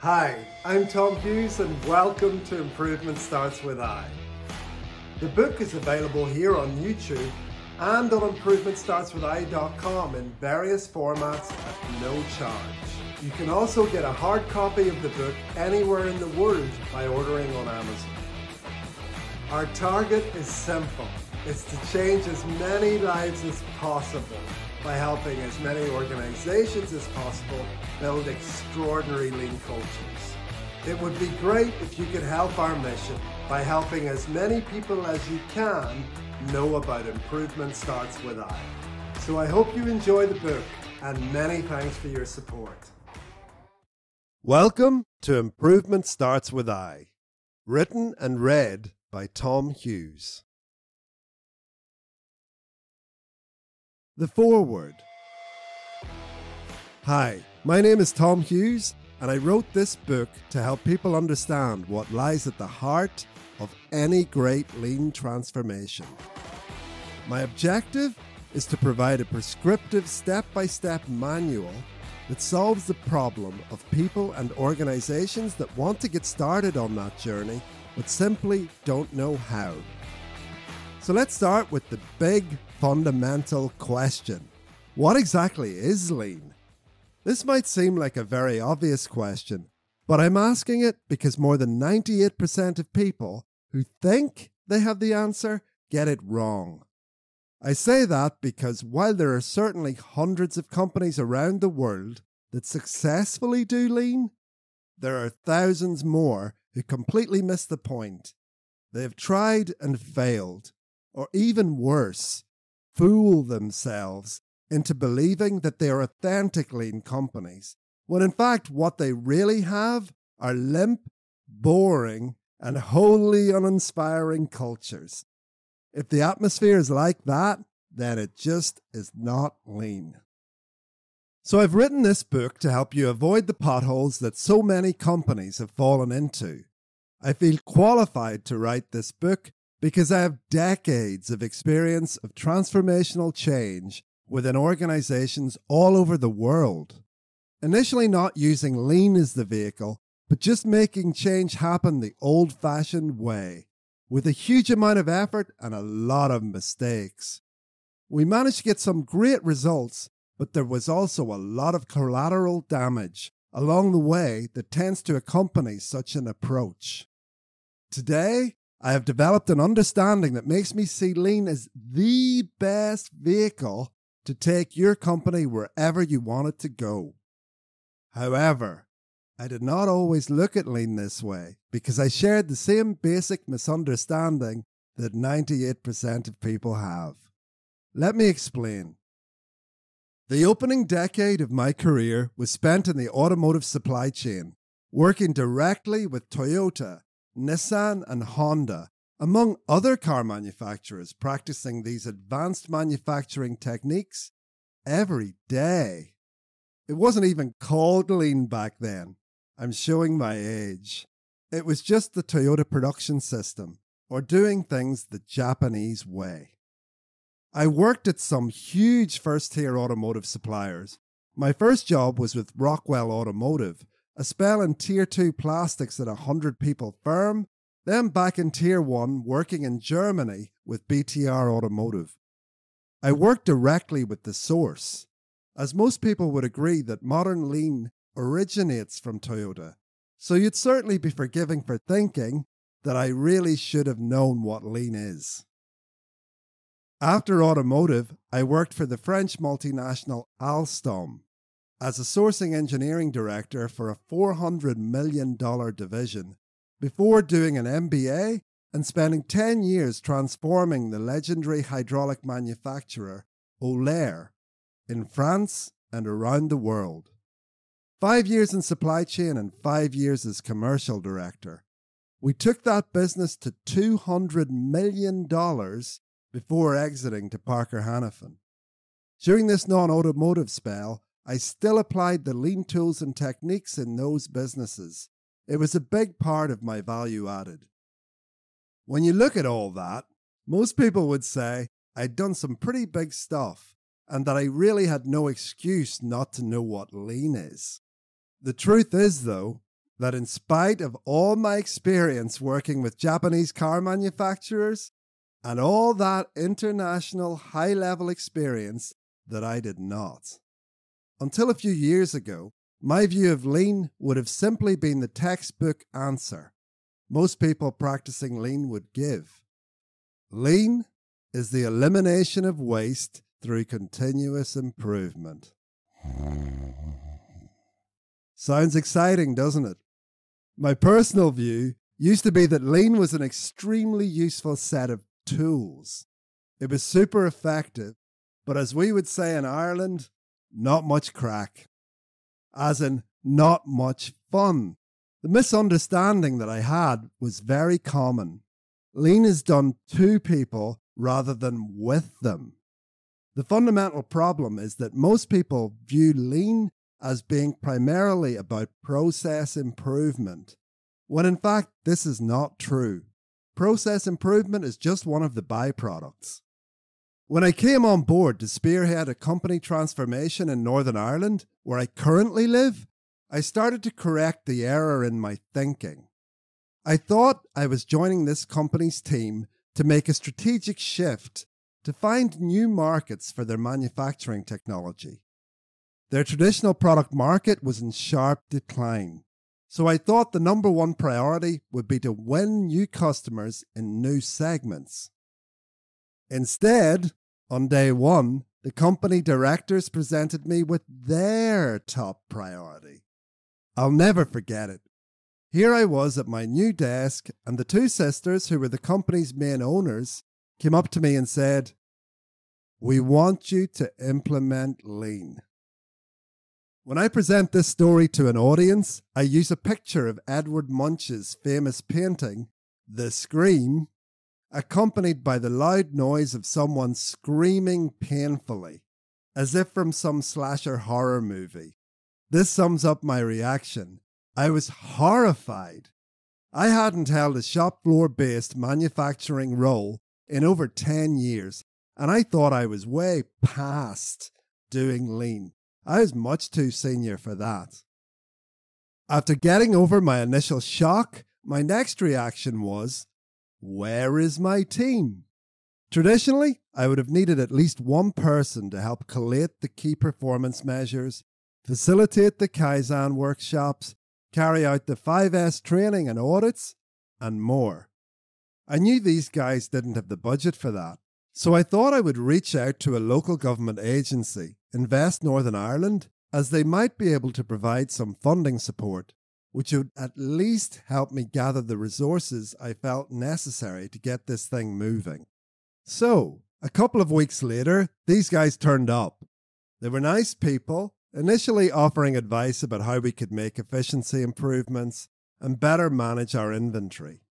Hi, I'm Tom Hughes and welcome to Improvement Starts With I. The book is available here on YouTube and on improvementstartswithI.com in various formats at no charge. You can also get a hard copy of the book anywhere in the world by ordering on Amazon. Our target is simple. It's to change as many lives as possible by helping as many organizations as possible build extraordinary lean cultures. It would be great if you could help our mission by helping as many people as you can know about Improvement Starts With I. So I hope you enjoy the book and many thanks for your support. Welcome to Improvement Starts With I, written and read by Tom Hughes. The foreword. Hi, my name is Tom Hughes, and I wrote this book to help people understand what lies at the heart of any great lean transformation. My objective is to provide a prescriptive step by step manual that solves the problem of people and organizations that want to get started on that journey but simply don't know how. So let's start with the big fundamental question What exactly is lean? This might seem like a very obvious question, but I'm asking it because more than 98% of people who think they have the answer get it wrong. I say that because while there are certainly hundreds of companies around the world that successfully do lean, there are thousands more who completely miss the point. They have tried and failed, or even worse, fool themselves into believing that they are authentic lean companies, when in fact what they really have are limp, boring, and wholly uninspiring cultures. If the atmosphere is like that, then it just is not lean. So I've written this book to help you avoid the potholes that so many companies have fallen into. I feel qualified to write this book because I have decades of experience of transformational change within organizations all over the world. Initially, not using lean as the vehicle, but just making change happen the old fashioned way, with a huge amount of effort and a lot of mistakes. We managed to get some great results, but there was also a lot of collateral damage along the way that tends to accompany such an approach. Today, I have developed an understanding that makes me see lean as the best vehicle to take your company wherever you want it to go. However, I did not always look at lean this way because I shared the same basic misunderstanding that 98% of people have. Let me explain. The opening decade of my career was spent in the automotive supply chain, working directly with Toyota Nissan, and Honda, among other car manufacturers practicing these advanced manufacturing techniques every day. It wasn't even called lean back then. I'm showing my age. It was just the Toyota production system, or doing things the Japanese way. I worked at some huge first tier automotive suppliers. My first job was with Rockwell Automotive, a spell in Tier 2 plastics at a 100 people firm, then back in Tier 1 working in Germany with BTR Automotive. I worked directly with the source, as most people would agree that modern lean originates from Toyota, so you'd certainly be forgiving for thinking that I really should have known what lean is. After automotive, I worked for the French multinational Alstom as a sourcing engineering director for a $400 million division before doing an MBA and spending 10 years transforming the legendary hydraulic manufacturer Olaer in France and around the world. Five years in supply chain and five years as commercial director. We took that business to $200 million before exiting to Parker Hannifin. During this non automotive spell, I still applied the lean tools and techniques in those businesses. It was a big part of my value added. When you look at all that, most people would say I'd done some pretty big stuff and that I really had no excuse not to know what lean is. The truth is, though, that, in spite of all my experience working with Japanese car manufacturers and all that international high level experience, that I did not. Until a few years ago, my view of lean would have simply been the textbook answer most people practicing lean would give. Lean is the elimination of waste through continuous improvement. Sounds exciting, doesn't it? My personal view used to be that lean was an extremely useful set of tools. It was super effective, but as we would say in Ireland, not much crack. As in, not much fun. The misunderstanding that I had was very common. Lean is done to people rather than with them. The fundamental problem is that most people view lean as being primarily about process improvement, when in fact this is not true. Process improvement is just one of the byproducts. When I came on board to spearhead a company transformation in Northern Ireland, where I currently live, I started to correct the error in my thinking. I thought I was joining this company's team to make a strategic shift to find new markets for their manufacturing technology. Their traditional product market was in sharp decline, so I thought the number one priority would be to win new customers in new segments. Instead, on day one, the company directors presented me with their top priority I'll never forget it. Here I was at my new desk, and the two sisters, who were the company's main owners, came up to me and said, We want you to implement lean. When I present this story to an audience, I use a picture of Edward Munch's famous painting, The Scream, accompanied by the loud noise of someone screaming painfully, as if from some slasher horror movie. This sums up my reaction. I was horrified. I hadn't held a shop floor based manufacturing role in over 10 years, and I thought I was way past doing lean. I was much too senior for that. After getting over my initial shock, my next reaction was, Where is my team? Traditionally, I would have needed at least one person to help collate the key performance measures facilitate the Kaizen workshops, carry out the 5S training and audits, and more. I knew these guys didn't have the budget for that, so I thought I would reach out to a local government agency, Invest Northern Ireland, as they might be able to provide some funding support, which would at least help me gather the resources I felt necessary to get this thing moving. So, a couple of weeks later, these guys turned up. They were nice people, initially offering advice about how we could make efficiency improvements and better manage our inventory.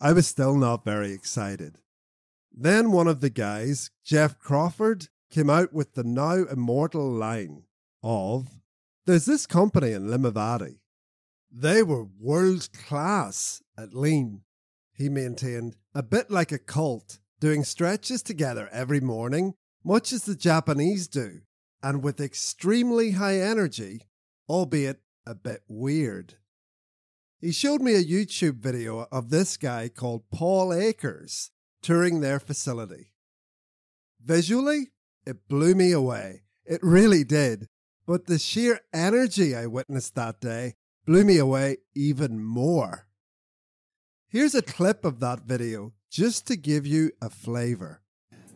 I was still not very excited. Then one of the guys, Jeff Crawford, came out with the now immortal line of There's this company in Limavady. They were world class at lean, he maintained, a bit like a cult, doing stretches together every morning, much as the Japanese do and with extremely high energy, albeit a bit weird. He showed me a YouTube video of this guy called Paul Akers touring their facility. Visually, it blew me away. It really did. But the sheer energy I witnessed that day blew me away even more. Here's a clip of that video just to give you a flavour.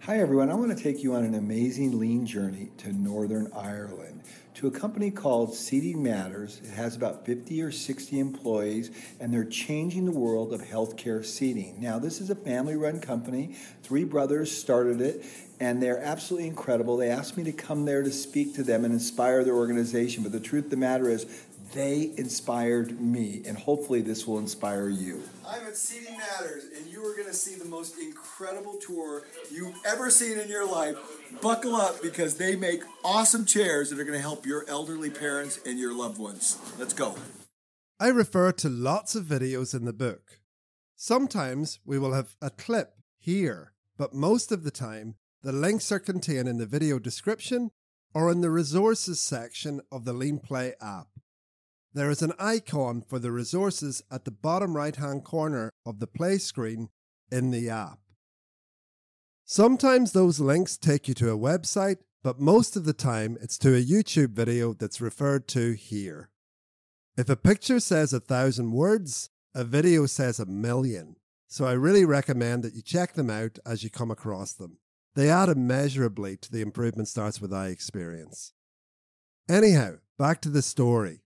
Hi, everyone. I want to take you on an amazing lean journey to Northern Ireland to a company called Seating Matters. It has about 50 or 60 employees, and they're changing the world of healthcare seating. Now, this is a family run company. Three brothers started it, and they're absolutely incredible. They asked me to come there to speak to them and inspire their organization, but the truth of the matter is, they inspired me, and hopefully, this will inspire you. I'm at Seating Matters, and you are going to see the most incredible tour you've ever seen in your life. Buckle up because they make awesome chairs that are going to help your elderly parents and your loved ones. Let's go. I refer to lots of videos in the book. Sometimes we will have a clip here, but most of the time, the links are contained in the video description or in the resources section of the LeanPlay app. There is an icon for the resources at the bottom right hand corner of the play screen in the app. Sometimes those links take you to a website, but most of the time it's to a YouTube video that's referred to here. If a picture says a thousand words, a video says a million. So I really recommend that you check them out as you come across them. They add immeasurably to the improvement starts with I experience. Anyhow, back to the story.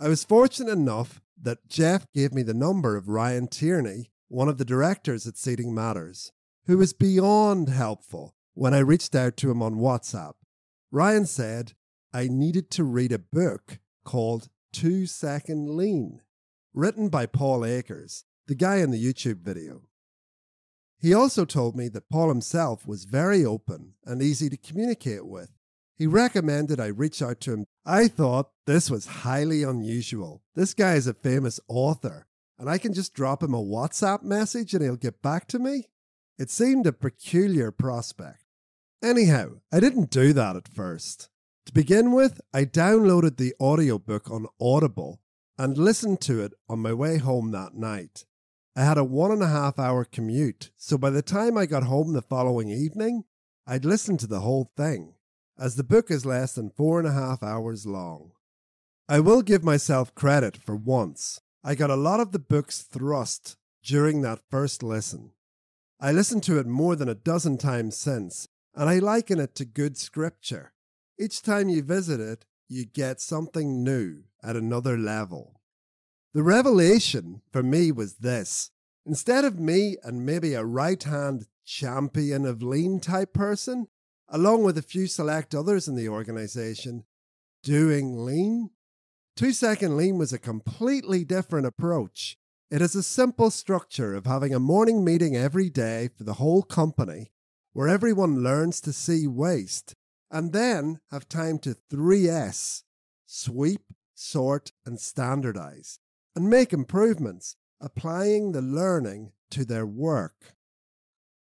I was fortunate enough that Jeff gave me the number of Ryan Tierney, one of the directors at Seating Matters, who was beyond helpful when I reached out to him on WhatsApp. Ryan said I needed to read a book called Two Second Lean, written by Paul Akers, the guy in the YouTube video. He also told me that Paul himself was very open and easy to communicate with. He recommended I reach out to him. I thought this was highly unusual. This guy is a famous author, and I can just drop him a WhatsApp message and he'll get back to me? It seemed a peculiar prospect. Anyhow, I didn't do that at first. To begin with, I downloaded the audiobook on Audible and listened to it on my way home that night. I had a one and a half hour commute, so by the time I got home the following evening, I'd listened to the whole thing, as the book is less than four and a half hours long. I will give myself credit for once. I got a lot of the book's thrust during that first listen. I listened to it more than a dozen times since, and I liken it to good scripture. Each time you visit it, you get something new at another level. The revelation for me was this instead of me and maybe a right hand champion of lean type person, along with a few select others in the organization, doing lean, two second lean was a completely different approach. It is a simple structure of having a morning meeting every day for the whole company where everyone learns to see waste and then have time to 3S sweep, sort, and standardize, and make improvements, applying the learning to their work.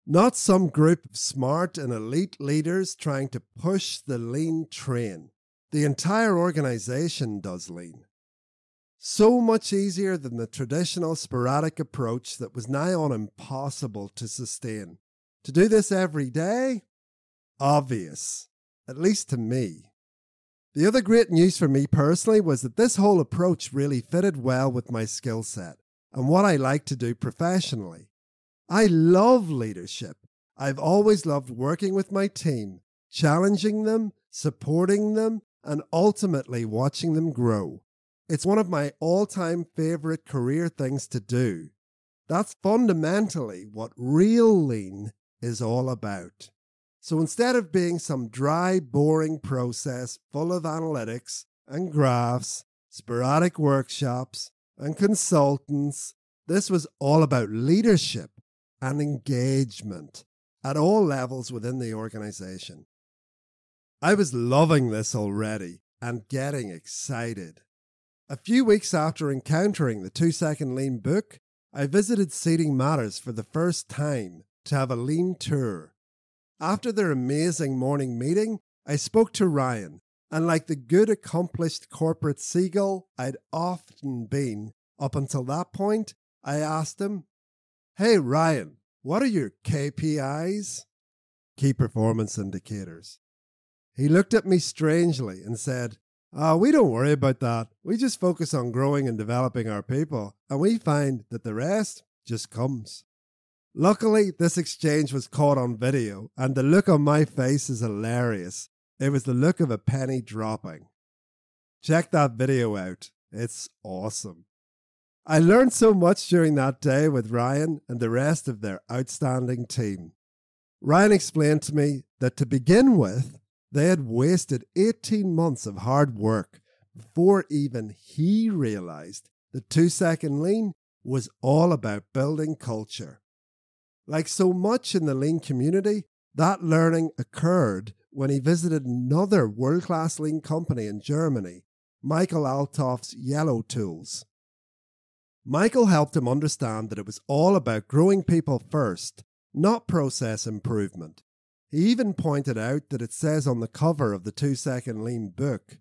Not some group of smart and elite leaders trying to push the lean train. The entire organization does lean. So much easier than the traditional sporadic approach that was nigh on impossible to sustain. To do this every day? Obvious, at least to me. The other great news for me personally was that this whole approach really fitted well with my skill set and what I like to do professionally. I love leadership. I've always loved working with my team, challenging them, supporting them, and ultimately watching them grow. It's one of my all time favorite career things to do. That's fundamentally what real lean is all about. So instead of being some dry, boring process full of analytics and graphs, sporadic workshops, and consultants, this was all about leadership and engagement at all levels within the organization. I was loving this already and getting excited. A few weeks after encountering the two second lean book, I visited Seating Matters for the first time to have a lean tour after their amazing morning meeting, I spoke to Ryan, and like the good, accomplished corporate seagull I'd often been up until that point, I asked him, Hey, Ryan, what are your KPIs? Key Performance Indicators. He looked at me strangely and said, Oh, we don't worry about that. We just focus on growing and developing our people, and we find that the rest just comes. Luckily, this exchange was caught on video, and the look on my face is hilarious. It was the look of a penny dropping. Check that video out, it's awesome. I learned so much during that day with Ryan and the rest of their outstanding team. Ryan explained to me that to begin with, they had wasted 18 months of hard work before even he realized that two second lean was all about building culture. Like so much in the Lean community, that learning occurred when he visited another world class Lean company in Germany, Michael Althoff's Yellow Tools. Michael helped him understand that it was all about growing people first, not process improvement. He even pointed out that it says on the cover of the two second Lean book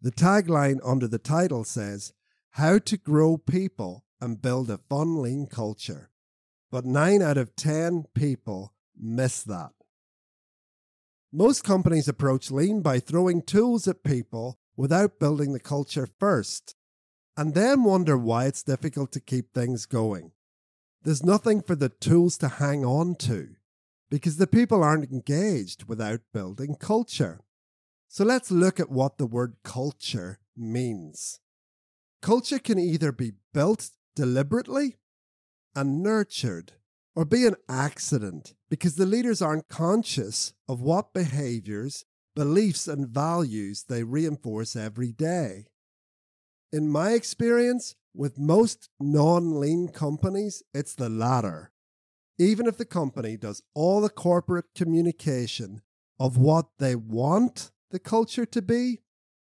The tagline under the title says, How to Grow People and Build a Fun Lean Culture. But 9 out of 10 people miss that. Most companies approach lean by throwing tools at people without building the culture first, and then wonder why it's difficult to keep things going. There's nothing for the tools to hang on to because the people aren't engaged without building culture. So let's look at what the word culture means. Culture can either be built deliberately and nurtured or be an accident because the leaders aren't conscious of what behaviors, beliefs, and values they reinforce every day. In my experience, with most non lean companies, it's the latter. Even if the company does all the corporate communication of what they want the culture to be,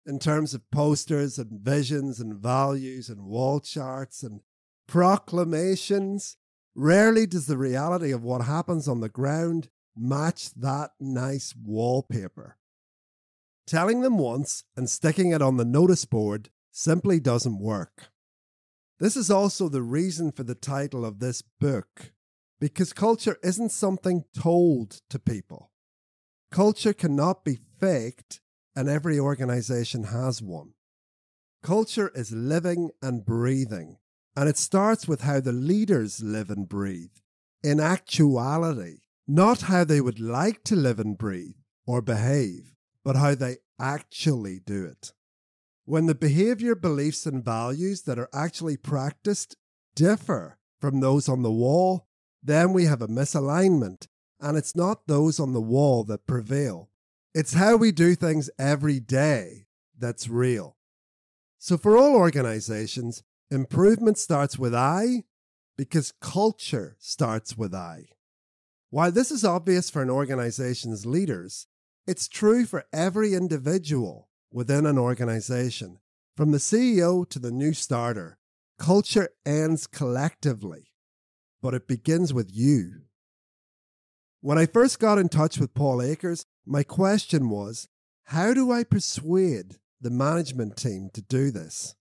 in terms of posters and visions and values and wall charts and proclamations, rarely does the reality of what happens on the ground match that nice wallpaper. Telling them once and sticking it on the notice board simply doesn't work. This is also the reason for the title of this book, because culture isn't something told to people. Culture cannot be faked, and every organization has one. Culture is living and breathing, and it starts with how the leaders live and breathe. In actuality, not how they would like to live and breathe or behave, but how they actually do it. When the behavior, beliefs, and values that are actually practiced differ from those on the wall, then we have a misalignment, and it's not those on the wall that prevail. It's how we do things every day that's real. So, for all organizations, improvement starts with I because culture starts with I. While this is obvious for an organization's leaders, it's true for every individual within an organization. From the CEO to the new starter, culture ends collectively, but it begins with you. When I first got in touch with Paul Akers, my question was how do I persuade the management team to do this?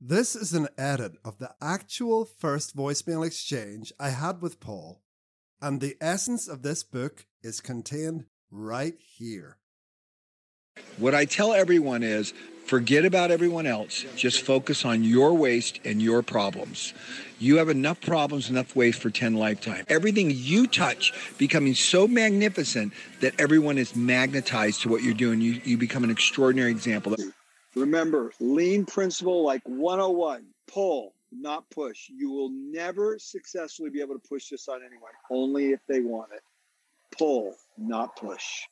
This is an edit of the actual first voicemail exchange I had with Paul, and the essence of this book is contained right here. What I tell everyone is forget about everyone else. Just focus on your waste and your problems. You have enough problems, enough waste for 10 lifetime. Everything you touch becoming so magnificent that everyone is magnetized to what you're doing. You, you become an extraordinary example. Remember, lean principle like 101 pull, not push. You will never successfully be able to push this on anyone, only if they want it. Pull, not push.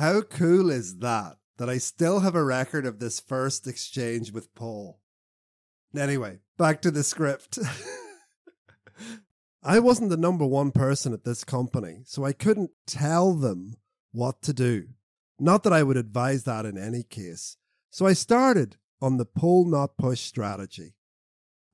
How cool is that? That I still have a record of this first exchange with Paul. Anyway, back to the script. I wasn't the number one person at this company, so I couldn't tell them what to do. Not that I would advise that in any case. So I started on the pull not push strategy.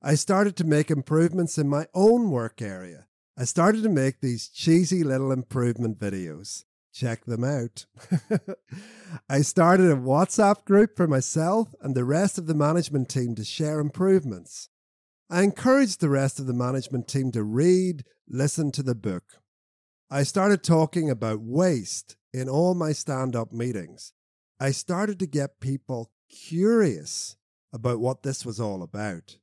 I started to make improvements in my own work area. I started to make these cheesy little improvement videos check them out. I started a WhatsApp group for myself and the rest of the management team to share improvements. I encouraged the rest of the management team to read, listen to the book. I started talking about waste in all my stand up meetings. I started to get people curious about what this was all about.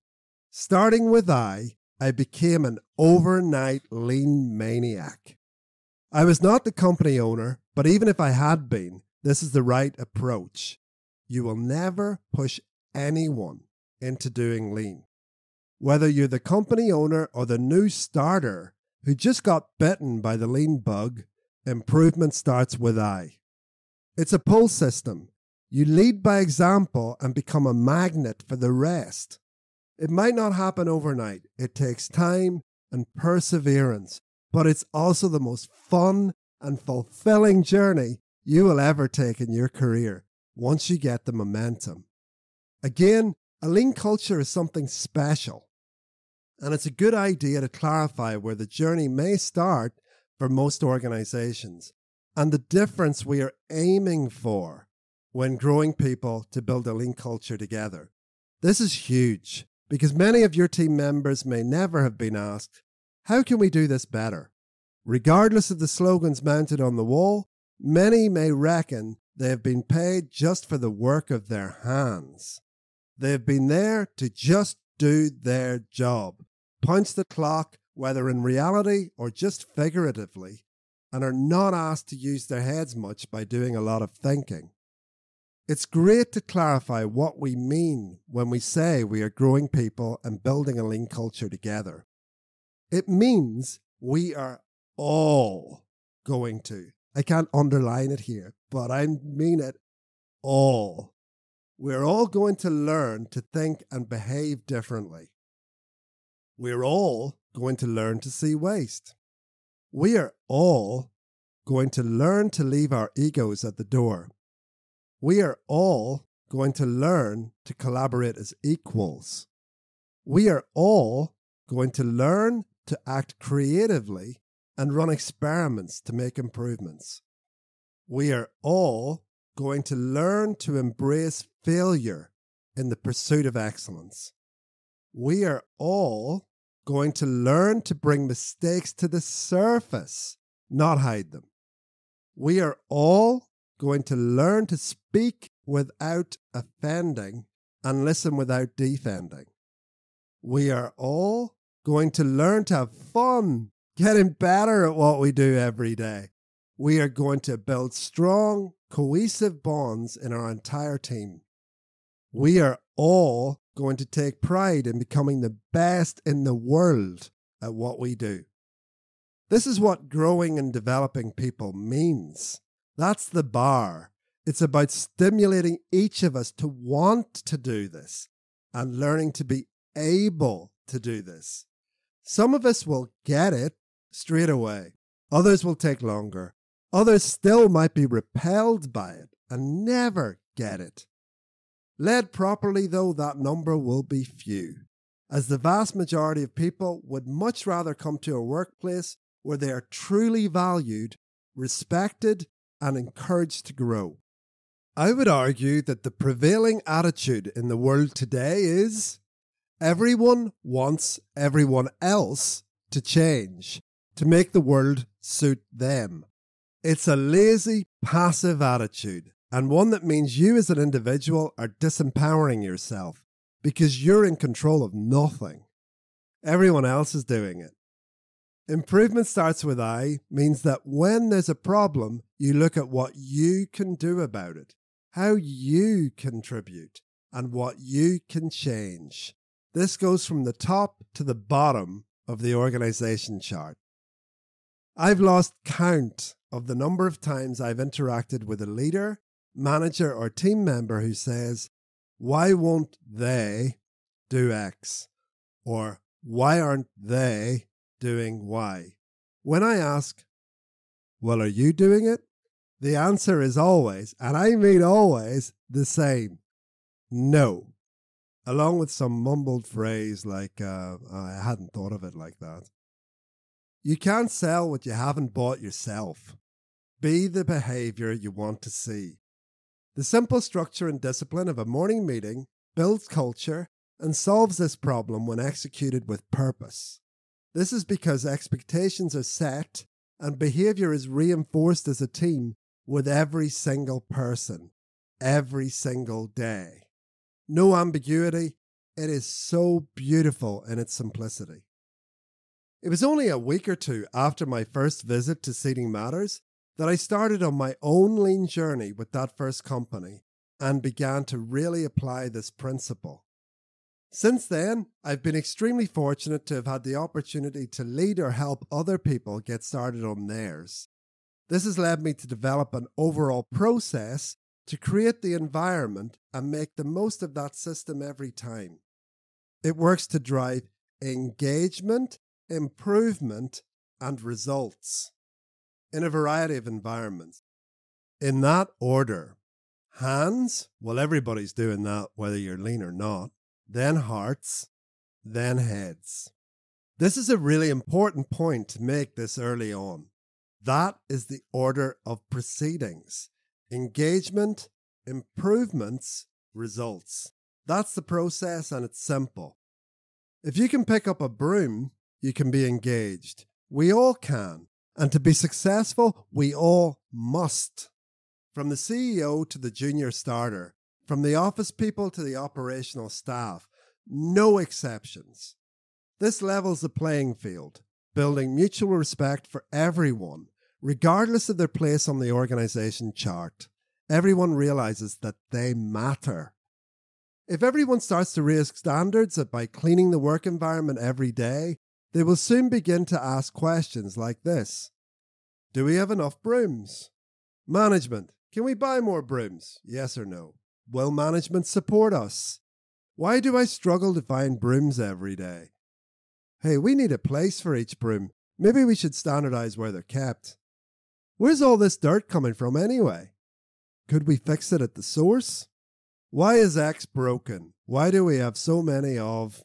Starting with I, I became an overnight lean maniac. I was not the company owner, but even if I had been, this is the right approach. You will never push anyone into doing lean. Whether you're the company owner or the new starter who just got bitten by the lean bug, improvement starts with I. It's a pull system. You lead by example and become a magnet for the rest. It might not happen overnight. It takes time and perseverance but it's also the most fun and fulfilling journey you will ever take in your career once you get the momentum. Again, a lean culture is something special, and it's a good idea to clarify where the journey may start for most organizations and the difference we are aiming for when growing people to build a lean culture together. This is huge because many of your team members may never have been asked, How can we do this better? Regardless of the slogans mounted on the wall, many may reckon they have been paid just for the work of their hands. They have been there to just do their job, punch the clock, whether in reality or just figuratively, and are not asked to use their heads much by doing a lot of thinking. It's great to clarify what we mean when we say we are growing people and building a lean culture together. It means we are all going to. I can't underline it here, but I mean it all. We're all going to learn to think and behave differently. We're all going to learn to see waste. We are all going to learn to leave our egos at the door we are all going to learn to collaborate as equals. We are all going to learn to act creatively and run experiments to make improvements. We are all going to learn to embrace failure in the pursuit of excellence. We are all going to learn to bring mistakes to the surface, not hide them. We are all going to learn to speak without offending and listen without defending. We are all going to learn to have fun, getting better at what we do every day. We are going to build strong, cohesive bonds in our entire team. We are all going to take pride in becoming the best in the world at what we do. This is what growing and developing people means. That's the bar. It's about stimulating each of us to want to do this and learning to be able to do this. Some of us will get it straight away, others will take longer. Others still might be repelled by it and never get it. Led properly, though, that number will be few, as the vast majority of people would much rather come to a workplace where they are truly valued, respected, and encouraged to grow. I would argue that the prevailing attitude in the world today is everyone wants everyone else to change, to make the world suit them. It's a lazy, passive attitude, and one that means you as an individual are disempowering yourself because you're in control of nothing. Everyone else is doing it. Improvement starts with I means that when there's a problem, you look at what you can do about it, how you contribute, and what you can change. This goes from the top to the bottom of the organization chart. I've lost count of the number of times I've interacted with a leader, manager, or team member who says, Why won't they do X? Or why aren't they doing Y? When I ask, Well, are you doing it? The answer is always, and I mean always, the same no. Along with some mumbled phrase like, uh, I hadn't thought of it like that. You can't sell what you haven't bought yourself. Be the behavior you want to see. The simple structure and discipline of a morning meeting builds culture and solves this problem when executed with purpose. This is because expectations are set and behavior is reinforced as a team with every single person, every single day. No ambiguity. It is so beautiful in its simplicity. It was only a week or two after my first visit to Seating Matters that I started on my own lean journey with that first company and began to really apply this principle. Since then, I've been extremely fortunate to have had the opportunity to lead or help other people get started on theirs. This has led me to develop an overall process to create the environment and make the most of that system every time. It works to drive engagement, improvement, and results in a variety of environments. In that order, hands, well, everybody's doing that, whether you're lean or not then hearts, then heads. This is a really important point to make this early on. That is the order of proceedings engagement, improvements, results. That's the process and it's simple. If you can pick up a broom, you can be engaged. We all can. And to be successful, we all must. From the CEO to the junior starter, from the office people to the operational staff, no exceptions. This levels the playing field, building mutual respect for everyone, regardless of their place on the organization chart. Everyone realizes that they matter. If everyone starts to raise standards by cleaning the work environment every day, they will soon begin to ask questions like this Do we have enough brooms? Management, can we buy more brooms? Yes or no? Will management support us? Why do I struggle to find brooms every day? Hey, we need a place for each broom. Maybe we should standardize where they're kept. Where's all this dirt coming from anyway? Could we fix it at the source? Why is X broken? Why do we have so many of?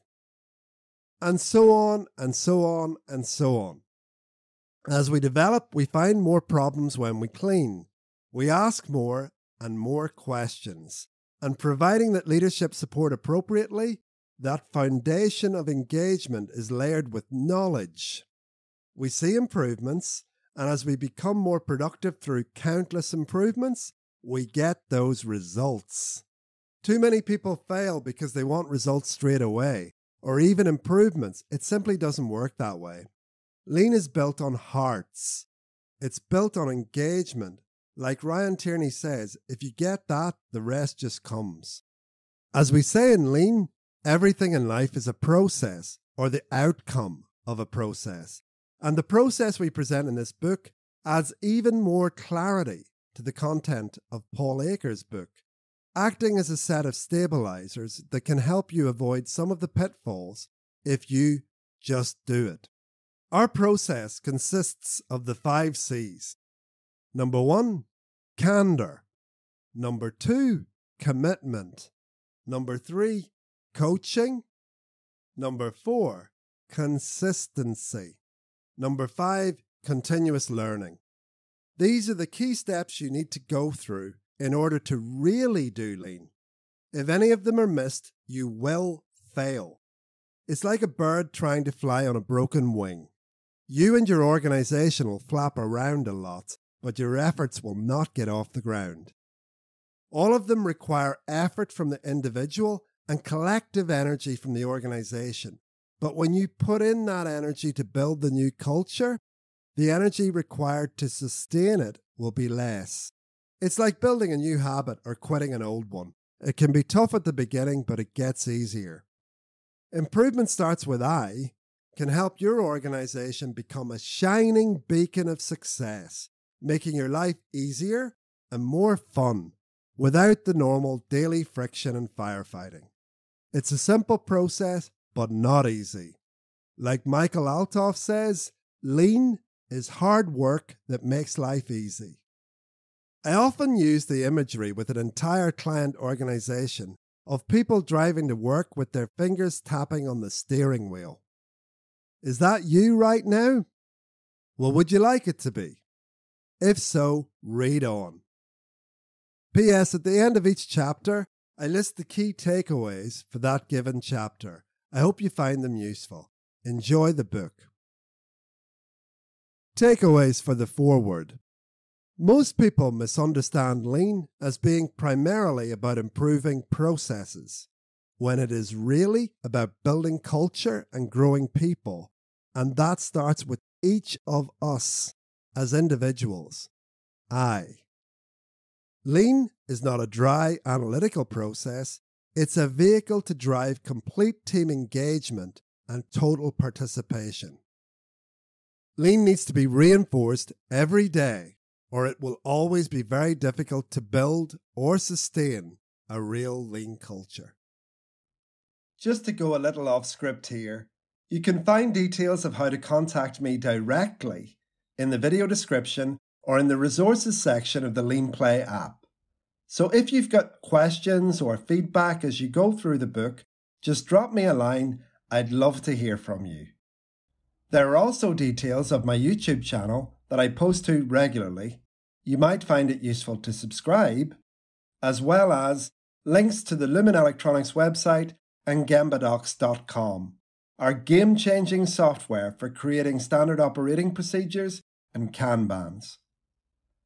And so on and so on and so on. As we develop, we find more problems when we clean. We ask more and more questions. And providing that leadership support appropriately, that foundation of engagement is layered with knowledge. We see improvements, and as we become more productive through countless improvements, we get those results. Too many people fail because they want results straight away, or even improvements. It simply doesn't work that way. Lean is built on hearts. It's built on engagement. Like Ryan Tierney says, if you get that, the rest just comes. As we say in Lean, everything in life is a process or the outcome of a process. And the process we present in this book adds even more clarity to the content of Paul Akers' book acting as a set of stabilizers that can help you avoid some of the pitfalls if you just do it. Our process consists of the five C's. Number one, candor. Number two, commitment. Number three, coaching. Number four, consistency. Number five, continuous learning. These are the key steps you need to go through in order to really do lean. If any of them are missed, you will fail. It's like a bird trying to fly on a broken wing. You and your organization will flap around a lot, but your efforts will not get off the ground. All of them require effort from the individual and collective energy from the organization. But when you put in that energy to build the new culture, the energy required to sustain it will be less. It's like building a new habit or quitting an old one. It can be tough at the beginning, but it gets easier. Improvement starts with I can help your organization become a shining beacon of success, making your life easier and more fun without the normal daily friction and firefighting. It's a simple process, but not easy. Like Michael Althoff says, lean is hard work that makes life easy. I often use the imagery with an entire client organization of people driving to work with their fingers tapping on the steering wheel. Is that you right now? Well, would you like it to be? If so, read on. P.S. At the end of each chapter, I list the key takeaways for that given chapter. I hope you find them useful. Enjoy the book. Takeaways for the foreword. Most people misunderstand lean as being primarily about improving processes, when it is really about building culture and growing people. And that starts with each of us as individuals. I. Lean is not a dry analytical process, it's a vehicle to drive complete team engagement and total participation. Lean needs to be reinforced every day or it will always be very difficult to build or sustain a real lean culture. Just to go a little off script here, you can find details of how to contact me directly in the video description or in the resources section of the Lean Play app. So if you've got questions or feedback as you go through the book, just drop me a line. I'd love to hear from you. There are also details of my YouTube channel that I post to regularly, you might find it useful to subscribe as well as links to the Lumen Electronics website and gembadocs.com, our game changing software for creating standard operating procedures and Kanbans.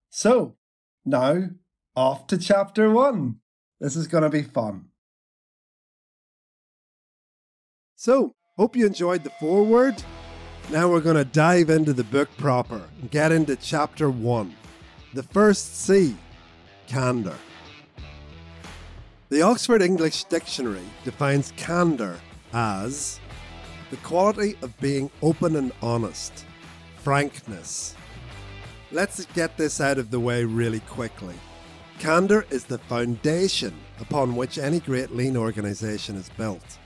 So, now off to chapter one. This is going to be fun. So, hope you enjoyed the foreword. Now we're going to dive into the book proper and get into chapter one. The first C Candour. The Oxford English Dictionary defines candour as the quality of being open and honest, frankness. Let's get this out of the way really quickly. Candour is the foundation upon which any great lean organization is built.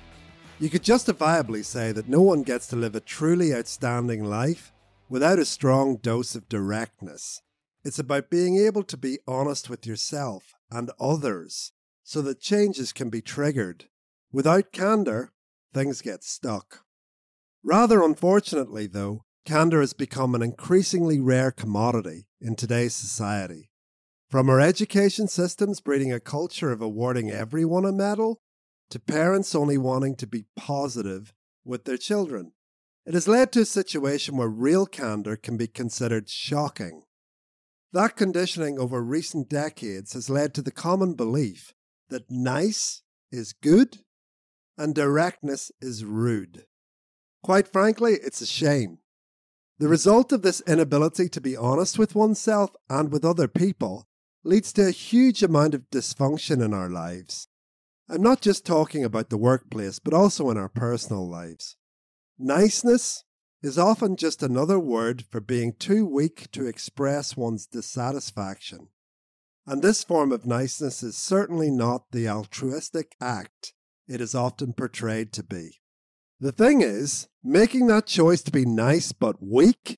You could justifiably say that no one gets to live a truly outstanding life without a strong dose of directness. It's about being able to be honest with yourself and others so that changes can be triggered. Without candour, things get stuck. Rather unfortunately, though, candour has become an increasingly rare commodity in today's society. From our education systems breeding a culture of awarding everyone a medal, to parents only wanting to be positive with their children. It has led to a situation where real candour can be considered shocking. That conditioning over recent decades has led to the common belief that nice is good and directness is rude. Quite frankly, it's a shame. The result of this inability to be honest with oneself and with other people leads to a huge amount of dysfunction in our lives. I'm not just talking about the workplace, but also in our personal lives. Niceness is often just another word for being too weak to express one's dissatisfaction. And this form of niceness is certainly not the altruistic act it is often portrayed to be. The thing is, making that choice to be nice but weak,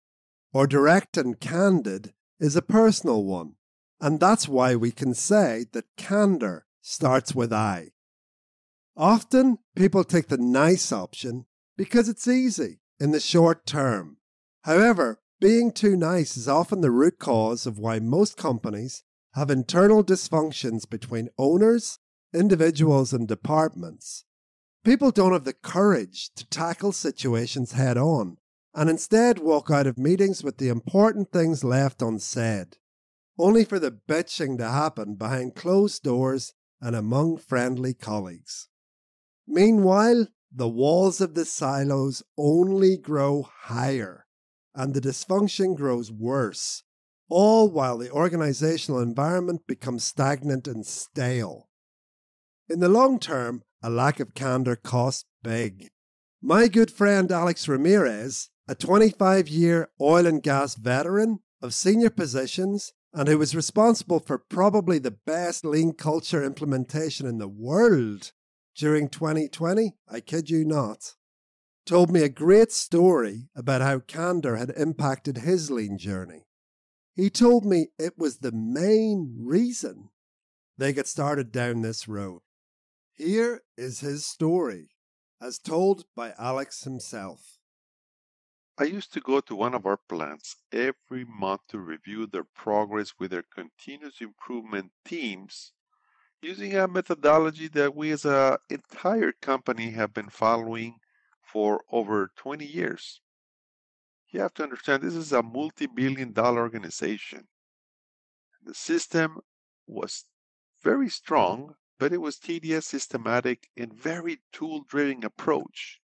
or direct and candid, is a personal one. And that's why we can say that candour starts with I. Often, people take the nice option because it's easy in the short term. However, being too nice is often the root cause of why most companies have internal dysfunctions between owners, individuals, and departments. People don't have the courage to tackle situations head on and instead walk out of meetings with the important things left unsaid only for the bitching to happen behind closed doors and among friendly colleagues. Meanwhile, the walls of the silos only grow higher and the dysfunction grows worse, all while the organizational environment becomes stagnant and stale. In the long term, a lack of candor costs big. My good friend Alex Ramirez, a 25 year oil and gas veteran of senior positions and who was responsible for probably the best lean culture implementation in the world during 2020, I kid you not, told me a great story about how candour had impacted his lean journey. He told me it was the main reason they got started down this road. Here is his story, as told by Alex himself. I used to go to one of our plants every month to review their progress with their continuous improvement teams using a methodology that we as an entire company have been following for over 20 years. You have to understand this is a multi billion dollar organization. The system was very strong, but it was tedious, systematic, and very tool driven approach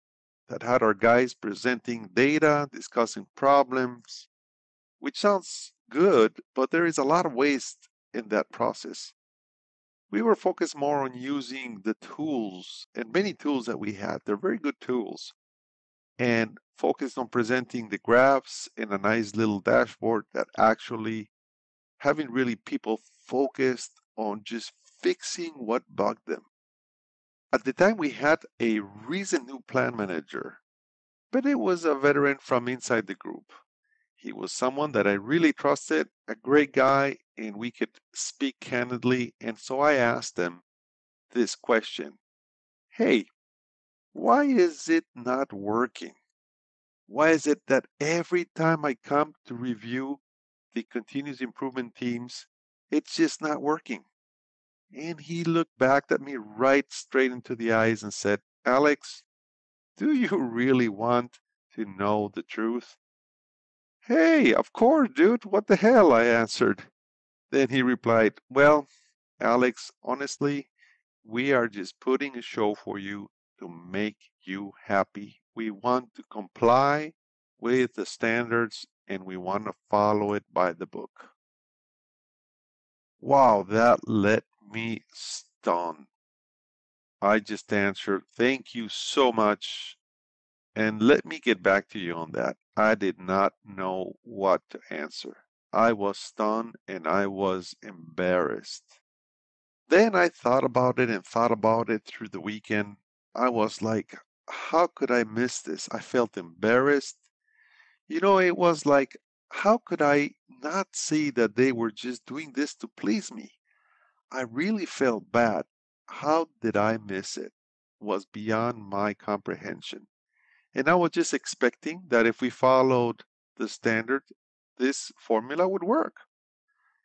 that had our guys presenting data, discussing problems, which sounds good, but there is a lot of waste in that process. We were focused more on using the tools and many tools that we had. They're very good tools. And focused on presenting the graphs in a nice little dashboard that actually having really people focused on just fixing what bugged them. At the time, we had a recent new plan manager, but it was a veteran from inside the group. He was someone that I really trusted, a great guy, and we could speak candidly. And so I asked him this question Hey, why is it not working? Why is it that every time I come to review the continuous improvement teams, it's just not working? And he looked back at me right straight into the eyes and said, Alex, do you really want to know the truth? Hey, of course, dude. What the hell? I answered. Then he replied, Well, Alex, honestly, we are just putting a show for you to make you happy. We want to comply with the standards and we want to follow it by the book. Wow, that let me stunned. I just answered, Thank you so much. And let me get back to you on that. I did not know what to answer. I was stunned and I was embarrassed. Then I thought about it and thought about it through the weekend. I was like, how could I miss this? I felt embarrassed. You know, it was like, how could I not see that they were just doing this to please me? I really felt bad. How did I miss it? Was beyond my comprehension. And I was just expecting that if we followed the standard, this formula would work.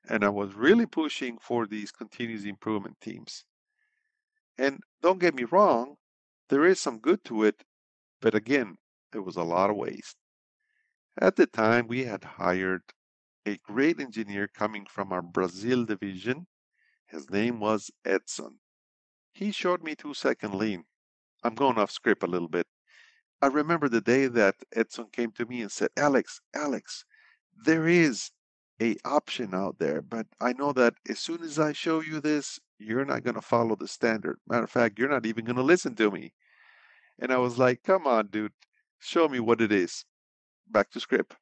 And I was really pushing for these continuous improvement teams. And don't get me wrong, there is some good to it, but again, there was a lot of waste. At the time, we had hired a great engineer coming from our Brazil division. His name was Edson. He showed me two second lean. I'm going off script a little bit. I remember the day that Edson came to me and said, Alex, Alex, there is a option out there, but I know that as soon as I show you this, you're not going to follow the standard. Matter of fact, you're not even going to listen to me. And I was like, come on, dude, show me what it is. Back to script.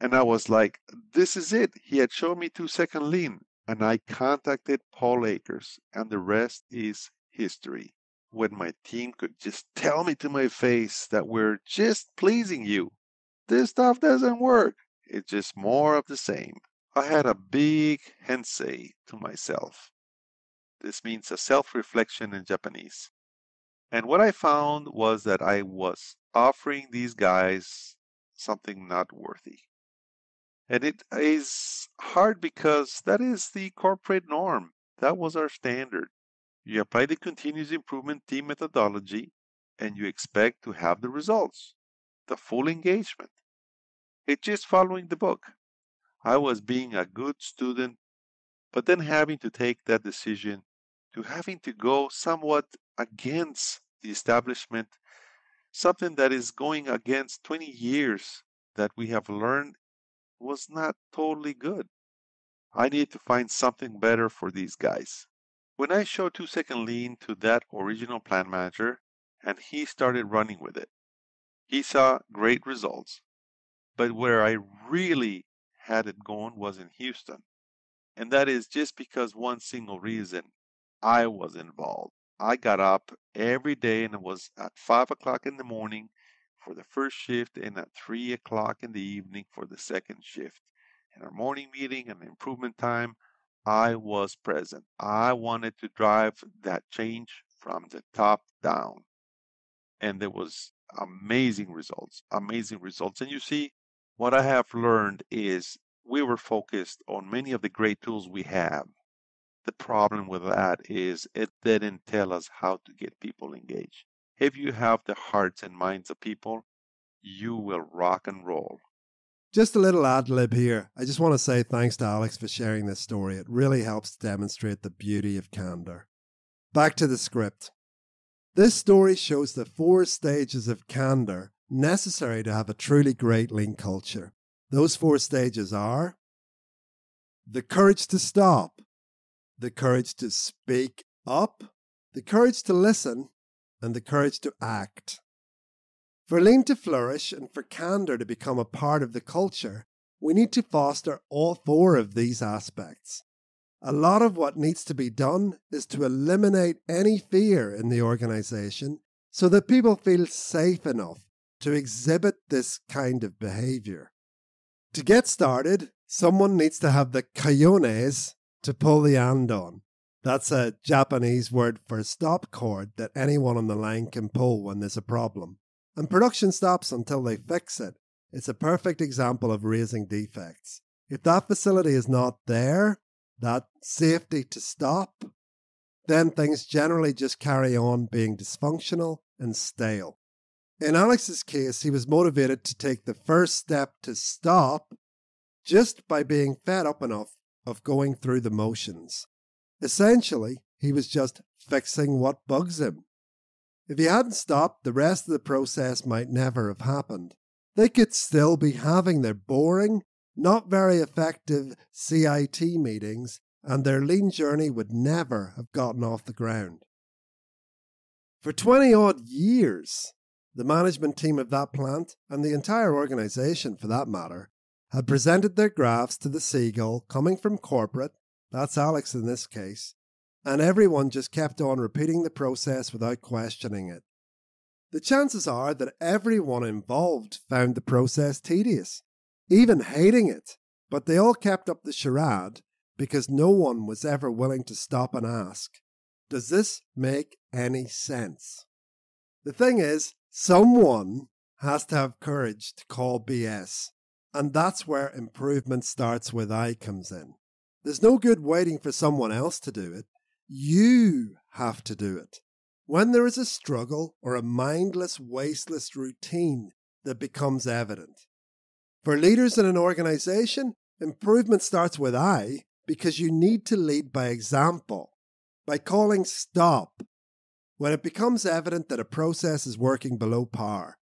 And I was like, this is it. He had shown me two second lean. And I contacted Paul Akers, and the rest is history when my team could just tell me to my face that we're just pleasing you. This stuff doesn't work. It's just more of the same. I had a big hansei to myself. This means a self reflection in Japanese. And what I found was that I was offering these guys something not worthy. And it is hard because that is the corporate norm. That was our standard. You apply the continuous improvement team methodology and you expect to have the results, the full engagement. It's just following the book. I was being a good student, but then having to take that decision to having to go somewhat against the establishment, something that is going against 20 years that we have learned was not totally good. I need to find something better for these guys. When I showed two second lean to that original plan manager and he started running with it, he saw great results. But where I really had it going was in Houston. And that is just because one single reason I was involved. I got up every day and it was at five o'clock in the morning for the first shift and at three o'clock in the evening for the second shift. In our morning meeting and improvement time, I was present. I wanted to drive that change from the top down. And there was amazing results, amazing results. And you see, what I have learned is we were focused on many of the great tools we have. The problem with that is it didn't tell us how to get people engaged. If you have the hearts and minds of people, you will rock and roll. Just a little ad lib here. I just want to say thanks to Alex for sharing this story. It really helps demonstrate the beauty of candor. Back to the script. This story shows the four stages of candor necessary to have a truly great lean culture. Those four stages are the courage to stop, the courage to speak up, the courage to listen, and the courage to act. For lean to flourish and for candor to become a part of the culture, we need to foster all four of these aspects. A lot of what needs to be done is to eliminate any fear in the organization so that people feel safe enough to exhibit this kind of behavior. To get started, someone needs to have the cojones to pull the andon. That's a Japanese word for stop cord that anyone on the line can pull when there's a problem and production stops until they fix it. It's a perfect example of raising defects. If that facility is not there, that safety to stop, then things generally just carry on being dysfunctional and stale. In Alex's case, he was motivated to take the first step to stop just by being fed up enough of going through the motions. Essentially, he was just fixing what bugs him. If he hadn't stopped, the rest of the process might never have happened. They could still be having their boring, not very effective CIT meetings, and their lean journey would never have gotten off the ground. For 20 odd years, the management team of that plant, and the entire organization for that matter, had presented their graphs to the seagull coming from corporate, that's Alex in this case, and everyone just kept on repeating the process without questioning it. The chances are that everyone involved found the process tedious, even hating it, but they all kept up the charade because no one was ever willing to stop and ask, Does this make any sense? The thing is, someone has to have courage to call BS and that's where improvement starts with I comes in. There's no good waiting for someone else to do it. You have to do it. When there is a struggle or a mindless, wasteless routine that becomes evident. For leaders in an organization, improvement starts with I because you need to lead by example, by calling stop when it becomes evident that a process is working below par.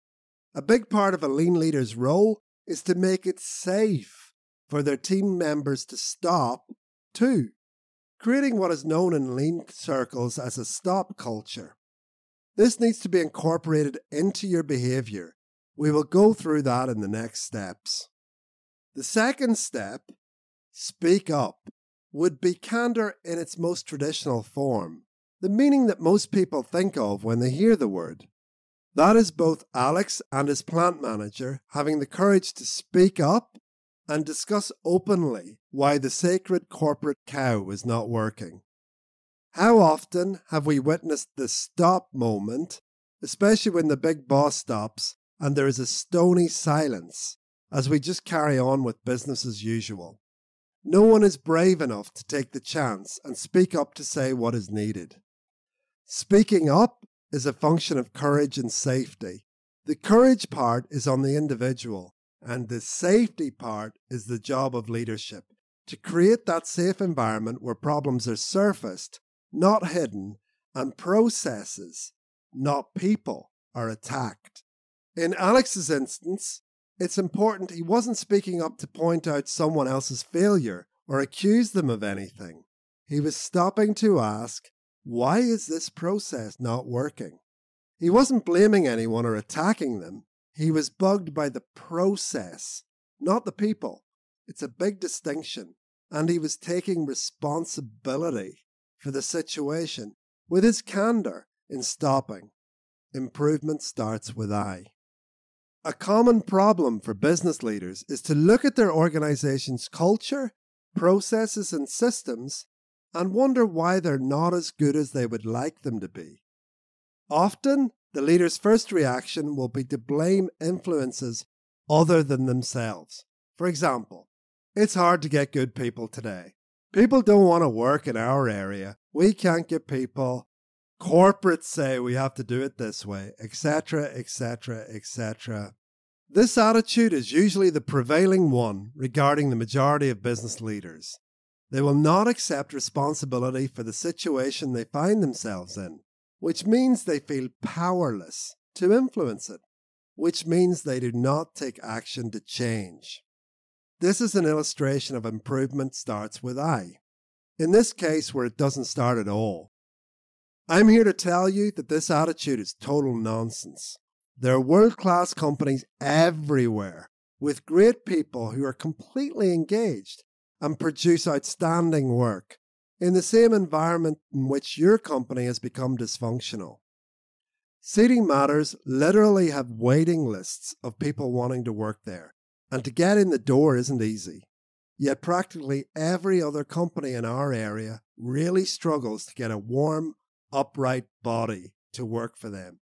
A big part of a lean leader's role is to make it safe for their team members to stop too, creating what is known in lean circles as a stop culture. This needs to be incorporated into your behavior. We will go through that in the next steps. The second step, speak up, would be candor in its most traditional form, the meaning that most people think of when they hear the word. That is both Alex and his plant manager having the courage to speak up and discuss openly why the sacred corporate cow is not working. How often have we witnessed the stop moment, especially when the big boss stops and there is a stony silence as we just carry on with business as usual? No one is brave enough to take the chance and speak up to say what is needed. Speaking up is a function of courage and safety. The courage part is on the individual, and the safety part is the job of leadership to create that safe environment where problems are surfaced, not hidden, and processes, not people, are attacked. In Alex's instance, it's important he wasn't speaking up to point out someone else's failure or accuse them of anything. He was stopping to ask, why is this process not working? He wasn't blaming anyone or attacking them. He was bugged by the process, not the people. It's a big distinction. And he was taking responsibility for the situation with his candor in stopping. Improvement starts with I. A common problem for business leaders is to look at their organization's culture, processes, and systems and wonder why they're not as good as they would like them to be. Often, the leader's first reaction will be to blame influences other than themselves. For example, it's hard to get good people today. People don't want to work in our area. We can't get people. Corporates say we have to do it this way, etc., etc., etc. This attitude is usually the prevailing one regarding the majority of business leaders. They will not accept responsibility for the situation they find themselves in, which means they feel powerless to influence it, which means they do not take action to change. This is an illustration of improvement starts with I. In this case, where it doesn't start at all. I'm here to tell you that this attitude is total nonsense. There are world class companies everywhere with great people who are completely engaged and produce outstanding work in the same environment in which your company has become dysfunctional. Seating Matters literally have waiting lists of people wanting to work there, and to get in the door isn't easy. Yet practically every other company in our area really struggles to get a warm, upright body to work for them.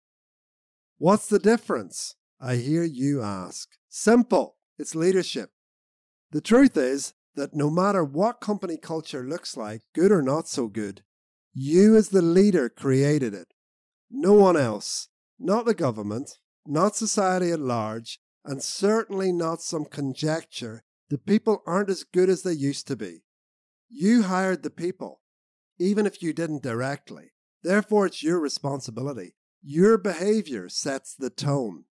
What's the difference? I hear you ask. Simple. It's leadership. The truth is, that no matter what company culture looks like, good or not so good, You, as the leader, created it. No one else. Not the government, not society at large, and certainly not some conjecture that people aren't as good as they used to be. You hired the people, even if you didn't directly. Therefore, it's your responsibility. Your behavior sets the tone.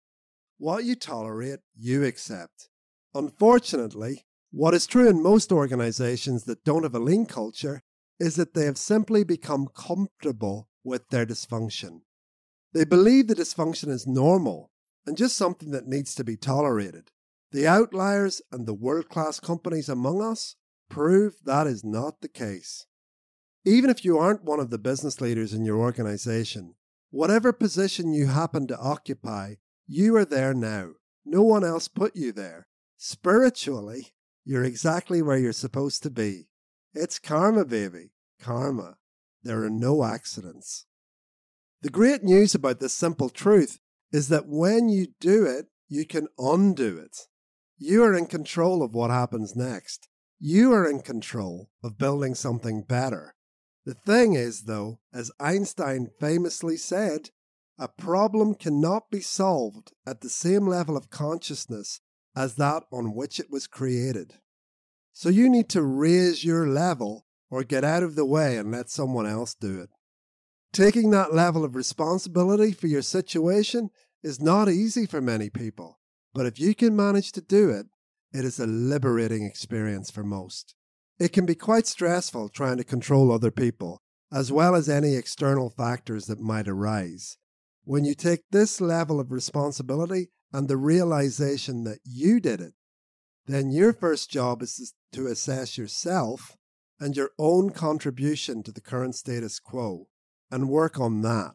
What you tolerate, you accept. Unfortunately, what is true in most organizations that don't have a lean culture is that they have simply become comfortable with their dysfunction. They believe the dysfunction is normal and just something that needs to be tolerated. The outliers and the world class companies among us prove that is not the case. Even if you aren't one of the business leaders in your organization, whatever position you happen to occupy, you are there now. No one else put you there. Spiritually, you're exactly where you're supposed to be. It's karma, baby. Karma. There are no accidents. The great news about this simple truth is that when you do it, you can undo it. You are in control of what happens next. You are in control of building something better. The thing is, though, as Einstein famously said, a problem cannot be solved at the same level of consciousness as that on which it was created. So you need to raise your level or get out of the way and let someone else do it. Taking that level of responsibility for your situation is not easy for many people, but if you can manage to do it, it is a liberating experience for most. It can be quite stressful trying to control other people, as well as any external factors that might arise. When you take this level of responsibility and the realization that you did it, then your first job is to assess yourself and your own contribution to the current status quo and work on that.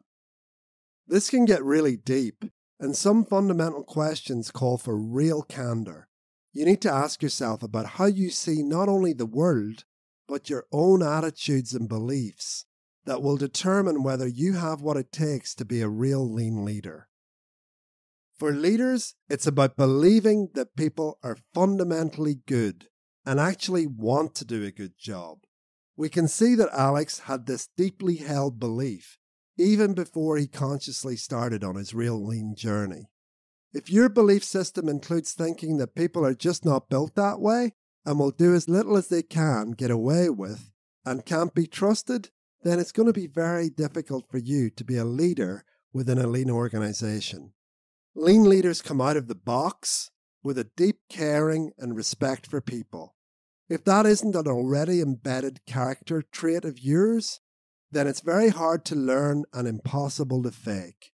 This can get really deep, and some fundamental questions call for real candor. You need to ask yourself about how you see not only the world, but your own attitudes and beliefs that will determine whether you have what it takes to be a real lean leader. For leaders, it's about believing that people are fundamentally good and actually want to do a good job. We can see that Alex had this deeply held belief even before he consciously started on his real lean journey. If your belief system includes thinking that people are just not built that way and will do as little as they can get away with and can't be trusted, then it's going to be very difficult for you to be a leader within a lean organization. Lean leaders come out of the box with a deep caring and respect for people. If that isn't an already embedded character trait of yours, then it's very hard to learn and impossible to fake.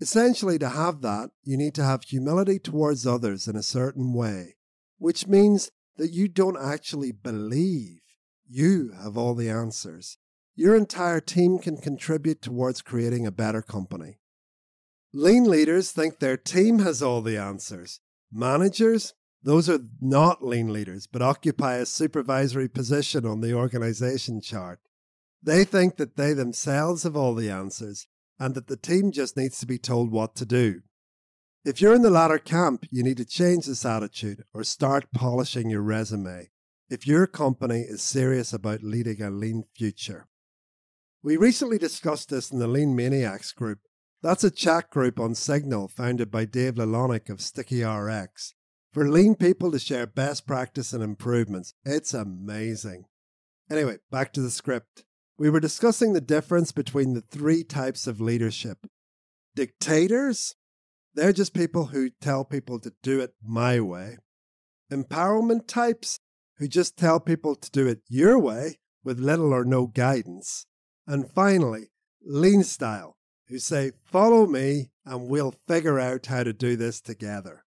Essentially, to have that, you need to have humility towards others in a certain way, which means that you don't actually believe you have all the answers. Your entire team can contribute towards creating a better company. Lean leaders think their team has all the answers. Managers, those are not lean leaders, but occupy a supervisory position on the organization chart. They think that they themselves have all the answers and that the team just needs to be told what to do. If you're in the latter camp, you need to change this attitude or start polishing your resume if your company is serious about leading a lean future. We recently discussed this in the Lean Maniacs group that's a chat group on Signal founded by Dave Lalonick of StickyRx for lean people to share best practice and improvements. It's amazing. Anyway, back to the script. We were discussing the difference between the three types of leadership. Dictators, they're just people who tell people to do it my way. Empowerment types, who just tell people to do it your way with little or no guidance. And finally, lean style, who say, Follow me and we'll figure out how to do this together.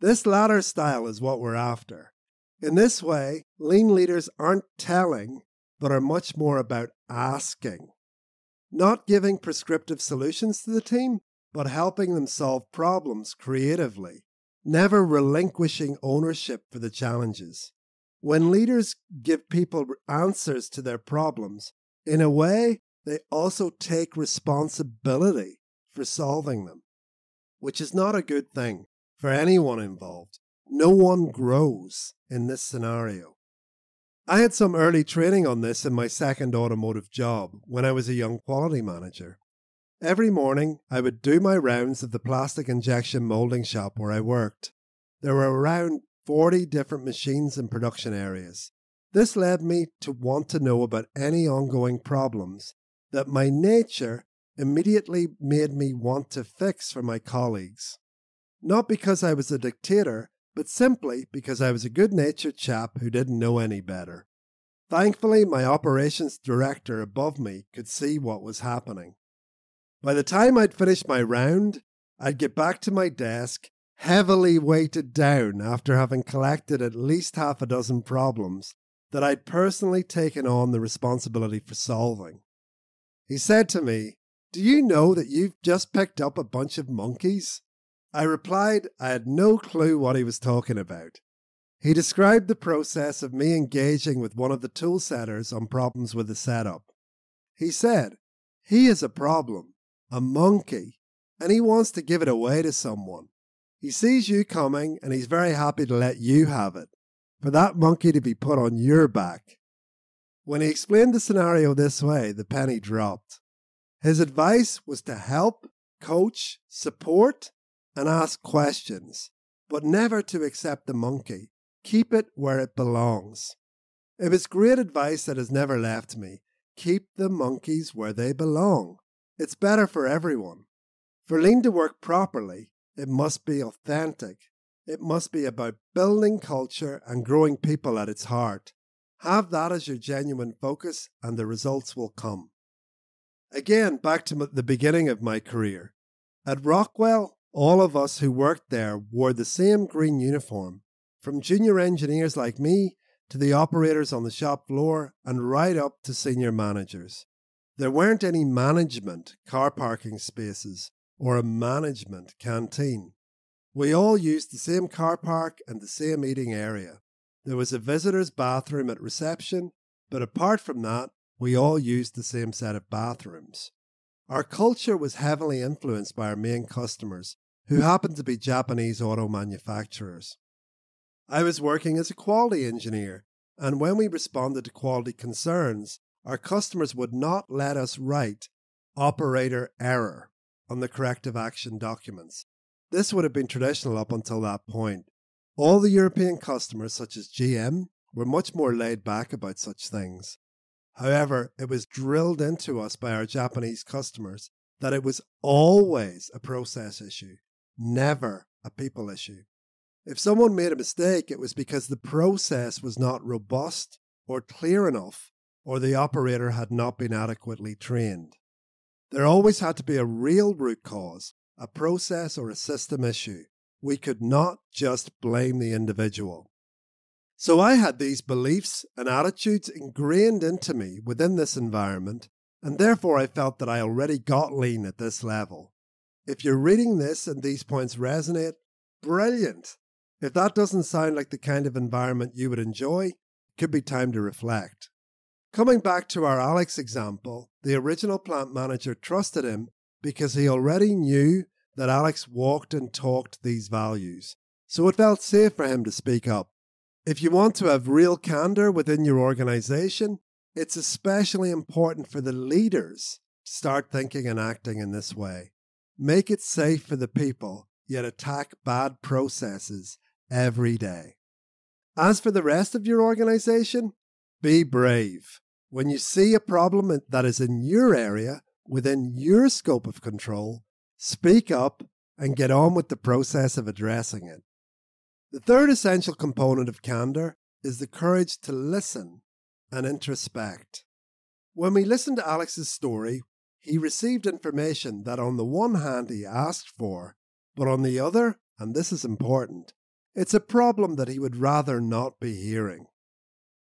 This latter style is what we're after. In this way, lean leaders aren't telling, but are much more about asking. Not giving prescriptive solutions to the team, but helping them solve problems creatively, never relinquishing ownership for the challenges. When leaders give people answers to their problems, in a way, they also take responsibility for solving them, which is not a good thing for anyone involved. No one grows in this scenario. I had some early training on this in my second automotive job when I was a young quality manager. Every morning, I would do my rounds of the plastic injection molding shop where I worked. There were around 40 different machines in production areas. This led me to want to know about any ongoing problems that my nature immediately made me want to fix for my colleagues. Not because I was a dictator, but simply because I was a good natured chap who didn't know any better. Thankfully, my operations director above me could see what was happening. By the time I'd finished my round, I'd get back to my desk, heavily weighted down after having collected at least half a dozen problems that I'd personally taken on the responsibility for solving. He said to me, Do you know that you've just picked up a bunch of monkeys? I replied I had no clue what he was talking about. He described the process of me engaging with one of the tool setters on problems with the setup. He said, He is a problem a monkey, and he wants to give it away to someone. He sees you coming and he's very happy to let you have it, for that monkey to be put on your back. When he explained the scenario this way, the penny dropped. His advice was to help, coach, support, and ask questions, but never to accept the monkey. Keep it where it belongs. It was great advice that has never left me. Keep the monkeys where they belong. It's better for everyone. For lean to work properly, it must be authentic. It must be about building culture and growing people at its heart. Have that as your genuine focus, and the results will come. Again, back to the beginning of my career. At Rockwell, all of us who worked there wore the same green uniform, from junior engineers like me to the operators on the shop floor and right up to senior managers. There weren't any management car parking spaces or a management canteen. We all used the same car park and the same eating area. There was a visitor's bathroom at reception, but apart from that, we all used the same set of bathrooms. Our culture was heavily influenced by our main customers, who happened to be Japanese auto manufacturers. I was working as a quality engineer, and when we responded to quality concerns, our customers would not let us write operator error on the corrective action documents. This would have been traditional up until that point. All the European customers, such as GM, were much more laid back about such things. However, it was drilled into us by our Japanese customers that it was always a process issue, never a people issue. If someone made a mistake, it was because the process was not robust or clear enough or the operator had not been adequately trained. There always had to be a real root cause, a process or a system issue. We could not just blame the individual. So I had these beliefs and attitudes ingrained into me within this environment, and therefore I felt that I already got lean at this level. If you're reading this and these points resonate, brilliant. If that doesn't sound like the kind of environment you would enjoy, it could be time to reflect. Coming back to our Alex example, the original plant manager trusted him because he already knew that Alex walked and talked these values, so it felt safe for him to speak up. If you want to have real candor within your organization, it's especially important for the leaders to start thinking and acting in this way. Make it safe for the people, yet attack bad processes every day. As for the rest of your organization, be brave. When you see a problem that is in your area, within your scope of control, speak up and get on with the process of addressing it. The third essential component of candor is the courage to listen and introspect. When we listened to Alex's story, he received information that on the one hand he asked for, but on the other, and this is important, it's a problem that he would rather not be hearing.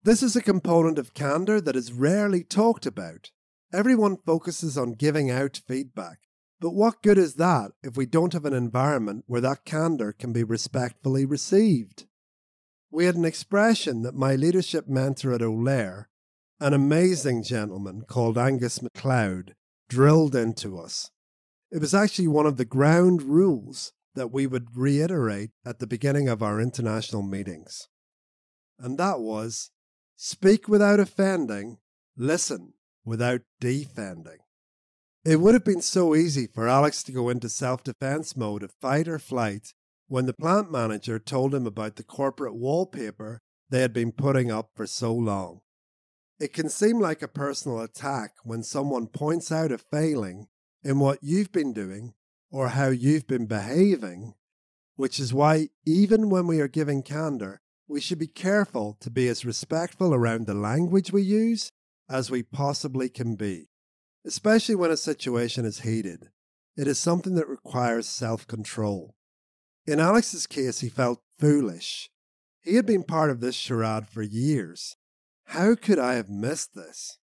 This is a component of candor that is rarely talked about. Everyone focuses on giving out feedback, but what good is that if we don't have an environment where that candor can be respectfully received? We had an expression that my leadership mentor at Olaer, an amazing gentleman called Angus MacLeod, drilled into us. It was actually one of the ground rules that we would reiterate at the beginning of our international meetings. And that was speak without offending, listen without defending. It would have been so easy for Alex to go into self defense mode of fight or flight when the plant manager told him about the corporate wallpaper they had been putting up for so long. It can seem like a personal attack when someone points out a failing in what you've been doing or how you've been behaving, which is why, even when we are giving candor, we should be careful to be as respectful around the language we use as we possibly can be, especially when a situation is heated. It is something that requires self control. In Alex's case, he felt foolish. He had been part of this charade for years. How could I have missed this?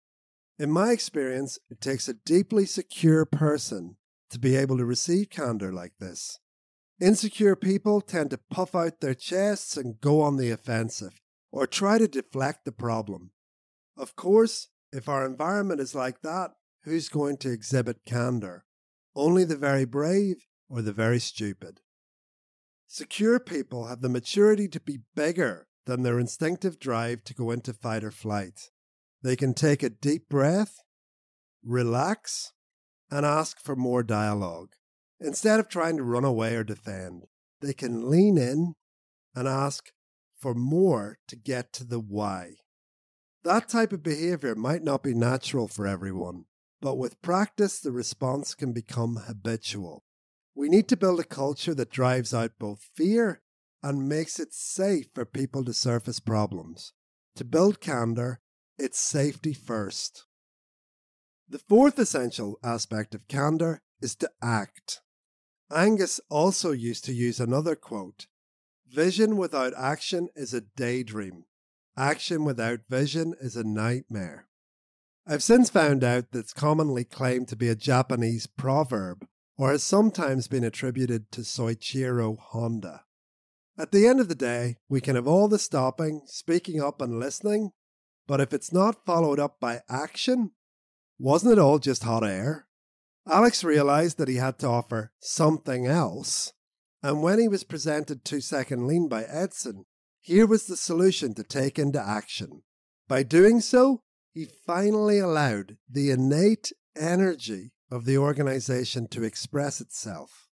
In my experience, it takes a deeply secure person to be able to receive candor like this. Insecure people tend to puff out their chests and go on the offensive, or try to deflect the problem. Of course, if our environment is like that, who's going to exhibit candor? Only the very brave or the very stupid. Secure people have the maturity to be bigger than their instinctive drive to go into fight or flight. They can take a deep breath, relax, and ask for more dialogue. Instead of trying to run away or defend, they can lean in and ask for more to get to the why. That type of behavior might not be natural for everyone, but with practice, the response can become habitual. We need to build a culture that drives out both fear and makes it safe for people to surface problems. To build candor, it's safety first. The fourth essential aspect of candor is to act. Angus also used to use another quote Vision without action is a daydream. Action without vision is a nightmare. I've since found out that it's commonly claimed to be a Japanese proverb, or has sometimes been attributed to Soichiro Honda. At the end of the day, we can have all the stopping, speaking up, and listening, but if it's not followed up by action, wasn't it all just hot air? Alex realized that he had to offer something else, and when he was presented Two Second Lean by Edson, here was the solution to take into action. By doing so, he finally allowed the innate energy of the organization to express itself.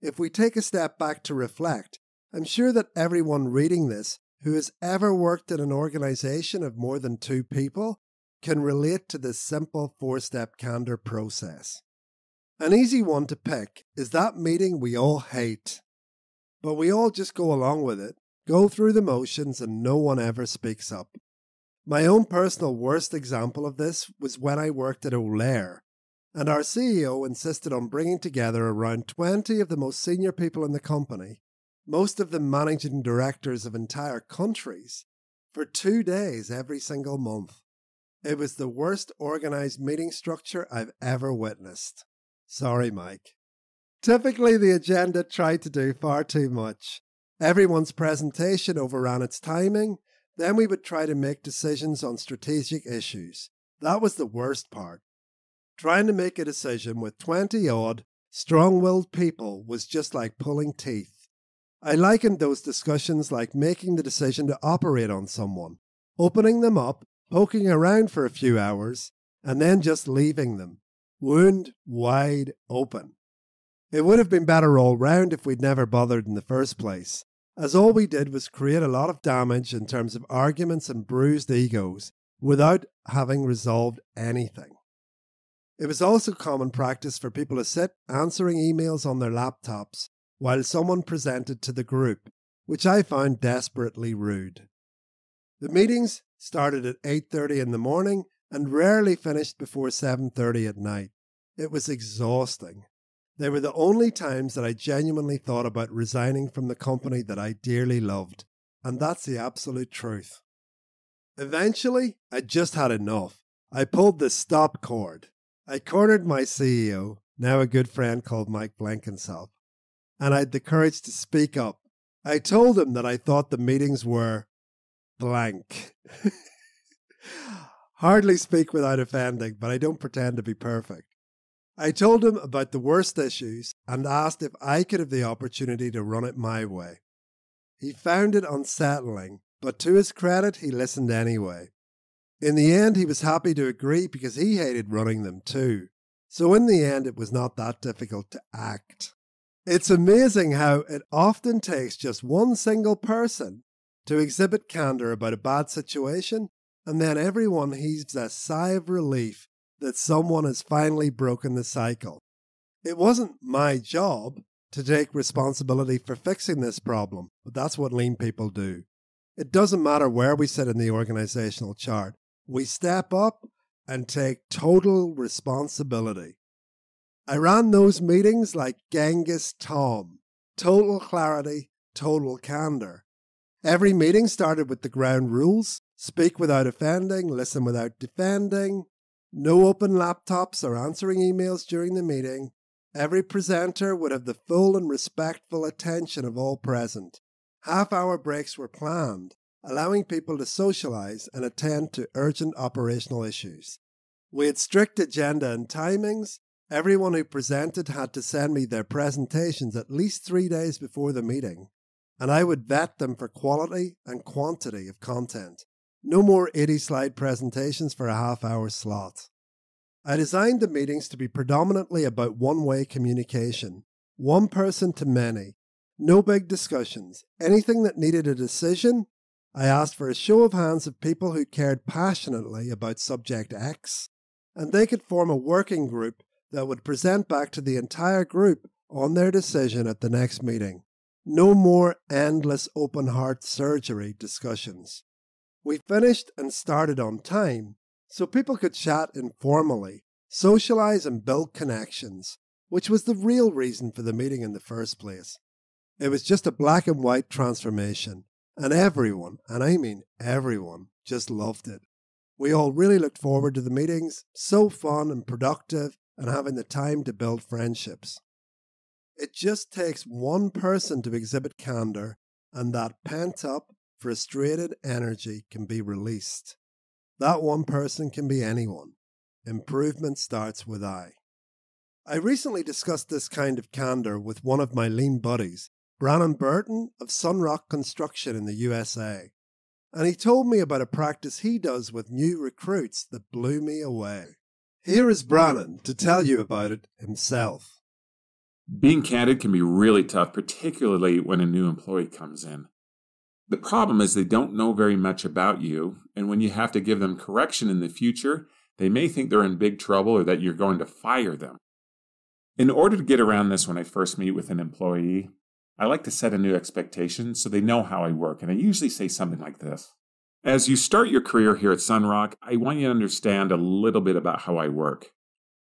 If we take a step back to reflect, I'm sure that everyone reading this who has ever worked in an organization of more than two people can relate to this simple four step candor process. An easy one to pick is that meeting we all hate, but we all just go along with it, go through the motions, and no one ever speaks up. My own personal worst example of this was when I worked at Olaer, and our CEO insisted on bringing together around 20 of the most senior people in the company, most of them managing directors of entire countries, for two days every single month. It was the worst organized meeting structure I've ever witnessed. Sorry, Mike. Typically, the agenda tried to do far too much. Everyone's presentation overran its timing. Then we would try to make decisions on strategic issues. That was the worst part. Trying to make a decision with 20 odd, strong willed people was just like pulling teeth. I likened those discussions like making the decision to operate on someone, opening them up, poking around for a few hours, and then just leaving them wound wide open. It would have been better all round if we'd never bothered in the first place, as all we did was create a lot of damage in terms of arguments and bruised egos without having resolved anything. It was also common practice for people to sit answering emails on their laptops while someone presented to the group, which I found desperately rude. The meetings started at 8:30 in the morning and rarely finished before 7:30 at night. It was exhausting. They were the only times that I genuinely thought about resigning from the company that I dearly loved, and that's the absolute truth. Eventually, I just had enough. I pulled the stop cord. I cornered my CEO, now a good friend called Mike Blenkinsop, and I had the courage to speak up. I told him that I thought the meetings were blank. Hardly speak without offending, but I don't pretend to be perfect. I told him about the worst issues and asked if I could have the opportunity to run it my way. He found it unsettling but to his credit, he listened anyway. In the end, he was happy to agree because he hated running them too. So, in the end, it was not that difficult to act. It's amazing how it often takes just one single person to exhibit candor about a bad situation, and then everyone heaves a sigh of relief that someone has finally broken the cycle. It wasn't my job to take responsibility for fixing this problem, but that's what lean people do. It doesn't matter where we sit in the organizational chart, we step up and take total responsibility. I ran those meetings like Genghis Tom total clarity, total candor. Every meeting started with the ground rules speak without offending, listen without defending, no open laptops or answering emails during the meeting. Every presenter would have the full and respectful attention of all present. Half hour breaks were planned, allowing people to socialize and attend to urgent operational issues. We had strict agenda and timings. Everyone who presented had to send me their presentations at least three days before the meeting, and I would vet them for quality and quantity of content. No more 80 slide presentations for a half hour slot. I designed the meetings to be predominantly about one way communication, one person to many, no big discussions. Anything that needed a decision I asked for a show of hands of people who cared passionately about subject X, and they could form a working group that would present back to the entire group on their decision at the next meeting. No more endless open heart surgery discussions. We finished and started on time, so people could chat informally, socialize, and build connections, which was the real reason for the meeting in the first place. It was just a black and white transformation and everyone, and I mean everyone, just loved it. We all really looked forward to the meetings, so fun and productive, and having the time to build friendships. It just takes one person to exhibit candor, and that pent up, frustrated energy can be released. That one person can be anyone. Improvement starts with I. I recently discussed this kind of candor with one of my lean buddies Brannon Burton of Sunrock Construction in the USA. And he told me about a practice he does with new recruits that blew me away. Here is Brannon to tell you about it himself. Being candid can be really tough, particularly when a new employee comes in. The problem is they don't know very much about you, and when you have to give them correction in the future, they may think they're in big trouble or that you're going to fire them. In order to get around this when I first meet with an employee, I like to set a new expectation so they know how I work, and I usually say something like this. As you start your career here at Sunrock, I want you to understand a little bit about how I work.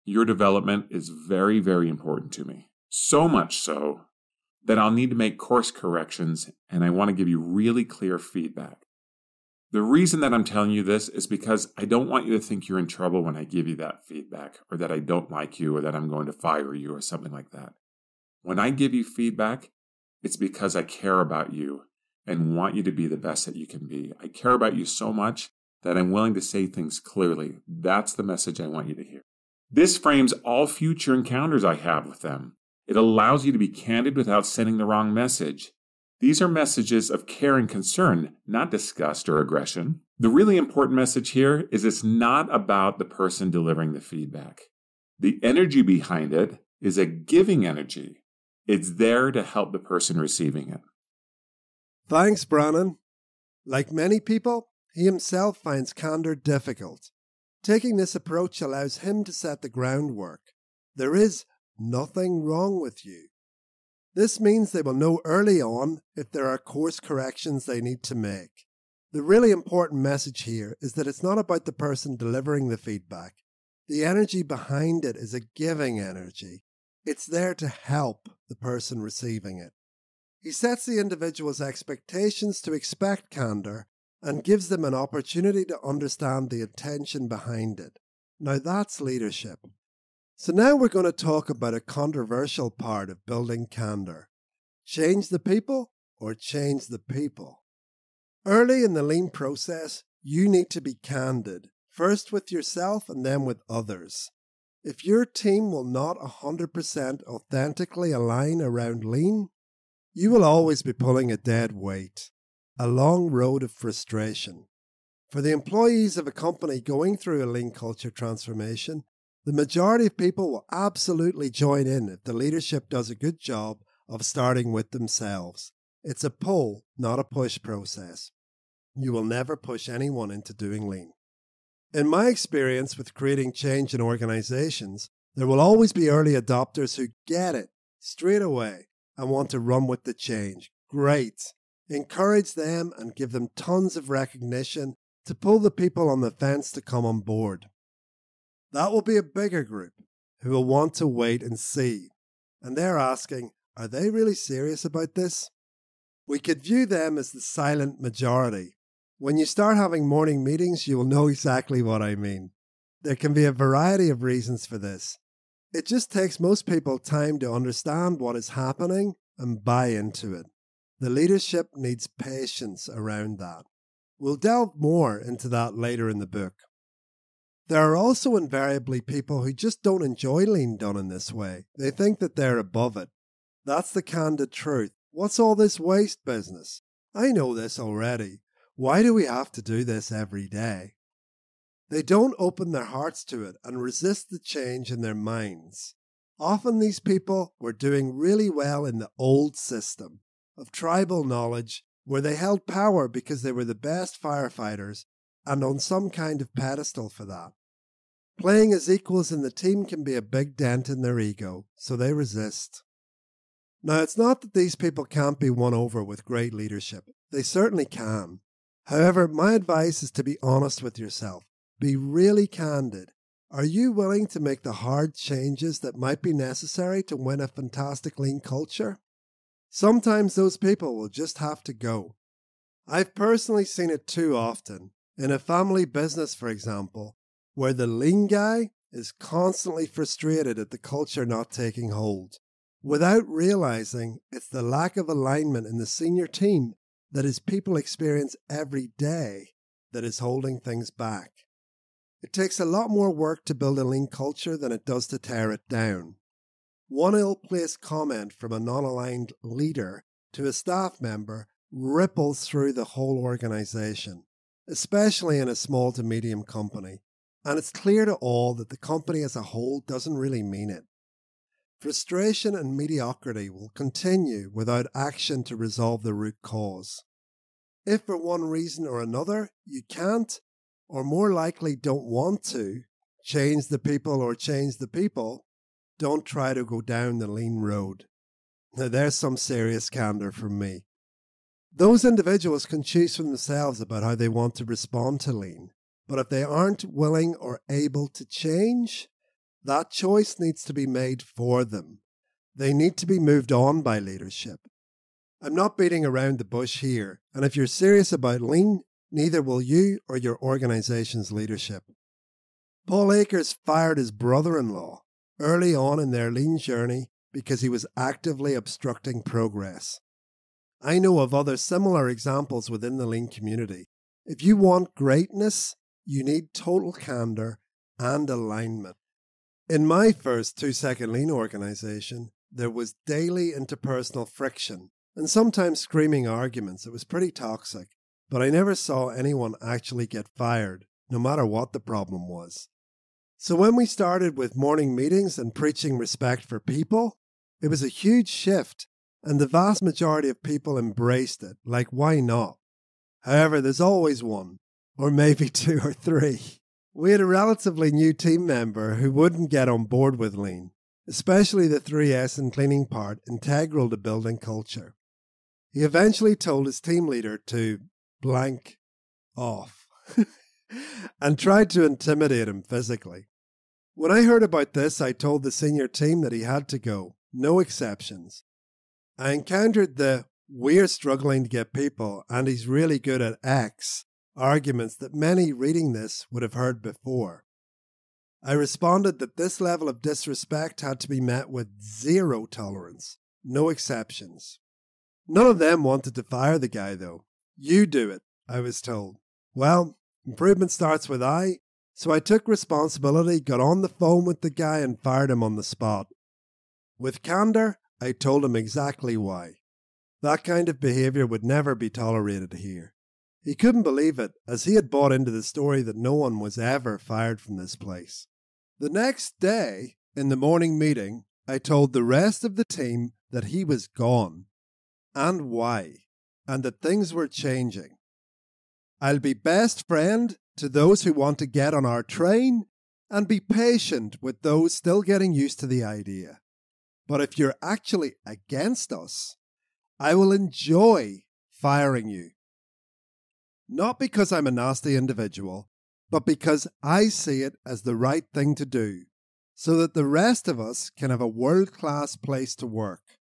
Your development is very, very important to me. So much so that I'll need to make course corrections and I want to give you really clear feedback. The reason that I'm telling you this is because I don't want you to think you're in trouble when I give you that feedback, or that I don't like you, or that I'm going to fire you, or something like that. When I give you feedback, it's because I care about you and want you to be the best that you can be. I care about you so much that I'm willing to say things clearly. That's the message I want you to hear. This frames all future encounters I have with them. It allows you to be candid without sending the wrong message. These are messages of care and concern, not disgust or aggression. The really important message here is it's not about the person delivering the feedback. The energy behind it is a giving energy. It's there to help the person receiving it. Thanks, Brannon. Like many people, he himself finds candor difficult. Taking this approach allows him to set the groundwork. There is nothing wrong with you. This means they will know early on if there are course corrections they need to make. The really important message here is that it's not about the person delivering the feedback. The energy behind it is a giving energy. It's there to help the person receiving it. He sets the individual's expectations to expect candor and gives them an opportunity to understand the intention behind it. Now that's leadership. So now we're going to talk about a controversial part of building candor. Change the people or change the people? Early in the lean process, you need to be candid, first with yourself and then with others. If your team will not 100% authentically align around lean, you will always be pulling a dead weight. a long road of frustration. For the employees of a company going through a lean culture transformation, the majority of people will absolutely join in if the leadership does a good job of starting with themselves. It's a pull, not a push process. You will never push anyone into doing lean. In my experience with creating change in organizations, there will always be early adopters who get it straight away and want to run with the change. Great. Encourage them and give them tons of recognition to pull the people on the fence to come on board. That will be a bigger group who will want to wait and see. And they're asking, are they really serious about this? We could view them as the silent majority. When you start having morning meetings, you will know exactly what I mean. There can be a variety of reasons for this. It just takes most people time to understand what is happening and buy into it. The leadership needs patience around that. We'll delve more into that later in the book. There are also invariably people who just don't enjoy lean done in this way. They think that they're above it. That's the candid truth. What's all this waste business? I know this already. Why do we have to do this every day? They don't open their hearts to it and resist the change in their minds. Often these people were doing really well in the old system of tribal knowledge where they held power because they were the best firefighters and on some kind of pedestal for that. Playing as equals in the team can be a big dent in their ego, so they resist. Now, it's not that these people can't be won over with great leadership. They certainly can. However, my advice is to be honest with yourself. Be really candid. Are you willing to make the hard changes that might be necessary to win a fantastic lean culture? Sometimes those people will just have to go. I've personally seen it too often, in a family business, for example, where the lean guy is constantly frustrated at the culture not taking hold, without realizing it's the lack of alignment in the senior team that his people experience every day that is holding things back. It takes a lot more work to build a lean culture than it does to tear it down. One ill placed comment from a non aligned leader to a staff member ripples through the whole organization especially in a small to medium company, and it's clear to all that the company as a whole doesn't really mean it. Frustration and mediocrity will continue without action to resolve the root cause. If for one reason or another you can't, or more likely don't want to, change the people or change the people, don't try to go down the lean road. Now, there's some serious candor from me. Those individuals can choose for themselves about how they want to respond to lean. But if they aren't willing or able to change, that choice needs to be made for them. They need to be moved on by leadership. I'm not beating around the bush here, and if you're serious about lean, neither will you or your organization's leadership. Paul Akers fired his brother in law early on in their lean journey because he was actively obstructing progress. I know of other similar examples within the lean community. If you want greatness, you need total candor and alignment. In my first two second lean organization, there was daily interpersonal friction and sometimes screaming arguments. It was pretty toxic, but I never saw anyone actually get fired, no matter what the problem was. So when we started with morning meetings and preaching respect for people, it was a huge shift and the vast majority of people embraced it. Like, why not? However, there's always one, or maybe two or three. We had a relatively new team member who wouldn't get on board with lean, especially the 3S and cleaning part, integral to building culture. He eventually told his team leader to blank off and tried to intimidate him physically. When I heard about this, I told the senior team that he had to go, no exceptions. I encountered the we're struggling to get people and he's really good at X arguments that many reading this would have heard before. I responded that this level of disrespect had to be met with zero tolerance, no exceptions. None of them wanted to fire the guy, though. You do it, I was told. Well, improvement starts with I, so I took responsibility, got on the phone with the guy, and fired him on the spot. With candor, I told him exactly why. That kind of behavior would never be tolerated here. He couldn't believe it, as he had bought into the story that no one was ever fired from this place. The next day, in the morning meeting, I told the rest of the team that he was gone and why, and that things were changing. I'll be best friend to those who want to get on our train and be patient with those still getting used to the idea. But if you're actually against us, I will enjoy firing you. Not because I'm a nasty individual, but because I see it as the right thing to do, so that the rest of us can have a world class place to work.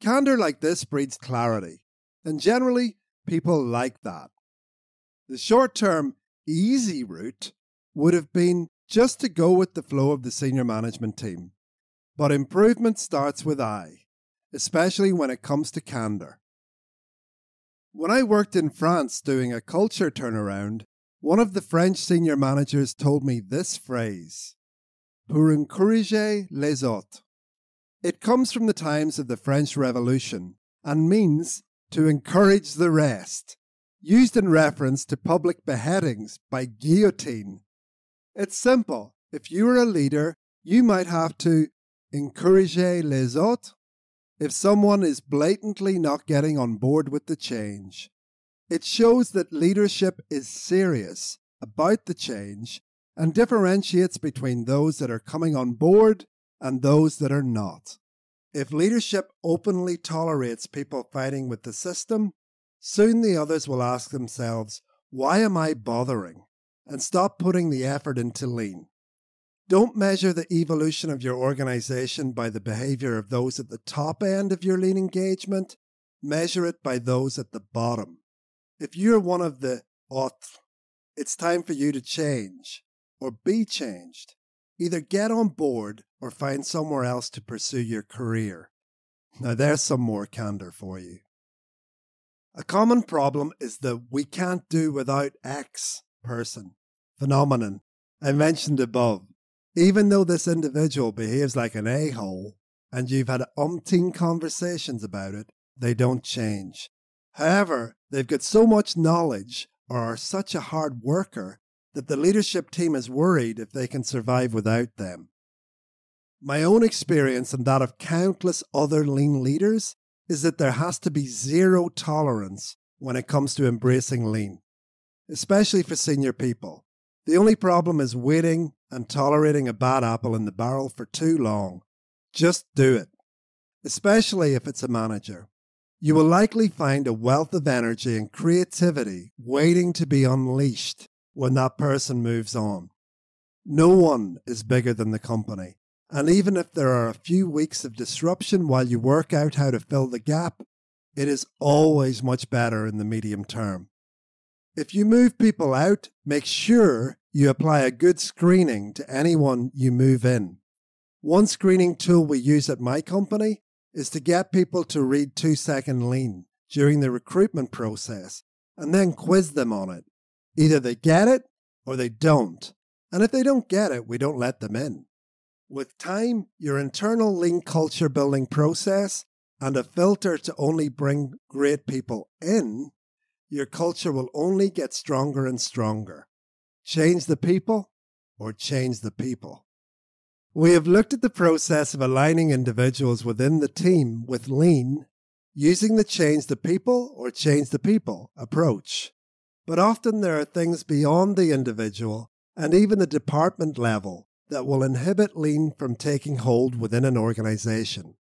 Candor like this breeds clarity, and generally, people like that. The short term, easy route would have been just to go with the flow of the senior management team. But improvement starts with I, especially when it comes to candor. When I worked in France doing a culture turnaround, one of the French senior managers told me this phrase Pour encourager les autres. It comes from the times of the French Revolution and means to encourage the rest, used in reference to public beheadings by guillotine. It's simple. If you were a leader, you might have to encourager les autres if someone is blatantly not getting on board with the change. It shows that leadership is serious about the change and differentiates between those that are coming on board and those that are not. If leadership openly tolerates people fighting with the system, soon the others will ask themselves, why am I bothering? And stop putting the effort into lean. Don't measure the evolution of your organization by the behavior of those at the top end of your lean engagement. Measure it by those at the bottom. If you're one of the autres, it's time for you to change or be changed. Either get on board or find somewhere else to pursue your career. Now, there's some more candor for you. A common problem is the we can't do without X person phenomenon I mentioned above. Even though this individual behaves like an a hole and you've had umpteen conversations about it, they don't change. However, they've got so much knowledge or are such a hard worker that the leadership team is worried if they can survive without them. My own experience and that of countless other lean leaders is that there has to be zero tolerance when it comes to embracing lean, especially for senior people. The only problem is waiting and tolerating a bad apple in the barrel for too long. Just do it, especially if it's a manager. You will likely find a wealth of energy and creativity waiting to be unleashed when that person moves on. No one is bigger than the company, and even if there are a few weeks of disruption while you work out how to fill the gap, it is always much better in the medium term. If you move people out, make sure you apply a good screening to anyone you move in. One screening tool we use at my company is to get people to read two second lean during the recruitment process and then quiz them on it. Either they get it or they don't. And if they don't get it, we don't let them in. With time, your internal lean culture building process and a filter to only bring great people in, your culture will only get stronger and stronger. Change the people or change the people. We have looked at the process of aligning individuals within the team with lean using the change the people or change the people approach. But often there are things beyond the individual and even the department level that will inhibit lean from taking hold within an organization.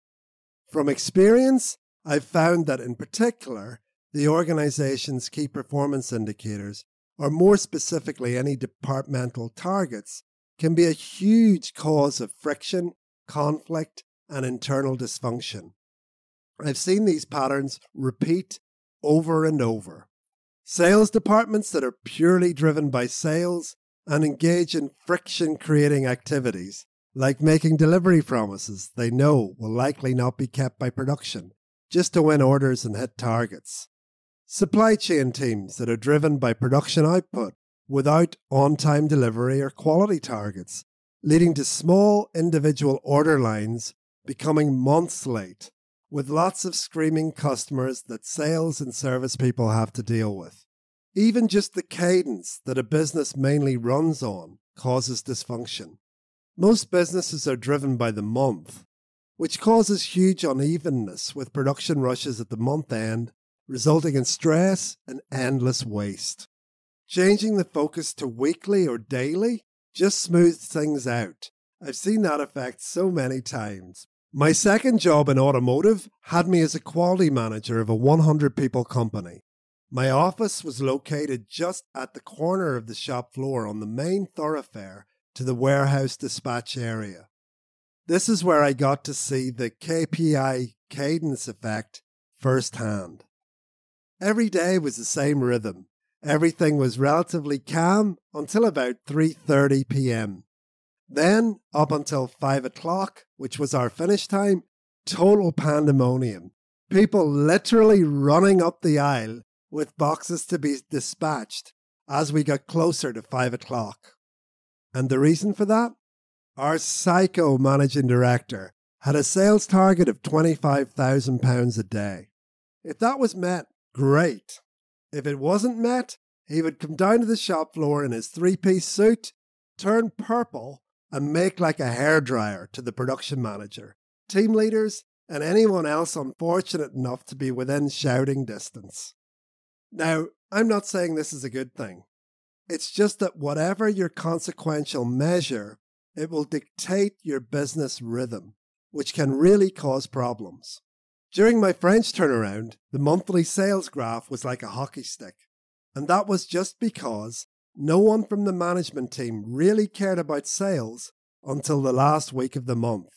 From experience, I've found that in particular, the organization's key performance indicators, or more specifically any departmental targets, can be a huge cause of friction, conflict, and internal dysfunction. I've seen these patterns repeat over and over. Sales departments that are purely driven by sales and engage in friction creating activities, like making delivery promises they know will likely not be kept by production, just to win orders and hit targets. Supply chain teams that are driven by production output without on time delivery or quality targets, leading to small individual order lines becoming months late with lots of screaming customers that sales and service people have to deal with. Even just the cadence that a business mainly runs on causes dysfunction. Most businesses are driven by the month, which causes huge unevenness with production rushes at the month end, resulting in stress and endless waste. Changing the focus to weekly or daily just smooths things out. I've seen that effect so many times. My second job in automotive had me as a quality manager of a 100 people company. My office was located just at the corner of the shop floor on the main thoroughfare to the warehouse dispatch area. This is where I got to see the KPI cadence effect firsthand. Every day was the same rhythm. Everything was relatively calm until about 3:30 p.m. Then, up until 5 o'clock, which was our finish time, total pandemonium. People literally running up the aisle with boxes to be dispatched as we got closer to 5 o'clock. And the reason for that? Our psycho managing director had a sales target of £25,000 a day. If that was met, great. If it wasn't met, he would come down to the shop floor in his three piece suit, turn purple, and make like a hairdryer to the production manager, team leaders, and anyone else unfortunate enough to be within shouting distance. Now, I'm not saying this is a good thing. It's just that whatever your consequential measure, it will dictate your business rhythm, which can really cause problems. During my French turnaround, the monthly sales graph was like a hockey stick. And that was just because no one from the management team really cared about sales until the last week of the month,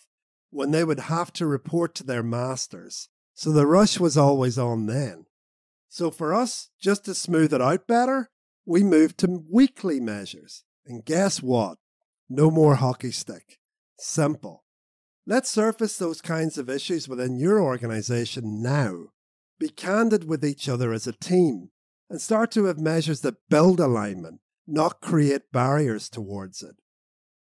when they would have to report to their masters. So the rush was always on then. So for us, just to smooth it out better, we moved to weekly measures. And guess what? No more hockey stick. Simple. Let's surface those kinds of issues within your organization now. Be candid with each other as a team and start to have measures that build alignment not create barriers towards it.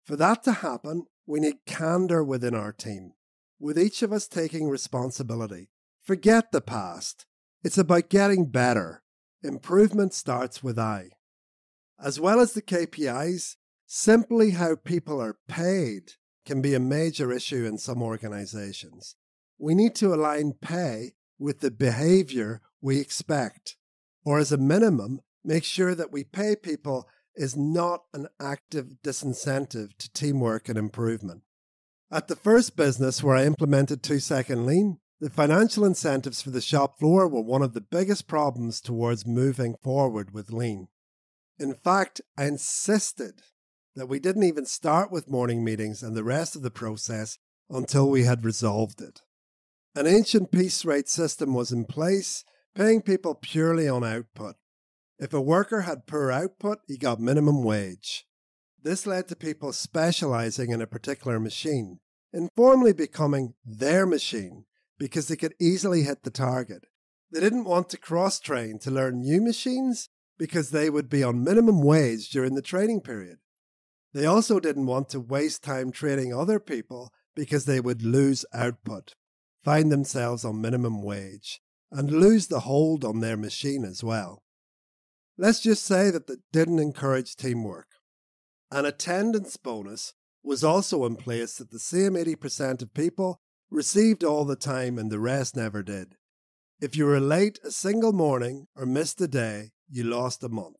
For that to happen, we need candor within our team, with each of us taking responsibility. Forget the past. It's about getting better. Improvement starts with I. As well as the KPIs, simply how people are paid can be a major issue in some organizations. We need to align pay with the behavior we expect, or as a minimum, make sure that we pay people is not an active disincentive to teamwork and improvement. At the first business where I implemented two second lean, the financial incentives for the shop floor were one of the biggest problems towards moving forward with lean. In fact, I insisted that we didn't even start with morning meetings and the rest of the process until we had resolved it. An ancient piece rate system was in place, paying people purely on output. If a worker had poor output, he got minimum wage. This led to people specializing in a particular machine, informally becoming their machine because they could easily hit the target. They didn't want to cross train to learn new machines because they would be on minimum wage during the training period. They also didn't want to waste time training other people because they would lose output, find themselves on minimum wage, and lose the hold on their machine as well. Let's just say that it didn't encourage teamwork. An attendance bonus was also in place that the same 80% of people received all the time and the rest never did. If you were late a single morning or missed a day, you lost a month.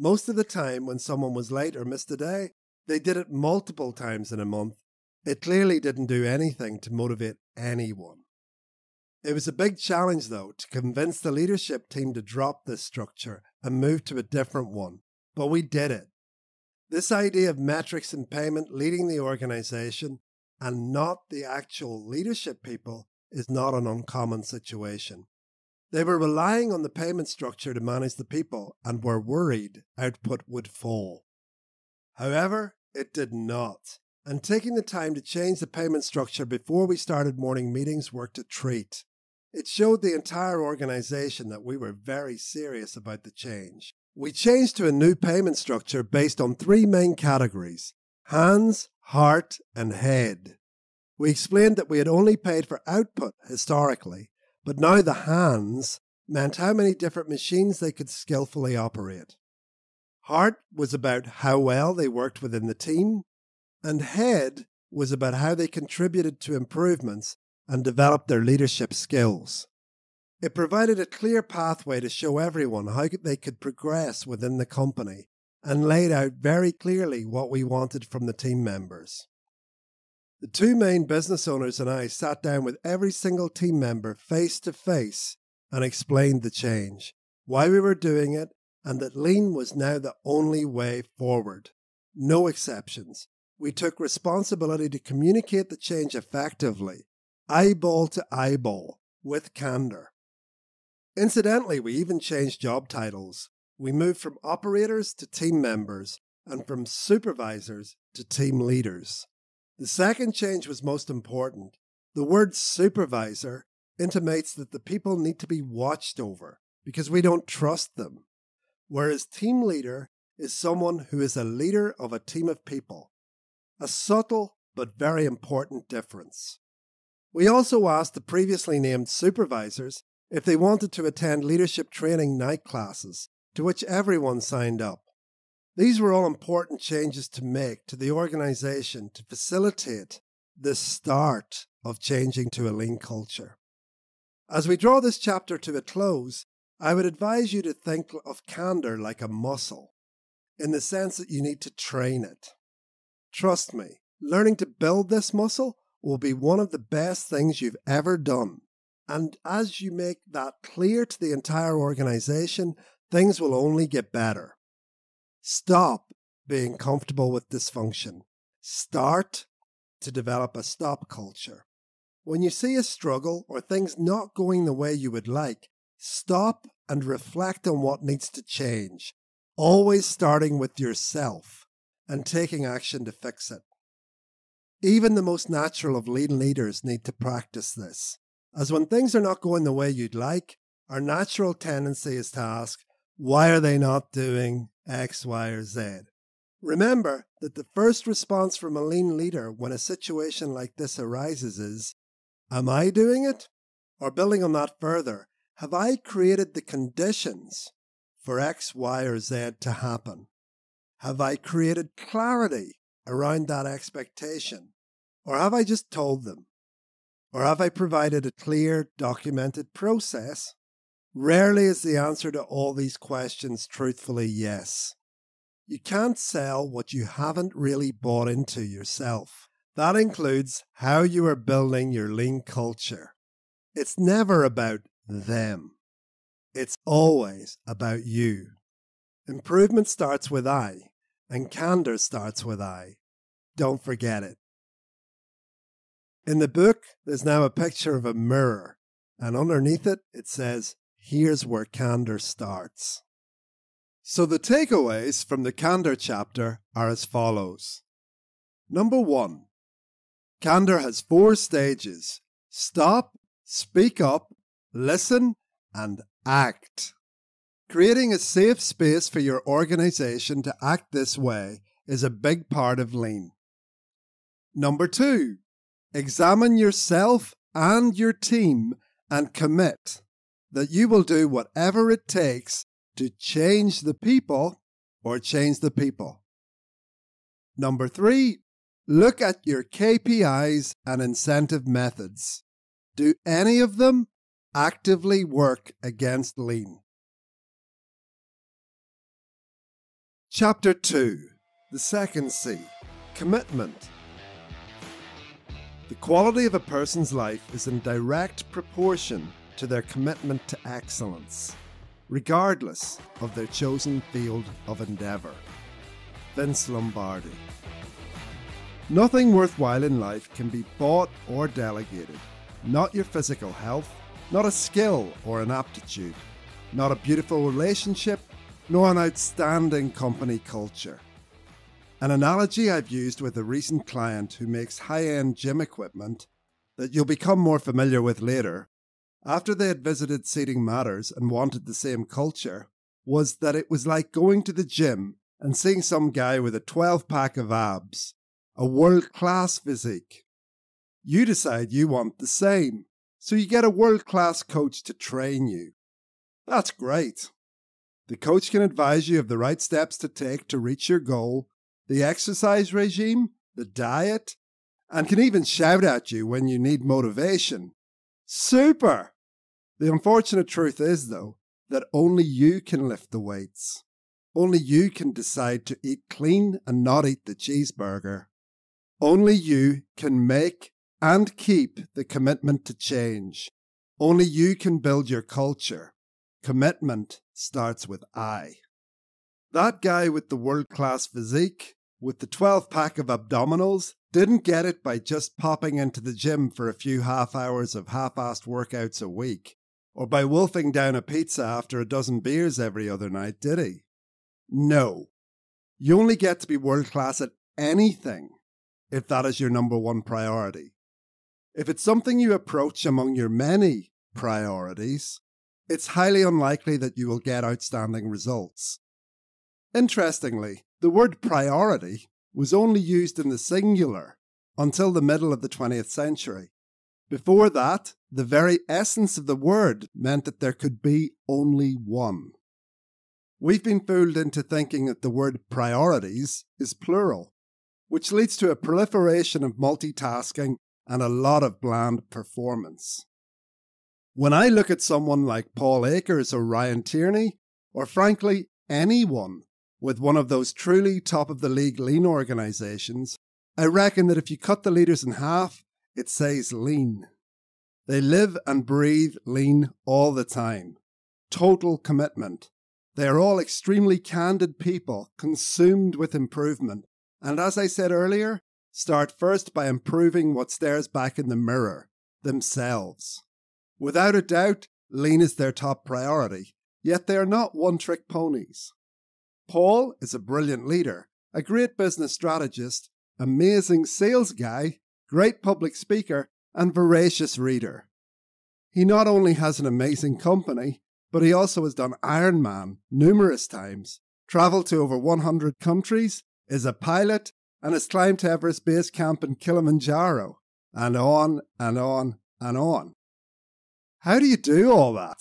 Most of the time, when someone was late or missed a day, they did it multiple times in a month. It clearly didn't do anything to motivate anyone. It was a big challenge, though, to convince the leadership team to drop this structure and move to a different one, but we did it. This idea of metrics and payment leading the organization and not the actual leadership people is not an uncommon situation. They were relying on the payment structure to manage the people and were worried output would fall. However, it did not, and taking the time to change the payment structure before we started morning meetings worked a treat. It showed the entire organization that we were very serious about the change. We changed to a new payment structure based on three main categories hands, heart, and head. We explained that we had only paid for output historically, but now the hands meant how many different machines they could skillfully operate. Heart was about how well they worked within the team, and head was about how they contributed to improvements and developed their leadership skills. It provided a clear pathway to show everyone how they could progress within the company and laid out very clearly what we wanted from the team members. The two main business owners and I sat down with every single team member face to face and explained the change, why we were doing it, and that lean was now the only way forward. No exceptions. We took responsibility to communicate the change effectively, eyeball to eyeball, with candor. Incidentally, we even changed job titles. We moved from operators to team members and from supervisors to team leaders. The second change was most important. The word supervisor intimates that the people need to be watched over because we don't trust them, whereas team leader is someone who is a leader of a team of people. A subtle but very important difference. We also asked the previously named supervisors if they wanted to attend leadership training night classes, to which everyone signed up. These were all important changes to make to the organization to facilitate the start of changing to a lean culture. As we draw this chapter to a close, I would advise you to think of candor like a muscle, in the sense that you need to train it. Trust me, learning to build this muscle will be one of the best things you've ever done. And as you make that clear to the entire organization, things will only get better. Stop being comfortable with dysfunction. Start to develop a stop culture. When you see a struggle or things not going the way you would like, stop and reflect on what needs to change, always starting with yourself and taking action to fix it. Even the most natural of lean leaders need to practice this, as when things are not going the way you'd like, our natural tendency is to ask, why are they not doing X, Y, or Z. Remember that the first response from a lean leader when a situation like this arises is Am I doing it? Or building on that further, have I created the conditions for X, Y, or Z to happen? Have I created clarity around that expectation? Or have I just told them? Or have I provided a clear, documented process Rarely is the answer to all these questions truthfully yes. You can't sell what you haven't really bought into yourself. That includes how you are building your lean culture. It's never about them. It's always about you. Improvement starts with I, and candor starts with I. Don't forget it. In the book, there's now a picture of a mirror, and underneath it, it says, here's where candor starts. So the takeaways from the candor chapter are as follows. Number one, candor has four stages stop, speak up, listen, and act. Creating a safe space for your organization to act this way is a big part of lean. Number two, examine yourself and your team and commit that you will do whatever it takes to change the people or change the people. Number three, look at your KPIs and incentive methods. Do any of them actively work against lean? Chapter 2 The second C Commitment. The quality of a person's life is in direct proportion to their commitment to excellence, regardless of their chosen field of endeavour. Vince Lombardi. Nothing worthwhile in life can be bought or delegated. Not your physical health, not a skill or an aptitude, not a beautiful relationship, nor an outstanding company culture. An analogy I've used with a recent client who makes high end gym equipment that you'll become more familiar with later after they had visited Seating Matters and wanted the same culture, was that it was like going to the gym and seeing some guy with a 12 pack of abs, a world class physique. You decide you want the same, so you get a world class coach to train you. That's great. The coach can advise you of the right steps to take to reach your goal, the exercise regime, the diet, and can even shout at you when you need motivation. Super! The unfortunate truth is, though, that only you can lift the weights. Only you can decide to eat clean and not eat the cheeseburger. Only you can make and keep the commitment to change. Only you can build your culture. Commitment starts with I. That guy with the world class physique, with the 12 pack of abdominals, didn't get it by just popping into the gym for a few half hours of half assed workouts a week, or by wolfing down a pizza after a dozen beers every other night, did he? No. You only get to be world class at anything if that is your number one priority. If it's something you approach among your many priorities, it's highly unlikely that you will get outstanding results. Interestingly, the word priority was only used in the singular until the middle of the 20th century. Before that, the very essence of the word meant that there could be only one. We've been fooled into thinking that the word priorities is plural, which leads to a proliferation of multitasking and a lot of bland performance. When I look at someone like Paul Akers or Ryan Tierney, or frankly, anyone with one of those truly top of the league lean organizations, I reckon that if you cut the leaders in half, it says lean. They live and breathe lean all the time. Total commitment. They are all extremely candid people, consumed with improvement. And as I said earlier, start first by improving what stares back in the mirror themselves. Without a doubt, lean is their top priority, yet they are not one trick ponies. Paul is a brilliant leader, a great business strategist, amazing sales guy, great public speaker, and voracious reader. He not only has an amazing company, but he also has done Ironman numerous times, traveled to over 100 countries, is a pilot, and has climbed to Everest Base Camp in Kilimanjaro, and on and on and on. How do you do all that?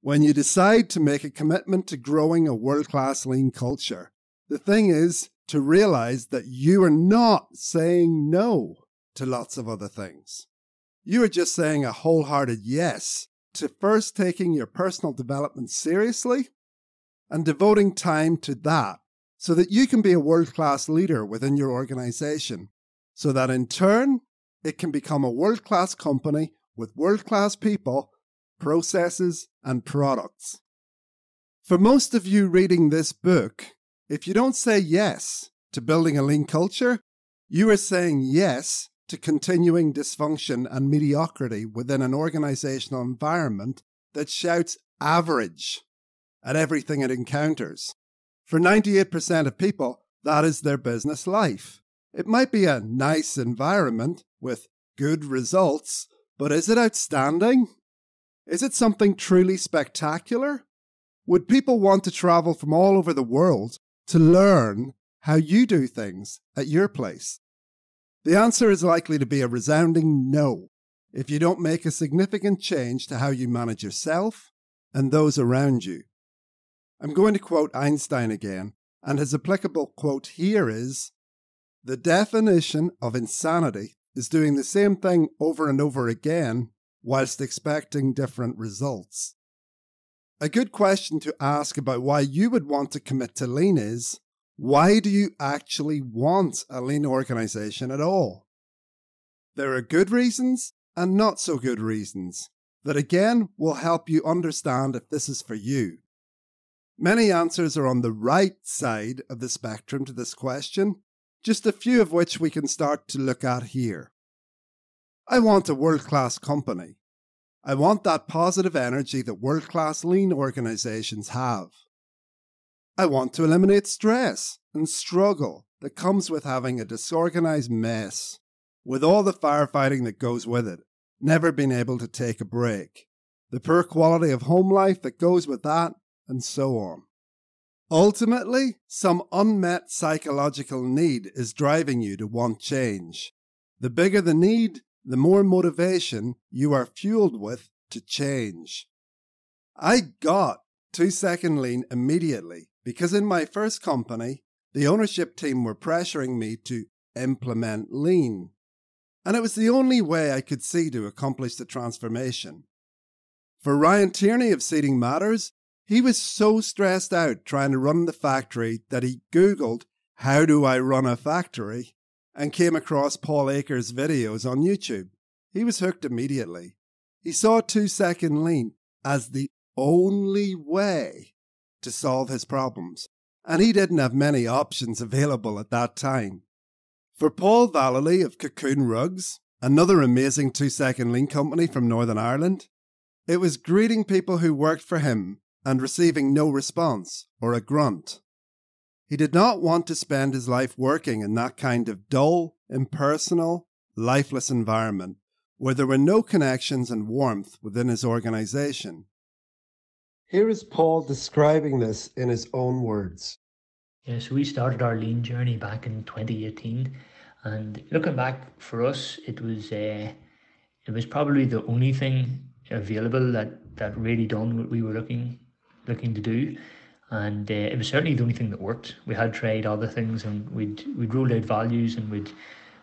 When you decide to make a commitment to growing a world class lean culture, the thing is to realize that you are not saying no to lots of other things. You are just saying a wholehearted yes to first taking your personal development seriously and devoting time to that so that you can be a world class leader within your organization, so that in turn, it can become a world class company with world class people, processes, and products. For most of you reading this book, if you don't say yes to building a lean culture, you are saying yes to continuing dysfunction and mediocrity within an organizational environment that shouts average at everything it encounters. For 98% of people, that is their business life. It might be a nice environment with good results, but is it outstanding? Is it something truly spectacular? Would people want to travel from all over the world to learn how you do things at your place? The answer is likely to be a resounding no if you don't make a significant change to how you manage yourself and those around you. I'm going to quote Einstein again, and his applicable quote here is The definition of insanity is doing the same thing over and over again whilst expecting different results. A good question to ask about why you would want to commit to lean is why do you actually want a lean organization at all? There are good reasons and not so good reasons that again will help you understand if this is for you. Many answers are on the right side of the spectrum to this question, just a few of which we can start to look at here. I want a world class company. I want that positive energy that world class lean organizations have. I want to eliminate stress and struggle that comes with having a disorganized mess, with all the firefighting that goes with it, never being able to take a break, the poor quality of home life that goes with that, and so on. Ultimately, some unmet psychological need is driving you to want change. The bigger the need, the more motivation you are fueled with to change. I got two second lean immediately because in my first company, the ownership team were pressuring me to implement lean. And it was the only way I could see to accomplish the transformation. For Ryan Tierney of Seeding Matters, he was so stressed out trying to run the factory that he Googled, How do I run a factory? And came across Paul Akers' videos on YouTube. He was hooked immediately. He saw two second lean as the only way to solve his problems, and he didn't have many options available at that time. For Paul Vallely of Kukoon Rugs, another amazing two second lean company from Northern Ireland, it was greeting people who worked for him and receiving no response or a grunt. He did not want to spend his life working in that kind of dull, impersonal, lifeless environment where there were no connections and warmth within his organization. Here is Paul describing this in his own words. Yeah, so we started our lean journey back in 2018, and looking back for us, it was uh, it was probably the only thing available that that really done what we were looking looking to do, and uh, it was certainly the only thing that worked. We had tried other things, and we'd we'd rolled out values, and we'd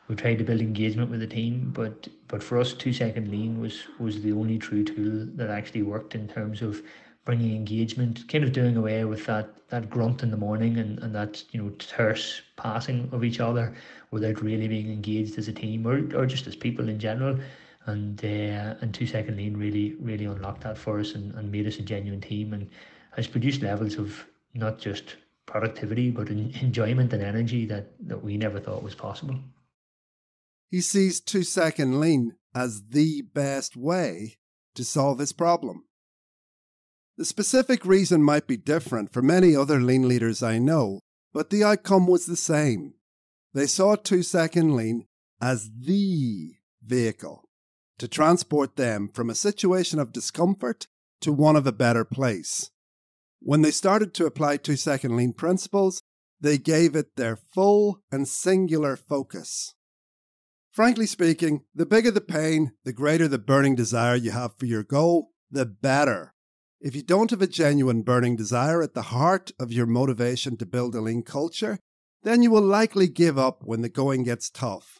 we tried to build engagement with the team, but but for us, two second lean was was the only true tool that actually worked in terms of bringing engagement, kind of doing away with that that grunt in the morning and, and that you know terse passing of each other without really being engaged as a team or, or just as people in general. And uh, and two second lean really really unlocked that for us and, and made us a genuine team and has produced levels of not just productivity but enjoyment and energy that, that we never thought was possible. He sees two second lean as the best way to solve his problem. The specific reason might be different for many other lean leaders I know, but the outcome was the same. They saw two second lean as the vehicle to transport them from a situation of discomfort to one of a better place. When they started to apply two second lean principles, they gave it their full and singular focus. Frankly speaking, the bigger the pain, the greater the burning desire you have for your goal, the better if you don't have a genuine burning desire at the heart of your motivation to build a lean culture, then you will likely give up when the going gets tough,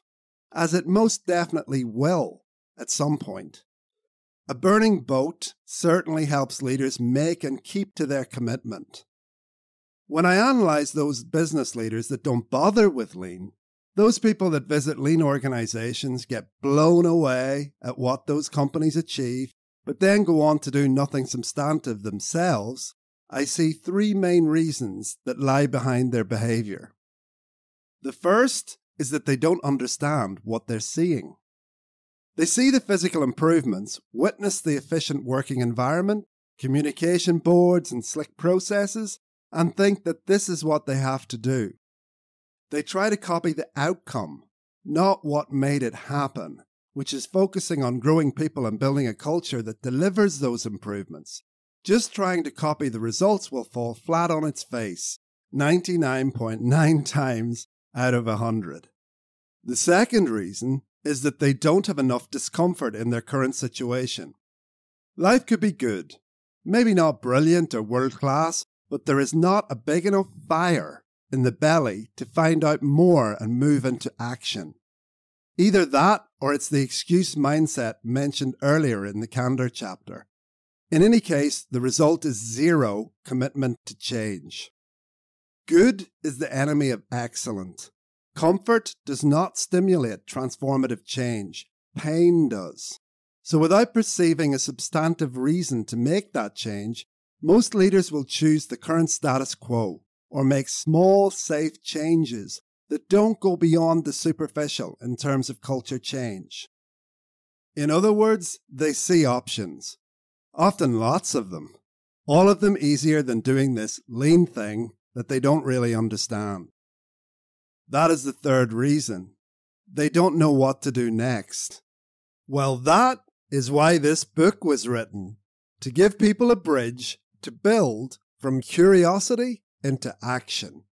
as it most definitely will at some point. A burning boat certainly helps leaders make and keep to their commitment. When I analyze those business leaders that don't bother with lean, those people that visit lean organizations get blown away at what those companies achieve but then go on to do nothing substantive themselves, I see three main reasons that lie behind their behavior. The first is that they don't understand what they're seeing. They see the physical improvements, witness the efficient working environment, communication boards, and slick processes, and think that this is what they have to do. They try to copy the outcome, not what made it happen, which is focusing on growing people and building a culture that delivers those improvements. Just trying to copy the results will fall flat on its face 99.9 times out of 100. The second reason is that they don't have enough discomfort in their current situation. Life could be good, maybe not brilliant or world class, but there is not a big enough fire in the belly to find out more and move into action. Either that or it's the excuse mindset mentioned earlier in the candor chapter. In any case, the result is zero commitment to change. Good is the enemy of excellent. Comfort does not stimulate transformative change. Pain does. So without perceiving a substantive reason to make that change, most leaders will choose the current status quo or make small, safe changes that don't go beyond the superficial in terms of culture change. In other words, they see options, often lots of them, all of them easier than doing this lean thing that they don't really understand. That is the third reason. They don't know what to do next. Well, that is why this book was written to give people a bridge to build from curiosity into action.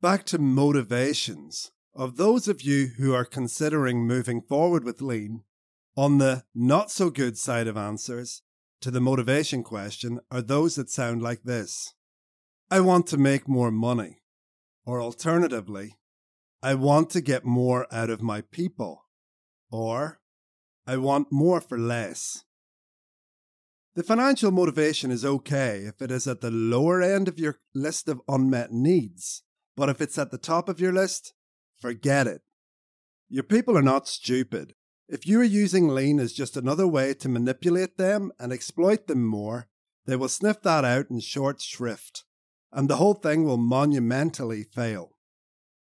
Back to motivations. of those of you who are considering moving forward with lean, on the not so good side of answers to the motivation question are those that sound like this I want to make more money. Or alternatively, I want to get more out of my people. Or I want more for less. The financial motivation is okay if it is at the lower end of your list of unmet needs, but if it's at the top of your list, forget it. Your people are not stupid. If you are using lean as just another way to manipulate them and exploit them more, they will sniff that out in short shrift, and the whole thing will monumentally fail.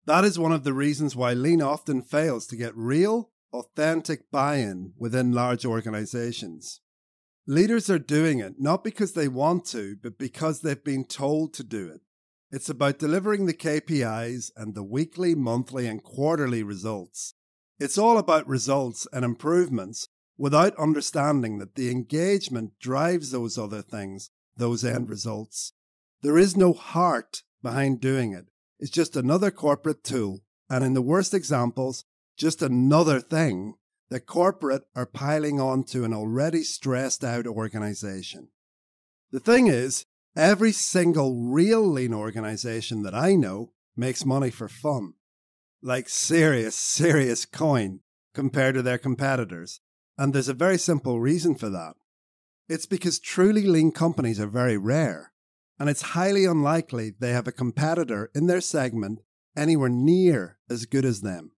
That is one of the reasons why lean often fails to get real, authentic buy in within large organizations. Leaders are doing it not because they want to, but because they've been told to do it. It's about delivering the KPIs and the weekly, monthly, and quarterly results. It's all about results and improvements without understanding that the engagement drives those other things, those end results. There is no heart behind doing it. It's just another corporate tool. And in the worst examples, just another thing that corporate are piling on to an already stressed out organization. The thing is, every single real lean organization that I know makes money for fun. Like serious, serious coin compared to their competitors. And there's a very simple reason for that. It's because truly lean companies are very rare, and it's highly unlikely they have a competitor in their segment anywhere near as good as them.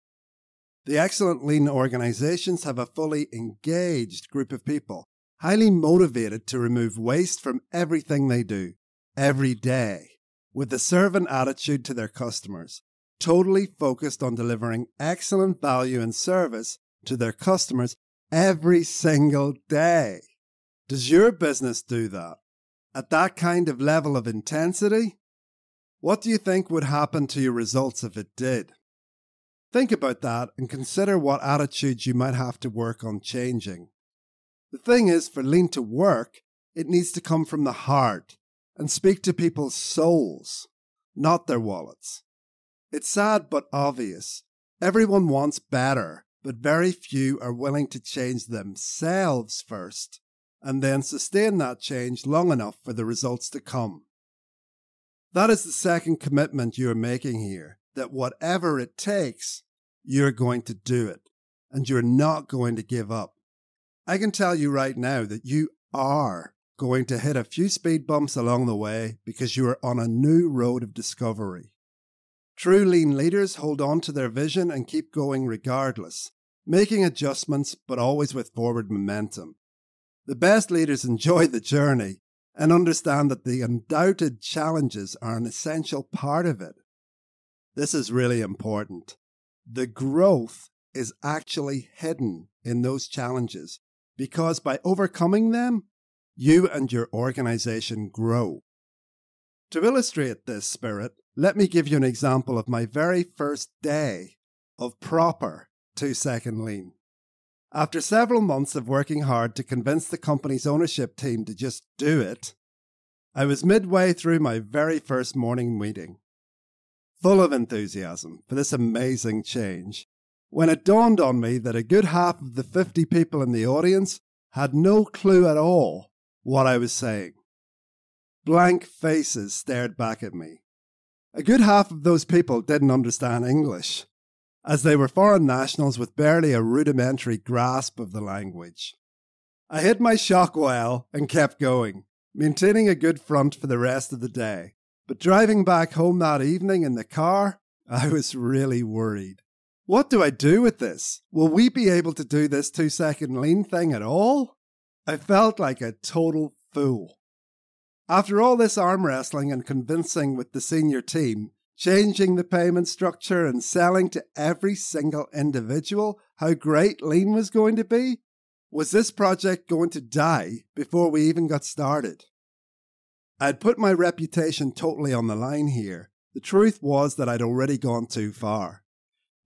The excellent lean organizations have a fully engaged group of people, highly motivated to remove waste from everything they do, every day, with a servant attitude to their customers, totally focused on delivering excellent value and service to their customers every single day. Does your business do that? At that kind of level of intensity? What do you think would happen to your results if it did? Think about that and consider what attitudes you might have to work on changing. The thing is, for lean to work, it needs to come from the heart and speak to people's souls, not their wallets. It's sad but obvious. Everyone wants better, but very few are willing to change themselves first and then sustain that change long enough for the results to come. That is the second commitment you are making here that whatever it takes, you're going to do it and you're not going to give up. I can tell you right now that you are going to hit a few speed bumps along the way because you are on a new road of discovery. True lean leaders hold on to their vision and keep going regardless, making adjustments but always with forward momentum. The best leaders enjoy the journey and understand that the undoubted challenges are an essential part of it. This is really important. The growth is actually hidden in those challenges because by overcoming them, you and your organization grow. To illustrate this spirit, let me give you an example of my very first day of proper two second lean. After several months of working hard to convince the company's ownership team to just do it, I was midway through my very first morning meeting full of enthusiasm for this amazing change, when it dawned on me that a good half of the 50 people in the audience had no clue at all what I was saying. Blank faces stared back at me. A good half of those people didn't understand English, as they were foreign nationals with barely a rudimentary grasp of the language. I hid my shock well and kept going, maintaining a good front for the rest of the day. But driving back home that evening in the car, I was really worried. What do I do with this? Will we be able to do this two second lean thing at all? I felt like a total fool. After all this arm wrestling and convincing with the senior team, changing the payment structure and selling to every single individual how great lean was going to be, was this project going to die before we even got started? I'd put my reputation totally on the line here. The truth was that I'd already gone too far.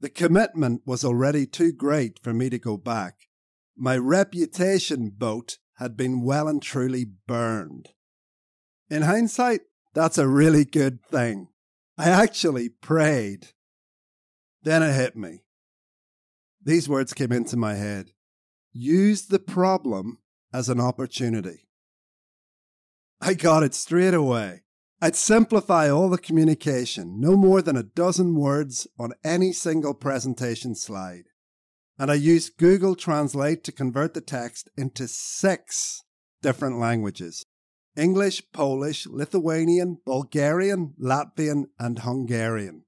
The commitment was already too great for me to go back. My reputation boat had been well and truly burned. In hindsight, that's a really good thing. I actually prayed. Then it hit me. These words came into my head use the problem as an opportunity. I got it straight away. I'd simplify all the communication, no more than a dozen words on any single presentation slide. And I used Google Translate to convert the text into six different languages English, Polish, Lithuanian, Bulgarian, Latvian, and Hungarian.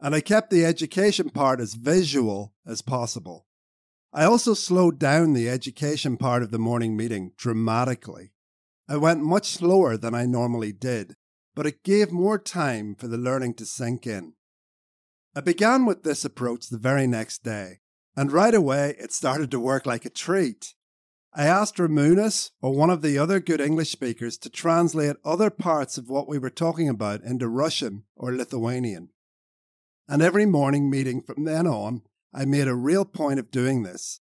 And I kept the education part as visual as possible. I also slowed down the education part of the morning meeting dramatically. I went much slower than I normally did, but it gave more time for the learning to sink in. I began with this approach the very next day, and right away it started to work like a treat. I asked Ramunas or one of the other good English speakers to translate other parts of what we were talking about into Russian or Lithuanian. And every morning meeting from then on, I made a real point of doing this.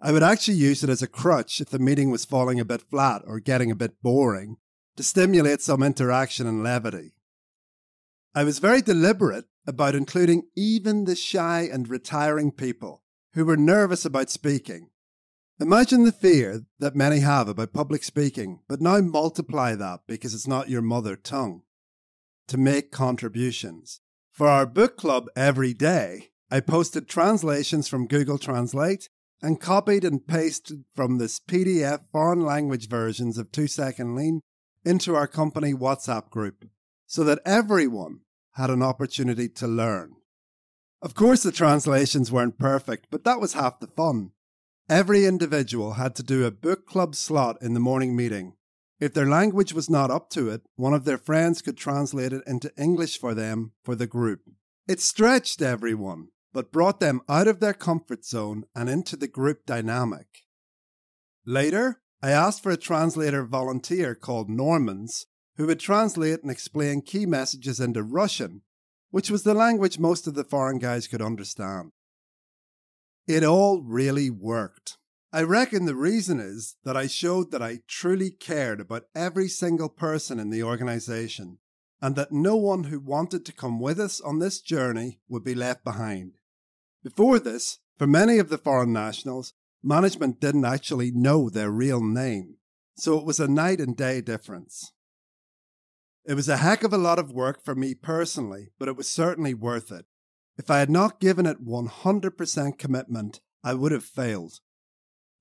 I would actually use it as a crutch if the meeting was falling a bit flat or getting a bit boring to stimulate some interaction and levity. I was very deliberate about including even the shy and retiring people who were nervous about speaking Imagine the fear that many have about public speaking, but now multiply that because it's not your mother tongue. To make contributions. For our book club every day, I posted translations from Google Translate and copied and pasted from this PDF foreign language versions of Two Second Lean into our company WhatsApp group so that everyone had an opportunity to learn. Of course, the translations weren't perfect, but that was half the fun. Every individual had to do a book club slot in the morning meeting. If their language was not up to it, one of their friends could translate it into English for them for the group. It stretched everyone, but brought them out of their comfort zone and into the group dynamic. Later, I asked for a translator volunteer called Normans who would translate and explain key messages into Russian, which was the language most of the foreign guys could understand. It all really worked. I reckon the reason is that I showed that I truly cared about every single person in the organization and that no one who wanted to come with us on this journey would be left behind. Before this, for many of the foreign nationals, management didn't actually know their real name, so it was a night and day difference. It was a heck of a lot of work for me personally, but it was certainly worth it. If I had not given it 100% commitment, I would have failed.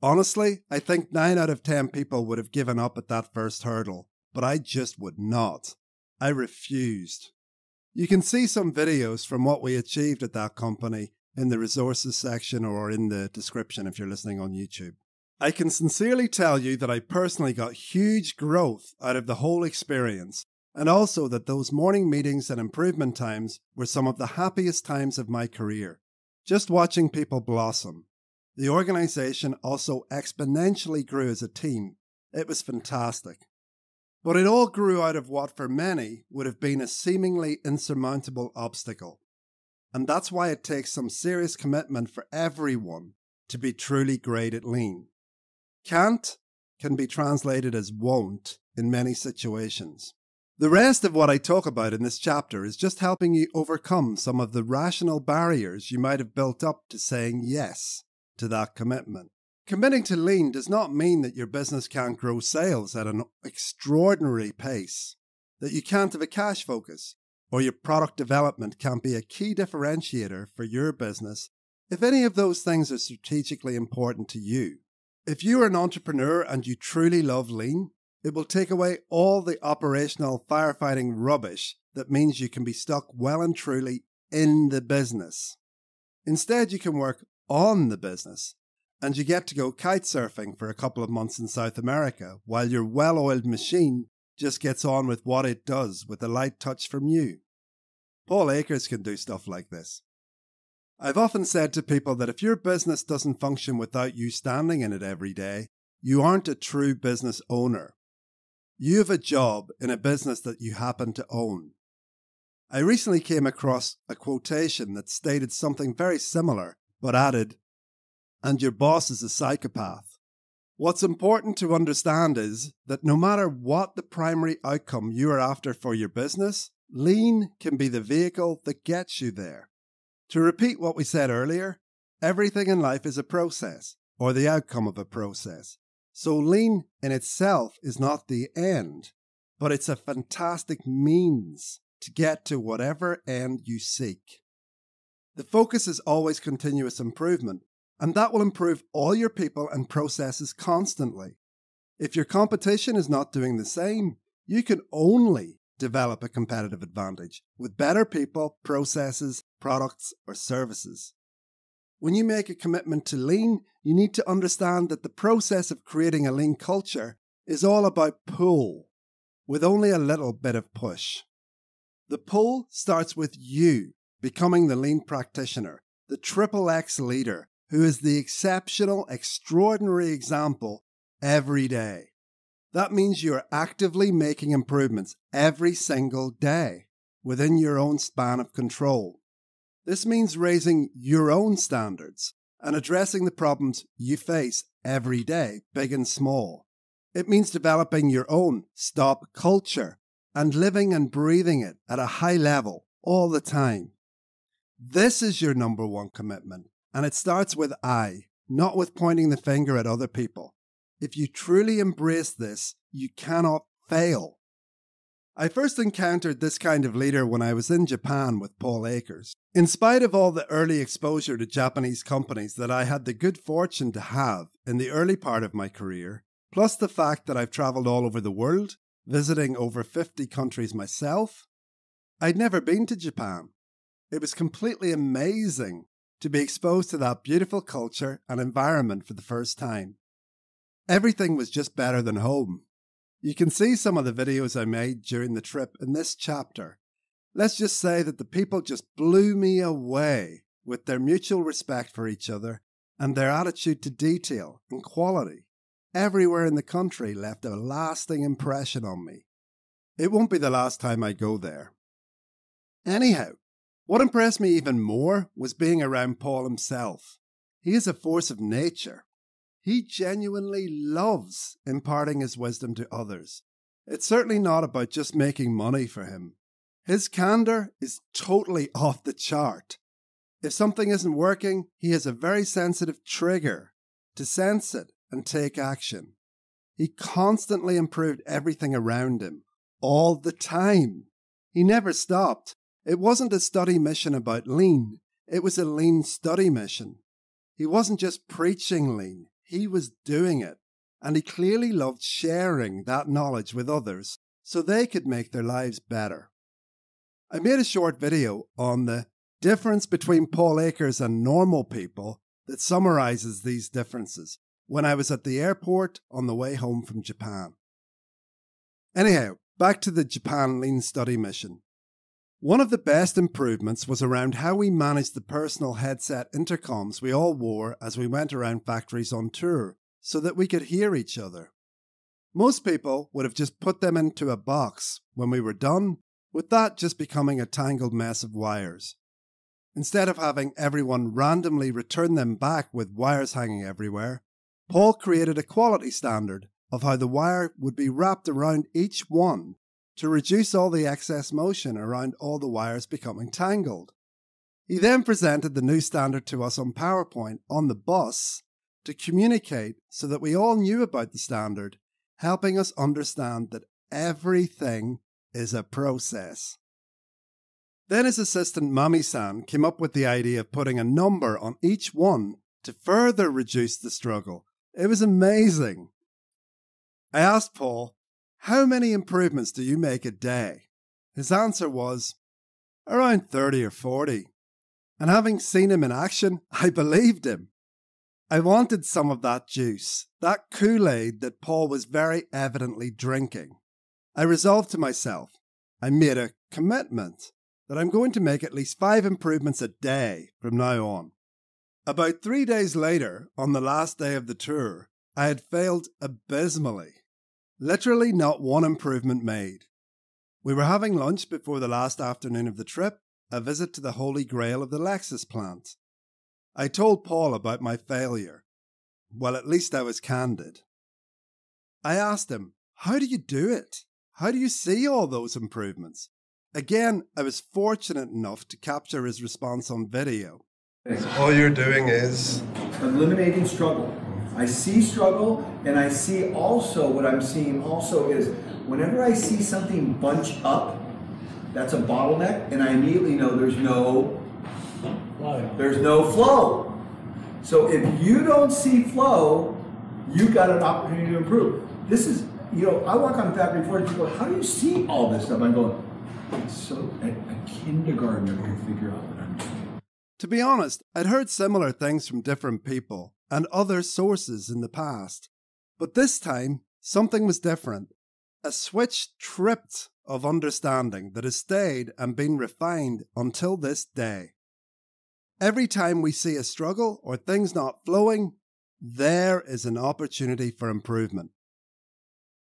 Honestly, I think 9 out of 10 people would have given up at that first hurdle, but I just would not. I refused. You can see some videos from what we achieved at that company in the resources section or in the description if you're listening on YouTube. I can sincerely tell you that I personally got huge growth out of the whole experience and also that those morning meetings and improvement times were some of the happiest times of my career. Just watching people blossom. The organization also exponentially grew as a team. It was fantastic. But it all grew out of what for many would have been a seemingly insurmountable obstacle. And that's why it takes some serious commitment for everyone to be truly great at lean. Can't can be translated as won't in many situations. The rest of what I talk about in this chapter is just helping you overcome some of the rational barriers you might have built up to saying yes to that commitment. Committing to lean does not mean that your business can't grow sales at an extraordinary pace, that you can't have a cash focus, or your product development can't be a key differentiator for your business if any of those things are strategically important to you. If you are an entrepreneur and you truly love lean, it will take away all the operational firefighting rubbish that means you can be stuck well and truly in the business. Instead, you can work on the business and you get to go kite surfing for a couple of months in South America while your well oiled machine just gets on with what it does with a light touch from you. Paul Akers can do stuff like this. I've often said to people that if your business doesn't function without you standing in it every day, you aren't a true business owner. You have a job in a business that you happen to own. I recently came across a quotation that stated something very similar, but added, and your boss is a psychopath. What's important to understand is that no matter what the primary outcome you are after for your business, lean can be the vehicle that gets you there. To repeat what we said earlier, everything in life is a process or the outcome of a process. So lean in itself is not the end, but it's a fantastic means to get to whatever end you seek. The focus is always continuous improvement, and that will improve all your people and processes constantly. If your competition is not doing the same, you can only develop a competitive advantage with better people, processes, products, or services. When you make a commitment to lean, you need to understand that the process of creating a lean culture is all about pull, with only a little bit of push. The pull starts with you becoming the lean practitioner, the triple X leader who is the exceptional, extraordinary example every day. That means you are actively making improvements every single day within your own span of control. This means raising your own standards and addressing the problems you face every day, big and small. It means developing your own stop culture and living and breathing it at a high level all the time. This is your number one commitment, and it starts with I, not with pointing the finger at other people. If you truly embrace this, you cannot fail. I first encountered this kind of leader when I was in Japan with Paul Akers. In spite of all the early exposure to Japanese companies that I had the good fortune to have in the early part of my career, plus the fact that I've traveled all over the world, visiting over 50 countries myself, I'd never been to Japan. It was completely amazing to be exposed to that beautiful culture and environment for the first time. Everything was just better than home. You can see some of the videos I made during the trip in this chapter. Let's just say that the people just blew me away with their mutual respect for each other and their attitude to detail and quality. Everywhere in the country left a lasting impression on me. It won't be the last time I go there. Anyhow, what impressed me even more was being around Paul himself. He is a force of nature. He genuinely loves imparting his wisdom to others. It's certainly not about just making money for him. His candor is totally off the chart. If something isn't working, he has a very sensitive trigger to sense it and take action. He constantly improved everything around him, all the time. He never stopped. It wasn't a study mission about lean, it was a lean study mission. He wasn't just preaching lean, he was doing it. And he clearly loved sharing that knowledge with others so they could make their lives better. I made a short video on the difference between Paul Akers and normal people that summarizes these differences when I was at the airport on the way home from Japan. Anyhow, back to the Japan Lean Study mission. One of the best improvements was around how we managed the personal headset intercoms we all wore as we went around factories on tour so that we could hear each other. Most people would have just put them into a box when we were done, with that just becoming a tangled mess of wires. Instead of having everyone randomly return them back with wires hanging everywhere, Paul created a quality standard of how the wire would be wrapped around each one to reduce all the excess motion around all the wires becoming tangled. He then presented the new standard to us on PowerPoint on the bus to communicate so that we all knew about the standard, helping us understand that everything is a process. Then his assistant Mami san came up with the idea of putting a number on each one to further reduce the struggle. It was amazing. I asked Paul how many improvements do you make a day? His answer was, Around 30 or 40. And having seen him in action, I believed him. I wanted some of that juice, that Kool Aid that Paul was very evidently drinking. I resolved to myself, I made a commitment that I'm going to make at least five improvements a day from now on. About three days later, on the last day of the tour, I had failed abysmally. Literally not one improvement made. We were having lunch before the last afternoon of the trip, a visit to the holy grail of the Lexus plant. I told Paul about my failure. Well, at least I was candid. I asked him, How do you do it? How do you see all those improvements? Again, I was fortunate enough to capture his response on video. All you're doing is eliminating struggle. I see struggle, and I see also what I'm seeing also is whenever I see something bunch up, that's a bottleneck, and I immediately know there's no there's no flow. So if you don't see flow, you've got an opportunity to improve. This is, you know, I walk on factory floor and people go, how do you see all this stuff? I'm going, it's so a, a kindergartner can figure out what I'm doing. To be honest, I'd heard similar things from different people and other sources in the past. But this time, something was different. A switch tripped of understanding that has stayed and been refined until this day. Every time we see a struggle or things not flowing, there is an opportunity for improvement.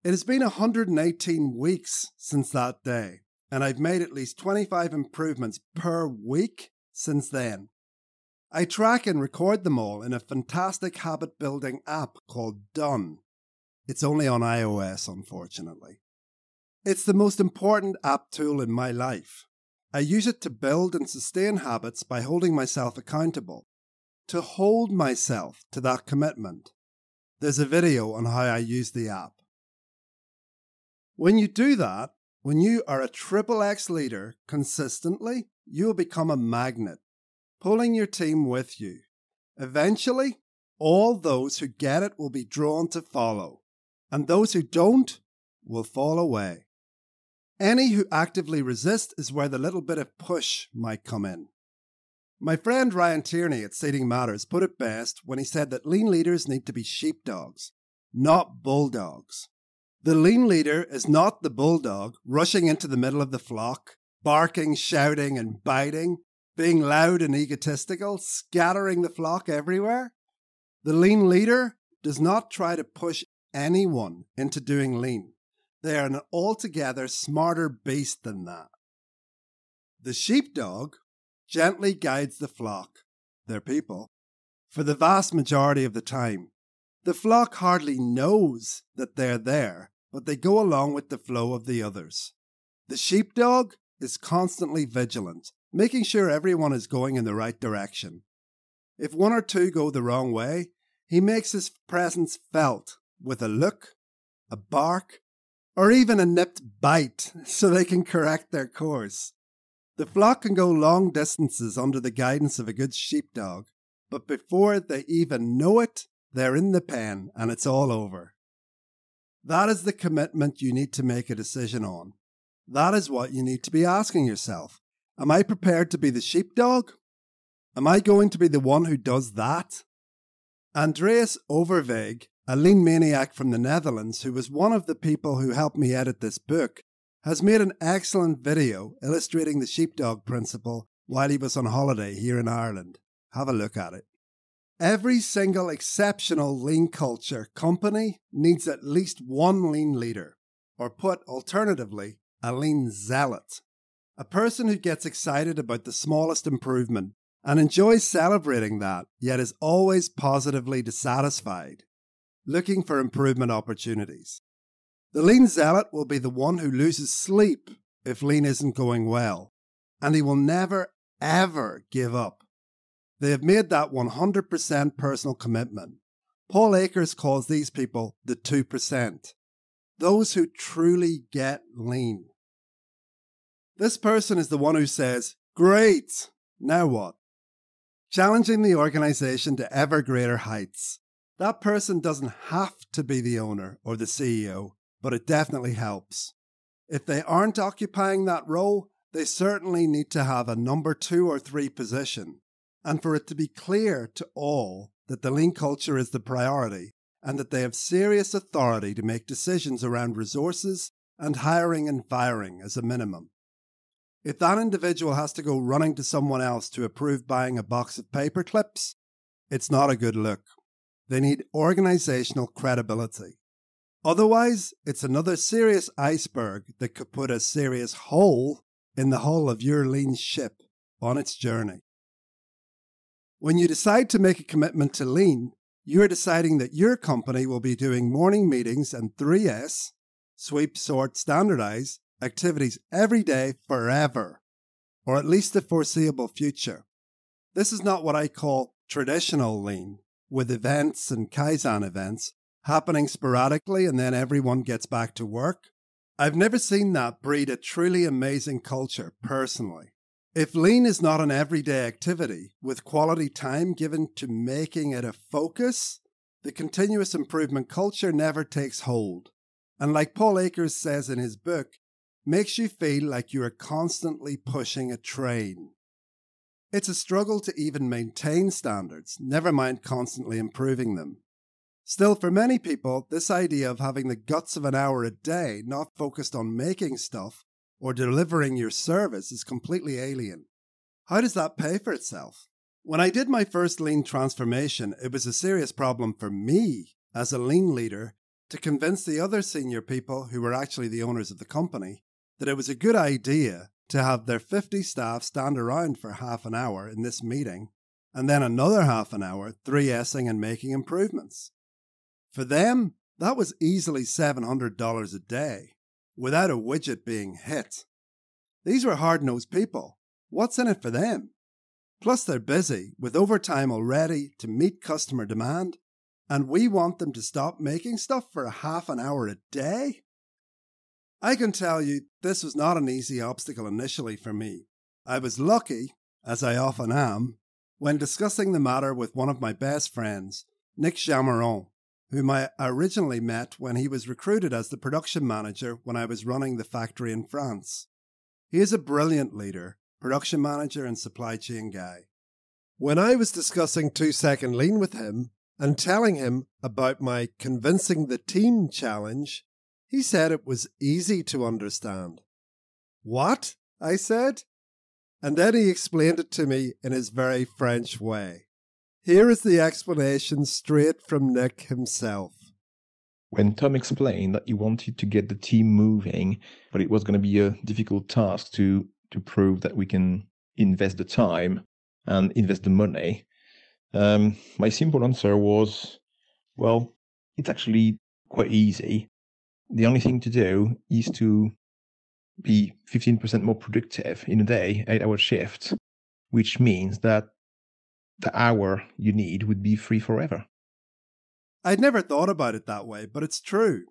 It has been 118 weeks since that day, and I've made at least 25 improvements per week since then. I track and record them all in a fantastic habit building app called Done. It's only on iOS, unfortunately. It's the most important app tool in my life. I use it to build and sustain habits by holding myself accountable, to hold myself to that commitment. There's a video on how I use the app. When you do that, when you are a triple X leader consistently, you will become a magnet, pulling your team with you. Eventually, all those who get it will be drawn to follow, and those who don't will fall away. Any who actively resist is where the little bit of push might come in. My friend Ryan Tierney at Seating Matters put it best when he said that lean leaders need to be sheepdogs, not bulldogs. The lean leader is not the bulldog rushing into the middle of the flock, barking, shouting, and biting, being loud and egotistical, scattering the flock everywhere. The lean leader does not try to push anyone into doing lean. They are an altogether smarter beast than that. The sheepdog gently guides the flock, their people, for the vast majority of the time. The flock hardly knows that they're there, but they go along with the flow of the others. The sheepdog is constantly vigilant, making sure everyone is going in the right direction. If one or two go the wrong way, he makes his presence felt with a look, a bark, or even a nipped bite so they can correct their course. The flock can go long distances under the guidance of a good sheepdog, but before they even know it, they're in the pen and it's all over. That is the commitment you need to make a decision on. That is what you need to be asking yourself. Am I prepared to be the sheepdog? Am I going to be the one who does that? Andreas Overweg a lean maniac from the Netherlands who was one of the people who helped me edit this book, has made an excellent video illustrating the sheepdog principle while he was on holiday here in Ireland. Have a look at it. Every single exceptional lean culture company needs at least one lean leader, or put alternatively, a lean zealot. A person who gets excited about the smallest improvement and enjoys celebrating that, yet is always positively dissatisfied looking for improvement opportunities. The lean zealot will be the one who loses sleep if lean isn't going well, and he will never, ever give up. They have made that 100% personal commitment. Paul Akers calls these people the 2%, those who truly get lean. This person is the one who says, Great, now what? Challenging the organization to ever greater heights that person doesn't have to be the owner or the CEO, but it definitely helps. If they aren't occupying that role, they certainly need to have a number two or three position. And for it to be clear to all that the lean culture is the priority and that they have serious authority to make decisions around resources and hiring and firing as a minimum. If that individual has to go running to someone else to approve buying a box of paper clips, it's not a good look. They need organizational credibility. Otherwise, it's another serious iceberg that could put a serious hole in the hull of your lean ship on its journey. When you decide to make a commitment to lean, you're deciding that your company will be doing morning meetings and 3S, sweep, sort, standardize, activities every day forever, or at least the foreseeable future. This is not what I call traditional lean, with events and Kaizen events happening sporadically and then everyone gets back to work. I've never seen that breed a truly amazing culture personally. If lean is not an everyday activity with quality time given to making it a focus, the continuous improvement culture never takes hold. And like Paul Akers says in his book, makes you feel like you are constantly pushing a train. It's a struggle to even maintain standards, never mind constantly improving them. Still, for many people, this idea of having the guts of an hour a day not focused on making stuff or delivering your service is completely alien. How does that pay for itself? When I did my first lean transformation, it was a serious problem for me as a lean leader to convince the other senior people who were actually the owners of the company that it was a good idea to have their 50 staff stand around for half an hour in this meeting and then another half an hour 3Sing and making improvements. For them, that was easily $700 a day without a widget being hit. These were hard nosed people. What's in it for them? Plus, they're busy with overtime already to meet customer demand, and we want them to stop making stuff for a half an hour a day? I can tell you this was not an easy obstacle initially for me. I was lucky, as I often am, when discussing the matter with one of my best friends, Nick Jamaron, whom I originally met when he was recruited as the production manager when I was running the factory in France. He is a brilliant leader, production manager, and supply chain guy. When I was discussing two second lean with him and telling him about my convincing the team challenge, he said it was easy to understand. What? I said. And then he explained it to me in his very French way. Here is the explanation straight from Nick himself. When Tom explained that he wanted to get the team moving, but it was going to be a difficult task to, to prove that we can invest the time and invest the money, um, my simple answer was well, it's actually quite easy. The only thing to do is to be 15% more productive in a day, eight hour shift, which means that the hour you need would be free forever. I'd never thought about it that way, but it's true.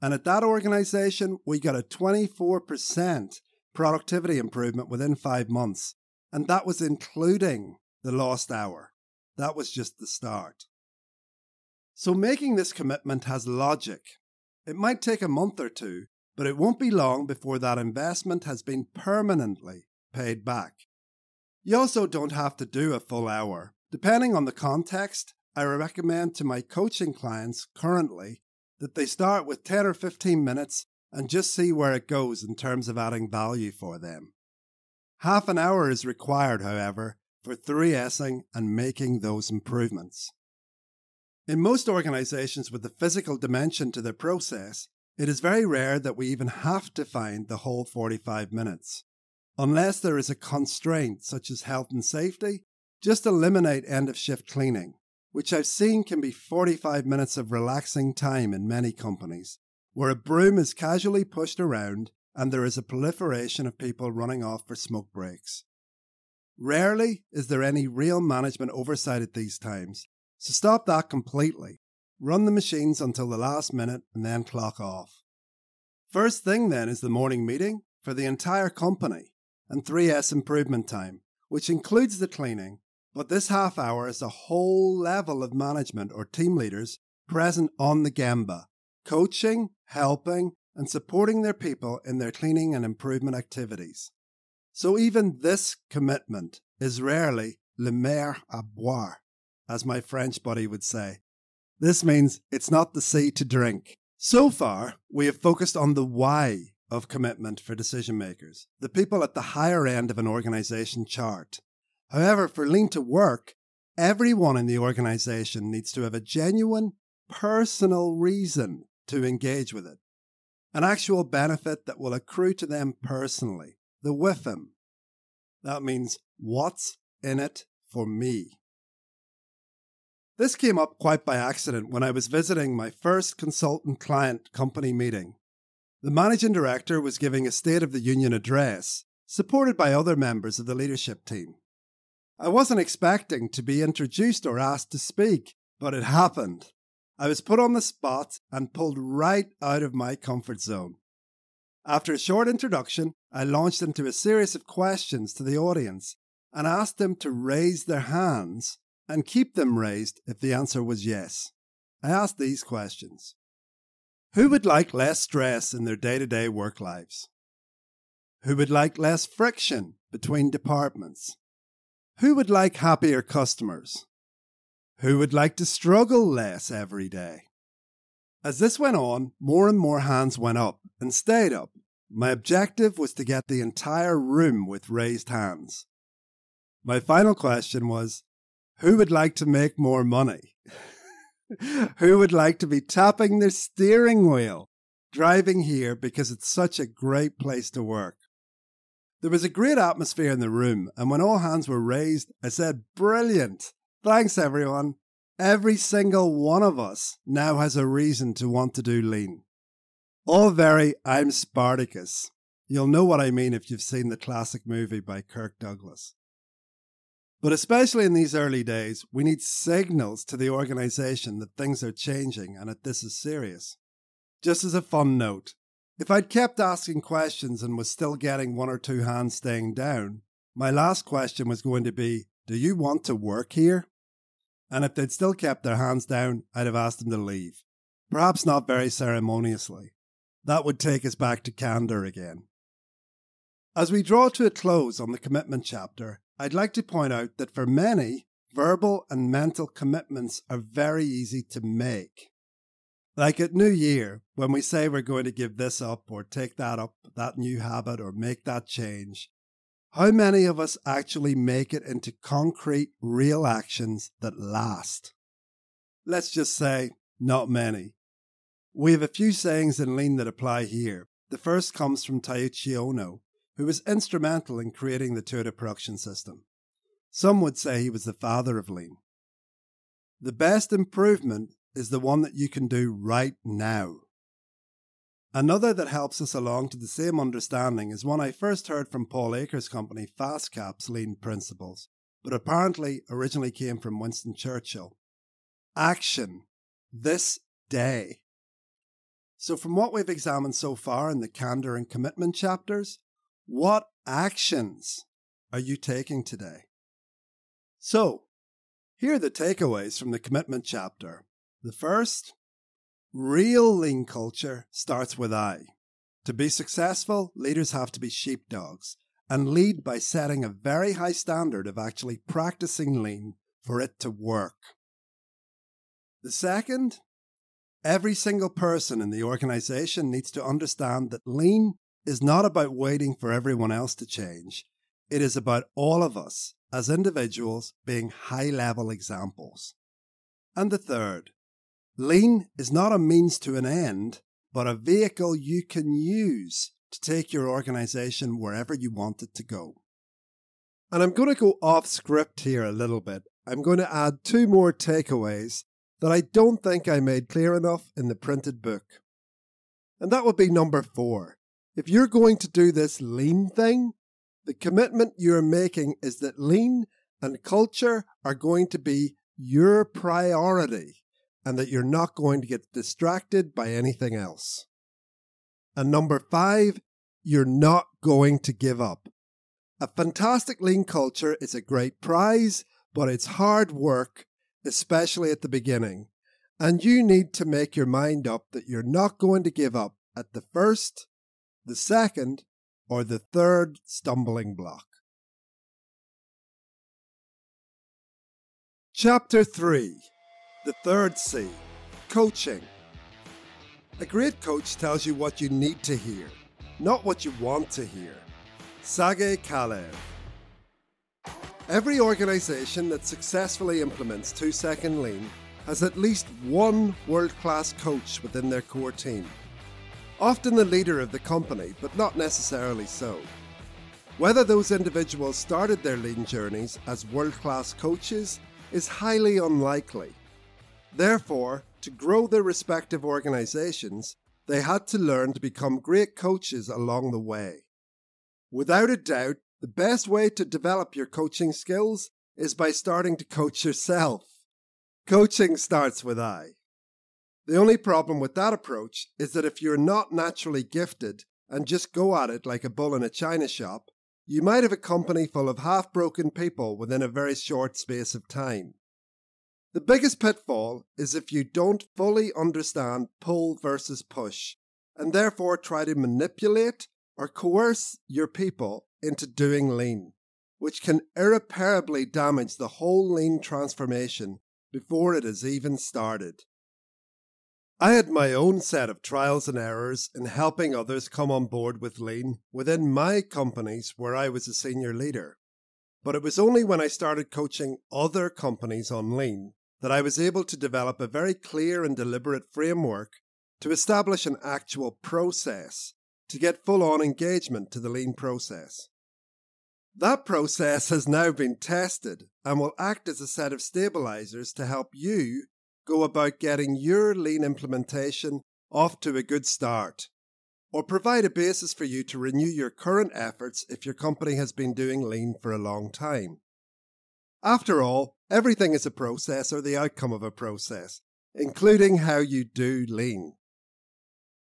And at that organization, we got a 24% productivity improvement within five months. And that was including the lost hour. That was just the start. So making this commitment has logic. It might take a month or two, but it won't be long before that investment has been permanently paid back. You also don't have to do a full hour. Depending on the context, I recommend to my coaching clients currently that they start with 10 or 15 minutes and just see where it goes in terms of adding value for them. Half an hour is required, however, for 3Sing and making those improvements. In most organizations with a physical dimension to their process, it is very rare that we even have to find the whole 45 minutes. Unless there is a constraint such as health and safety, just eliminate end of shift cleaning, which I've seen can be 45 minutes of relaxing time in many companies, where a broom is casually pushed around and there is a proliferation of people running off for smoke breaks. Rarely is there any real management oversight at these times, so stop that completely. Run the machines until the last minute and then clock off. First thing then is the morning meeting for the entire company and 3S improvement time, which includes the cleaning, but this half hour is a whole level of management or team leaders present on the Gemba, coaching, helping, and supporting their people in their cleaning and improvement activities. So even this commitment is rarely le mer à boire, as my French buddy would say. This means it's not the sea to drink. So far, we have focused on the why of commitment for decision makers, the people at the higher end of an organization chart. However, for Lean to work, everyone in the organization needs to have a genuine personal reason to engage with it, an actual benefit that will accrue to them personally, the WIFM. That means what's in it for me. This came up quite by accident when I was visiting my first consultant client company meeting. The managing director was giving a State of the Union address, supported by other members of the leadership team. I wasn't expecting to be introduced or asked to speak, but it happened. I was put on the spot and pulled right out of my comfort zone. After a short introduction, I launched into a series of questions to the audience and asked them to raise their hands and keep them raised if the answer was yes. I asked these questions Who would like less stress in their day to day work lives? Who would like less friction between departments? Who would like happier customers? Who would like to struggle less every day? As this went on, more and more hands went up and stayed up. My objective was to get the entire room with raised hands. My final question was Who would like to make more money? Who would like to be tapping their steering wheel, driving here because it's such a great place to work? There was a great atmosphere in the room, and when all hands were raised, I said, Brilliant! Thanks, everyone. Every single one of us now has a reason to want to do lean. All very I'm Spartacus. You'll know what I mean if you've seen the classic movie by Kirk Douglas. But especially in these early days, we need signals to the organization that things are changing and that this is serious. Just as a fun note, if I'd kept asking questions and was still getting one or two hands staying down, my last question was going to be, Do you want to work here? And if they'd still kept their hands down, I'd have asked them to leave. Perhaps not very ceremoniously. That would take us back to candor again. As we draw to a close on the commitment chapter, I'd like to point out that for many, verbal and mental commitments are very easy to make. Like at New Year, when we say we're going to give this up or take that up, that new habit or make that change, how many of us actually make it into concrete, real actions that last? Let's just say, not many. We have a few sayings in Lean that apply here. The first comes from Taiichi Ohno, who was instrumental in creating the Toyota production system. Some would say he was the father of Lean. The best improvement is the one that you can do right now. Another that helps us along to the same understanding is one I first heard from Paul Akers' company FastCap's lean principles, but apparently originally came from Winston Churchill. Action this day. So, from what we've examined so far in the candor and commitment chapters, what actions are you taking today? So, here are the takeaways from the commitment chapter. The first, real lean culture starts with I. To be successful, leaders have to be sheepdogs and lead by setting a very high standard of actually practicing lean for it to work. The second, every single person in the organization needs to understand that lean is not about waiting for everyone else to change. It is about all of us as individuals being high level examples. And the third, Lean is not a means to an end, but a vehicle you can use to take your organization wherever you want it to go. And I'm going to go off script here a little bit. I'm going to add two more takeaways that I don't think I made clear enough in the printed book. And that would be number four. If you're going to do this lean thing, the commitment you're making is that lean and culture are going to be your priority and that you're not going to get distracted by anything else. And number five, you're not going to give up. A fantastic lean culture is a great prize, but it's hard work, especially at the beginning. And you need to make your mind up that you're not going to give up at the first, the second, or the third stumbling block. Chapter 3 the third C coaching. A great coach tells you what you need to hear, not what you want to hear. Sergey Kalev. Every organization that successfully implements two second lean has at least one world class coach within their core team. Often the leader of the company, but not necessarily so. Whether those individuals started their lean journeys as world class coaches is highly unlikely. Therefore, to grow their respective organizations, they had to learn to become great coaches along the way. Without a doubt, the best way to develop your coaching skills is by starting to coach yourself. Coaching starts with I. The only problem with that approach is that if you're not naturally gifted and just go at it like a bull in a china shop, you might have a company full of half broken people within a very short space of time. The biggest pitfall is if you don't fully understand pull versus push, and therefore try to manipulate or coerce your people into doing lean, which can irreparably damage the whole lean transformation before it has even started. I had my own set of trials and errors in helping others come on board with Lean within my companies where I was a senior leader. But it was only when I started coaching other companies on Lean that I was able to develop a very clear and deliberate framework to establish an actual process to get full on engagement to the Lean process. That process has now been tested and will act as a set of stabilizers to help you go about getting your lean implementation off to a good start, or provide a basis for you to renew your current efforts if your company has been doing lean for a long time. After all, everything is a process or the outcome of a process, including how you do lean.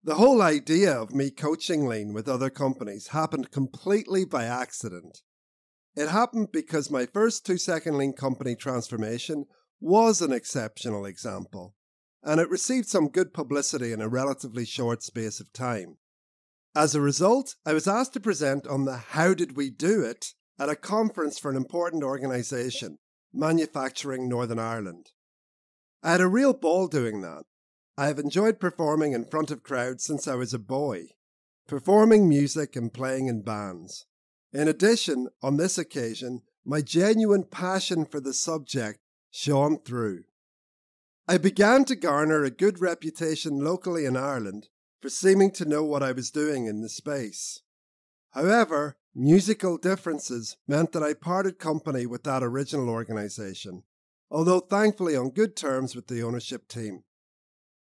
The whole idea of me coaching lean with other companies happened completely by accident. It happened because my first two second lean company transformation was an exceptional example, and it received some good publicity in a relatively short space of time. As a result, I was asked to present on the How Did We Do It at a conference for an important organisation, Manufacturing Northern Ireland. I had a real ball doing that. I have enjoyed performing in front of crowds since I was a boy, performing music and playing in bands. In addition, on this occasion, my genuine passion for the subject shone through. I began to garner a good reputation locally in Ireland for seeming to know what I was doing in the space. However, musical differences meant that I parted company with that original organisation, although thankfully on good terms with the ownership team.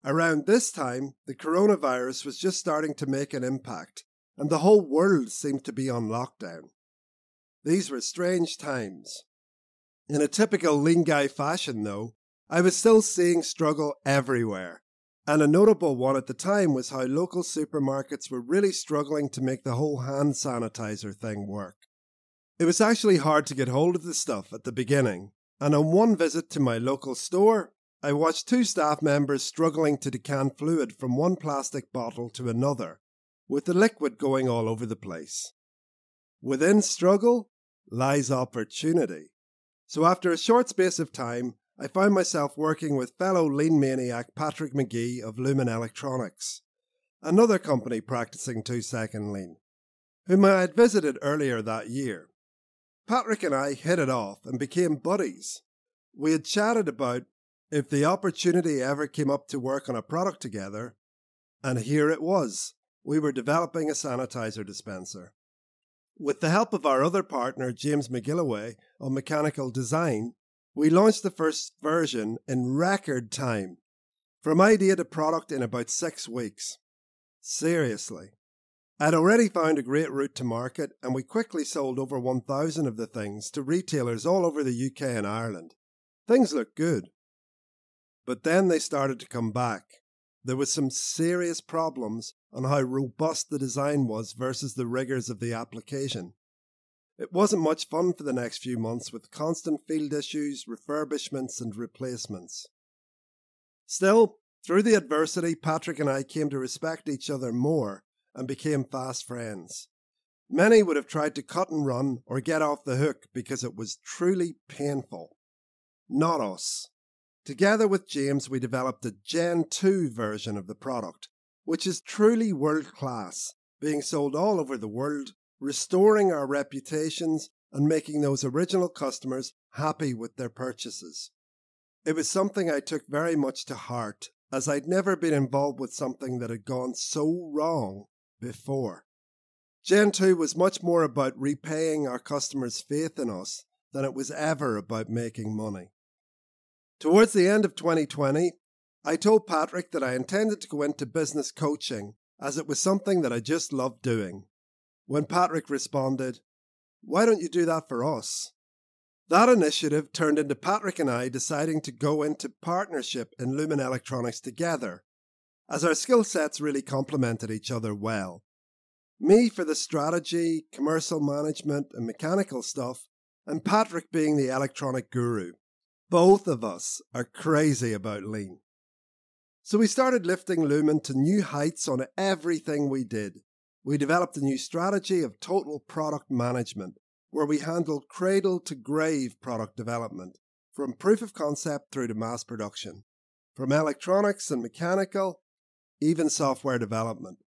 Around this time, the coronavirus was just starting to make an impact, and the whole world seemed to be on lockdown. These were strange times. In a typical lean guy fashion, though, I was still seeing struggle everywhere. And a notable one at the time was how local supermarkets were really struggling to make the whole hand sanitizer thing work. It was actually hard to get hold of the stuff at the beginning, and on one visit to my local store, I watched two staff members struggling to decant fluid from one plastic bottle to another, with the liquid going all over the place. Within struggle lies opportunity. So after a short space of time, I found myself working with fellow lean maniac Patrick McGee of Lumen Electronics, another company practicing two second lean, whom I had visited earlier that year. Patrick and I hit it off and became buddies. We had chatted about if the opportunity ever came up to work on a product together, and here it was. We were developing a sanitizer dispenser. With the help of our other partner, James McGilloway, on mechanical design, we launched the first version in record time. From idea to product in about six weeks. Seriously. I'd already found a great route to market, and we quickly sold over 1,000 of the things to retailers all over the UK and Ireland. Things looked good. But then they started to come back. There was some serious problems on how robust the design was versus the rigors of the application. It wasn't much fun for the next few months with constant field issues, refurbishments, and replacements. Still, through the adversity, Patrick and I came to respect each other more and became fast friends. Many would have tried to cut and run or get off the hook because it was truly painful. Not us. Together with James, we developed a Gen 2 version of the product, which is truly world class, being sold all over the world, restoring our reputations and making those original customers happy with their purchases. It was something I took very much to heart, as I'd never been involved with something that had gone so wrong before. Gen 2 was much more about repaying our customers' faith in us than it was ever about making money. Towards the end of 2020, I told Patrick that I intended to go into business coaching as it was something that I just loved doing. When Patrick responded, Why don't you do that for us? That initiative turned into Patrick and I deciding to go into partnership in Lumen Electronics together, as our skill sets really complemented each other well. Me for the strategy, commercial management, and mechanical stuff, and Patrick being the electronic guru. Both of us are crazy about lean. So we started lifting Lumen to new heights on everything we did. We developed a new strategy of total product management, where we handled cradle to grave product development, from proof of concept through to mass production, from electronics and mechanical, even software development.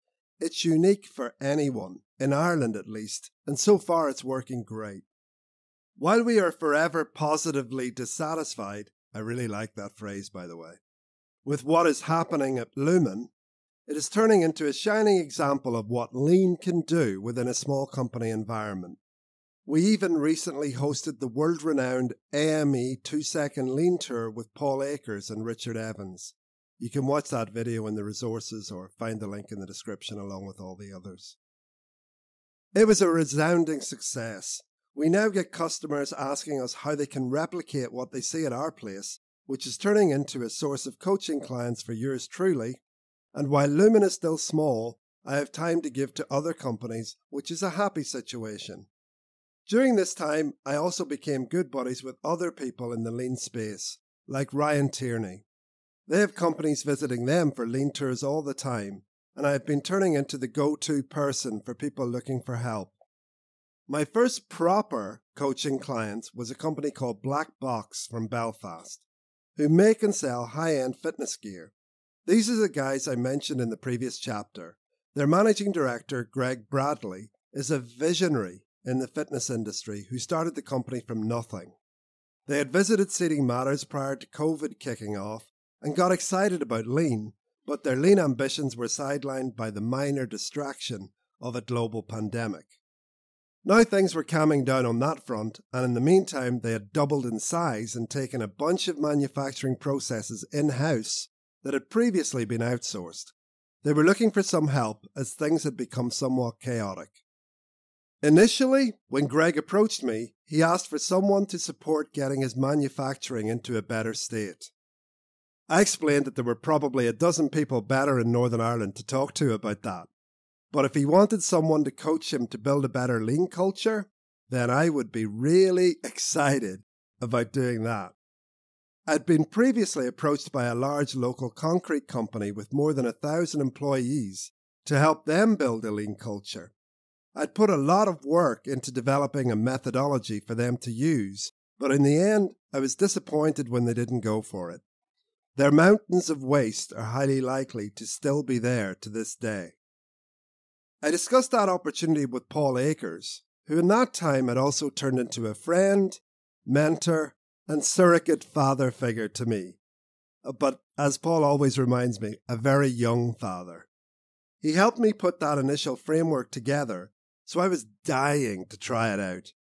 It's unique for anyone, in Ireland at least, and so far it's working great. While we are forever positively dissatisfied, I really like that phrase by the way, with what is happening at Lumen, it is turning into a shining example of what lean can do within a small company environment. We even recently hosted the world renowned AME two second lean tour with Paul Akers and Richard Evans. You can watch that video in the resources or find the link in the description along with all the others. It was a resounding success. We now get customers asking us how they can replicate what they see at our place which is turning into a source of coaching clients for yours truly. And while Lumen is still small, I have time to give to other companies, which is a happy situation. During this time, I also became good buddies with other people in the lean space, like Ryan Tierney. They have companies visiting them for lean tours all the time, and I have been turning into the go to person for people looking for help. My first proper coaching client was a company called Black Box from Belfast who make and sell high end fitness gear. These are the guys I mentioned in the previous chapter. Their managing director, Greg Bradley, is a visionary in the fitness industry who started the company from nothing. They had visited Seating Matters prior to COVID kicking off and got excited about lean, but their lean ambitions were sidelined by the minor distraction of a global pandemic. Now things were calming down on that front, and in the meantime, they had doubled in size and taken a bunch of manufacturing processes in house that had previously been outsourced. They were looking for some help as things had become somewhat chaotic. Initially, when Greg approached me, he asked for someone to support getting his manufacturing into a better state. I explained that there were probably a dozen people better in Northern Ireland to talk to about that, but if he wanted someone to coach him to build a better lean culture, then I would be really excited about doing that. I'd been previously approached by a large local concrete company with more than a thousand employees to help them build a lean culture. I'd put a lot of work into developing a methodology for them to use, but in the end, I was disappointed when they didn't go for it. Their mountains of waste are highly likely to still be there to this day. I discussed that opportunity with Paul Akers, who in that time had also turned into a friend, mentor, and surrogate father figure to me. Uh, but as Paul always reminds me, a very young father. He helped me put that initial framework together, so I was dying to try it out.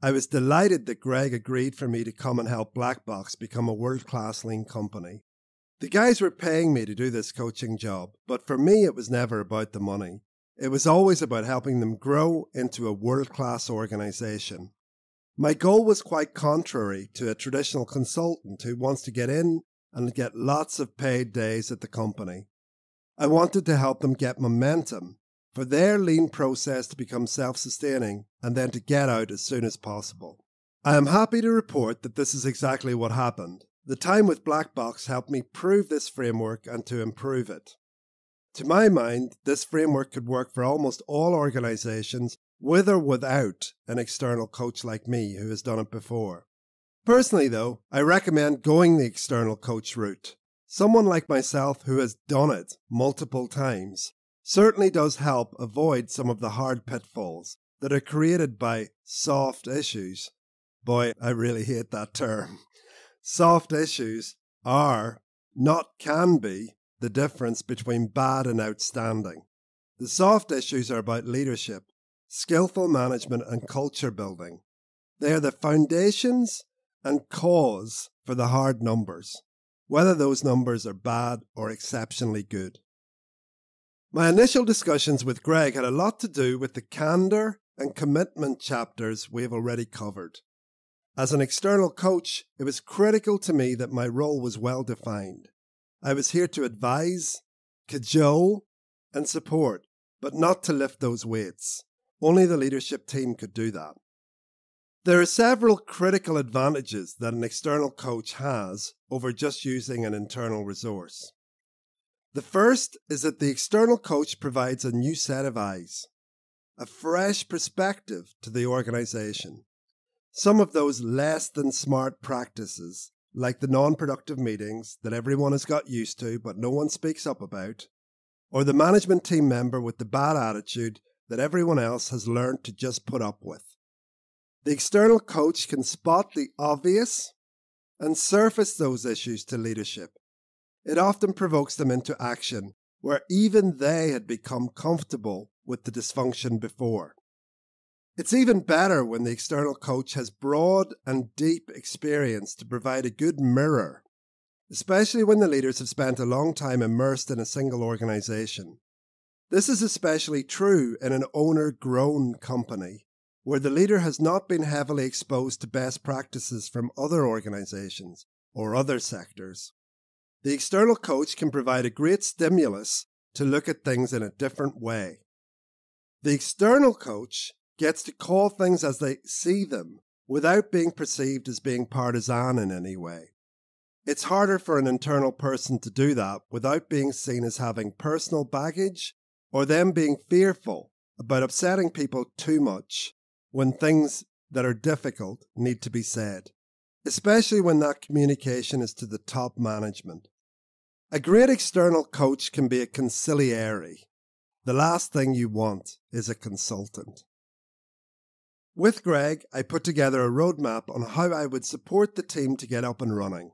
I was delighted that Greg agreed for me to come and help Blackbox become a world class lean company. The guys were paying me to do this coaching job, but for me it was never about the money. It was always about helping them grow into a world class organization. My goal was quite contrary to a traditional consultant who wants to get in and get lots of paid days at the company. I wanted to help them get momentum for their lean process to become self sustaining and then to get out as soon as possible. I am happy to report that this is exactly what happened. The time with Blackbox helped me prove this framework and to improve it. To my mind, this framework could work for almost all organizations with or without an external coach like me who has done it before. Personally, though, I recommend going the external coach route. Someone like myself who has done it multiple times certainly does help avoid some of the hard pitfalls that are created by soft issues. Boy, I really hate that term. Soft issues are, not can be, the difference between bad and outstanding. The soft issues are about leadership, skillful management, and culture building. They are the foundations and cause for the hard numbers. whether those numbers are bad or exceptionally good. My initial discussions with Greg had a lot to do with the candor and commitment chapters we have already covered. As an external coach, it was critical to me that my role was well defined. I was here to advise, cajole, and support, but not to lift those weights. Only the leadership team could do that. There are several critical advantages that an external coach has over just using an internal resource. The first is that the external coach provides a new set of eyes, a fresh perspective to the organization. Some of those less than smart practices, like the non productive meetings that everyone has got used to but no one speaks up about, or the management team member with the bad attitude that everyone else has learned to just put up with. The external coach can spot the obvious and surface those issues to leadership. It often provokes them into action where even they had become comfortable with the dysfunction before. It's even better when the external coach has broad and deep experience to provide a good mirror, especially when the leaders have spent a long time immersed in a single organization. This is especially true in an owner grown company, where the leader has not been heavily exposed to best practices from other organizations or other sectors. The external coach can provide a great stimulus to look at things in a different way. The external coach gets to call things as they see them without being perceived as being partisan in any way. It's harder for an internal person to do that without being seen as having personal baggage or them being fearful about upsetting people too much when things that are difficult need to be said, especially when that communication is to the top management. A great external coach can be a consigliere. The last thing you want is a consultant. With Greg, I put together a roadmap on how I would support the team to get up and running.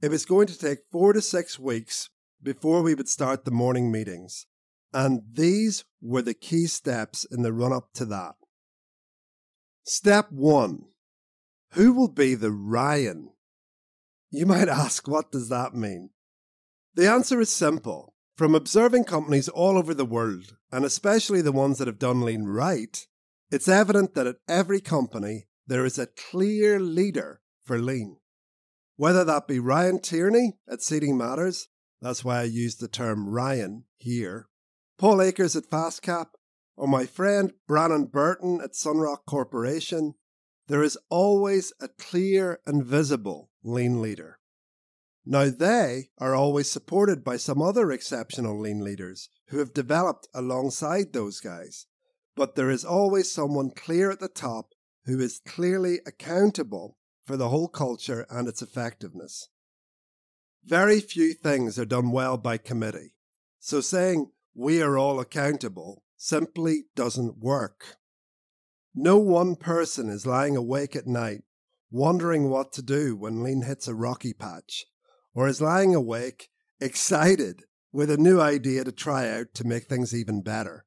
It was going to take four to six weeks before we would start the morning meetings, and these were the key steps in the run up to that. Step one Who will be the Ryan? You might ask, what does that mean? The answer is simple. From observing companies all over the world, and especially the ones that have done lean right, it's evident that at every company there is a clear leader for lean. Whether that be Ryan Tierney at Seating Matters, that's why I use the term Ryan here, Paul Akers at FastCap, or my friend Brannon Burton at Sunrock Corporation, there is always a clear and visible lean leader. Now, they are always supported by some other exceptional lean leaders who have developed alongside those guys but there is always someone clear at the top who is clearly accountable for the whole culture and its effectiveness. Very few things are done well by committee, so saying we are all accountable simply doesn't work. No one person is lying awake at night wondering what to do when lean hits a rocky patch, or is lying awake excited with a new idea to try out to make things even better.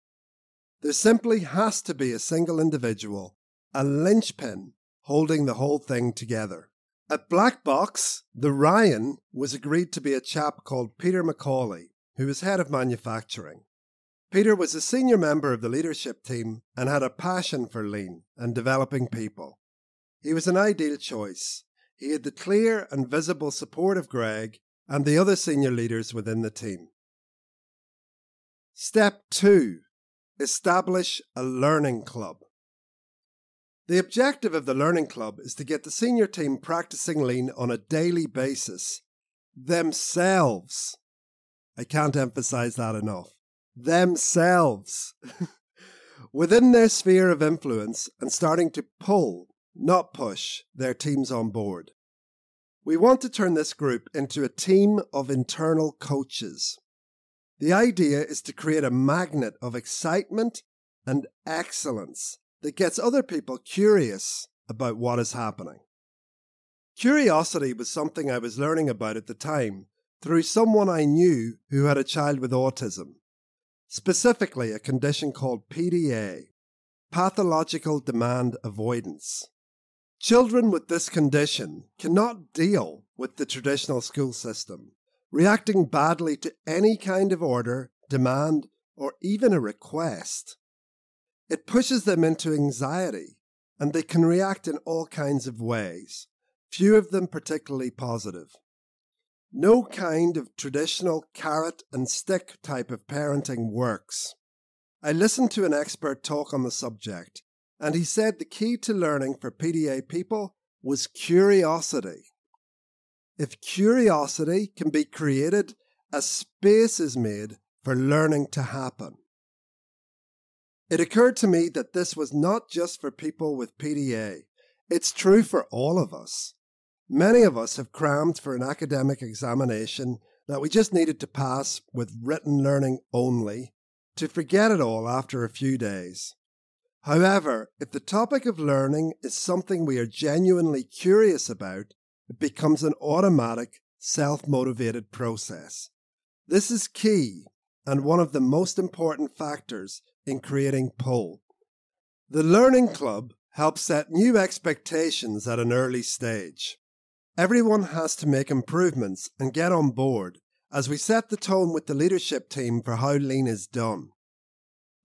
There simply has to be a single individual, a linchpin, holding the whole thing together. At Black Box, the Ryan was agreed to be a chap called Peter McCauley, who was head of manufacturing. Peter was a senior member of the leadership team and had a passion for lean and developing people. He was an ideal choice. He had the clear and visible support of Greg and the other senior leaders within the team. Step 2 Establish a learning club. The objective of the learning club is to get the senior team practicing lean on a daily basis themselves. I can't emphasize that enough. Themselves. Within their sphere of influence and starting to pull, not push, their teams on board. We want to turn this group into a team of internal coaches. The idea is to create a magnet of excitement and excellence that gets other people curious about what is happening. Curiosity was something I was learning about at the time through someone I knew who had a child with autism, specifically a condition called PDA, pathological demand avoidance. Children with this condition cannot deal with the traditional school system reacting badly to any kind of order, demand, or even a request. It pushes them into anxiety, and they can react in all kinds of ways, few of them particularly positive. No kind of traditional carrot and stick type of parenting works. I listened to an expert talk on the subject, and he said the key to learning for PDA people was curiosity. If curiosity can be created, a space is made for learning to happen. It occurred to me that this was not just for people with PDA, it's true for all of us. Many of us have crammed for an academic examination that we just needed to pass with written learning only to forget it all after a few days. However, if the topic of learning is something we are genuinely curious about, it becomes an automatic, self motivated process. This is key and one of the most important factors in creating pull. The Learning Club helps set new expectations at an early stage. Everyone has to make improvements and get on board as we set the tone with the leadership team for how lean is done.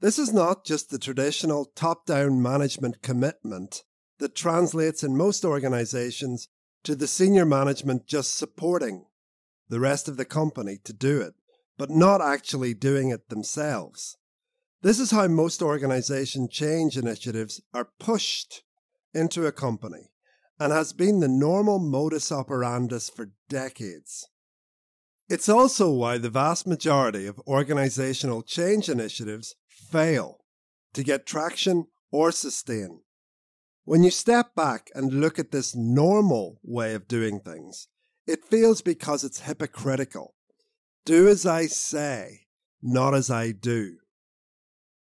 This is not just the traditional top down management commitment that translates in most organizations to the senior management just supporting the rest of the company to do it, but not actually doing it themselves. This is how most organization change initiatives are pushed into a company and has been the normal modus operandus for decades. It's also why the vast majority of organizational change initiatives fail to get traction or sustain. When you step back and look at this normal way of doing things, it feels because it's hypocritical. Do as I say, not as I do.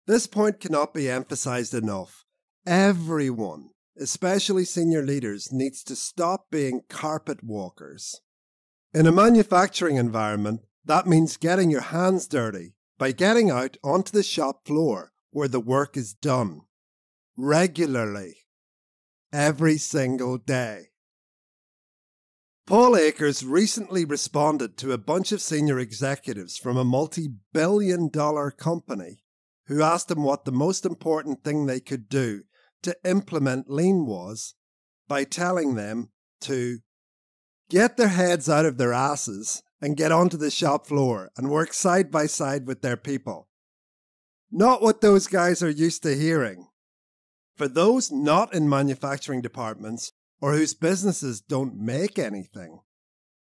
This point cannot be emphasized enough. Everyone, especially senior leaders, needs to stop being carpet walkers. In a manufacturing environment, that means getting your hands dirty by getting out onto the shop floor where the work is done regularly, every single day. Paul Akers recently responded to a bunch of senior executives from a multi billion dollar company who asked him what the most important thing they could do to implement lean was by telling them to get their heads out of their asses and get onto the shop floor and work side by side with their people. Not what those guys are used to hearing. For those not in manufacturing departments or whose businesses don't make anything,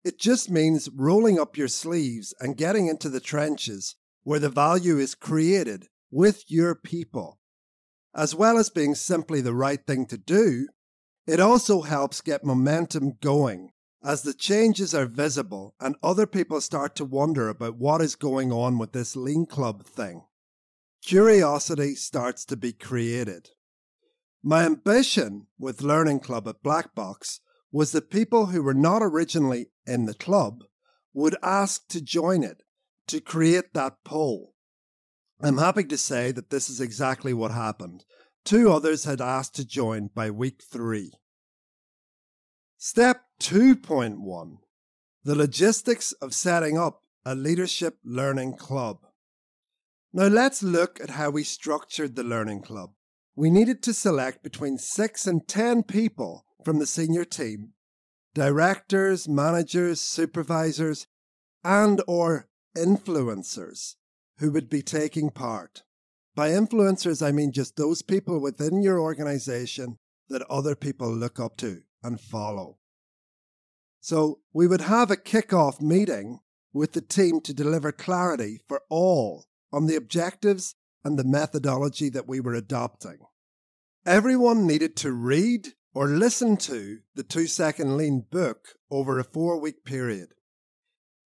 it just means rolling up your sleeves and getting into the trenches where the value is created with your people. As well as being simply the right thing to do, it also helps get momentum going as the changes are visible and other people start to wonder about what is going on with this Lean Club thing. Curiosity starts to be created. My ambition with Learning Club at Black Box was that people who were not originally in the club would ask to join it to create that pull. I'm happy to say that this is exactly what happened. Two others had asked to join by week three. Step 2.1 The logistics of setting up a leadership learning club. Now let's look at how we structured the learning club. We needed to select between 6 and 10 people from the senior team, directors, managers, supervisors, and or influencers who would be taking part. By influencers, I mean just those people within your organization that other people look up to and follow. So we would have a kick-off meeting with the team to deliver clarity for all on the objectives and the methodology that we were adopting. Everyone needed to read or listen to the two second lean book over a four week period.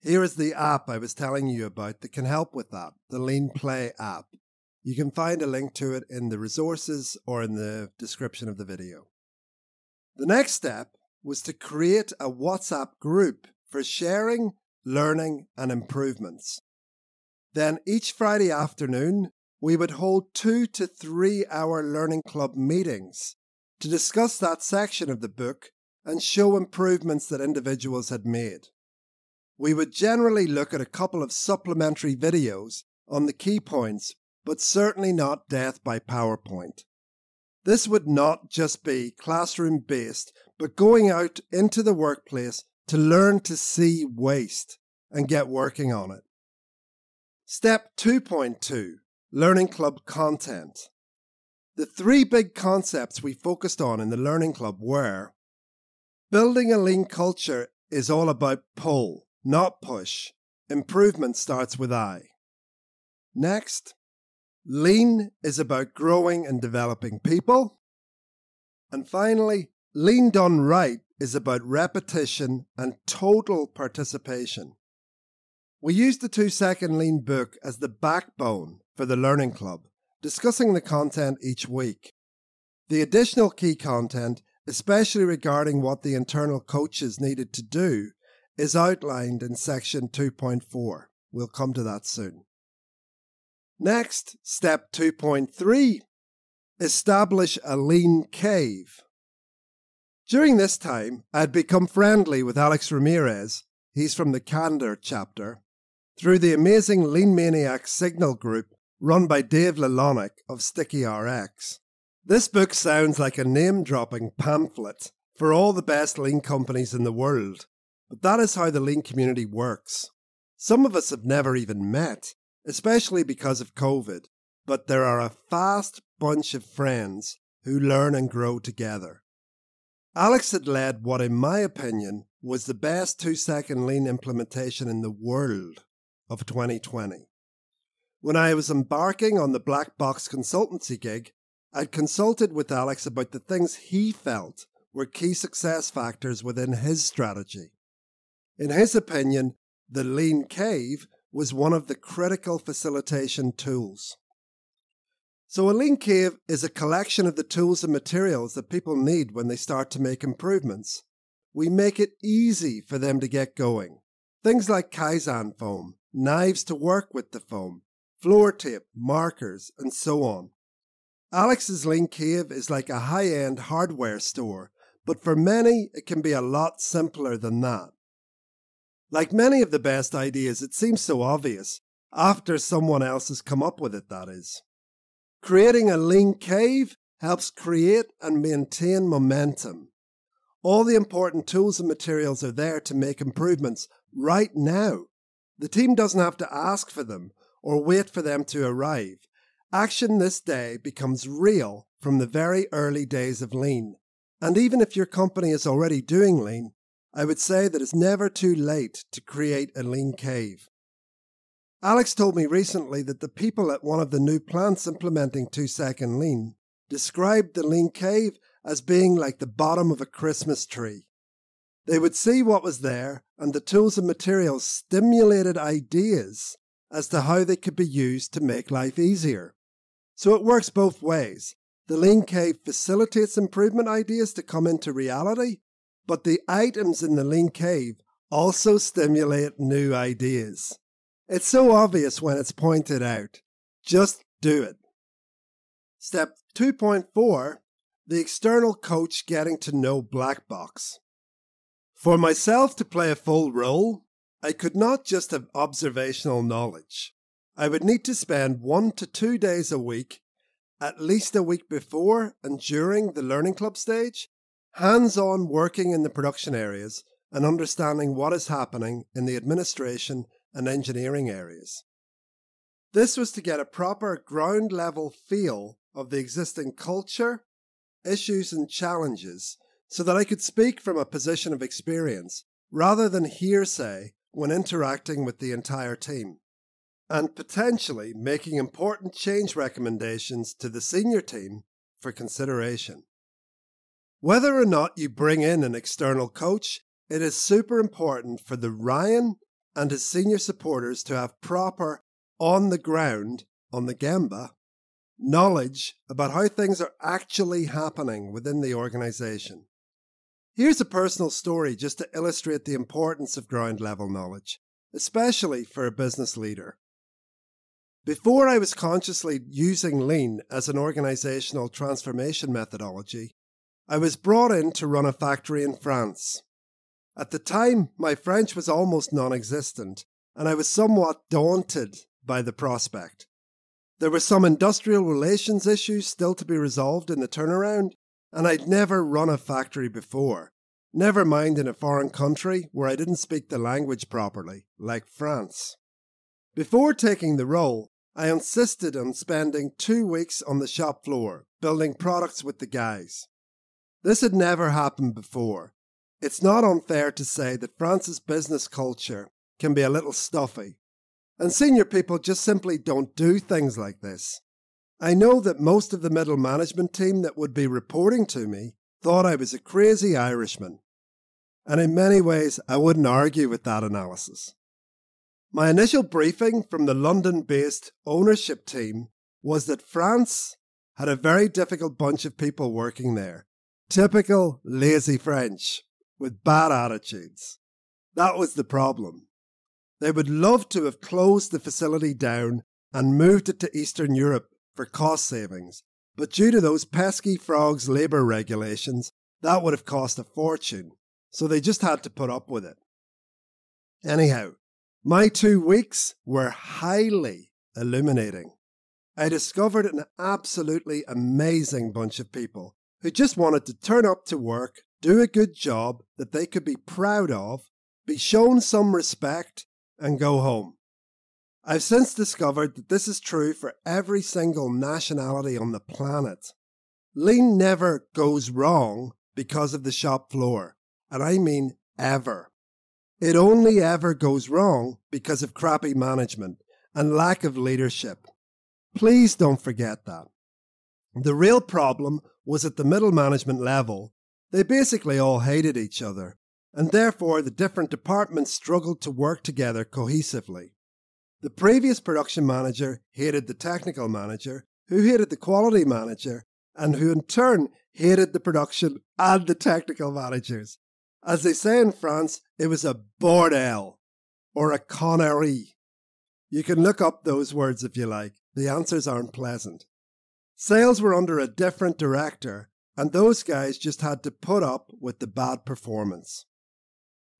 Here is the app I was telling you about that can help with that the Lean Play app. You can find a link to it in the resources or in the description of the video. The next step was to create a WhatsApp group for sharing, learning, and improvements. Then each Friday afternoon, we would hold two to three hour Learning Club meetings to discuss that section of the book and show improvements that individuals had made. we would generally look at a couple of supplementary videos on the key points, but certainly not death by PowerPoint. This would not just be classroom based, but going out into the workplace to learn to see waste and get working on it. Step 2.2 Learning Club Content. The three big concepts we focused on in the Learning Club were building a lean culture is all about pull, not push. Improvement starts with I. Next, lean is about growing and developing people. And finally, lean done right is about repetition and total participation. We used the two second lean book as the backbone for the Learning Club, discussing the content each week. The additional key content, especially regarding what the internal coaches needed to do, is outlined in section 2.4. We'll come to that soon. Next, step 2.3 establish a lean cave. During this time, I had become friendly with Alex Ramirez, he's from the Candor chapter, through the amazing Lean Maniac Signal group run by Dave Lalonic of Sticky RX. This book sounds like a name dropping pamphlet for all the best lean companies in the world, but that is how the lean community works. Some of us have never even met, especially because of COVID, but there are a fast bunch of friends who learn and grow together. Alex had led what, in my opinion, was the best two second lean implementation in the world of 2020. When I was embarking on the black box consultancy gig, I'd consulted with Alex about the things he felt were key success factors within his strategy. In his opinion, the lean cave was one of the critical facilitation tools. So, a lean cave is a collection of the tools and materials that people need when they start to make improvements. We make it easy for them to get going. Things like Kaizen foam, knives to work with the foam, floor tape, markers, and so on. Alex's Lean Cave is like a high end hardware store, but for many, it can be a lot simpler than that. Like many of the best ideas, it seems so obvious, after someone else has come up with it, that is. Creating a lean cave helps create and maintain momentum. All the important tools and materials are there to make improvements right now. The team doesn't have to ask for them or wait for them to arrive. Action this day becomes real from the very early days of lean. And even if your company is already doing lean, I would say that it's never too late to create a lean cave. Alex told me recently that the people at one of the new plants implementing two second lean described the lean cave as being like the bottom of a Christmas tree. They would see what was there, and the tools and materials stimulated ideas as to how they could be used to make life easier. So it works both ways. The Lean Cave facilitates improvement ideas to come into reality, but the items in the Lean Cave also stimulate new ideas. It's so obvious when it's pointed out. Just do it. Step 2.4 The external coach getting to know Black Box. For myself to play a full role, I could not just have observational knowledge. I would need to spend one to two days a week, at least a week before and during the Learning Club stage, hands on working in the production areas and understanding what is happening in the administration and engineering areas. This was to get a proper ground level feel of the existing culture, issues, and challenges so that I could speak from a position of experience rather than hearsay when interacting with the entire team, and potentially making important change recommendations to the senior team for consideration. Whether or not you bring in an external coach, it is super important for the Ryan and his senior supporters to have proper, on the ground, on the Gemba, knowledge about how things are actually happening within the organization. Here's a personal story just to illustrate the importance of ground level knowledge, especially for a business leader. Before I was consciously using Lean as an organizational transformation methodology, I was brought in to run a factory in France. At the time, my French was almost non existent, and I was somewhat daunted by the prospect. There were some industrial relations issues still to be resolved in the turnaround, and I'd never run a factory before, never mind in a foreign country where I didn't speak the language properly, like France. Before taking the role, I insisted on spending two weeks on the shop floor, building products with the guys. This had never happened before. It's not unfair to say that France's business culture can be a little stuffy, and senior people just simply don't do things like this. I know that most of the middle management team that would be reporting to me thought I was a crazy Irishman. And in many ways, I wouldn't argue with that analysis. My initial briefing from the London based ownership team was that France had a very difficult bunch of people working there. Typical lazy French with bad attitudes. That was the problem. They would love to have closed the facility down and moved it to Eastern Europe for cost savings, but due to those pesky frogs labour regulations, that would have cost a fortune, so they just had to put up with it. Anyhow, my two weeks were highly illuminating. I discovered an absolutely amazing bunch of people who just wanted to turn up to work, do a good job that they could be proud of, be shown some respect, and go home. I've since discovered that this is true for every single nationality on the planet. Lean never goes wrong because of the shop floor, and I mean ever. It only ever goes wrong because of crappy management and lack of leadership. Please don't forget that. The real problem was at the middle management level. They basically all hated each other, and therefore the different departments struggled to work together cohesively. The previous production manager hated the technical manager, who hated the quality manager, and who in turn hated the production and the technical managers. As they say in France, it was a bordel or a connerie. You can look up those words if you like. The answers aren't pleasant. Sales were under a different director, and those guys just had to put up with the bad performance.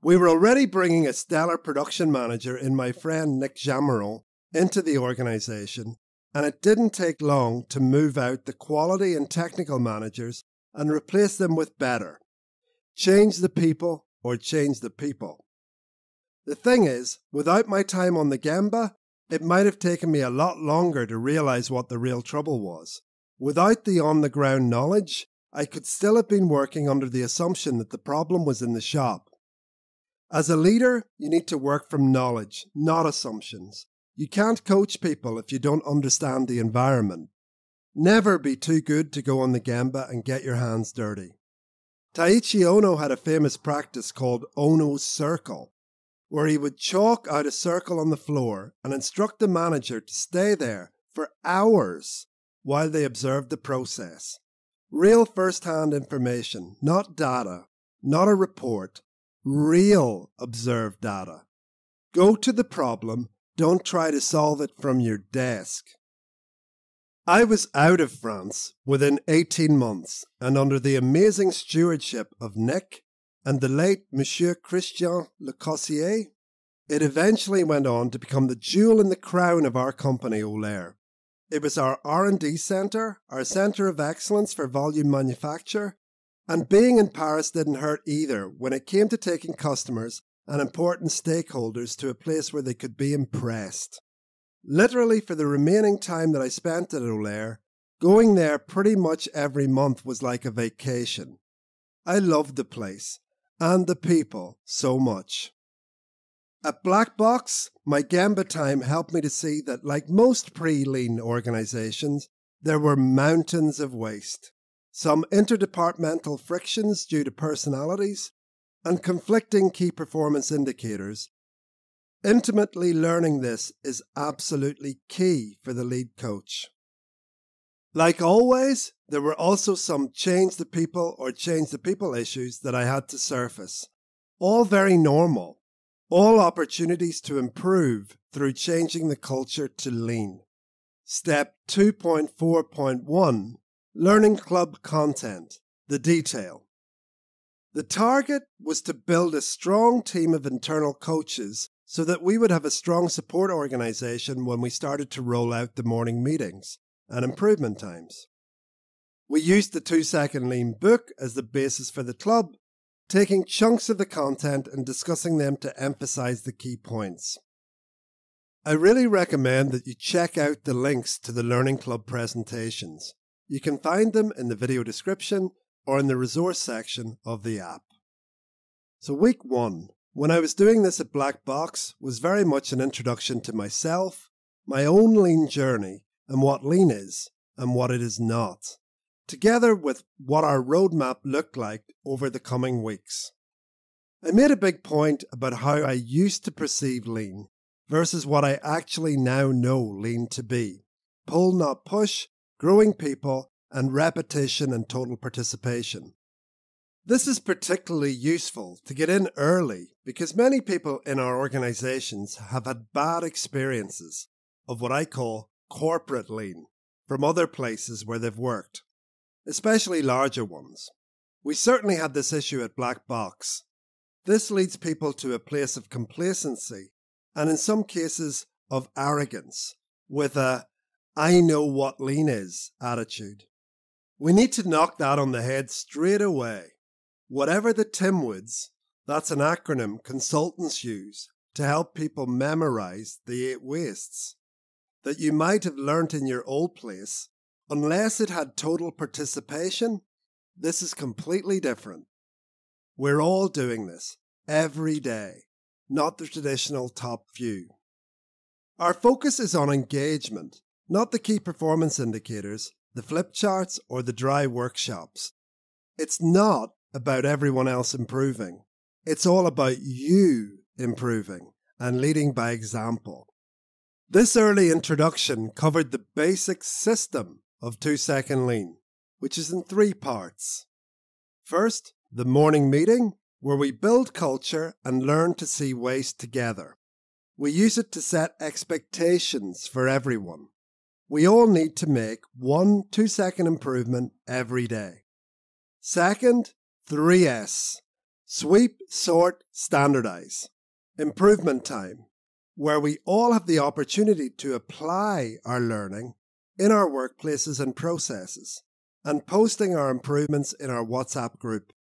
We were already bringing a stellar production manager in my friend Nick Jamaron into the organization, and it didn't take long to move out the quality and technical managers and replace them with better. Change the people or change the people. The thing is, without my time on the Gemba, it might have taken me a lot longer to realize what the real trouble was. Without the on the ground knowledge, I could still have been working under the assumption that the problem was in the shop. As a leader, you need to work from knowledge, not assumptions. You can't coach people if you don't understand the environment. Never be too good to go on the Gemba and get your hands dirty. Taiichi Ohno had a famous practice called Ohno's Circle, where he would chalk out a circle on the floor and instruct the manager to stay there for hours while they observed the process. Real first hand information, not data, not a report, real observed data. Go to the problem, don't try to solve it from your desk. I was out of France within 18 months and under the amazing stewardship of Nick and the late Monsieur Christian Le Cossier. It eventually went on to become the jewel in the crown of our company, Olaer. It was our R&D centre, our centre of excellence for volume manufacture, and being in Paris didn't hurt either when it came to taking customers and important stakeholders to a place where they could be impressed. Literally, for the remaining time that I spent at Olaer, going there pretty much every month was like a vacation. I loved the place and the people so much. At Black Box, my Gemba time helped me to see that, like most pre lean organizations, there were mountains of waste, some interdepartmental frictions due to personalities, and conflicting key performance indicators Intimately learning this is absolutely key for the lead coach. Like always, there were also some change the people or change the people issues that I had to surface. All very normal. All opportunities to improve through changing the culture to lean. Step 2.4.1 Learning Club Content The Detail. The target was to build a strong team of internal coaches so that we would have a strong support organization when we started to roll out the morning meetings and improvement times. We used the two second lean book as the basis for the club, taking chunks of the content and discussing them to emphasize the key points. I really recommend that you check out the links to the Learning Club presentations. You can find them in the video description or in the resource section of the app. So, week one, when I was doing this at Black Box, was very much an introduction to myself, my own lean journey, and what lean is and what it is not, together with what our roadmap looked like over the coming weeks. I made a big point about how I used to perceive lean versus what I actually now know lean to be pull, not push, growing people, and repetition and total participation. This is particularly useful to get in early because many people in our organizations have had bad experiences of what I call corporate lean from other places where they've worked, especially larger ones. We certainly had this issue at Black Box. This leads people to a place of complacency and in some cases of arrogance with a I know what lean is attitude. We need to knock that on the head straight away. Whatever the TIMWOODs, that's an acronym consultants use to help people memorize the eight wastes that you might have learnt in your old place, unless it had total participation, this is completely different. We're all doing this every day, not the traditional top view. Our focus is on engagement, not the key performance indicators, the flip charts, or the dry workshops. It's not about everyone else improving. It's all about you improving and leading by example. This early introduction covered the basic system of two second lean, which is in three parts. First, the morning meeting, where we build culture and learn to see waste together. We use it to set expectations for everyone. We all need to make one two second improvement every day. Second, 3S sweep, sort, standardize. Improvement time, where we all have the opportunity to apply our learning in our workplaces and processes, and posting our improvements in our WhatsApp group.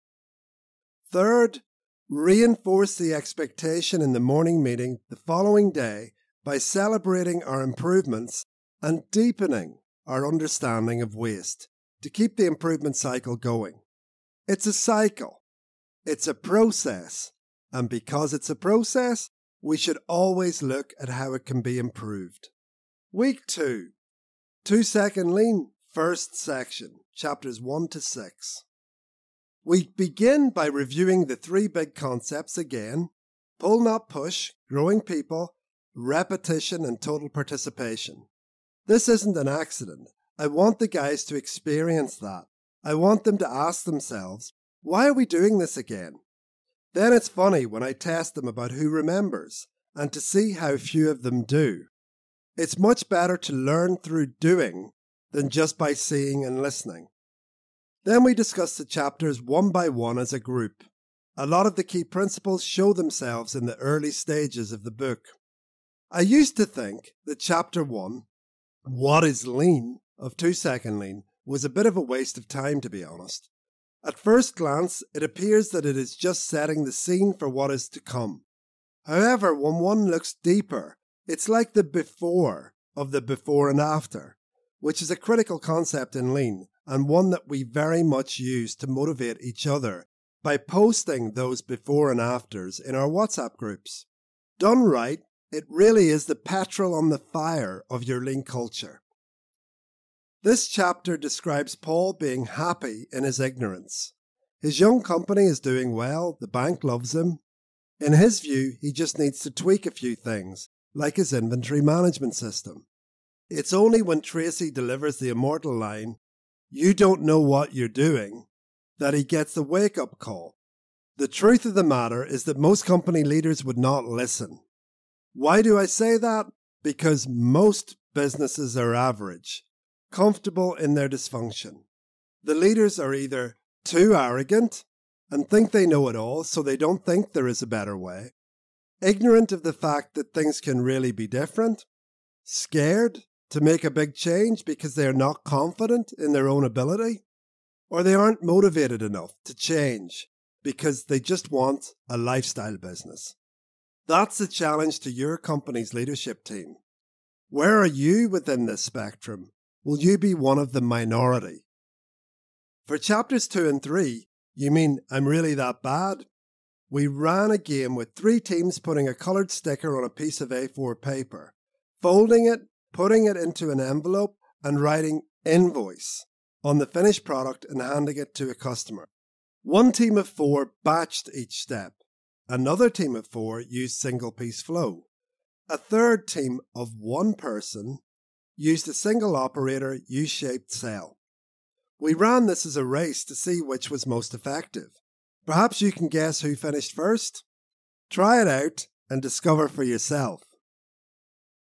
Third, reinforce the expectation in the morning meeting the following day by celebrating our improvements and deepening our understanding of waste to keep the improvement cycle going. It's a cycle, it's a process, and because it's a process, we should always look at how it can be improved. Week 2 Two Second Lean, first section, chapters 1 to 6. We begin by reviewing the three big concepts again pull, not push, growing people, repetition, and total participation. This isn't an accident. I want the guys to experience that. I want them to ask themselves, why are we doing this again? Then it's funny when I test them about who remembers and to see how few of them do. It's much better to learn through doing than just by seeing and listening. Then we discuss the chapters one by one as a group. A lot of the key principles show themselves in the early stages of the book. I used to think that chapter one what is lean of two second lean was a bit of a waste of time, to be honest. At first glance, it appears that it is just setting the scene for what is to come. However, when one looks deeper, it's like the before of the before and after, which is a critical concept in lean and one that we very much use to motivate each other by posting those before and afters in our WhatsApp groups. Done right, it really is the petrol on the fire of your lean culture. This chapter describes Paul being happy in his ignorance. His young company is doing well, the bank loves him. In his view, he just needs to tweak a few things, like his inventory management system. It's only when Tracy delivers the immortal line, You don't know what you're doing, that he gets the wake up call. The truth of the matter is that most company leaders would not listen. Why do I say that? Because most businesses are average, comfortable in their dysfunction. The leaders are either too arrogant and think they know it all, so they don't think there is a better way, ignorant of the fact that things can really be different, scared to make a big change because they are not confident in their own ability, or they aren't motivated enough to change because they just want a lifestyle business. That's the challenge to your company's leadership team. Where are you within this spectrum? Will you be one of the minority? For chapters 2 and 3, you mean I'm really that bad? We ran a game with three teams putting a coloured sticker on a piece of A4 paper, folding it, putting it into an envelope, and writing invoice on the finished product and handing it to a customer. One team of four batched each step. Another team of four used single piece flow. A third team of one person used a single operator U shaped cell. We ran this as a race to see which was most effective. Perhaps you can guess who finished first? Try it out and discover for yourself.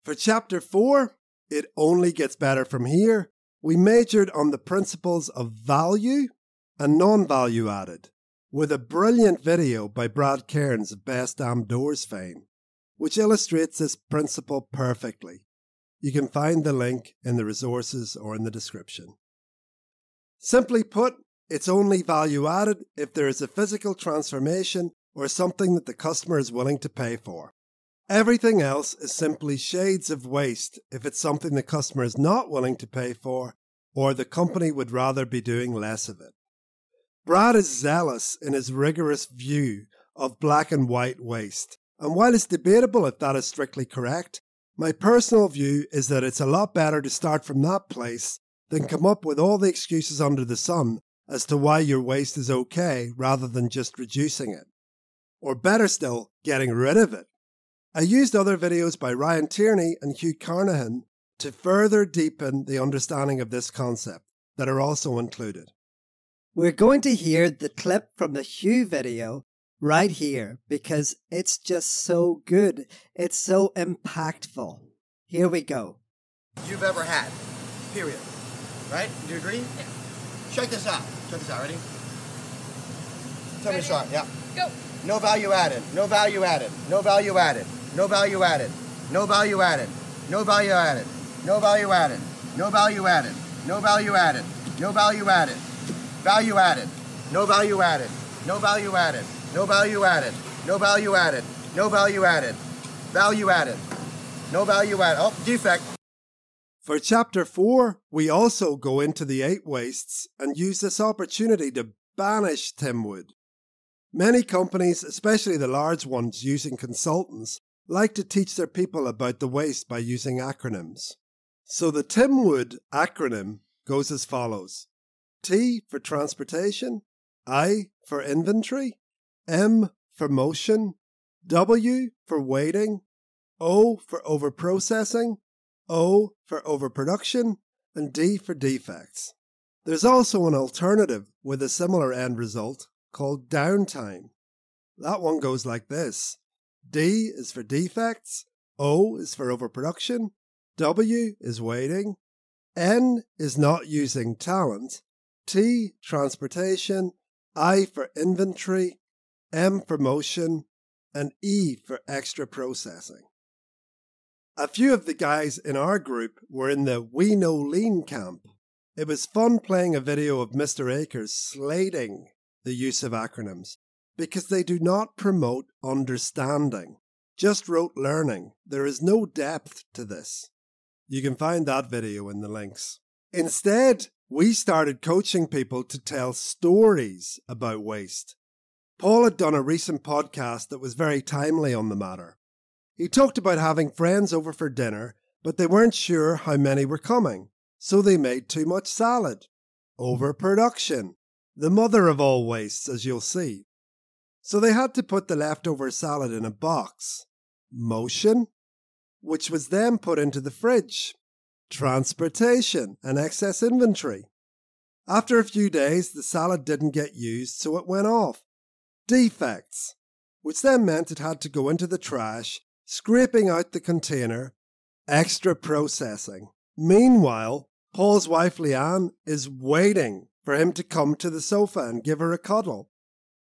For chapter 4, it only gets better from here. We majored on the principles of value and non value added, with a brilliant video by Brad Cairns of Best Damn Doors fame, which illustrates this principle perfectly. You can find the link in the resources or in the description. Simply put, it's only value added if there is a physical transformation or something that the customer is willing to pay for. Everything else is simply shades of waste if it's something the customer is not willing to pay for or the company would rather be doing less of it. Brad is zealous in his rigorous view of black and white waste, and while it's debatable if that is strictly correct, my personal view is that it's a lot better to start from that place than come up with all the excuses under the sun as to why your waste is okay rather than just reducing it. Or better still, getting rid of it. I used other videos by Ryan Tierney and Hugh Carnahan to further deepen the understanding of this concept that are also included. We're going to hear the clip from the Hugh video right here because it's just so good. It's so impactful. Here we go. You've ever had, period. Right? Do you agree? Yeah. Check this out. Check this out. Ready? Tell me to start. Yeah. Go. No value added. No value added. No value added. No value added. No value added. No value added. No value added. No value added. No value added. No value added. Value added. No value added. No value added. No value added. No value added. No value added. Value added. No value added. Oh, defect. For chapter 4, we also go into the eight wastes and use this opportunity to banish Timwood. Many companies, especially the large ones using consultants, like to teach their people about the waste by using acronyms. So the Timwood acronym goes as follows T for transportation, I for inventory, M for motion, W for waiting, O for overprocessing, O for overproduction, and D for defects. There's also an alternative with a similar end result called downtime. That one goes like this D is for defects, O is for overproduction, W is waiting, N is not using talent, T, transportation, I for inventory, M for motion, and E for extra processing. A few of the guys in our group were in the We Know Lean camp. It was fun playing a video of Mr. Akers slating the use of acronyms because they do not promote understanding, just rote learning. There is no depth to this. You can find that video in the links. Instead, we started coaching people to tell stories about waste. Paul had done a recent podcast that was very timely on the matter. He talked about having friends over for dinner, but they weren't sure how many were coming, so they made too much salad. Overproduction, the mother of all wastes, as you'll see. So they had to put the leftover salad in a box. Motion, which was then put into the fridge transportation, and excess inventory. After a few days, the salad didn't get used, so it went off. Defects, which then meant it had to go into the trash, scraping out the container, extra processing. Meanwhile, Paul's wife Leanne is waiting for him to come to the sofa and give her a cuddle.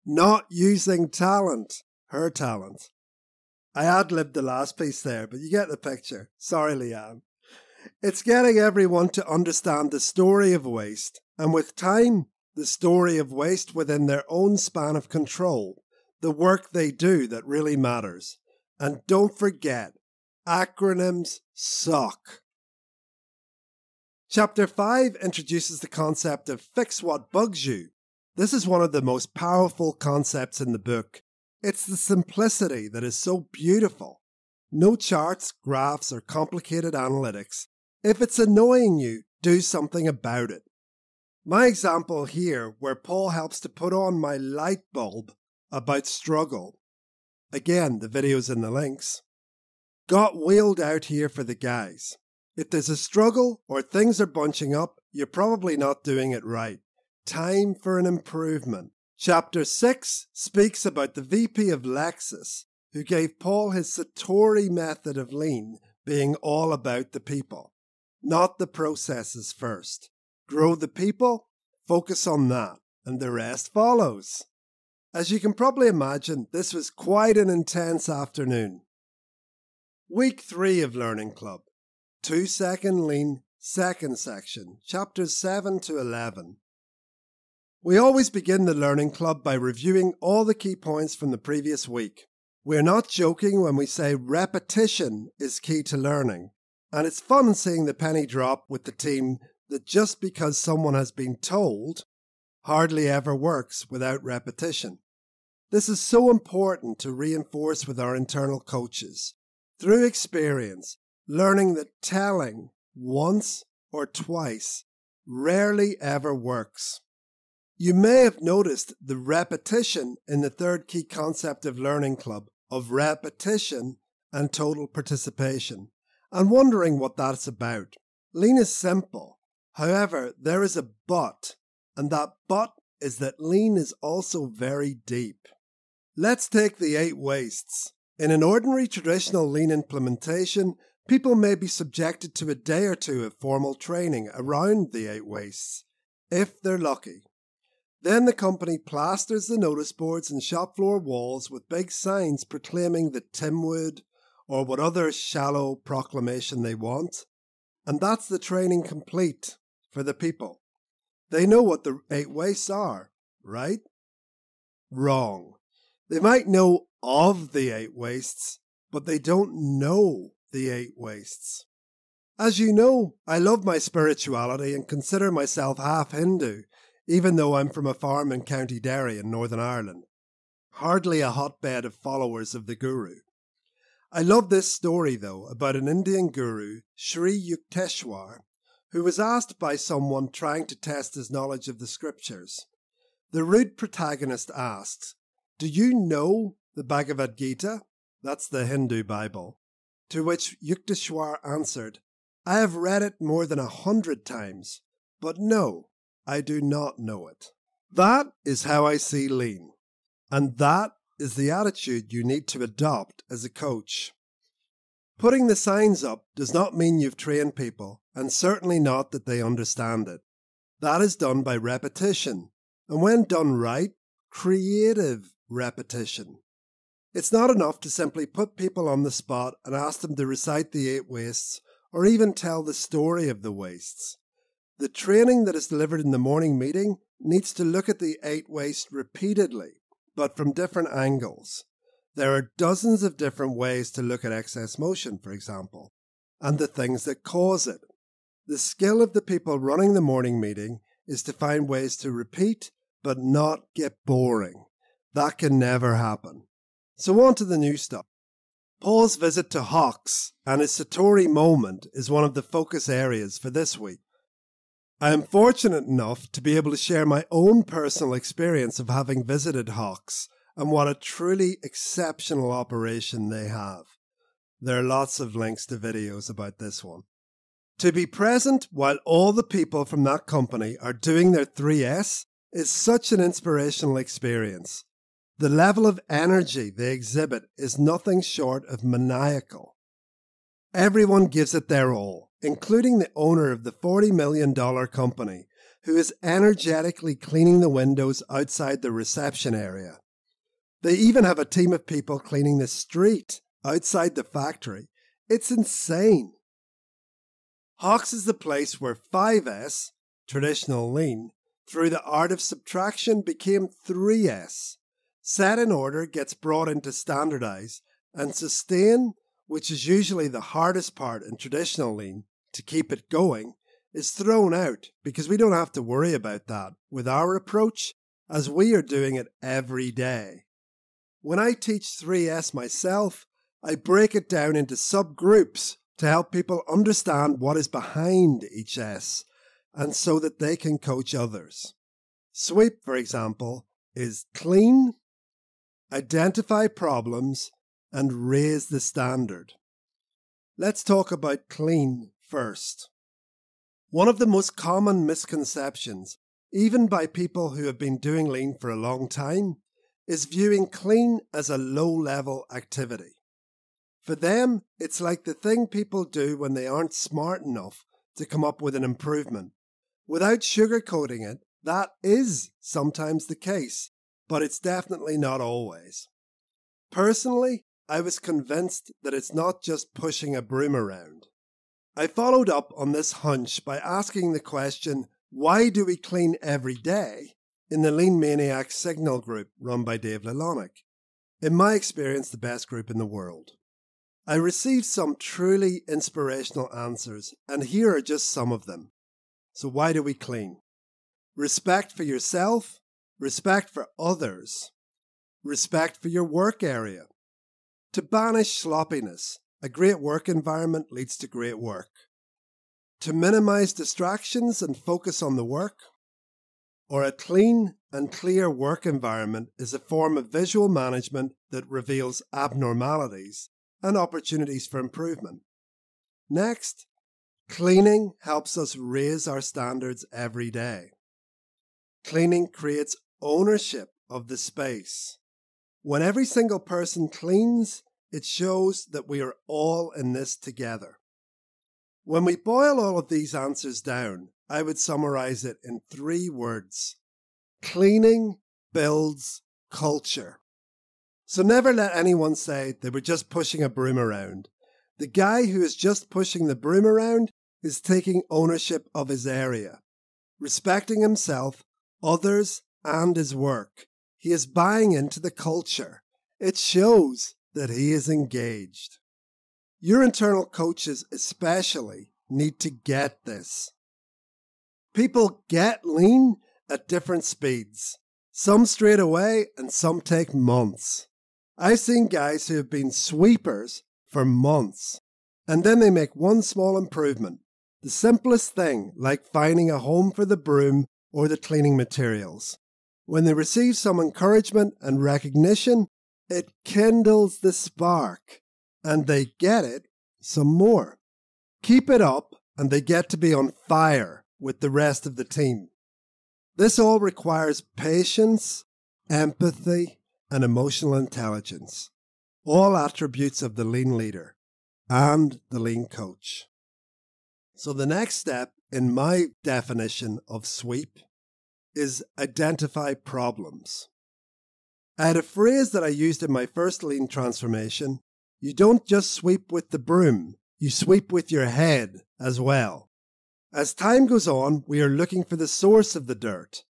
not using talent, her talent. I ad libbed the last piece there, but you get the picture. Sorry, Leanne. It's getting everyone to understand the story of waste, and with time, the story of waste within their own span of control, the work they do that really matters. And don't forget, acronyms suck. Chapter 5 introduces the concept of fix what bugs you. This is one of the most powerful concepts in the book. It's the simplicity that is so beautiful. No charts, graphs, or complicated analytics. If it's annoying you, do something about it. My example here, where Paul helps to put on my light bulb about struggle. Again, the video's in the links. Got wheeled out here for the guys. If there's a struggle or things are bunching up, you're probably not doing it right. Time for an improvement. Chapter 6 speaks about the VP of Lexus who gave Paul his Satori method of lean being all about the people, not the processes first. Grow the people, focus on that, and the rest follows. As you can probably imagine, this was quite an intense afternoon. Week 3 of Learning Club. Two second lean, second section, chapters 7 to 11. We always begin the Learning Club by reviewing all the key points from the previous week. We're not joking when we say repetition is key to learning, and it's fun seeing the penny drop with the team that just because someone has been told hardly ever works without repetition. This is so important to reinforce with our internal coaches. Through experience, learning that telling once or twice rarely ever works. You may have noticed the repetition in the third key concept of Learning Club of repetition and total participation, and wondering what that's about. Lean is simple. However, there is a but, and that but is that lean is also very deep. Let's take the eight wastes. In an ordinary traditional lean implementation, People may be subjected to a day or two of formal training around the eight wastes, if they're lucky. Then the company plasters the notice boards and shop floor walls with big signs proclaiming the Timwood or what other shallow proclamation they want. And that's the training complete for the people. They know what the eight wastes are, right? Wrong. They might know of the eight wastes, but they don't know the eight wastes. As you know, I love my spirituality and consider myself half Hindu, even though I'm from a farm in County Derry in Northern Ireland. Hardly a hotbed of followers of the Guru. I love this story, though, about an Indian guru, Sri Yukteswar, who was asked by someone trying to test his knowledge of the scriptures. The rude protagonist asked, Do you know the Bhagavad Gita? That's the Hindu Bible. To which Yukteswar answered, I have read it more than a hundred times, but no, I do not know it. That is how I see lean, and that is the attitude you need to adopt as a coach. Putting the signs up does not mean you've trained people, and certainly not that they understand it. That is done by repetition, and when done right, creative repetition. It's not enough to simply put people on the spot and ask them to recite the eight wastes or even tell the story of the wastes. The training that is delivered in the morning meeting needs to look at the eight wastes repeatedly, but from different angles. There are dozens of different ways to look at excess motion, for example, and the things that cause it. The skill of the people running the morning meeting is to find ways to repeat but not get boring. That can never happen. So on to the new stuff. Paul's visit to Hawks and his Satori moment is one of the focus areas for this week. I am fortunate enough to be able to share my own personal experience of having visited Hawks and what a truly exceptional operation they have. There are lots of links to videos about this one. To be present while all the people from that company are doing their 3S is such an inspirational experience. The level of energy they exhibit is nothing short of maniacal. Everyone gives it their all, including the owner of the $40 million company, who is energetically cleaning the windows outside the reception area. They even have a team of people cleaning the street outside the factory. It's insane. Hawks is the place where 5S, traditional lean, through the art of subtraction became 3S. Set in order gets brought into standardize, and sustain, which is usually the hardest part in traditional lean to keep it going, is thrown out because we don't have to worry about that with our approach as we are doing it every day. When I teach 3S myself, I break it down into subgroups to help people understand what is behind each S and so that they can coach others. Sweep, for example, is clean, identify problems, and raise the standard. Let's talk about clean first. One of the most common misconceptions, even by people who have been doing lean for a long time, is viewing clean as a low level activity. For them, it's like the thing people do when they aren't smart enough to come up with an improvement. Without sugarcoating it, that is sometimes the case, but it's definitely not always. Personally, I was convinced that it's not just pushing a broom around. I followed up on this hunch by asking the question why do we clean every day in the Lean Maniac Signal group run by Dave Lalonnik? In my experience, the best group in the world. I received some truly inspirational answers, and here are just some of them. So, why do we clean? Respect for yourself, respect for others, respect for your work area. To banish sloppiness, a great work environment leads to great work. To minimize distractions and focus on the work, or a clean and clear work environment is a form of visual management that reveals abnormalities and opportunities for improvement. Next, cleaning helps us raise our standards every day. Cleaning creates ownership of the space. When every single person cleans, it shows that we are all in this together. When we boil all of these answers down, I would summarize it in three words cleaning builds culture. So never let anyone say they were just pushing a broom around. The guy who is just pushing the broom around is taking ownership of his area, respecting himself, others, and his work. He is buying into the culture. It shows that he is engaged. Your internal coaches, especially, need to get this. People get lean at different speeds, some straight away, and some take months. I've seen guys who have been sweepers for months, and then they make one small improvement. The simplest thing, like finding a home for the broom or the cleaning materials. When they receive some encouragement and recognition, it kindles the spark, and they get it some more. Keep it up, and they get to be on fire with the rest of the team. This all requires patience, empathy, and emotional intelligence, all attributes of the lean leader and the lean coach. So, the next step in my definition of sweep is identify problems. I had a phrase that I used in my first lean transformation. You don't just sweep with the broom, you sweep with your head as well. As time goes on, we are looking for the source of the dirt.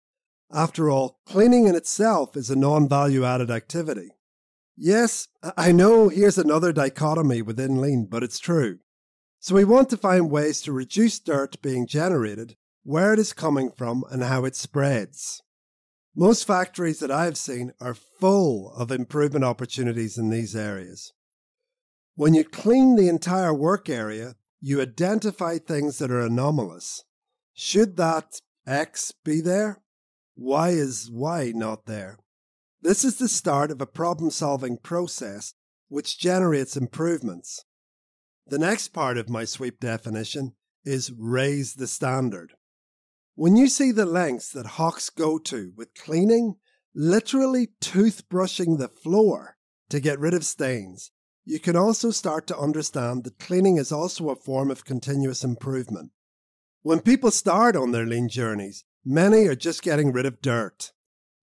After all, cleaning in itself is a non value added activity. Yes, I know here's another dichotomy within lean, but it's true. So we want to find ways to reduce dirt being generated, where it is coming from, and how it spreads. Most factories that I've seen are full of improvement opportunities in these areas. When you clean the entire work area, you identify things that are anomalous. Should that X be there? Why is Y not there? This is the start of a problem solving process which generates improvements. The next part of my sweep definition is raise the standard. When you see the lengths that hawks go to with cleaning, literally toothbrushing the floor to get rid of stains, you can also start to understand that cleaning is also a form of continuous improvement. When people start on their lean journeys, many are just getting rid of dirt.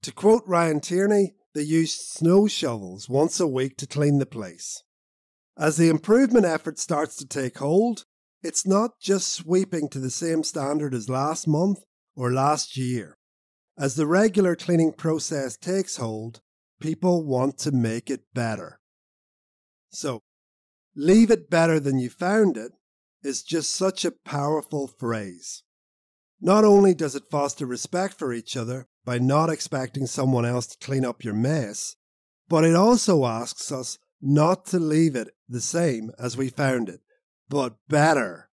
To quote Ryan Tierney, they use snow shovels once a week to clean the place. As the improvement effort starts to take hold, it's not just sweeping to the same standard as last month or last year. As the regular cleaning process takes hold, people want to make it better. So, leave it better than you found it is just such a powerful phrase. Not only does it foster respect for each other by not expecting someone else to clean up your mess, but it also asks us not to leave it the same as we found it, but better.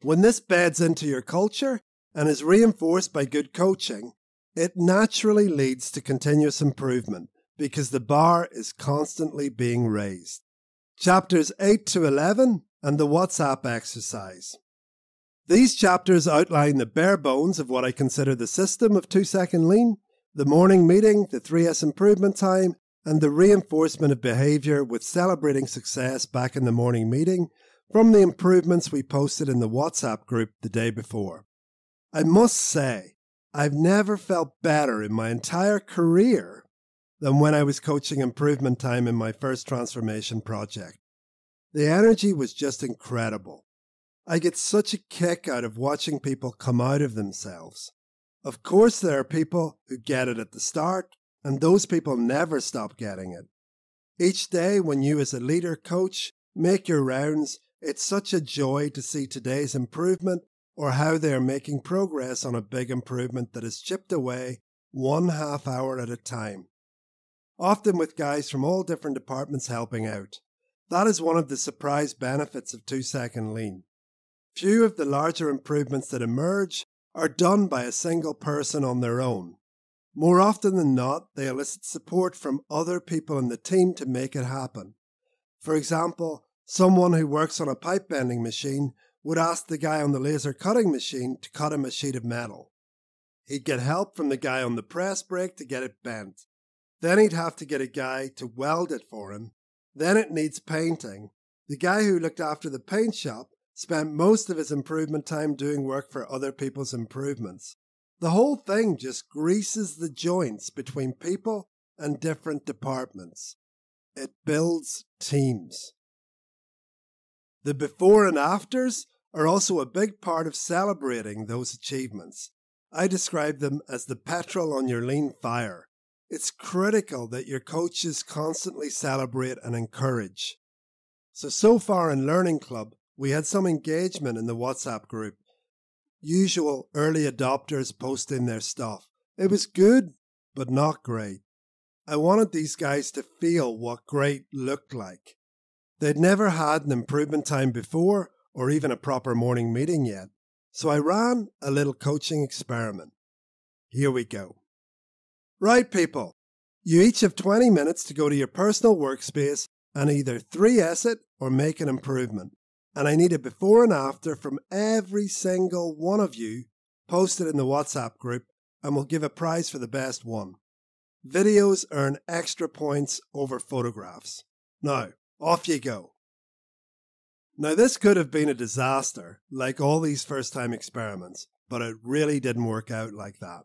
When this beds into your culture and is reinforced by good coaching, it naturally leads to continuous improvement because the bar is constantly being raised. Chapters 8 to 11 and the WhatsApp exercise. These chapters outline the bare bones of what I consider the system of two second lean, the morning meeting, the 3S improvement time, and the reinforcement of behavior with celebrating success back in the morning meeting from the improvements we posted in the WhatsApp group the day before. I must say, I've never felt better in my entire career than when I was coaching improvement time in my first transformation project. The energy was just incredible. I get such a kick out of watching people come out of themselves. Of course, there are people who get it at the start, and those people never stop getting it. Each day, when you, as a leader coach, make your rounds, it's such a joy to see today's improvement or how they are making progress on a big improvement that is chipped away one half hour at a time. Often with guys from all different departments helping out. That is one of the surprise benefits of two second lean. Few of the larger improvements that emerge are done by a single person on their own. More often than not, they elicit support from other people in the team to make it happen. For example, someone who works on a pipe bending machine would ask the guy on the laser cutting machine to cut him a sheet of metal. He'd get help from the guy on the press brake to get it bent. Then he'd have to get a guy to weld it for him. Then it needs painting. The guy who looked after the paint shop spent most of his improvement time doing work for other people's improvements. The whole thing just greases the joints between people and different departments. It builds teams. The before and afters are also a big part of celebrating those achievements. I describe them as the petrol on your lean fire. It's critical that your coaches constantly celebrate and encourage. So, so far in Learning Club, we had some engagement in the WhatsApp group. Usual early adopters posting their stuff. It was good, but not great. I wanted these guys to feel what great looked like. They'd never had an improvement time before or even a proper morning meeting yet, so I ran a little coaching experiment. Here we go. Right, people, you each have 20 minutes to go to your personal workspace and either 3S it or make an improvement and I need a before and after from every single one of you posted in the WhatsApp group, and we'll give a prize for the best one. Videos earn extra points over photographs. Now, off you go. Now, this could have been a disaster, like all these first time experiments, but it really didn't work out like that.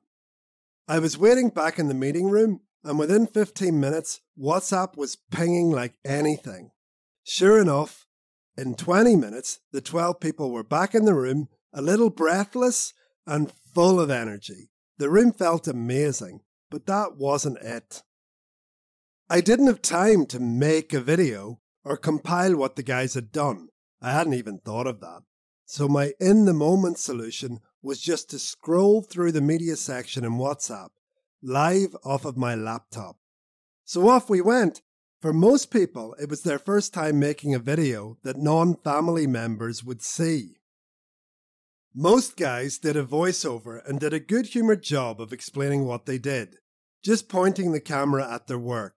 I was waiting back in the meeting room, and within 15 minutes, WhatsApp was pinging like anything. Sure enough, in 20 minutes, the 12 people were back in the room, a little breathless and full of energy. The room felt amazing, but that wasn't it. I didn't have time to make a video or compile what the guys had done. I hadn't even thought of that. So my in the moment solution was just to scroll through the media section in WhatsApp, live off of my laptop. So off we went, for most people, it was their first time making a video that non family members would see. Most guys did a voiceover and did a good humoured job of explaining what they did, just pointing the camera at their work.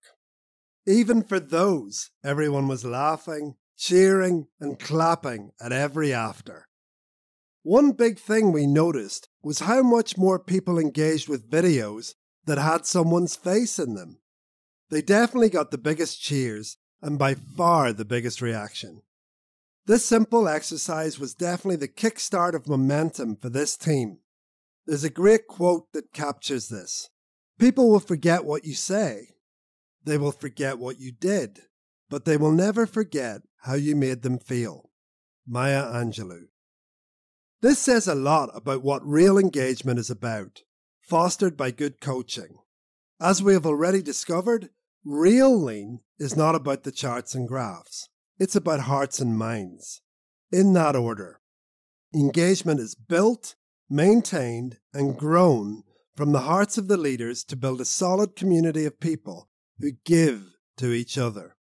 Even for those, everyone was laughing, cheering, and clapping at every after. One big thing we noticed was how much more people engaged with videos that had someone's face in them. They definitely got the biggest cheers and by far the biggest reaction. This simple exercise was definitely the kickstart of momentum for this team. There's a great quote that captures this. People will forget what you say. They will forget what you did, but they will never forget how you made them feel. Maya Angelou. This says a lot about what real engagement is about, fostered by good coaching. As we have already discovered, real lean is not about the charts and graphs. It's about hearts and minds. In that order. Engagement is built, maintained, and grown from the hearts of the leaders to build a solid community of people who give to each other.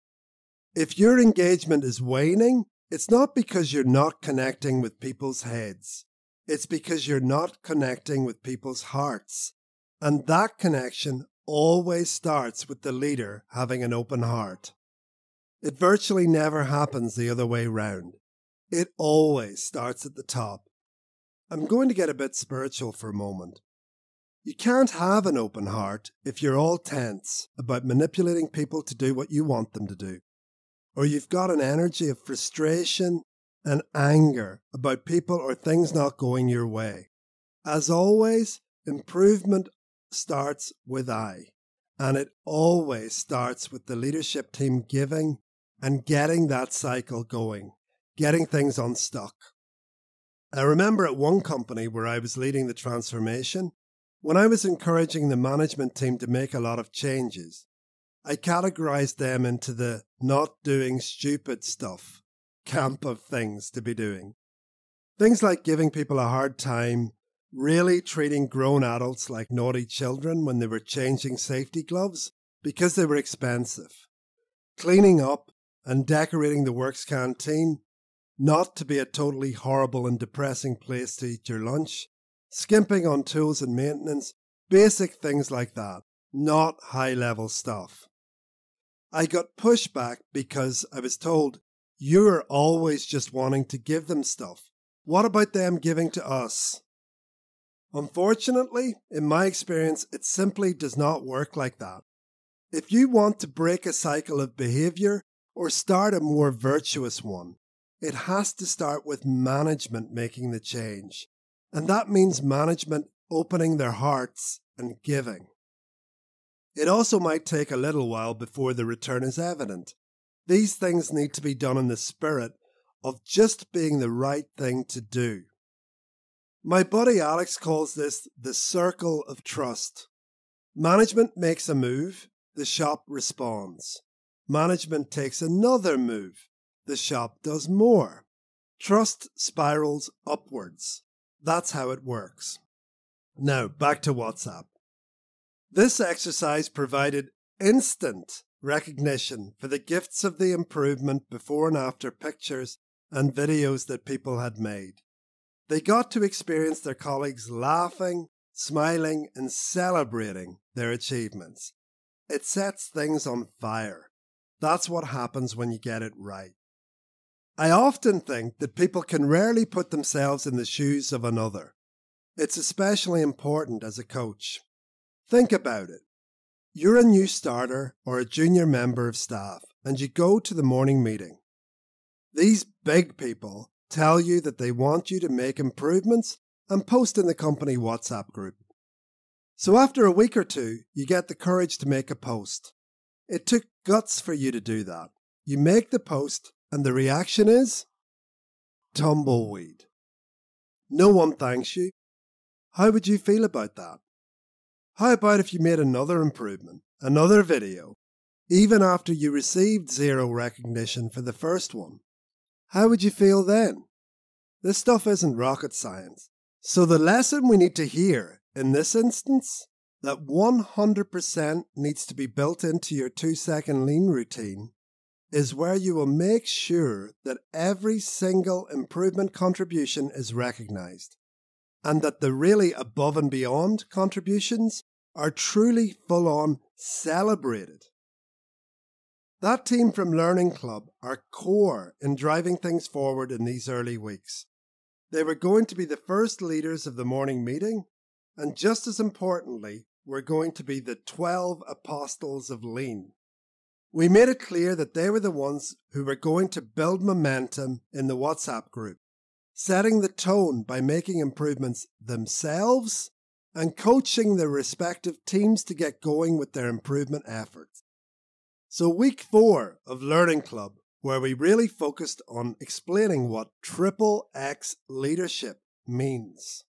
If your engagement is waning, it's not because you're not connecting with people's heads. It's because you're not connecting with people's hearts. And that connection always starts with the leader having an open heart. It virtually never happens the other way round. It always starts at the top. I'm going to get a bit spiritual for a moment. You can't have an open heart if you're all tense about manipulating people to do what you want them to do. Or you've got an energy of frustration and anger about people or things not going your way. As always, improvement starts with I, and it always starts with the leadership team giving and getting that cycle going, getting things unstuck. I remember at one company where I was leading the transformation, when I was encouraging the management team to make a lot of changes, I categorized them into the not doing stupid stuff camp of things to be doing. Things like giving people a hard time, really treating grown adults like naughty children when they were changing safety gloves because they were expensive, cleaning up and decorating the works canteen not to be a totally horrible and depressing place to eat your lunch, skimping on tools and maintenance, basic things like that, not high level stuff. I got pushback because I was told, You're always just wanting to give them stuff. What about them giving to us? Unfortunately, in my experience, it simply does not work like that. If you want to break a cycle of behavior or start a more virtuous one, it has to start with management making the change. And that means management opening their hearts and giving. It also might take a little while before the return is evident. These things need to be done in the spirit of just being the right thing to do. My buddy Alex calls this the circle of trust. Management makes a move, the shop responds. Management takes another move, the shop does more. Trust spirals upwards. That's how it works. Now, back to WhatsApp. This exercise provided instant recognition for the gifts of the improvement before and after pictures and videos that people had made. They got to experience their colleagues laughing, smiling, and celebrating their achievements. It sets things on fire. That's what happens when you get it right. I often think that people can rarely put themselves in the shoes of another. It's especially important as a coach. Think about it. You're a new starter or a junior member of staff, and you go to the morning meeting. These big people tell you that they want you to make improvements and post in the company WhatsApp group. So after a week or two, you get the courage to make a post. It took guts for you to do that. You make the post and the reaction is tumbleweed. No one thanks you. How would you feel about that? How about if you made another improvement, another video, even after you received zero recognition for the first one? How would you feel then? This stuff isn't rocket science. So the lesson we need to hear in this instance that 100% needs to be built into your 2 second lean routine is where you will make sure that every single improvement contribution is recognized and that the really above and beyond contributions are truly full on celebrated. That team from Learning Club are core in driving things forward in these early weeks. They were going to be the first leaders of the morning meeting, and just as importantly, were going to be the 12 apostles of lean. We made it clear that they were the ones who were going to build momentum in the WhatsApp group, setting the tone by making improvements themselves, and coaching their respective teams to get going with their improvement efforts. So, week four of Learning Club, where we really focused on explaining what Triple X leadership means.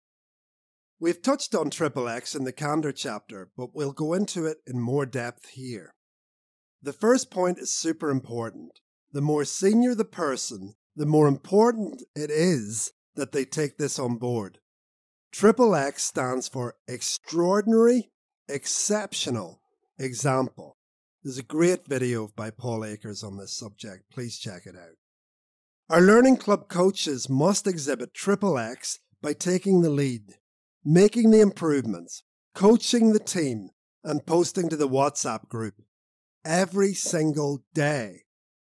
We've touched on Triple X in the Candor chapter, but we'll go into it in more depth here. The first point is super important. The more senior the person, the more important it is that they take this on board. Triple X stands for extraordinary, exceptional, example. There's a great video by Paul Akers on this subject. Please check it out. Our Learning Club coaches must exhibit Triple X by taking the lead, making the improvements, coaching the team, and posting to the WhatsApp group every single day,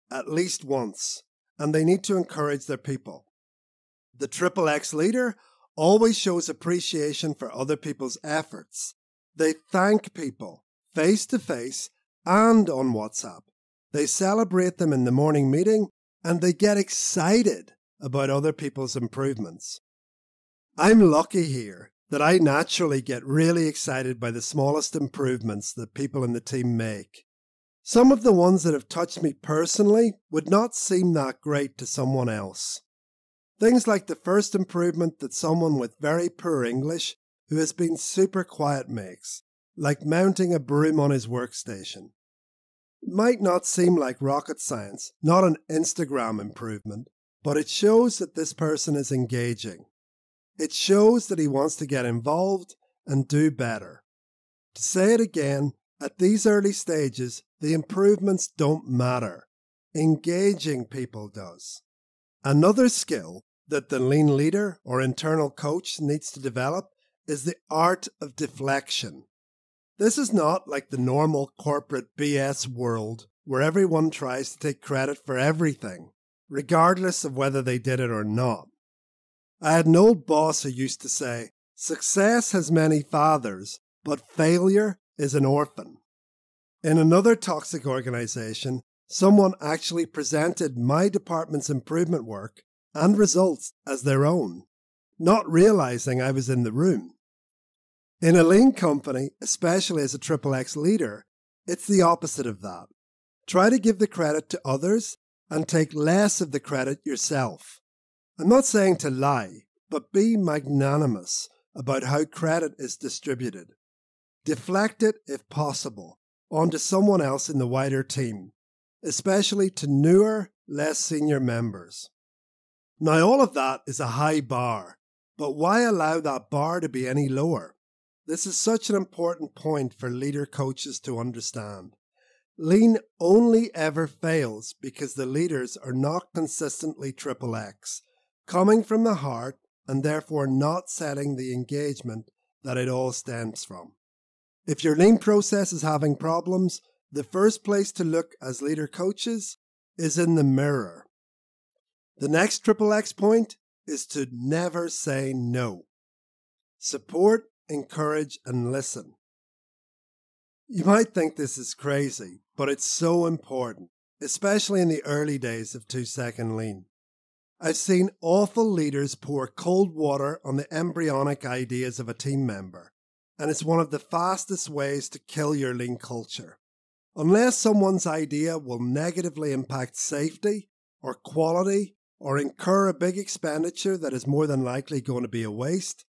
at least once, and they need to encourage their people. The Triple X leader always shows appreciation for other people's efforts. They thank people face to face and on WhatsApp. They celebrate them in the morning meeting and they get excited about other people's improvements. I'm lucky here that I naturally get really excited by the smallest improvements that people in the team make. Some of the ones that have touched me personally would not seem that great to someone else. Things like the first improvement that someone with very poor English who has been super quiet makes, like mounting a broom on his workstation. It might not seem like rocket science, not an Instagram improvement, but it shows that this person is engaging. It shows that he wants to get involved and do better. To say it again, at these early stages, the improvements don't matter. Engaging people does. Another skill that the lean leader or internal coach needs to develop is the art of deflection. This is not like the normal corporate BS world where everyone tries to take credit for everything, regardless of whether they did it or not. I had an old boss who used to say, Success has many fathers, but failure is an orphan. In another toxic organization, someone actually presented my department's improvement work and results as their own, not realizing I was in the room. In a lean company, especially as a triple X leader, it's the opposite of that. Try to give the credit to others and take less of the credit yourself. I'm not saying to lie, but be magnanimous about how credit is distributed. Deflect it, if possible, onto someone else in the wider team, especially to newer, less senior members. Now, all of that is a high bar, but why allow that bar to be any lower? This is such an important point for leader coaches to understand. Lean only ever fails because the leaders are not consistently triple X, coming from the heart and therefore not setting the engagement that it all stems from. If your lean process is having problems, the first place to look as leader coaches is in the mirror. The next triple X point is to never say no. Support encourage, and listen. You might think this is crazy, but it's so important, especially in the early days of two second lean. I've seen awful leaders pour cold water on the embryonic ideas of a team member, and it's one of the fastest ways to kill your lean culture. Unless someone's idea will negatively impact safety or quality or incur a big expenditure that is more than likely going to be a waste,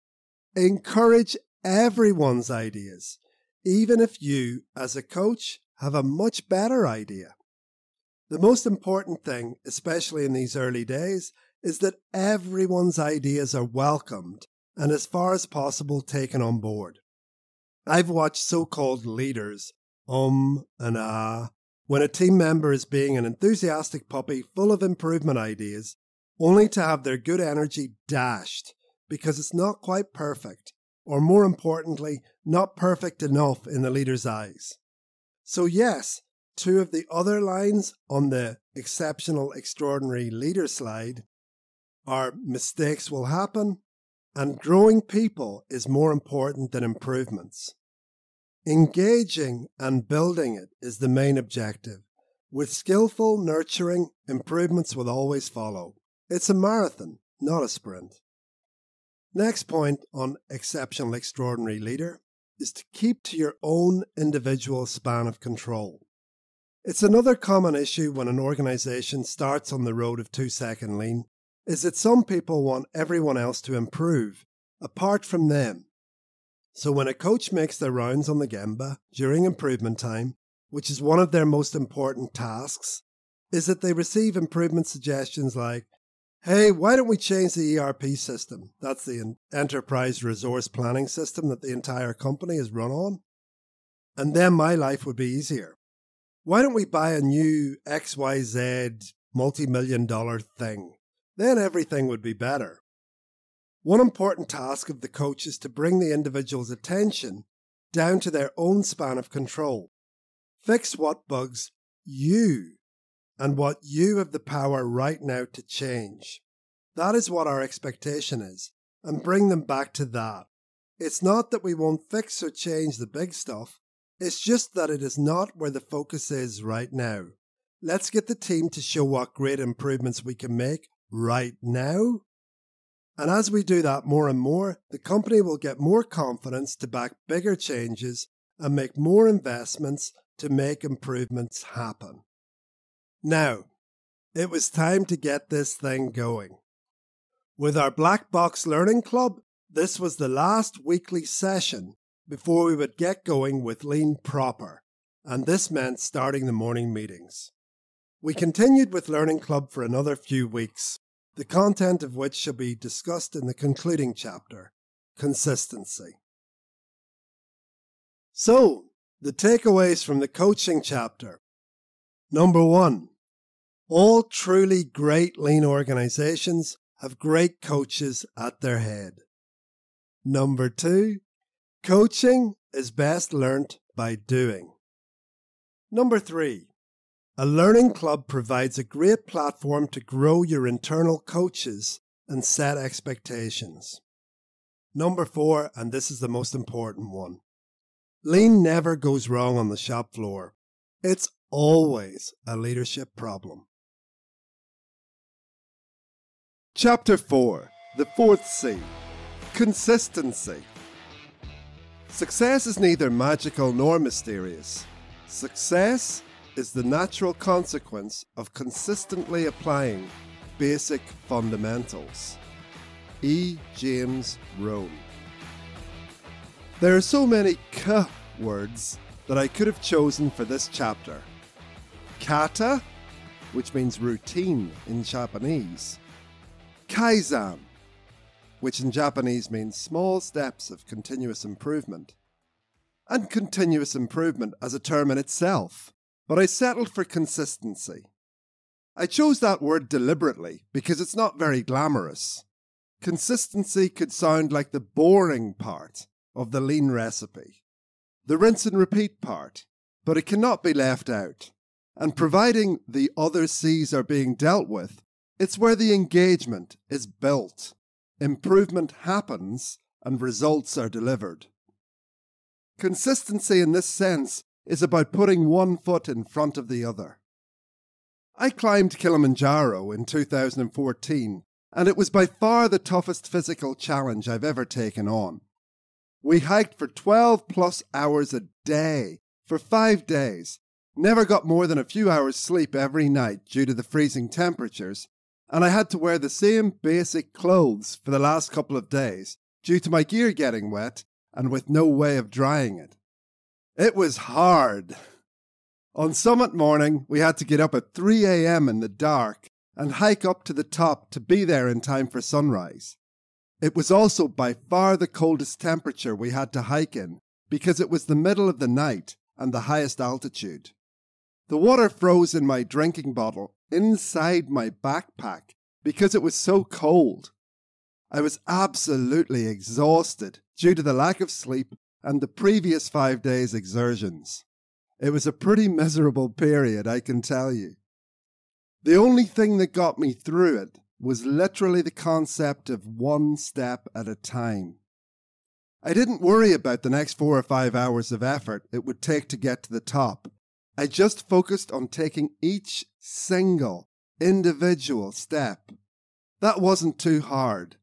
Encourage everyone's ideas, even if you, as a coach, have a much better idea. The most important thing, especially in these early days, is that everyone's ideas are welcomed and, as far as possible, taken on board. I've watched so called leaders um and ah when a team member is being an enthusiastic puppy full of improvement ideas, only to have their good energy dashed because it's not quite perfect, or more importantly, not perfect enough in the leader's eyes. So, yes, two of the other lines on the exceptional, extraordinary leader slide are mistakes will happen, and growing people is more important than improvements. Engaging and building it is the main objective. With skillful nurturing, improvements will always follow. It's a marathon, not a sprint. Next point on exceptional extraordinary leader is to keep to your own individual span of control. It's another common issue when an organization starts on the road of 2 second lean is that some people want everyone else to improve apart from them. So when a coach makes their rounds on the Gemba during improvement time, which is one of their most important tasks, is that they receive improvement suggestions like, hey, why don't we change the ERP system? That's the enterprise resource planning system that the entire company is run on. And then my life would be easier. Why don't we buy a new XYZ multi million dollar thing? Then everything would be better. One important task of the coach is to bring the individual's attention down to their own span of control. Fix what bugs you and what you have the power right now to change. That is what our expectation is, and bring them back to that. It's not that we won't fix or change the big stuff, it's just that it is not where the focus is right now. Let's get the team to show what great improvements we can make right now and as we do that more and more, the company will get more confidence to back bigger changes and make more investments to make improvements happen. Now, it was time to get this thing going. With our Black Box Learning Club, this was the last weekly session before we would get going with Lean proper, and this meant starting the morning meetings. We continued with Learning Club for another few weeks, the content of which shall be discussed in the concluding chapter consistency. So, the takeaways from the coaching chapter. Number one, all truly great lean organizations have great coaches at their head. Number two, coaching is best learnt by doing. Number three, a learning club provides a great platform to grow your internal coaches and set expectations. Number four, and this is the most important one lean never goes wrong on the shop floor. It's always a leadership problem. Chapter 4 The Fourth C Consistency. Success is neither magical nor mysterious. Success is the natural consequence of consistently applying basic fundamentals. E. James Rohn. There are so many k words that I could have chosen for this chapter. Kata, which means routine in Japanese. Kaizen, which in Japanese means small steps of continuous improvement. And continuous improvement as a term in itself but I settled for consistency. I chose that word deliberately because it's not very glamorous. Consistency could sound like the boring part of the lean recipe, the rinse and repeat part, but it cannot be left out. And providing the other C's are being dealt with, it's where the engagement is built, improvement happens, and results are delivered. Consistency in this sense is about putting one foot in front of the other. I climbed Kilimanjaro in 2014, and it was by far the toughest physical challenge I've ever taken on. We hiked for 12 plus hours a day for five days, never got more than a few hours sleep every night due to the freezing temperatures, and I had to wear the same basic clothes for the last couple of days due to my gear getting wet and with no way of drying it. It was hard. On summit morning, we had to get up at 3 a.m. in the dark and hike up to the top to be there in time for sunrise. It was also by far the coldest temperature we had to hike in because it was the middle of the night and the highest altitude. The water froze in my drinking bottle inside my backpack because it was so cold. I was absolutely exhausted due to the lack of sleep and the previous five days' exertions. It was a pretty miserable period, I can tell you. The only thing that got me through it was literally the concept of one step at a time. I didn't worry about the next four or five hours of effort it would take to get to the top. I just focused on taking each single individual step. That wasn't too hard.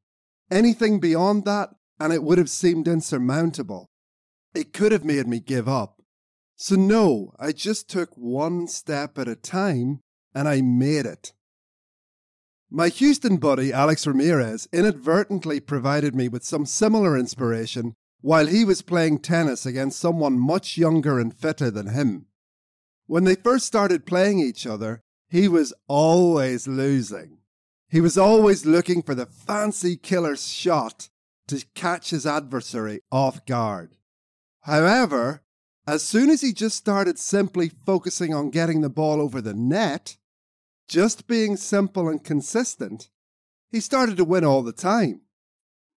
Anything beyond that, and it would have seemed insurmountable. It could have made me give up. So, no, I just took one step at a time and I made it. My Houston buddy, Alex Ramirez, inadvertently provided me with some similar inspiration while he was playing tennis against someone much younger and fitter than him. When they first started playing each other, he was always losing. He was always looking for the fancy killer shot to catch his adversary off guard. However, as soon as he just started simply focusing on getting the ball over the net, just being simple and consistent, he started to win all the time.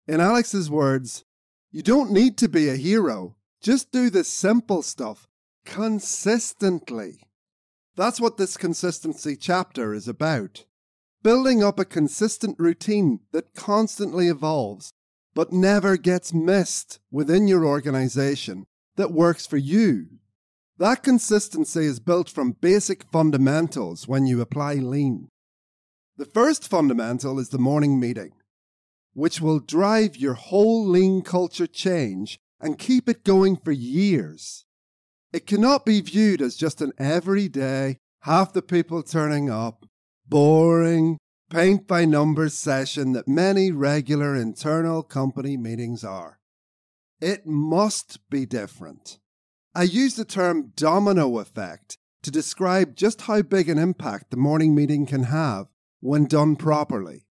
In Alex's words, you don't need to be a hero, just do the simple stuff consistently. That's what this consistency chapter is about. Building up a consistent routine that constantly evolves but never gets missed within your organization that works for you. That consistency is built from basic fundamentals when you apply lean. The first fundamental is the morning meeting, which will drive your whole lean culture change and keep it going for years. It cannot be viewed as just an everyday, half the people turning up, boring, paint by numbers session that many regular internal company meetings are. It must be different. I use the term domino effect to describe just how big an impact the morning meeting can have when done properly.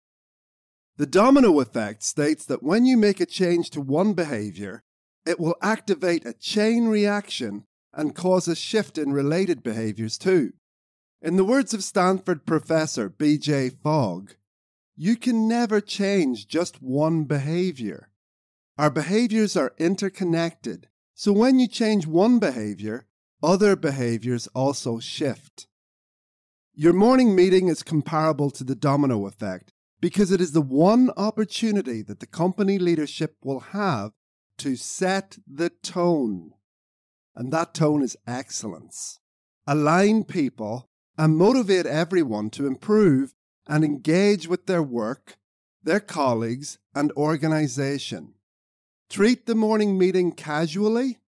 The domino effect states that when you make a change to one behavior, it will activate a chain reaction and cause a shift in related behaviors too. In the words of Stanford professor B.J. Fogg, you can never change just one behavior. Our behaviors are interconnected, so when you change one behavior, other behaviors also shift. Your morning meeting is comparable to the domino effect because it is the one opportunity that the company leadership will have to set the tone and that tone is excellence. Align people and motivate everyone to improve and engage with their work, their colleagues, and organization. Treat the morning meeting casually,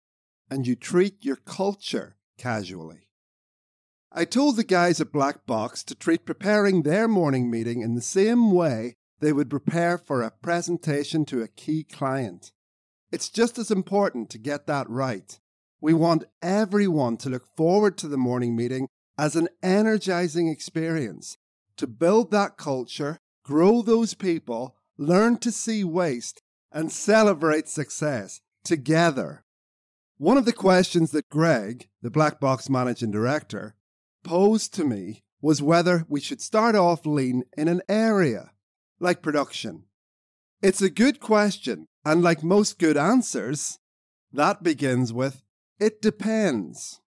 and you treat your culture casually. I told the guys at Black Box to treat preparing their morning meeting in the same way they would prepare for a presentation to a key client. It's just as important to get that right. We want everyone to look forward to the morning meeting as an energizing experience to build that culture, grow those people, learn to see waste, and celebrate success together. One of the questions that Greg, the Black Box Managing Director, posed to me was whether we should start off lean in an area like production. It's a good question, and like most good answers, that begins with it depends.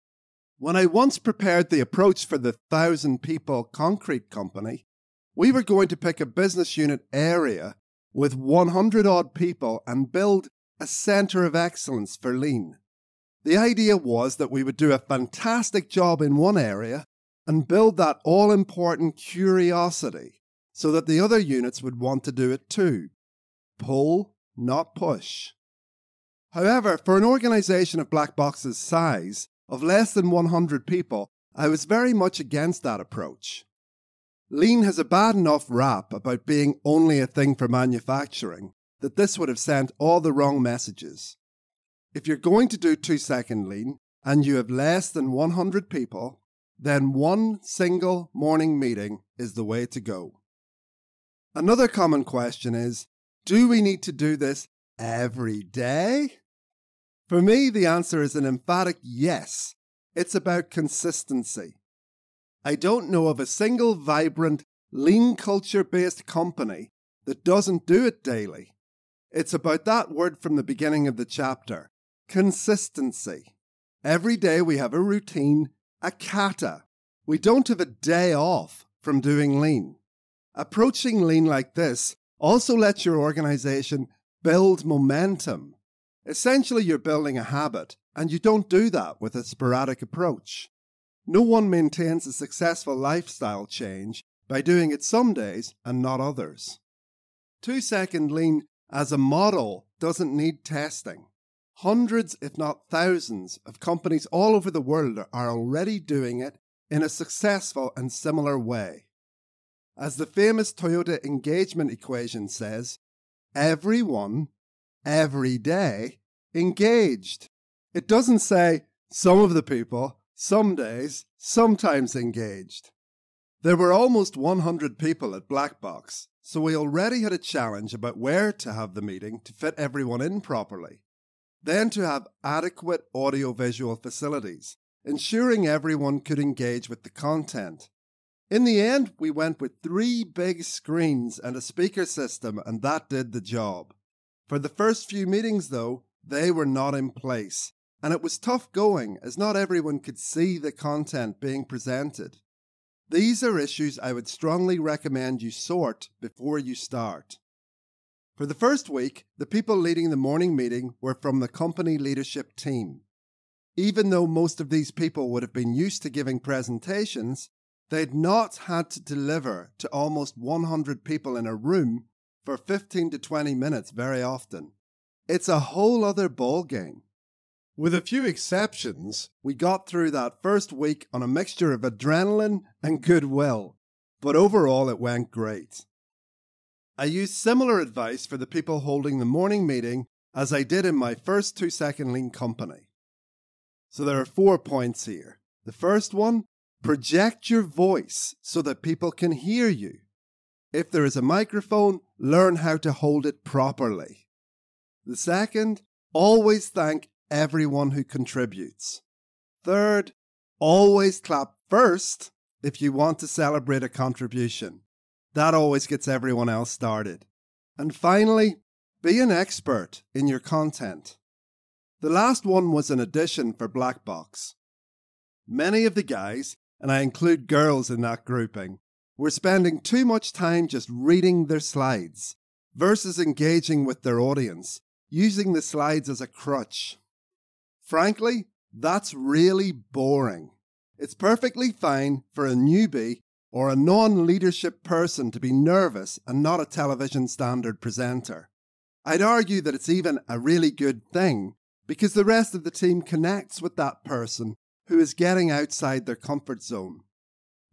When I once prepared the approach for the thousand people concrete company, we were going to pick a business unit area with 100 odd people and build a center of excellence for lean. The idea was that we would do a fantastic job in one area and build that all important curiosity so that the other units would want to do it too. Pull, not push. However, for an organization of Black Box's size, of less than 100 people, I was very much against that approach. Lean has a bad enough rap about being only a thing for manufacturing that this would have sent all the wrong messages. If you're going to do two second lean and you have less than 100 people, then one single morning meeting is the way to go. Another common question is do we need to do this every day? For me, the answer is an emphatic yes. It's about consistency. I don't know of a single vibrant, lean culture based company that doesn't do it daily. It's about that word from the beginning of the chapter consistency. Every day we have a routine, a kata. We don't have a day off from doing lean. Approaching lean like this also lets your organization build momentum Essentially, you're building a habit, and you don't do that with a sporadic approach. No one maintains a successful lifestyle change by doing it some days and not others. Two second lean as a model doesn't need testing. Hundreds, if not thousands, of companies all over the world are already doing it in a successful and similar way. As the famous Toyota engagement equation says, everyone, every day, engaged. It doesn't say some of the people, some days, sometimes engaged. There were almost 100 people at Black Box, so we already had a challenge about where to have the meeting to fit everyone in properly. Then to have adequate audiovisual facilities, ensuring everyone could engage with the content. In the end, we went with three big screens and a speaker system, and that did the job. For the first few meetings, though, they were not in place, and it was tough going as not everyone could see the content being presented. These are issues I would strongly recommend you sort before you start. For the first week, the people leading the morning meeting were from the company leadership team. Even though most of these people would have been used to giving presentations, they'd not had to deliver to almost 100 people in a room for 15 to 20 minutes very often. It's a whole other ballgame. With a few exceptions, we got through that first week on a mixture of adrenaline and goodwill, but overall it went great. I used similar advice for the people holding the morning meeting as I did in my first two second lean company. So there are four points here. The first one, project your voice so that people can hear you. If there is a microphone, learn how to hold it properly. The second, always thank everyone who contributes. Third, always clap first if you want to celebrate a contribution. That always gets everyone else started. And finally, be an expert in your content. The last one was an addition for Black Box. Many of the guys, and I include girls in that grouping, were spending too much time just reading their slides versus engaging with their audience, using the slides as a crutch. Frankly, that's really boring. It's perfectly fine for a newbie or a non leadership person to be nervous and not a television standard presenter. I'd argue that it's even a really good thing because the rest of the team connects with that person who is getting outside their comfort zone.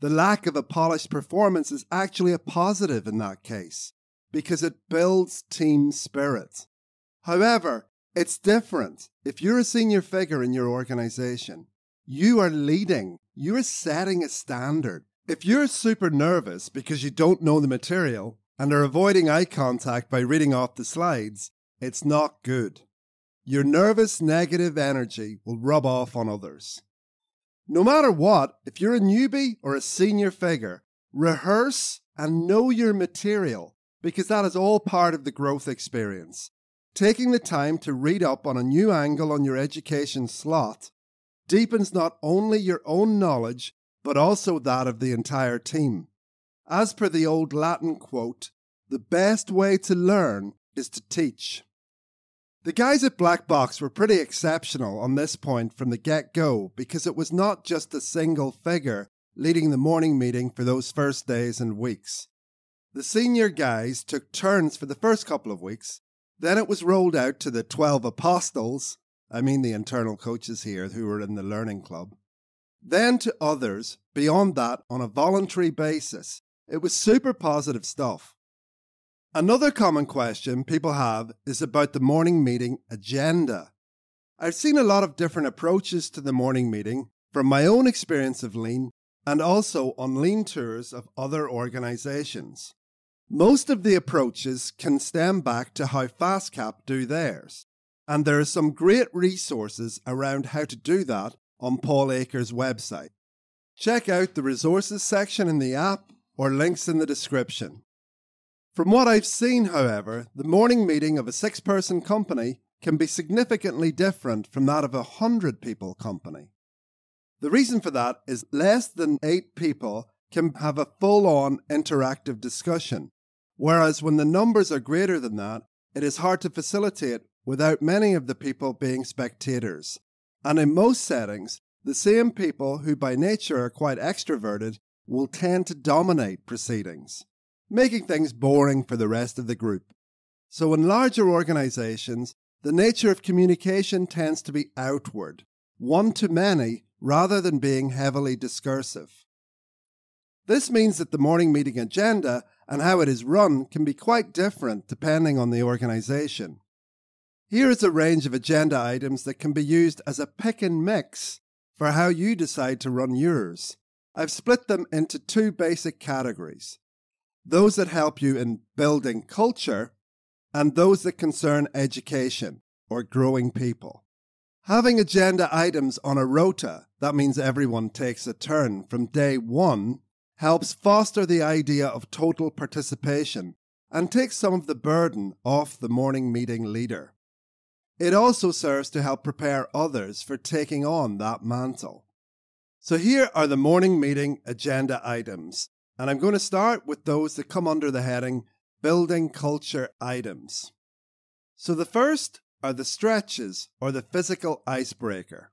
The lack of a polished performance is actually a positive in that case because it builds team spirit. However, it's different. If you're a senior figure in your organization, you are leading, you are setting a standard. If you're super nervous because you don't know the material and are avoiding eye contact by reading off the slides, it's not good. Your nervous negative energy will rub off on others. No matter what, if you're a newbie or a senior figure, rehearse and know your material because that is all part of the growth experience. Taking the time to read up on a new angle on your education slot deepens not only your own knowledge, but also that of the entire team. As per the old Latin quote, the best way to learn is to teach. The guys at Black Box were pretty exceptional on this point from the get go because it was not just a single figure leading the morning meeting for those first days and weeks. The senior guys took turns for the first couple of weeks then it was rolled out to the 12 apostles, I mean the internal coaches here who were in the learning club. Then to others beyond that on a voluntary basis. It was super positive stuff. Another common question people have is about the morning meeting agenda. I've seen a lot of different approaches to the morning meeting from my own experience of lean and also on lean tours of other organizations. Most of the approaches can stem back to how FastCap do theirs, and there are some great resources around how to do that on Paul Akers' website. Check out the resources section in the app or links in the description. From what I've seen, however, the morning meeting of a six person company can be significantly different from that of a hundred people company. The reason for that is less than eight people can have a full on interactive discussion, Whereas when the numbers are greater than that, it is hard to facilitate without many of the people being spectators. And in most settings, the same people who by nature are quite extroverted will tend to dominate proceedings, making things boring for the rest of the group. So, in larger organizations, the nature of communication tends to be outward, one to many, rather than being heavily discursive. This means that the morning meeting agenda and how it is run can be quite different depending on the organization. Here is a range of agenda items that can be used as a pick and mix for how you decide to run yours. I've split them into two basic categories those that help you in building culture, and those that concern education or growing people. Having agenda items on a rota, that means everyone takes a turn from day one, helps foster the idea of total participation and takes some of the burden off the morning meeting leader. It also serves to help prepare others for taking on that mantle. So here are the morning meeting agenda items, and I'm going to start with those that come under the heading Building Culture Items. So the first are the stretches or the physical icebreaker.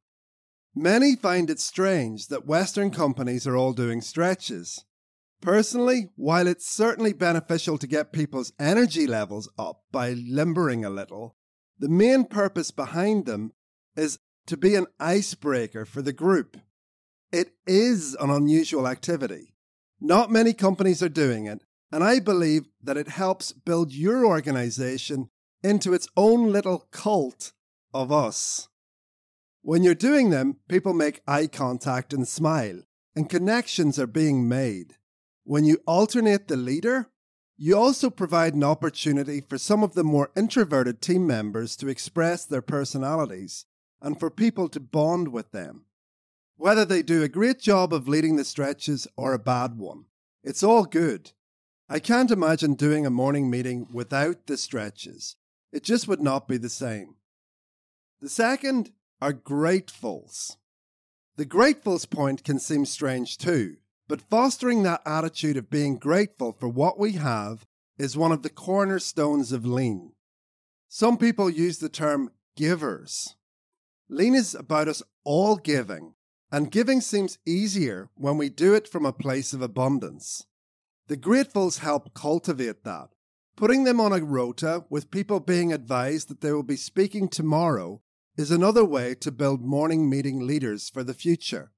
Many find it strange that Western companies are all doing stretches. Personally, while it's certainly beneficial to get people's energy levels up by limbering a little, the main purpose behind them is to be an icebreaker for the group. It is an unusual activity. Not many companies are doing it, and I believe that it helps build your organization into its own little cult of us. When you're doing them, people make eye contact and smile, and connections are being made. When you alternate the leader, you also provide an opportunity for some of the more introverted team members to express their personalities and for people to bond with them. Whether they do a great job of leading the stretches or a bad one, it's all good. I can't imagine doing a morning meeting without the stretches. It just would not be the same. The second are gratefuls. The gratefuls point can seem strange too, but fostering that attitude of being grateful for what we have is one of the cornerstones of lean. Some people use the term givers. Lean is about us all giving, and giving seems easier when we do it from a place of abundance. The gratefuls help cultivate that, putting them on a rota with people being advised that they will be speaking tomorrow is another way to build morning meeting leaders for the future.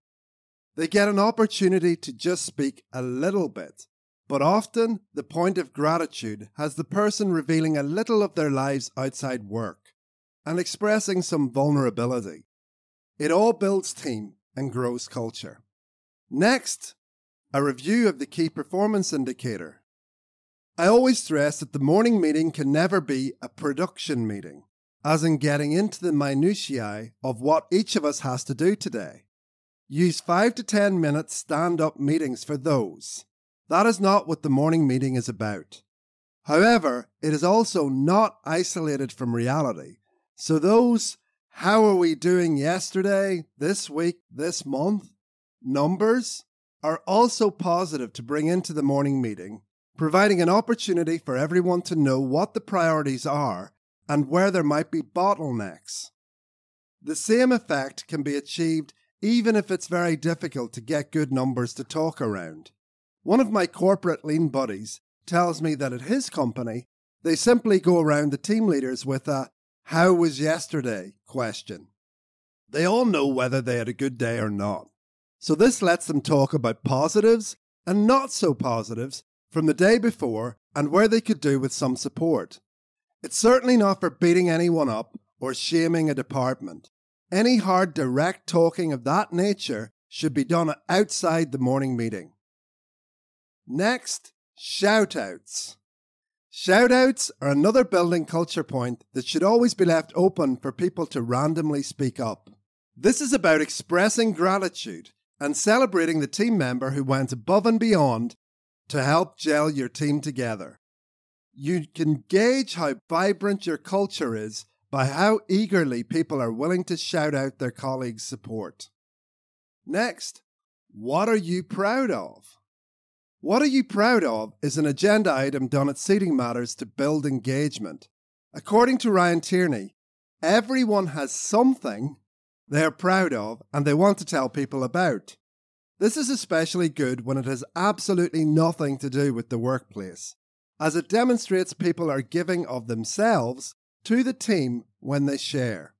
They get an opportunity to just speak a little bit, but often the point of gratitude has the person revealing a little of their lives outside work and expressing some vulnerability. It all builds team and grows culture. Next, a review of the key performance indicator. I always stress that the morning meeting can never be a production meeting, as in getting into the minutiae of what each of us has to do today. Use 5 to 10 minute stand up meetings for those. That is not what the morning meeting is about. However, it is also not isolated from reality. So, those how are we doing yesterday, this week, this month numbers are also positive to bring into the morning meeting, providing an opportunity for everyone to know what the priorities are and where there might be bottlenecks. The same effect can be achieved even if it's very difficult to get good numbers to talk around. One of my corporate lean buddies tells me that at his company, they simply go around the team leaders with a How was yesterday question. They all know whether they had a good day or not. So this lets them talk about positives and not so positives from the day before and where they could do with some support. It's certainly not for beating anyone up or shaming a department. Any hard, direct talking of that nature should be done outside the morning meeting. Next, shout-outs. Shout-outs are another building culture point that should always be left open for people to randomly speak up. This is about expressing gratitude and celebrating the team member who went above and beyond to help gel your team together. You can gauge how vibrant your culture is by how eagerly people are willing to shout out their colleagues' support. Next, what are you proud of? What are you proud of is an agenda item done at Seating Matters to build engagement. According to Ryan Tierney, everyone has something they're proud of and they want to tell people about. This is especially good when it has absolutely nothing to do with the workplace, as it demonstrates people are giving of themselves to the team when they share.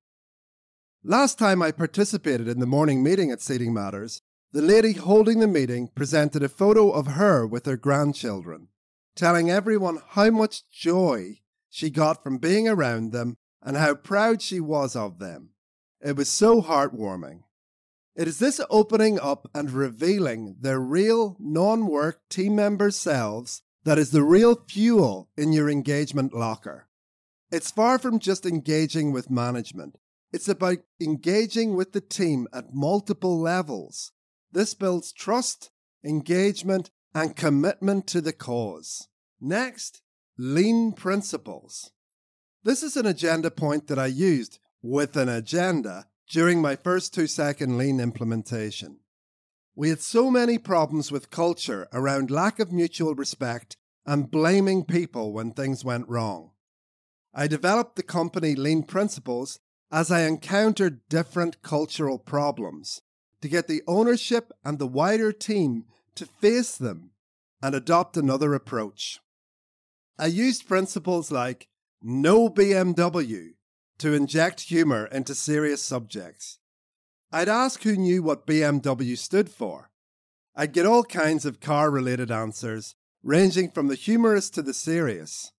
Last time I participated in the morning meeting at Seating Matters, the lady holding the meeting presented a photo of her with her grandchildren, telling everyone how much joy she got from being around them and how proud she was of them. It was so heartwarming. It is this opening up and revealing their real non work team members' selves that is the real fuel in your engagement locker. It's far from just engaging with management. It's about engaging with the team at multiple levels. This builds trust, engagement, and commitment to the cause. Next, lean principles. This is an agenda point that I used with an agenda during my first two second lean implementation. We had so many problems with culture around lack of mutual respect and blaming people when things went wrong. I developed the company lean principles as I encountered different cultural problems to get the ownership and the wider team to face them and adopt another approach. I used principles like no BMW to inject humour into serious subjects. I'd ask who knew what BMW stood for. I'd get all kinds of car related answers, ranging from the humorous to the serious.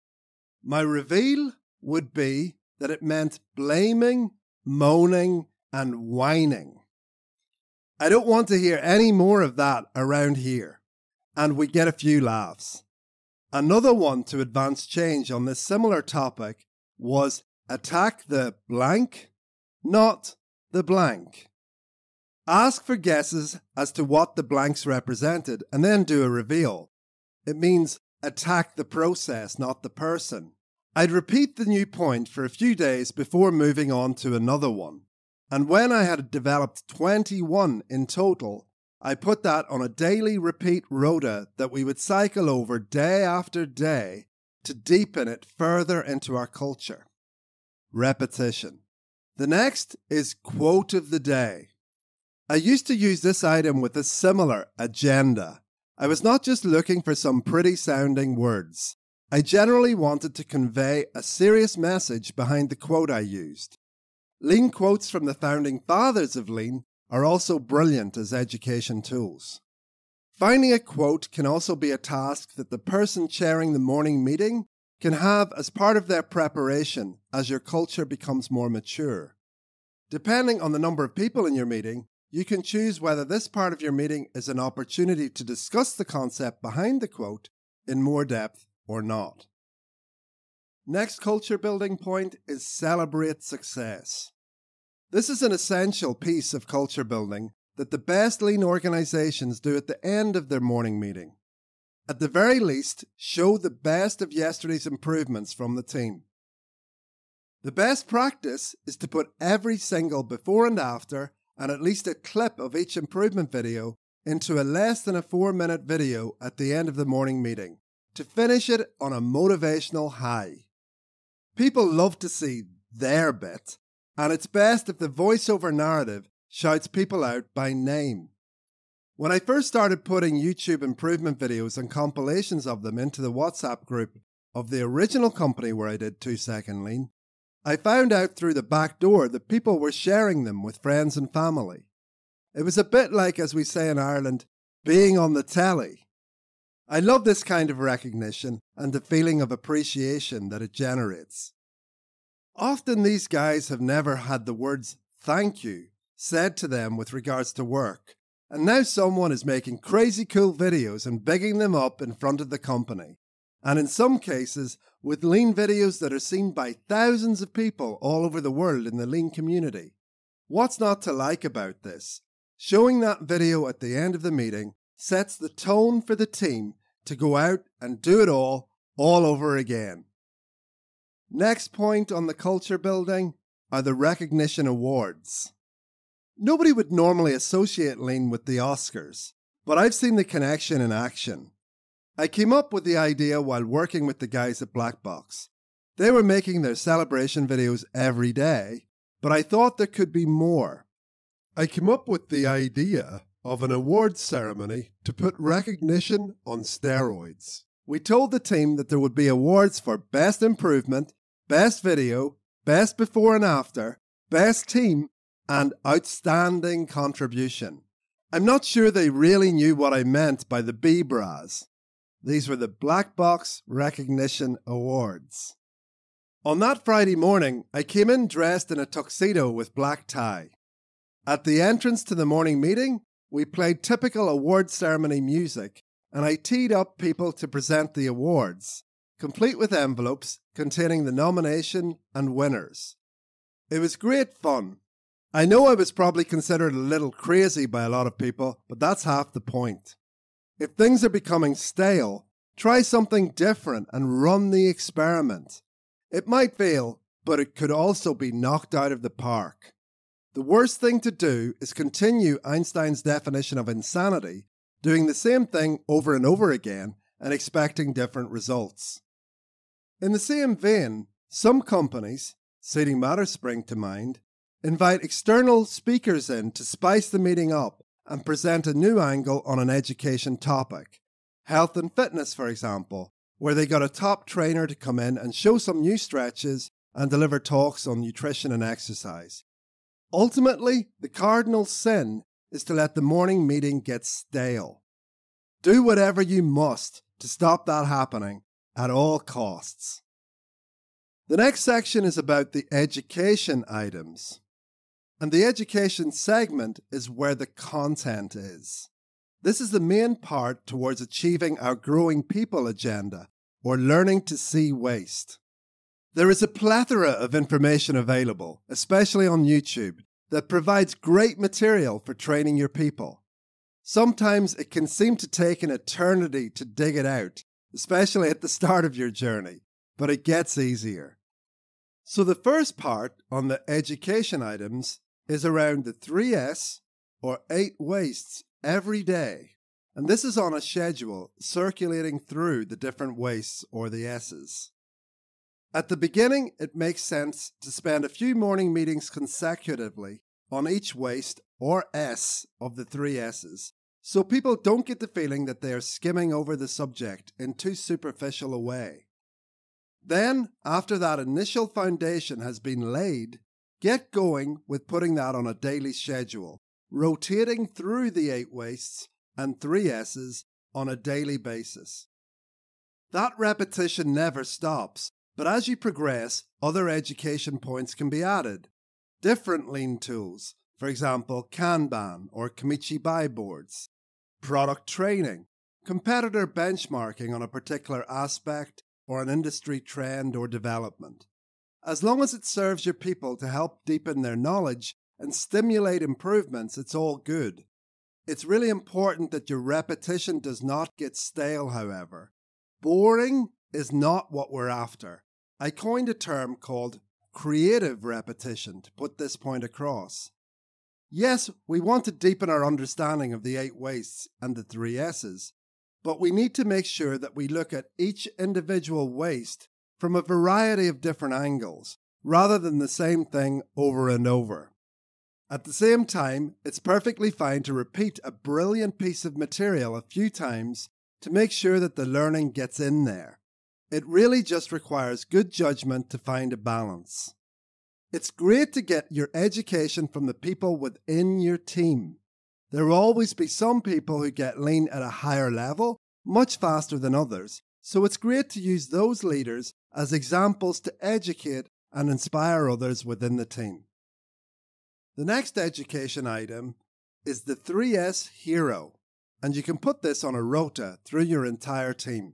My reveal would be that it meant blaming, moaning, and whining. I don't want to hear any more of that around here, and we get a few laughs. Another one to advance change on this similar topic was attack the blank, not the blank. Ask for guesses as to what the blanks represented and then do a reveal. It means attack the process, not the person. I'd repeat the new point for a few days before moving on to another one. And when I had developed 21 in total, I put that on a daily repeat rota that we would cycle over day after day to deepen it further into our culture. Repetition. The next is quote of the day. I used to use this item with a similar agenda. I was not just looking for some pretty sounding words. I generally wanted to convey a serious message behind the quote I used. Lean quotes from the founding fathers of Lean are also brilliant as education tools. Finding a quote can also be a task that the person chairing the morning meeting can have as part of their preparation as your culture becomes more mature. Depending on the number of people in your meeting, you can choose whether this part of your meeting is an opportunity to discuss the concept behind the quote in more depth or not. Next culture building point is celebrate success. This is an essential piece of culture building that the best lean organizations do at the end of their morning meeting. At the very least, show the best of yesterday's improvements from the team. The best practice is to put every single before and after and at least a clip of each improvement video into a less than a four minute video at the end of the morning meeting to finish it on a motivational high. People love to see their bit, and it's best if the voiceover narrative shouts people out by name. When I first started putting YouTube improvement videos and compilations of them into the WhatsApp group of the original company where I did 2 Second Lean, I found out through the back door that people were sharing them with friends and family. It was a bit like, as we say in Ireland, being on the telly. I love this kind of recognition and the feeling of appreciation that it generates. Often these guys have never had the words thank you said to them with regards to work, and now someone is making crazy cool videos and bigging them up in front of the company. And in some cases, with lean videos that are seen by thousands of people all over the world in the lean community. What's not to like about this? Showing that video at the end of the meeting sets the tone for the team to go out and do it all, all over again. Next point on the culture building are the recognition awards. Nobody would normally associate Lean with the Oscars, but I've seen the connection in action. I came up with the idea while working with the guys at Black Box. They were making their celebration videos every day, but I thought there could be more. I came up with the idea of an awards ceremony to put recognition on steroids. We told the team that there would be awards for best improvement, best video, best before and after, best team, and outstanding contribution. I'm not sure they really knew what I meant by the BBRAs. These were the Black Box Recognition Awards. On that Friday morning, I came in dressed in a tuxedo with black tie. At the entrance to the morning meeting, we played typical award ceremony music, and I teed up people to present the awards, complete with envelopes containing the nomination and winners. It was great fun. I know I was probably considered a little crazy by a lot of people, but that's half the point. If things are becoming stale, try something different and run the experiment. It might fail, but it could also be knocked out of the park. The worst thing to do is continue Einstein's definition of insanity, doing the same thing over and over again and expecting different results. In the same vein, some companies, Seating Matters spring to mind, invite external speakers in to spice the meeting up and present a new angle on an education topic. Health and fitness, for example, where they got a top trainer to come in and show some new stretches and deliver talks on nutrition and exercise. Ultimately, the cardinal sin is to let the morning meeting get stale. Do whatever you must to stop that happening at all costs. The next section is about the education items. And the education segment is where the content is. This is the main part towards achieving our growing people agenda, or learning to see waste. There is a plethora of information available, especially on YouTube, that provides great material for training your people. Sometimes it can seem to take an eternity to dig it out, especially at the start of your journey, but it gets easier. So, the first part on the education items is around the 3S or 8 wastes every day. And this is on a schedule circulating through the different wastes or the S's. At the beginning, it makes sense to spend a few morning meetings consecutively on each waste or S of the three S's, so people don't get the feeling that they are skimming over the subject in too superficial a way. Then, after that initial foundation has been laid, get going with putting that on a daily schedule, rotating through the eight wastes and three S's on a daily basis. That repetition never stops, but as you progress, other education points can be added. Different lean tools, for example, Kanban or Komichi boards, product training, competitor benchmarking on a particular aspect or an industry trend or development. As long as it serves your people to help deepen their knowledge and stimulate improvements, it's all good. It's really important that your repetition does not get stale, however. Boring is not what we're after. I coined a term called creative repetition to put this point across. Yes, we want to deepen our understanding of the eight wastes and the three S's, but we need to make sure that we look at each individual waste from a variety of different angles, rather than the same thing over and over. At the same time, it's perfectly fine to repeat a brilliant piece of material a few times to make sure that the learning gets in there. It really just requires good judgment to find a balance. It's great to get your education from the people within your team. There will always be some people who get lean at a higher level, much faster than others, so it's great to use those leaders as examples to educate and inspire others within the team. The next education item is the 3S Hero, and you can put this on a rota through your entire team.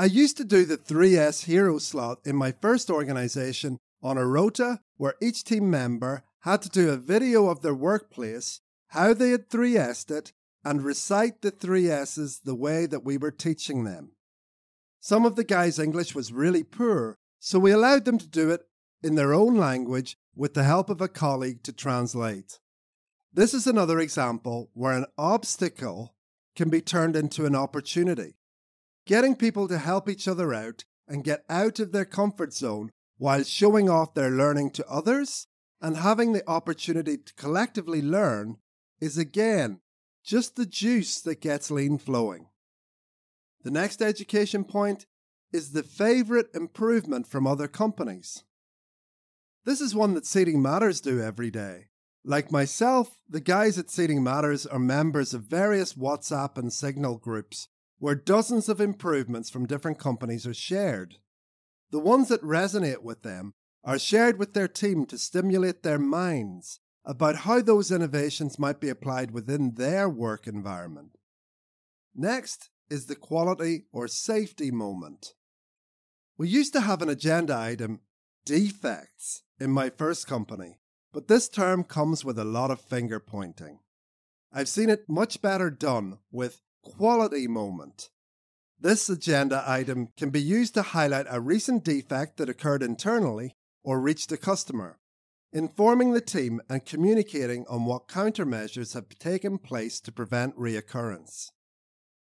I used to do the 3S Hero slot in my first organization on a rota where each team member had to do a video of their workplace, how they had 3S'd it, and recite the 3S's the way that we were teaching them. Some of the guys' English was really poor, so we allowed them to do it in their own language with the help of a colleague to translate. This is another example where an obstacle can be turned into an opportunity. Getting people to help each other out and get out of their comfort zone while showing off their learning to others and having the opportunity to collectively learn is again just the juice that gets lean flowing. The next education point is the favorite improvement from other companies. This is one that Seating Matters do every day. Like myself, the guys at Seating Matters are members of various WhatsApp and Signal groups where dozens of improvements from different companies are shared. The ones that resonate with them are shared with their team to stimulate their minds about how those innovations might be applied within their work environment. Next is the quality or safety moment. We used to have an agenda item, defects, in my first company, but this term comes with a lot of finger pointing. I've seen it much better done with quality moment. This agenda item can be used to highlight a recent defect that occurred internally or reached a customer, informing the team and communicating on what countermeasures have taken place to prevent reoccurrence.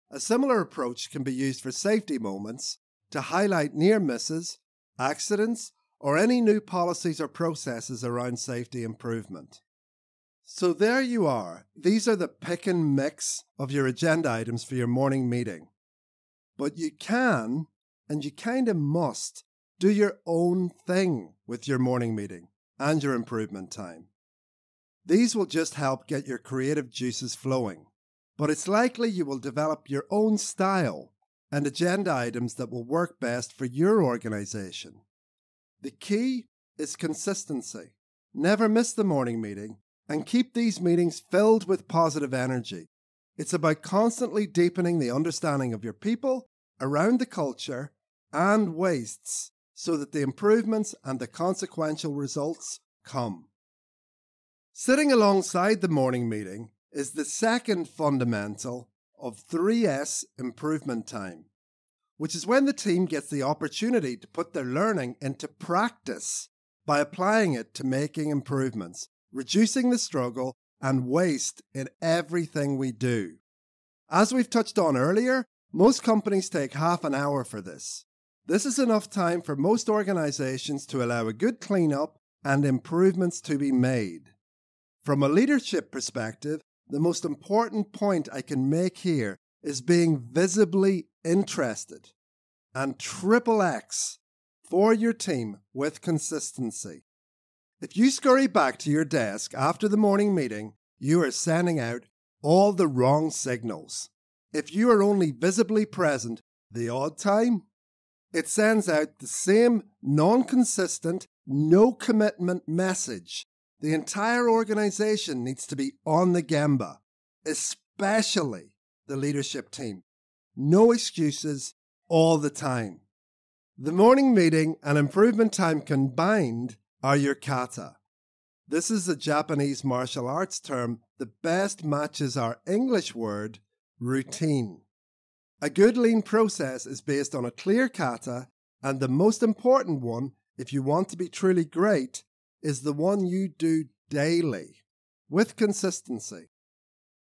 A similar approach can be used for safety moments to highlight near misses, accidents, or any new policies or processes around safety improvement. So there you are. These are the pick and mix of your agenda items for your morning meeting. But you can, and you kind of must, do your own thing with your morning meeting and your improvement time. These will just help get your creative juices flowing, but it's likely you will develop your own style and agenda items that will work best for your organization. The key is consistency. Never miss the morning meeting and keep these meetings filled with positive energy. It's about constantly deepening the understanding of your people around the culture and wastes so that the improvements and the consequential results come. Sitting alongside the morning meeting is the second fundamental of 3S improvement time which is when the team gets the opportunity to put their learning into practice by applying it to making improvements, reducing the struggle and waste in everything we do. As we've touched on earlier, most companies take half an hour for this. This is enough time for most organizations to allow a good cleanup and improvements to be made. From a leadership perspective, the most important point I can make here is being visibly interested and triple X for your team with consistency. If you scurry back to your desk after the morning meeting, you are sending out all the wrong signals. If you are only visibly present the odd time, it sends out the same non consistent, no commitment message. The entire organization needs to be on the Gemba, especially the leadership team. No excuses all the time. The morning meeting and improvement time combined are your kata. This is a Japanese martial arts term that best matches our English word routine. A good lean process is based on a clear kata, and the most important one, if you want to be truly great, is the one you do daily with consistency.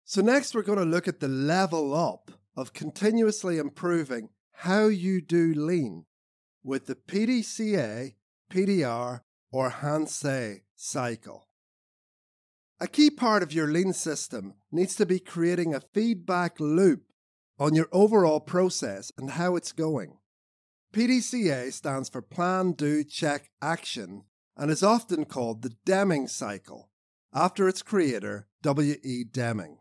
So, next, we're going to look at the level up of continuously improving how you do lean with the PDCA, PDR, or Hansei cycle. A key part of your lean system needs to be creating a feedback loop on your overall process and how it's going. PDCA stands for Plan, Do, Check, Action and is often called the Deming cycle after its creator, W.E. Deming.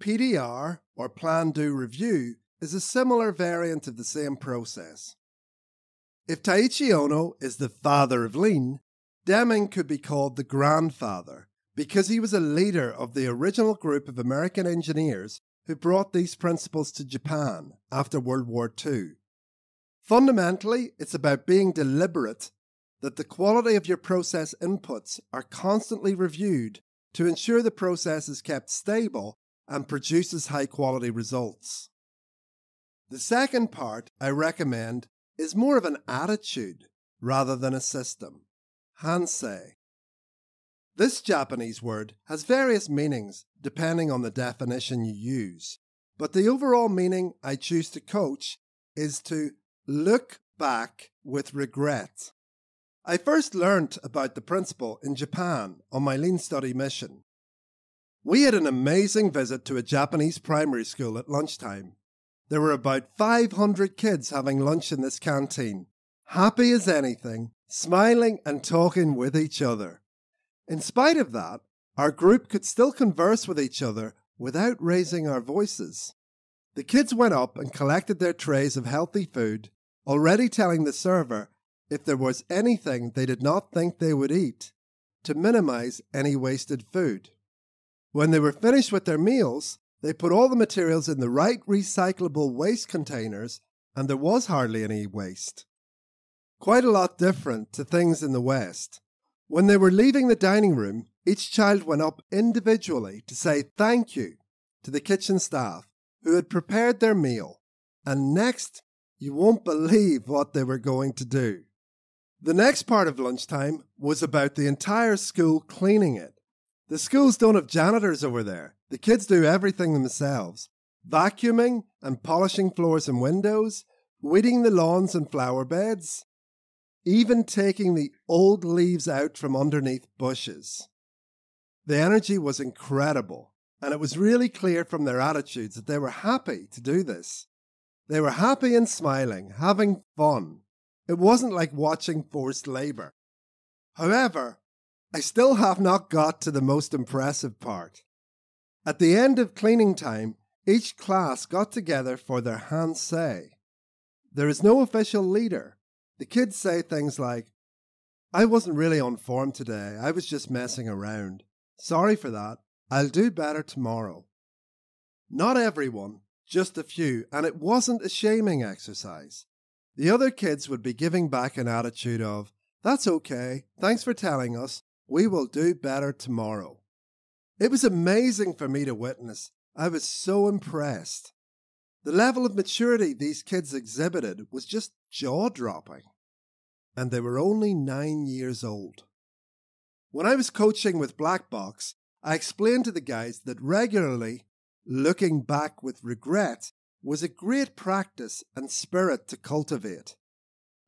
PDR, or Plan Do Review, is a similar variant of the same process. If Taiichi Ohno is the father of lean, Deming could be called the grandfather because he was a leader of the original group of American engineers who brought these principles to Japan after World War II. Fundamentally, it's about being deliberate that the quality of your process inputs are constantly reviewed to ensure the process is kept stable and produces high quality results. The second part I recommend is more of an attitude rather than a system. Hansei. This Japanese word has various meanings depending on the definition you use, but the overall meaning I choose to coach is to look back with regret. I first learnt about the principle in Japan on my lean study mission. We had an amazing visit to a Japanese primary school at lunchtime. There were about 500 kids having lunch in this canteen, happy as anything, smiling and talking with each other. In spite of that, our group could still converse with each other without raising our voices. The kids went up and collected their trays of healthy food, already telling the server if there was anything they did not think they would eat, to minimize any wasted food. When they were finished with their meals, they put all the materials in the right recyclable waste containers, and there was hardly any waste. Quite a lot different to things in the West. When they were leaving the dining room, each child went up individually to say thank you to the kitchen staff who had prepared their meal, and next, you won't believe what they were going to do. The next part of lunchtime was about the entire school cleaning it. The schools don't have janitors over there. The kids do everything themselves vacuuming and polishing floors and windows, weeding the lawns and flower beds, even taking the old leaves out from underneath bushes. The energy was incredible, and it was really clear from their attitudes that they were happy to do this. They were happy and smiling, having fun. It wasn't like watching forced labour. However, I still have not got to the most impressive part. At the end of cleaning time, each class got together for their Hansei. There is no official leader. The kids say things like, I wasn't really on form today, I was just messing around. Sorry for that. I'll do better tomorrow. Not everyone, just a few, and it wasn't a shaming exercise. The other kids would be giving back an attitude of, That's okay, thanks for telling us, we will do better tomorrow. It was amazing for me to witness. I was so impressed. The level of maturity these kids exhibited was just jaw dropping. And they were only nine years old. When I was coaching with Black Box, I explained to the guys that regularly looking back with regret was a great practice and spirit to cultivate.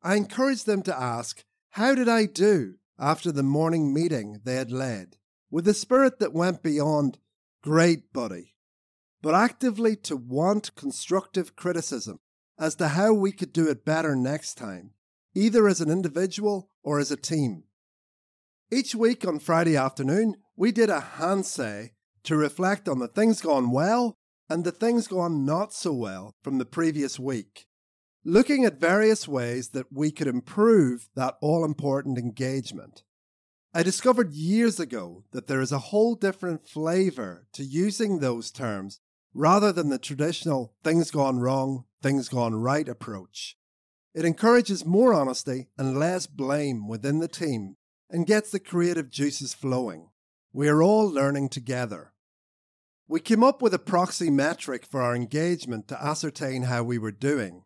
I encouraged them to ask, How did I do after the morning meeting they had led? with a spirit that went beyond, Great, buddy, but actively to want constructive criticism as to how we could do it better next time, either as an individual or as a team. Each week on Friday afternoon, we did a Hansei to reflect on the things gone well and the things gone not so well from the previous week, looking at various ways that we could improve that all important engagement. I discovered years ago that there is a whole different flavour to using those terms rather than the traditional things gone wrong, things gone right approach. It encourages more honesty and less blame within the team and gets the creative juices flowing. We are all learning together. We came up with a proxy metric for our engagement to ascertain how we were doing.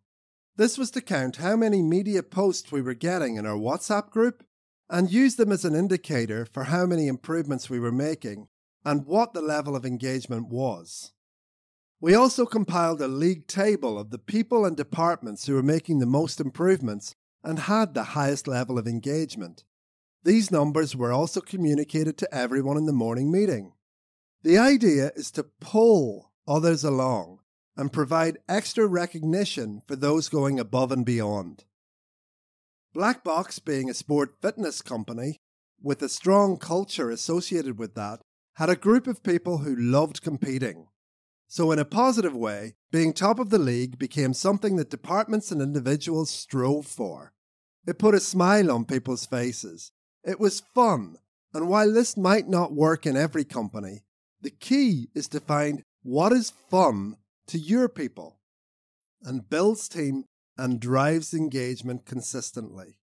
This was to count how many media posts we were getting in our WhatsApp group and use them as an indicator for how many improvements we were making and what the level of engagement was. We also compiled a league table of the people and departments who were making the most improvements and had the highest level of engagement. These numbers were also communicated to everyone in the morning meeting. The idea is to pull others along and provide extra recognition for those going above and beyond. Black Box, being a sport fitness company with a strong culture associated with that, had a group of people who loved competing. So, in a positive way, being top of the league became something that departments and individuals strove for. It put a smile on people's faces it was fun, and while this might not work in every company, the key is to find what is fun to your people and builds team and drives engagement consistently.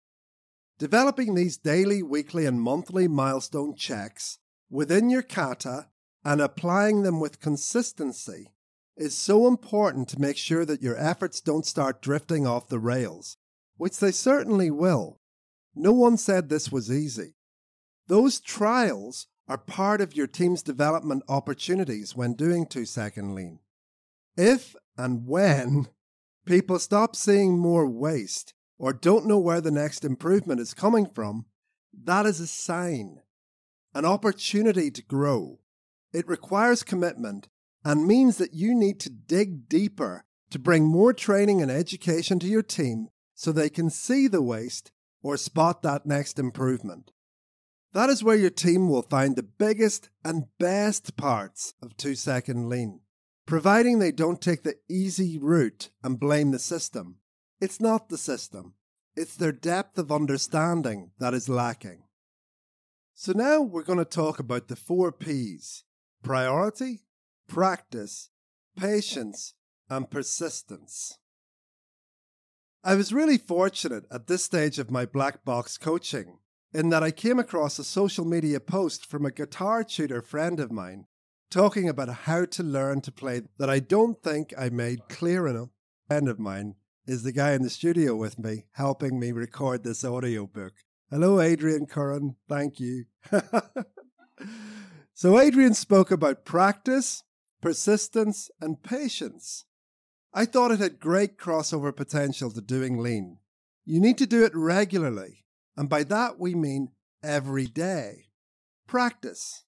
Developing these daily, weekly, and monthly milestone checks within your kata and applying them with consistency is so important to make sure that your efforts don't start drifting off the rails, which they certainly will. No one said this was easy. Those trials are part of your team's development opportunities when doing two second lean. If and when people stop seeing more waste or don't know where the next improvement is coming from, that is a sign, an opportunity to grow. It requires commitment and means that you need to dig deeper to bring more training and education to your team so they can see the waste or spot that next improvement. That is where your team will find the biggest and best parts of 2 second lean, providing they don't take the easy route and blame the system. It's not the system, it's their depth of understanding that is lacking. So now we're going to talk about the four P's priority, practice, patience, and persistence. I was really fortunate at this stage of my black box coaching in that I came across a social media post from a guitar tutor friend of mine talking about how to learn to play that I don't think I made clear enough. A friend of mine is the guy in the studio with me helping me record this audio book. Hello, Adrian Curran. Thank you. so, Adrian spoke about practice, persistence, and patience. I thought it had great crossover potential to doing lean. You need to do it regularly, and by that we mean every day. Practice.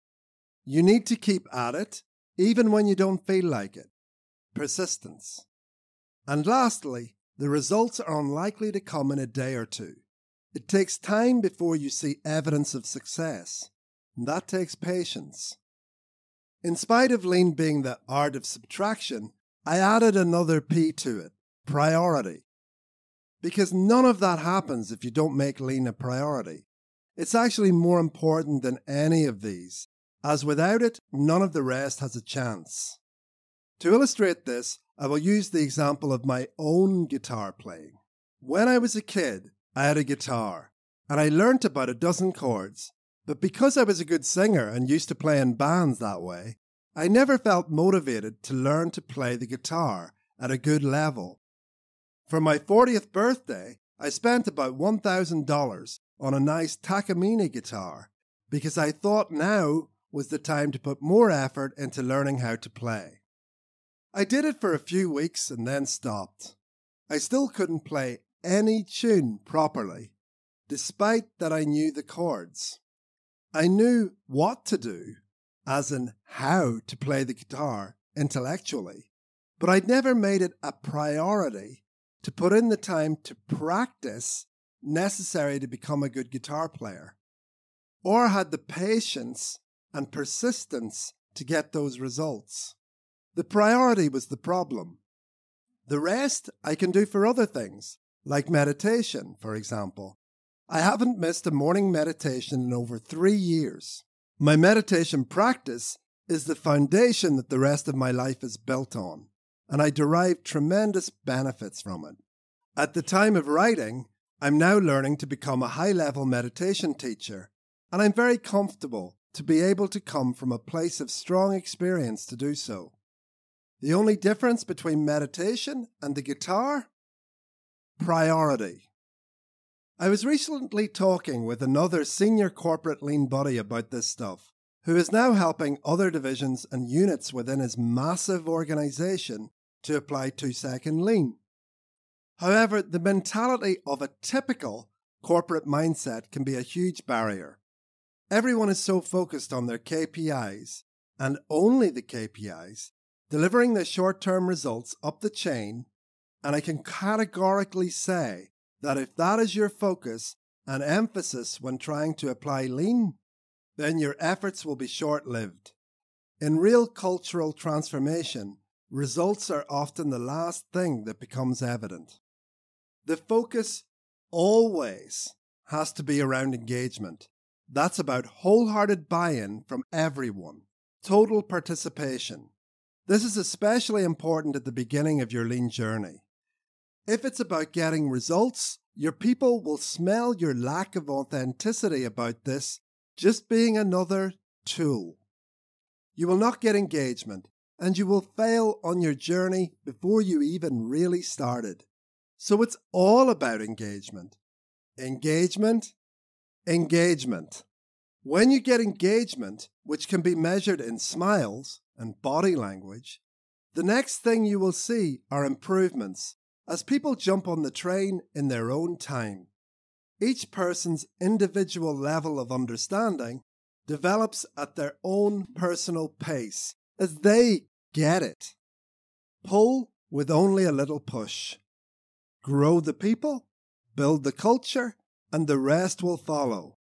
You need to keep at it, even when you don't feel like it. Persistence. And lastly, the results are unlikely to come in a day or two. It takes time before you see evidence of success, and that takes patience. In spite of lean being the art of subtraction, I added another P to it priority. Because none of that happens if you don't make lean a priority. It's actually more important than any of these, as without it, none of the rest has a chance. To illustrate this, I will use the example of my own guitar playing. When I was a kid, I had a guitar, and I learnt about a dozen chords, but because I was a good singer and used to play in bands that way, I never felt motivated to learn to play the guitar at a good level. For my 40th birthday, I spent about $1,000 on a nice Takamine guitar because I thought now was the time to put more effort into learning how to play. I did it for a few weeks and then stopped. I still couldn't play any tune properly, despite that I knew the chords. I knew what to do, as in how to play the guitar intellectually, but I'd never made it a priority to put in the time to practice necessary to become a good guitar player, or had the patience and persistence to get those results. The priority was the problem. The rest I can do for other things, like meditation, for example. I haven't missed a morning meditation in over three years. My meditation practice is the foundation that the rest of my life is built on, and I derive tremendous benefits from it. At the time of writing, I'm now learning to become a high level meditation teacher, and I'm very comfortable to be able to come from a place of strong experience to do so. The only difference between meditation and the guitar? Priority. I was recently talking with another senior corporate lean buddy about this stuff, who is now helping other divisions and units within his massive organization to apply two second lean. However, the mentality of a typical corporate mindset can be a huge barrier. Everyone is so focused on their KPIs, and only the KPIs, delivering their short term results up the chain, and I can categorically say that if that is your focus and emphasis when trying to apply lean, then your efforts will be short lived. In real cultural transformation, results are often the last thing that becomes evident. The focus always has to be around engagement. That's about wholehearted buy in from everyone, total participation. This is especially important at the beginning of your lean journey. If it's about getting results, your people will smell your lack of authenticity about this just being another tool. You will not get engagement, and you will fail on your journey before you even really started. So it's all about engagement. Engagement, engagement. When you get engagement, which can be measured in smiles and body language, the next thing you will see are improvements as people jump on the train in their own time. Each person's individual level of understanding develops at their own personal pace as they get it. Pull with only a little push. Grow the people, build the culture, and the rest will follow.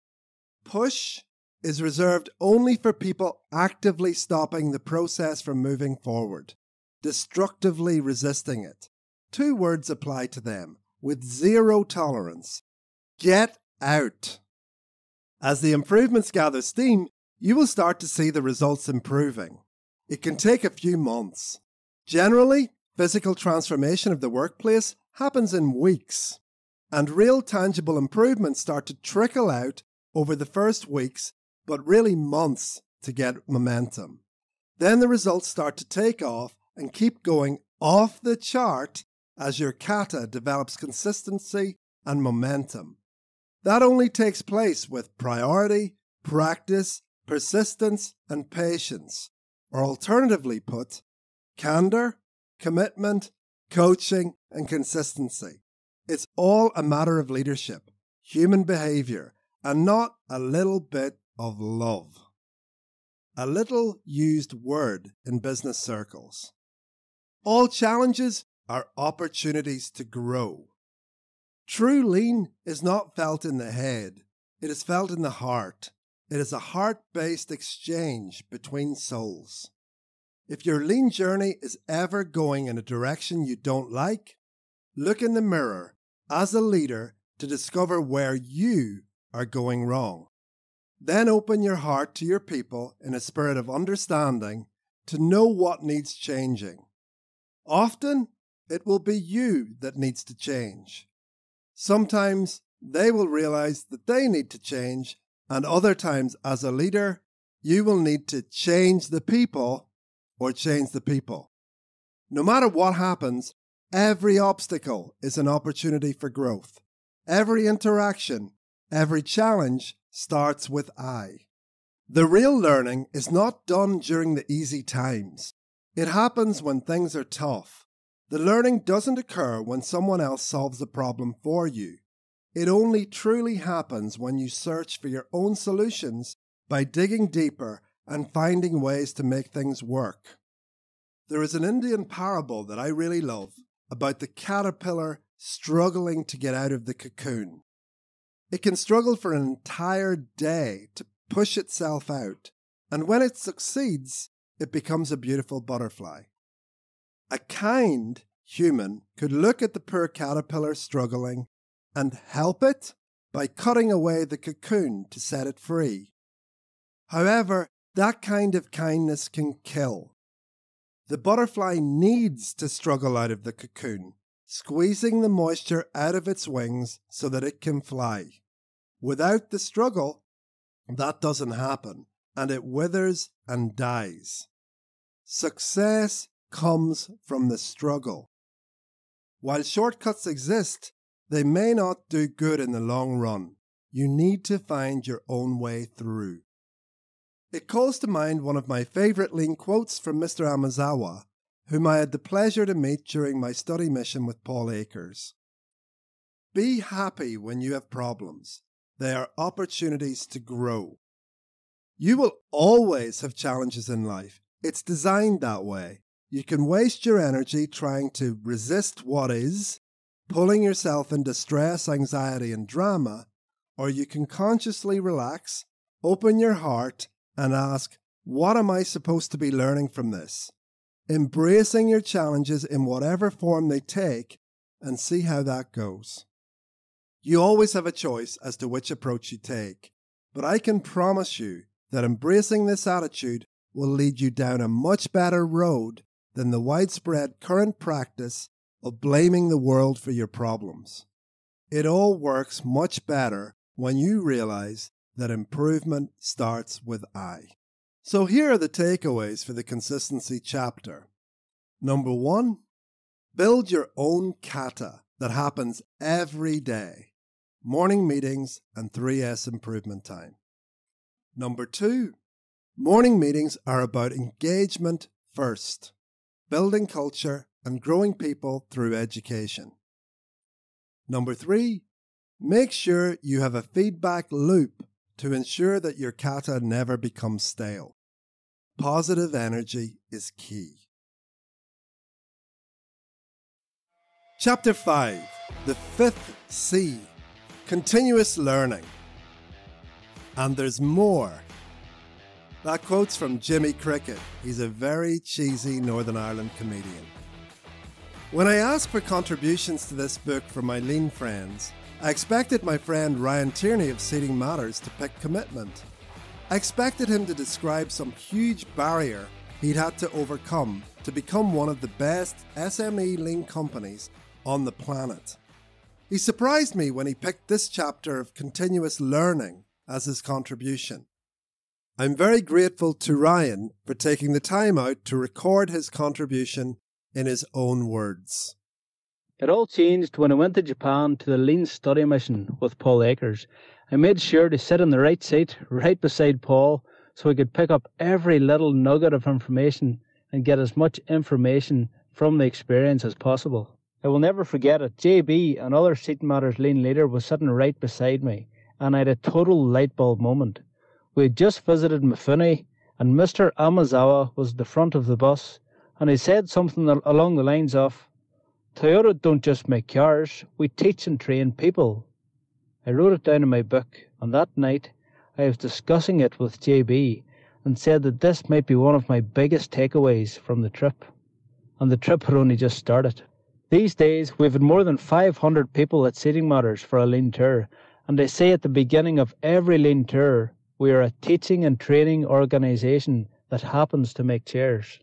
Push is reserved only for people actively stopping the process from moving forward, destructively resisting it. Two words apply to them with zero tolerance. Get out. As the improvements gather steam, you will start to see the results improving. It can take a few months. Generally, physical transformation of the workplace happens in weeks, and real tangible improvements start to trickle out over the first weeks, but really months to get momentum. Then the results start to take off and keep going off the chart as your kata develops consistency and momentum. That only takes place with priority, practice, persistence, and patience, or alternatively put, candor, commitment, coaching, and consistency. It's all a matter of leadership, human behavior, and not a little bit of love. A little used word in business circles. All challenges are opportunities to grow. True lean is not felt in the head, it is felt in the heart. It is a heart based exchange between souls. If your lean journey is ever going in a direction you don't like, look in the mirror as a leader to discover where you are going wrong. Then open your heart to your people in a spirit of understanding to know what needs changing. Often, it will be you that needs to change. Sometimes they will realize that they need to change, and other times, as a leader, you will need to change the people or change the people. No matter what happens, every obstacle is an opportunity for growth. Every interaction, every challenge starts with I. The real learning is not done during the easy times. It happens when things are tough. The learning doesn't occur when someone else solves the problem for you. It only truly happens when you search for your own solutions by digging deeper and finding ways to make things work. There is an Indian parable that I really love about the caterpillar struggling to get out of the cocoon. It can struggle for an entire day to push itself out, and when it succeeds, it becomes a beautiful butterfly. A kind human could look at the poor caterpillar struggling and help it by cutting away the cocoon to set it free. However, that kind of kindness can kill. The butterfly needs to struggle out of the cocoon, squeezing the moisture out of its wings so that it can fly. Without the struggle, that doesn't happen, and it withers and dies. Success comes from the struggle. While shortcuts exist, they may not do good in the long run. You need to find your own way through. It calls to mind one of my favourite lean quotes from Mr. Amazawa, whom I had the pleasure to meet during my study mission with Paul Akers. Be happy when you have problems. They are opportunities to grow. You will always have challenges in life. It's designed that way. You can waste your energy trying to resist what is, pulling yourself into stress, anxiety, and drama, or you can consciously relax, open your heart, and ask, What am I supposed to be learning from this? Embracing your challenges in whatever form they take and see how that goes. You always have a choice as to which approach you take, but I can promise you that embracing this attitude will lead you down a much better road than the widespread current practice of blaming the world for your problems. It all works much better when you realize that improvement starts with I. So here are the takeaways for the consistency chapter. Number one, build your own kata that happens every day. Morning meetings and 3S improvement time. Number two, morning meetings are about engagement first building culture, and growing people through education. Number three, make sure you have a feedback loop to ensure that your kata never becomes stale. Positive energy is key. Chapter 5 The Fifth C Continuous Learning. And there's more. That quote's from Jimmy Cricket. He's a very cheesy Northern Ireland comedian. When I asked for contributions to this book from my lean friends, I expected my friend Ryan Tierney of Seating Matters to pick commitment. I expected him to describe some huge barrier he'd had to overcome to become one of the best SME lean companies on the planet. He surprised me when he picked this chapter of continuous learning as his contribution. I'm very grateful to Ryan for taking the time out to record his contribution in his own words. It all changed when I went to Japan to the Lean Study Mission with Paul Akers. I made sure to sit in the right seat, right beside Paul, so I could pick up every little nugget of information and get as much information from the experience as possible. I will never forget it. JB, another Seat Matters Lean leader, was sitting right beside me, and I had a total light bulb moment. We had just visited Mifune, and Mr. Amazawa was at the front of the bus, and he said something along the lines of, Toyota don't just make cars, we teach and train people. I wrote it down in my book, and that night I was discussing it with JB and said that this might be one of my biggest takeaways from the trip. And the trip had only just started. These days, we've had more than 500 people at Seating Matters for a lean tour, and they say at the beginning of every lean tour, we are a teaching and training organisation that happens to make chairs.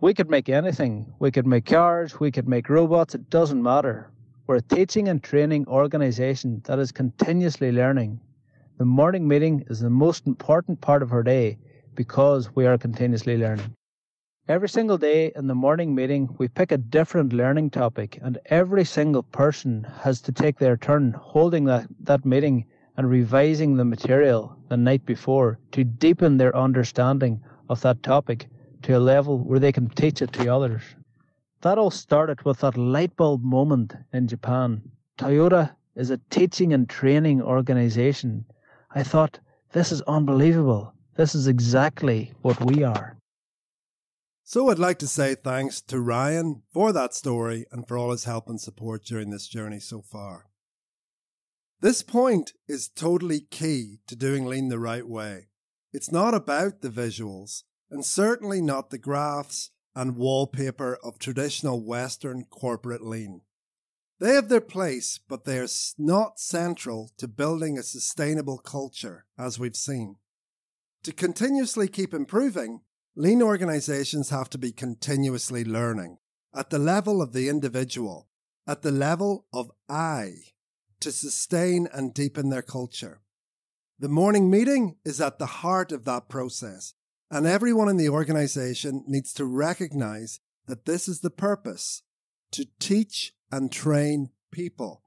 We could make anything. We could make cars, we could make robots, it doesn't matter. We're a teaching and training organisation that is continuously learning. The morning meeting is the most important part of our day because we are continuously learning. Every single day in the morning meeting, we pick a different learning topic, and every single person has to take their turn holding that, that meeting and revising the material the night before to deepen their understanding of that topic to a level where they can teach it to others. That all started with that light bulb moment in Japan. Toyota is a teaching and training organization. I thought, this is unbelievable. This is exactly what we are. So I'd like to say thanks to Ryan for that story and for all his help and support during this journey so far. This point is totally key to doing lean the right way. It's not about the visuals, and certainly not the graphs and wallpaper of traditional Western corporate lean. They have their place, but they are not central to building a sustainable culture, as we've seen. To continuously keep improving, lean organizations have to be continuously learning at the level of the individual, at the level of I, to sustain and deepen their culture. The morning meeting is at the heart of that process and everyone in the organization needs to recognize that this is the purpose to teach and train people.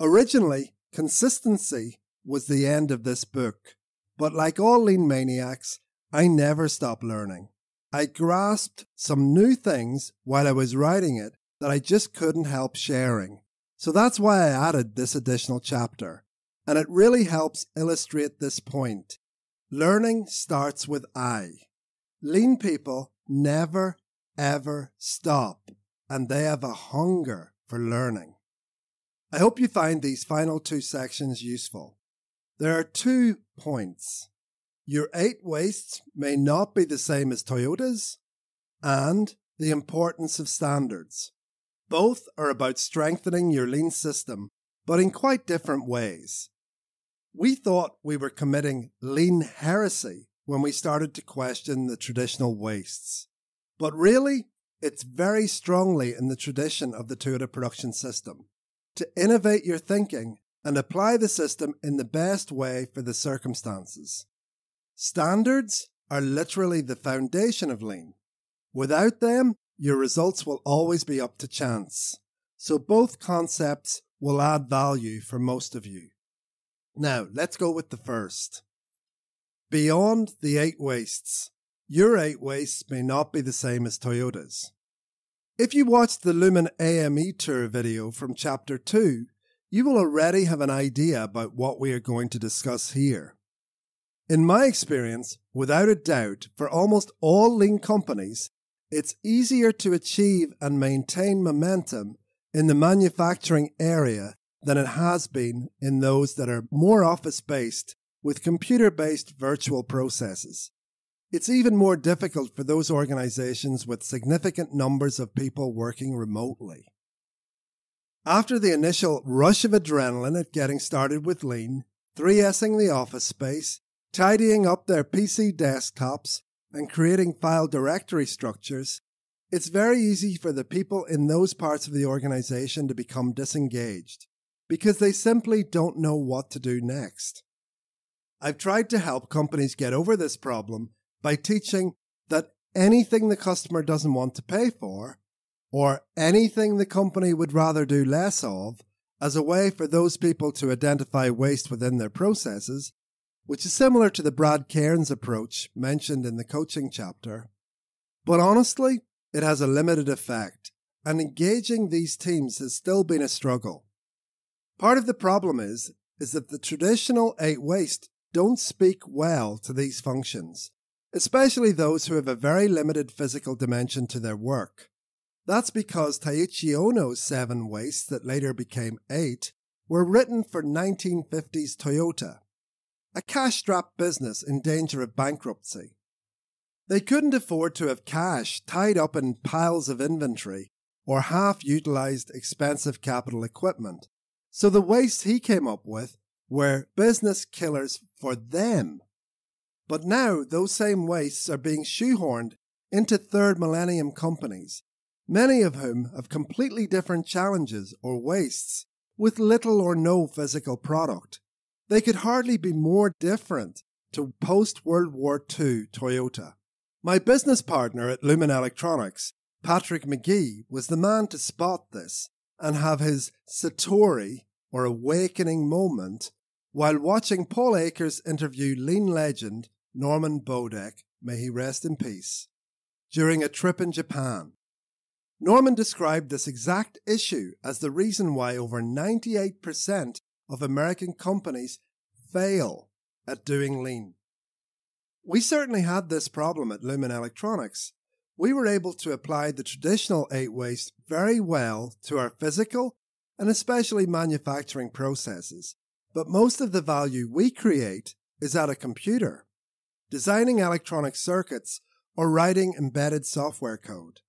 Originally, consistency was the end of this book, but like all lean maniacs, I never stopped learning. I grasped some new things while I was writing it that I just couldn't help sharing. So that's why I added this additional chapter. And it really helps illustrate this point. Learning starts with I. Lean people never, ever stop, and they have a hunger for learning. I hope you find these final two sections useful. There are two points. Your eight wastes may not be the same as Toyota's, and the importance of standards. Both are about strengthening your lean system, but in quite different ways. We thought we were committing lean heresy when we started to question the traditional wastes. But really, it's very strongly in the tradition of the Toyota production system to innovate your thinking and apply the system in the best way for the circumstances. Standards are literally the foundation of lean. Without them, your results will always be up to chance. So both concepts will add value for most of you. Now, let's go with the first. Beyond the eight wastes, your eight wastes may not be the same as Toyota's. If you watched the Lumen AME tour video from chapter 2, you will already have an idea about what we are going to discuss here. In my experience, without a doubt, for almost all lean companies, it's easier to achieve and maintain momentum in the manufacturing area than it has been in those that are more office based with computer based virtual processes. It's even more difficult for those organizations with significant numbers of people working remotely. After the initial rush of adrenaline at getting started with Lean, 3Sing the office space, tidying up their PC desktops, and creating file directory structures, it's very easy for the people in those parts of the organization to become disengaged because they simply don't know what to do next. I've tried to help companies get over this problem by teaching that anything the customer doesn't want to pay for, or anything the company would rather do less of, as a way for those people to identify waste within their processes, which is similar to the Brad Cairns approach mentioned in the coaching chapter. But honestly, it has a limited effect, and engaging these teams has still been a struggle. Part of the problem is, is that the traditional eight waste don't speak well to these functions, especially those who have a very limited physical dimension to their work. That's because Taiichi Ohno's seven wastes that later became eight were written for 1950s Toyota, a cash strapped business in danger of bankruptcy. They couldn't afford to have cash tied up in piles of inventory or half utilized expensive capital equipment. So the waste he came up with were business killers for them. But now those same wastes are being shoehorned into third millennium companies, many of whom have completely different challenges or wastes with little or no physical product. They could hardly be more different to post World War II Toyota. My business partner at Lumen Electronics, Patrick McGee, was the man to spot this and have his Satori or awakening moment while watching Paul Akers interview lean legend Norman Bodek, may he rest in peace, during a trip in Japan. Norman described this exact issue as the reason why over 98% of American companies fail at doing lean. We certainly had this problem at Lumen Electronics. We were able to apply the traditional eight waste very well to our physical and especially manufacturing processes, but most of the value we create is at a computer, designing electronic circuits or writing embedded software code.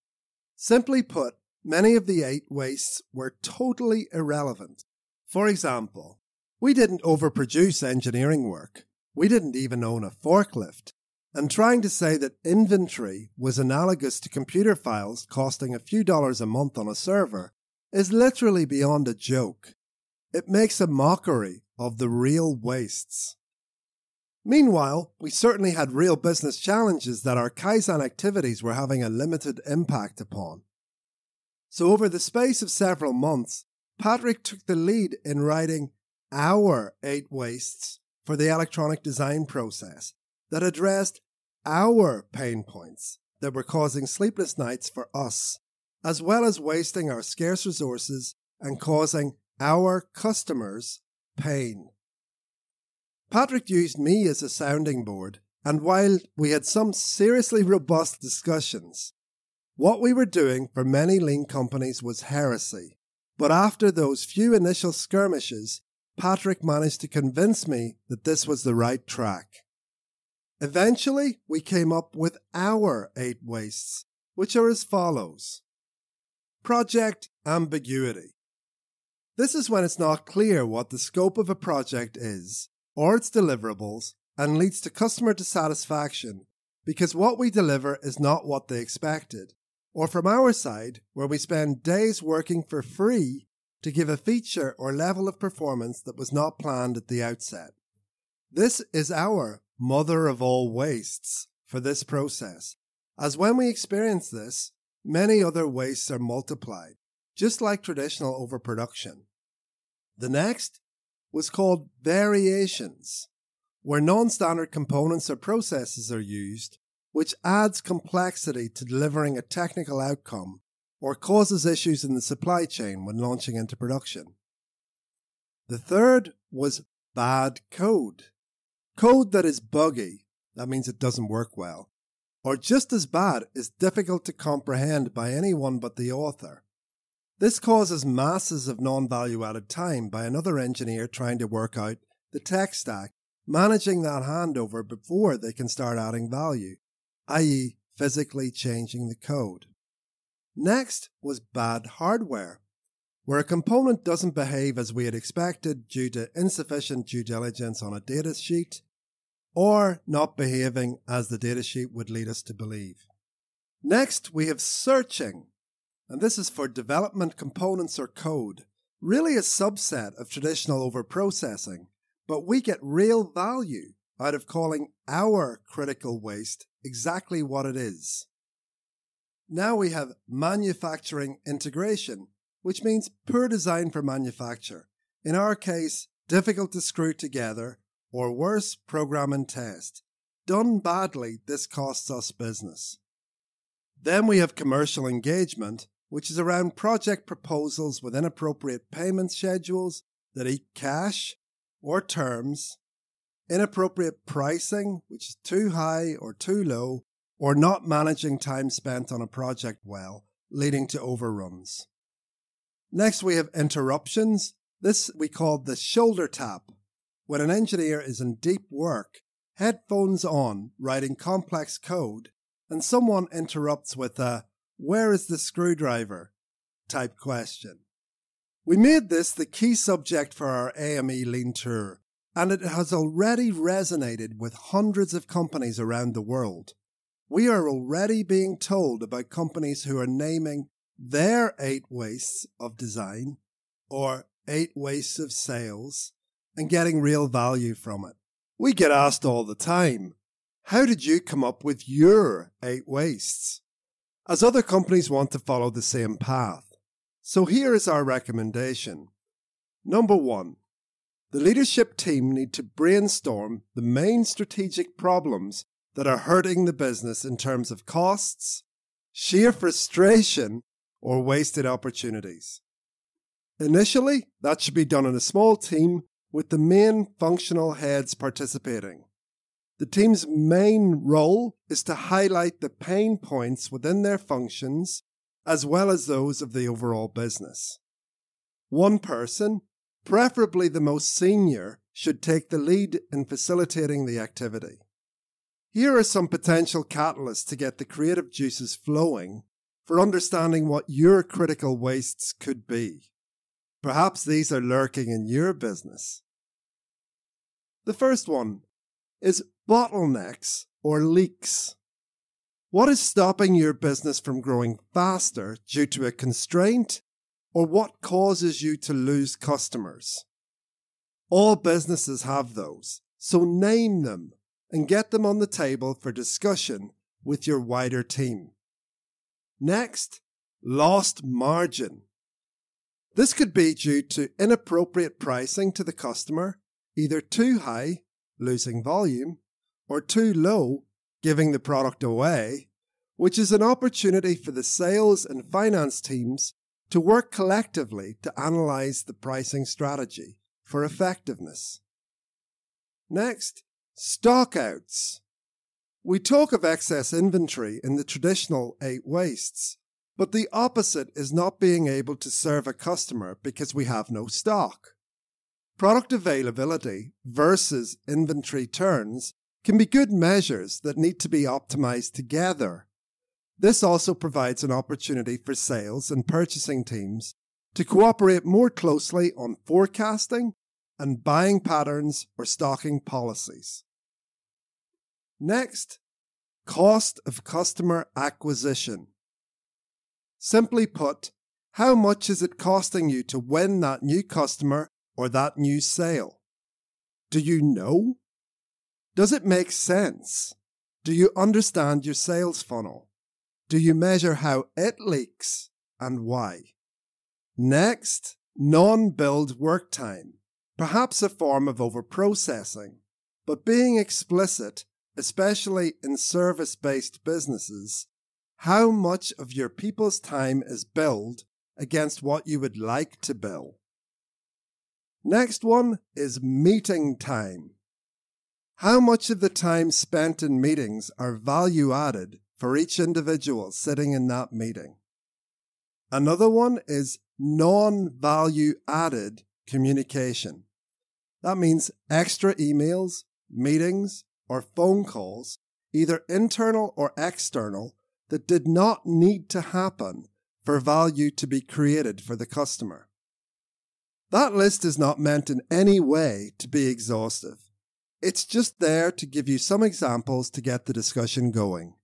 Simply put, many of the eight wastes were totally irrelevant. For example, we didn't overproduce engineering work. We didn't even own a forklift. And trying to say that inventory was analogous to computer files costing a few dollars a month on a server is literally beyond a joke. It makes a mockery of the real wastes. Meanwhile, we certainly had real business challenges that our Kaizen activities were having a limited impact upon. So, over the space of several months, Patrick took the lead in writing our eight wastes for the electronic design process that addressed our pain points that were causing sleepless nights for us, as well as wasting our scarce resources and causing our customers pain. Patrick used me as a sounding board, and while we had some seriously robust discussions, what we were doing for many lean companies was heresy. But after those few initial skirmishes, Patrick managed to convince me that this was the right track. Eventually, we came up with our eight wastes, which are as follows. Project ambiguity. This is when it's not clear what the scope of a project is, or its deliverables, and leads to customer dissatisfaction because what we deliver is not what they expected. Or from our side, where we spend days working for free to give a feature or level of performance that was not planned at the outset. This is our mother of all wastes for this process, as when we experience this, many other wastes are multiplied, just like traditional overproduction. The next was called variations, where non standard components or processes are used, which adds complexity to delivering a technical outcome or causes issues in the supply chain when launching into production. The third was bad code. Code that is buggy, that means it doesn't work well, or just as bad is difficult to comprehend by anyone but the author. This causes masses of non value added time by another engineer trying to work out the tech stack, managing that handover before they can start adding value, i.e., physically changing the code. Next was bad hardware, where a component doesn't behave as we had expected due to insufficient due diligence on a datasheet, or not behaving as the datasheet would lead us to believe. Next, we have searching, and this is for development components or code, really a subset of traditional overprocessing, but we get real value out of calling our critical waste exactly what it is. Now we have manufacturing integration, which means poor design for manufacture. In our case, difficult to screw together, or worse, program and test. Done badly, this costs us business. Then we have commercial engagement, which is around project proposals with inappropriate payment schedules that eat cash or terms, inappropriate pricing, which is too high or too low, or not managing time spent on a project well, leading to overruns. Next, we have interruptions. This we call the shoulder tap. When an engineer is in deep work, headphones on, writing complex code, and someone interrupts with a, Where is the screwdriver? type question. We made this the key subject for our AME Lean Tour, and it has already resonated with hundreds of companies around the world. We are already being told about companies who are naming their eight wastes of design or eight wastes of sales and getting real value from it. We get asked all the time, how did you come up with your eight wastes? As other companies want to follow the same path. So here is our recommendation. Number one, the leadership team need to brainstorm the main strategic problems that are hurting the business in terms of costs, sheer frustration, or wasted opportunities. Initially, that should be done in a small team with the main functional heads participating. The team's main role is to highlight the pain points within their functions as well as those of the overall business. One person, preferably the most senior, should take the lead in facilitating the activity. Here are some potential catalysts to get the creative juices flowing for understanding what your critical wastes could be. Perhaps these are lurking in your business. The first one is bottlenecks or leaks. What is stopping your business from growing faster due to a constraint or what causes you to lose customers? All businesses have those, so name them and get them on the table for discussion with your wider team. Next, lost margin. This could be due to inappropriate pricing to the customer, either too high, losing volume, or too low, giving the product away, which is an opportunity for the sales and finance teams to work collectively to analyze the pricing strategy for effectiveness. Next, stockouts. We talk of excess inventory in the traditional eight wastes, but the opposite is not being able to serve a customer because we have no stock. Product availability versus inventory turns can be good measures that need to be optimized together. This also provides an opportunity for sales and purchasing teams to cooperate more closely on forecasting and buying patterns or stocking policies. Next, cost of customer acquisition. Simply put, how much is it costing you to win that new customer or that new sale? Do you know? Does it make sense? Do you understand your sales funnel? Do you measure how it leaks and why? Next, non billed work time, perhaps a form of overprocessing, but being explicit especially in service based businesses, how much of your people's time is billed against what you would like to bill. Next one is meeting time. How much of the time spent in meetings are value added for each individual sitting in that meeting? Another one is non value added communication. That means extra emails, meetings, or phone calls, either internal or external, that did not need to happen for value to be created for the customer. That list is not meant in any way to be exhaustive. It's just there to give you some examples to get the discussion going.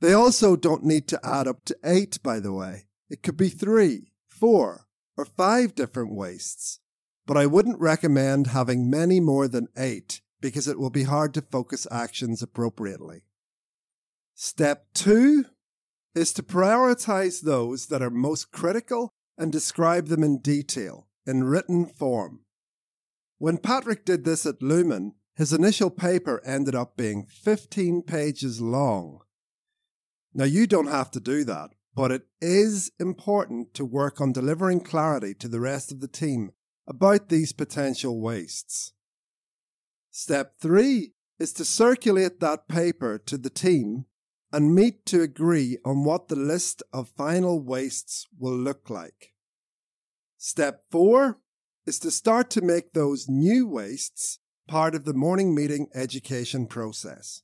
They also don't need to add up to eight, by the way. It could be three, four, or five different wastes. But I wouldn't recommend having many more than eight because it will be hard to focus actions appropriately. Step two is to prioritize those that are most critical and describe them in detail in written form. When Patrick did this at Lumen, his initial paper ended up being 15 pages long. Now, you don't have to do that, but it is important to work on delivering clarity to the rest of the team about these potential wastes. Step three is to circulate that paper to the team and meet to agree on what the list of final wastes will look like. Step four is to start to make those new wastes part of the morning meeting education process.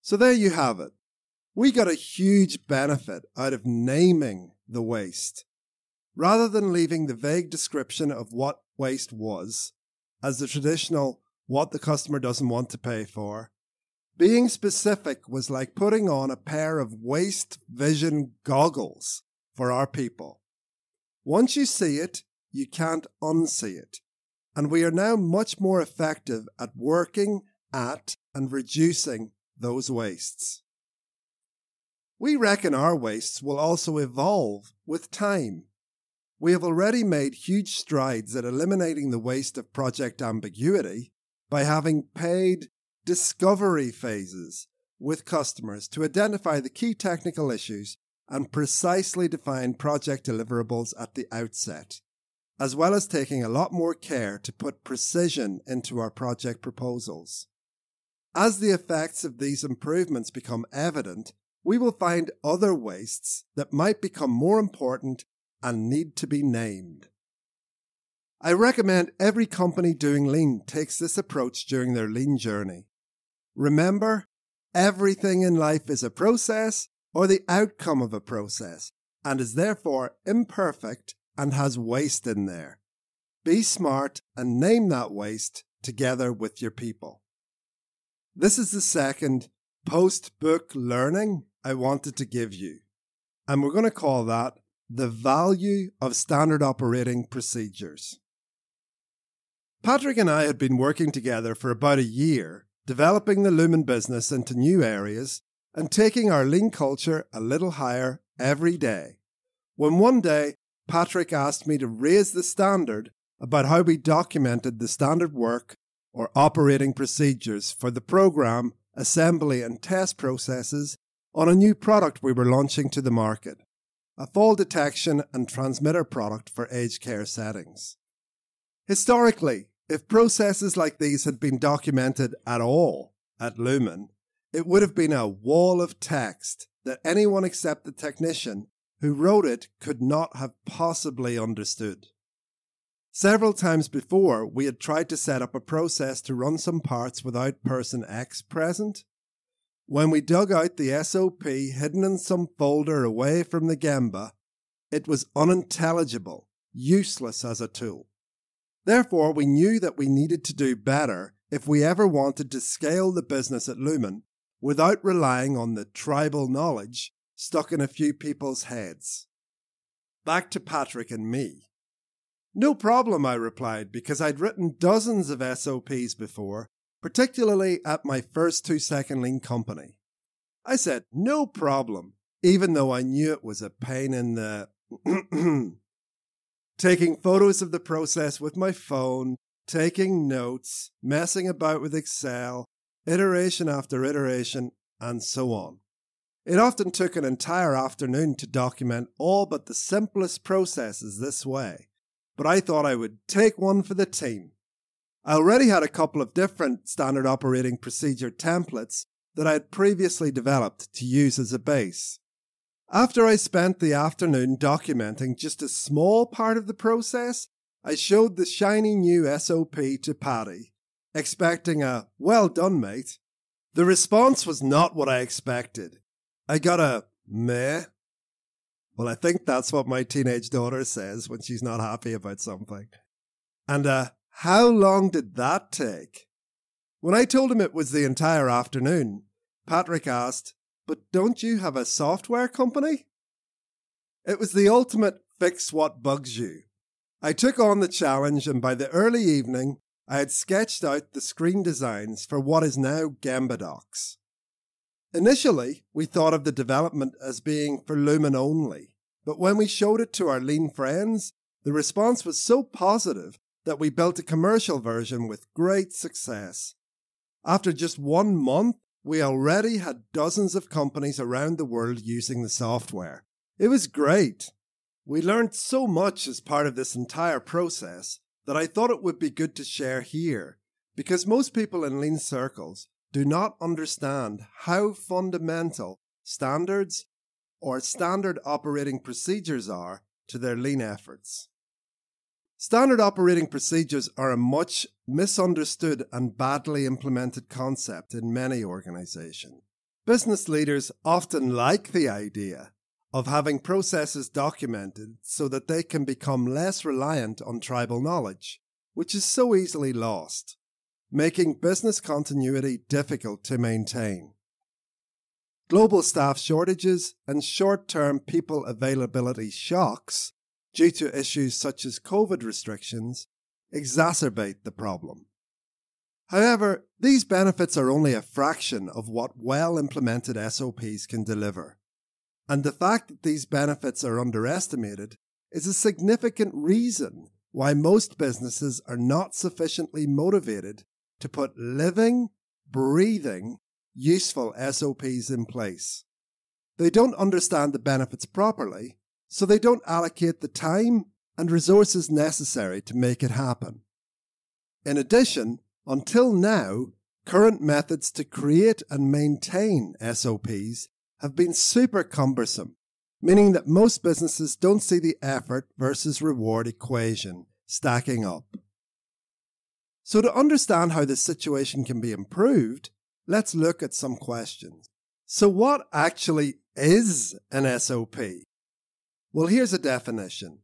So there you have it. We got a huge benefit out of naming the waste. Rather than leaving the vague description of what waste was as the traditional what the customer doesn't want to pay for, being specific was like putting on a pair of waste vision goggles for our people. Once you see it, you can't unsee it. And we are now much more effective at working at and reducing those wastes. We reckon our wastes will also evolve with time. We have already made huge strides at eliminating the waste of project ambiguity by having paid discovery phases with customers to identify the key technical issues and precisely define project deliverables at the outset, as well as taking a lot more care to put precision into our project proposals. As the effects of these improvements become evident, we will find other wastes that might become more important and need to be named. I recommend every company doing lean takes this approach during their lean journey. Remember, everything in life is a process or the outcome of a process and is therefore imperfect and has waste in there. Be smart and name that waste together with your people. This is the second post book learning I wanted to give you. And we're going to call that the value of standard operating procedures. Patrick and I had been working together for about a year developing the Lumen business into new areas, and taking our lean culture a little higher every day. When one day Patrick asked me to raise the standard about how we documented the standard work or operating procedures for the program, assembly, and test processes on a new product we were launching to the market a fall detection and transmitter product for aged care settings. Historically, if processes like these had been documented at all at Lumen, it would have been a wall of text that anyone except the technician who wrote it could not have possibly understood. Several times before, we had tried to set up a process to run some parts without person X present. When we dug out the SOP hidden in some folder away from the Gemba, it was unintelligible, useless as a tool. Therefore, we knew that we needed to do better if we ever wanted to scale the business at Lumen without relying on the tribal knowledge stuck in a few people's heads. Back to Patrick and me. No problem, I replied, because I'd written dozens of SOPs before, particularly at my first two second lean company. I said, no problem, even though I knew it was a pain in the taking photos of the process with my phone, taking notes, messing about with Excel, iteration after iteration, and so on. It often took an entire afternoon to document all but the simplest processes this way, but I thought I would take one for the team. I already had a couple of different standard operating procedure templates that I had previously developed to use as a base. After I spent the afternoon documenting just a small part of the process, I showed the shiny new SOP to Paddy, expecting a well done, mate. The response was not what I expected. I got a meh. Well, I think that's what my teenage daughter says when she's not happy about something. And uh, how long did that take? When I told him it was the entire afternoon, Patrick asked, But don't you have a software company? It was the ultimate fix what bugs you. I took on the challenge, and by the early evening, I had sketched out the screen designs for what is now Gembadocs. Initially, we thought of the development as being for Lumen only, but when we showed it to our lean friends, the response was so positive that we built a commercial version with great success. After just one month, we already had dozens of companies around the world using the software. It was great. We learned so much as part of this entire process that I thought it would be good to share here, because most people in lean circles do not understand how fundamental standards or standard operating procedures are to their lean efforts. Standard operating procedures are a much misunderstood and badly implemented concept in many organizations. Business leaders often like the idea of having processes documented so that they can become less reliant on tribal knowledge, which is so easily lost making business continuity difficult to maintain. Global staff shortages and short term people availability shocks due to issues such as COVID restrictions exacerbate the problem. However, these benefits are only a fraction of what well implemented SOPs can deliver. And the fact that these benefits are underestimated is a significant reason why most businesses are not sufficiently motivated to put living, breathing, useful SOPs in place. They don't understand the benefits properly, so they don't allocate the time and resources necessary to make it happen. In addition, until now, current methods to create and maintain SOPs have been super cumbersome, meaning that most businesses don't see the effort versus reward equation stacking up. So, to understand how this situation can be improved, let's look at some questions. So, what actually is an SOP? Well, here's a definition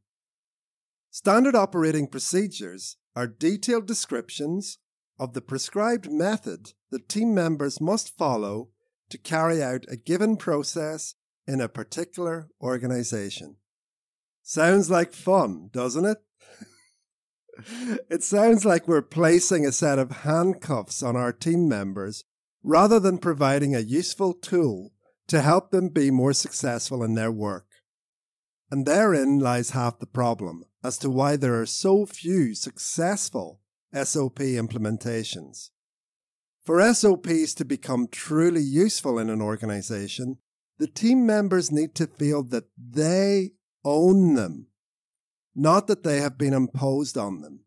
Standard operating procedures are detailed descriptions of the prescribed method that team members must follow to carry out a given process in a particular organization. Sounds like fun, doesn't it? it sounds like we're placing a set of handcuffs on our team members rather than providing a useful tool to help them be more successful in their work. And therein lies half the problem as to why there are so few successful SOP implementations. For SOPs to become truly useful in an organization, the team members need to feel that they own them not that they have been imposed on them.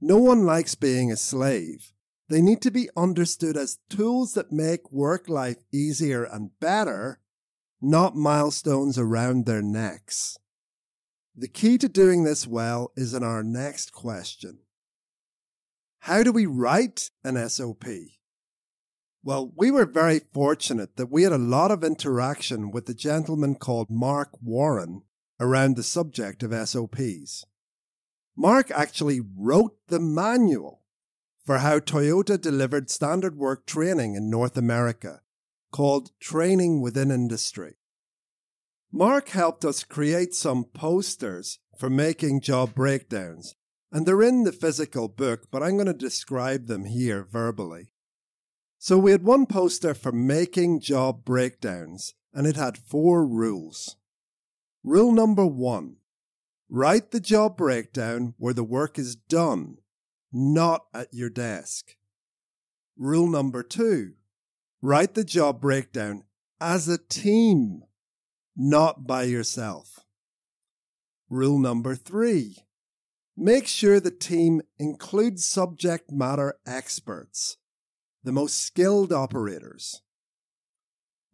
No one likes being a slave. They need to be understood as tools that make work life easier and better, not milestones around their necks. The key to doing this well is in our next question. How do we write an SOP? Well, we were very fortunate that we had a lot of interaction with a gentleman called Mark Warren around the subject of SOPs. Mark actually wrote the manual for how Toyota delivered standard work training in North America, called Training Within Industry. Mark helped us create some posters for making job breakdowns, and they're in the physical book, but I'm going to describe them here verbally. So we had one poster for making job breakdowns, and it had four rules. Rule number one write the job breakdown where the work is done, not at your desk. Rule number two write the job breakdown as a team, not by yourself. Rule number three make sure the team includes subject matter experts, the most skilled operators.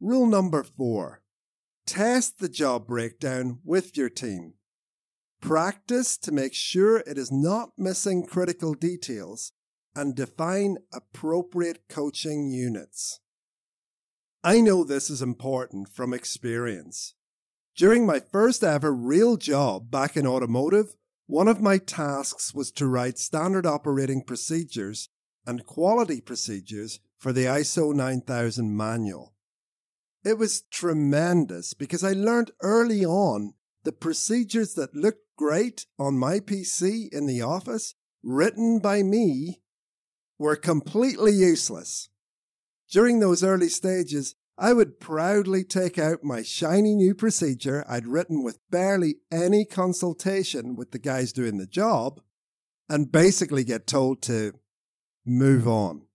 Rule number four test the job breakdown with your team. Practice to make sure it is not missing critical details and define appropriate coaching units. I know this is important from experience. During my first ever real job back in automotive, one of my tasks was to write standard operating procedures and quality procedures for the ISO 9000 manual. It was tremendous because I learned early on the procedures that looked great on my PC in the office, written by me, were completely useless. During those early stages, I would proudly take out my shiny new procedure I'd written with barely any consultation with the guys doing the job and basically get told to move on.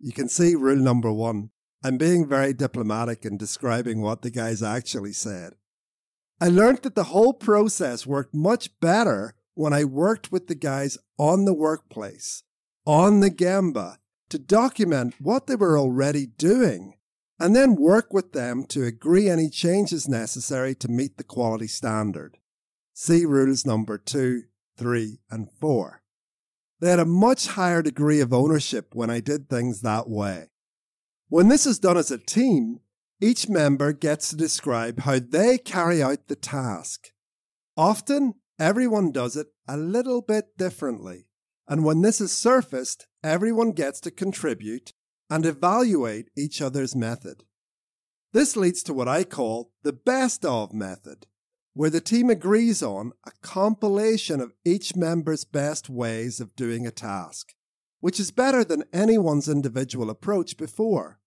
You can see rule number one. I'm being very diplomatic in describing what the guys actually said. I learned that the whole process worked much better when I worked with the guys on the workplace on the Gemba to document what they were already doing and then work with them to agree any changes necessary to meet the quality standard. See rules number two, three, and four. They had a much higher degree of ownership when I did things that way. When this is done as a team, each member gets to describe how they carry out the task. Often, everyone does it a little bit differently. And when this is surfaced, everyone gets to contribute and evaluate each other's method. This leads to what I call the best of method, where the team agrees on a compilation of each member's best ways of doing a task, which is better than anyone's individual approach before.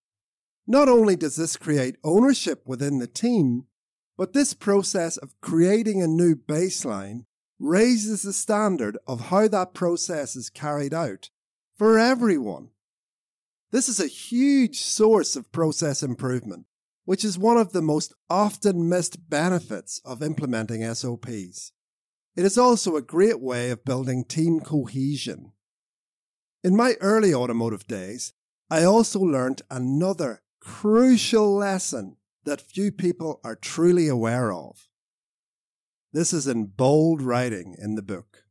Not only does this create ownership within the team, but this process of creating a new baseline raises the standard of how that process is carried out for everyone. This is a huge source of process improvement, which is one of the most often missed benefits of implementing SOPs. It is also a great way of building team cohesion. In my early automotive days, I also learned another crucial lesson that few people are truly aware of. This is in bold writing in the book.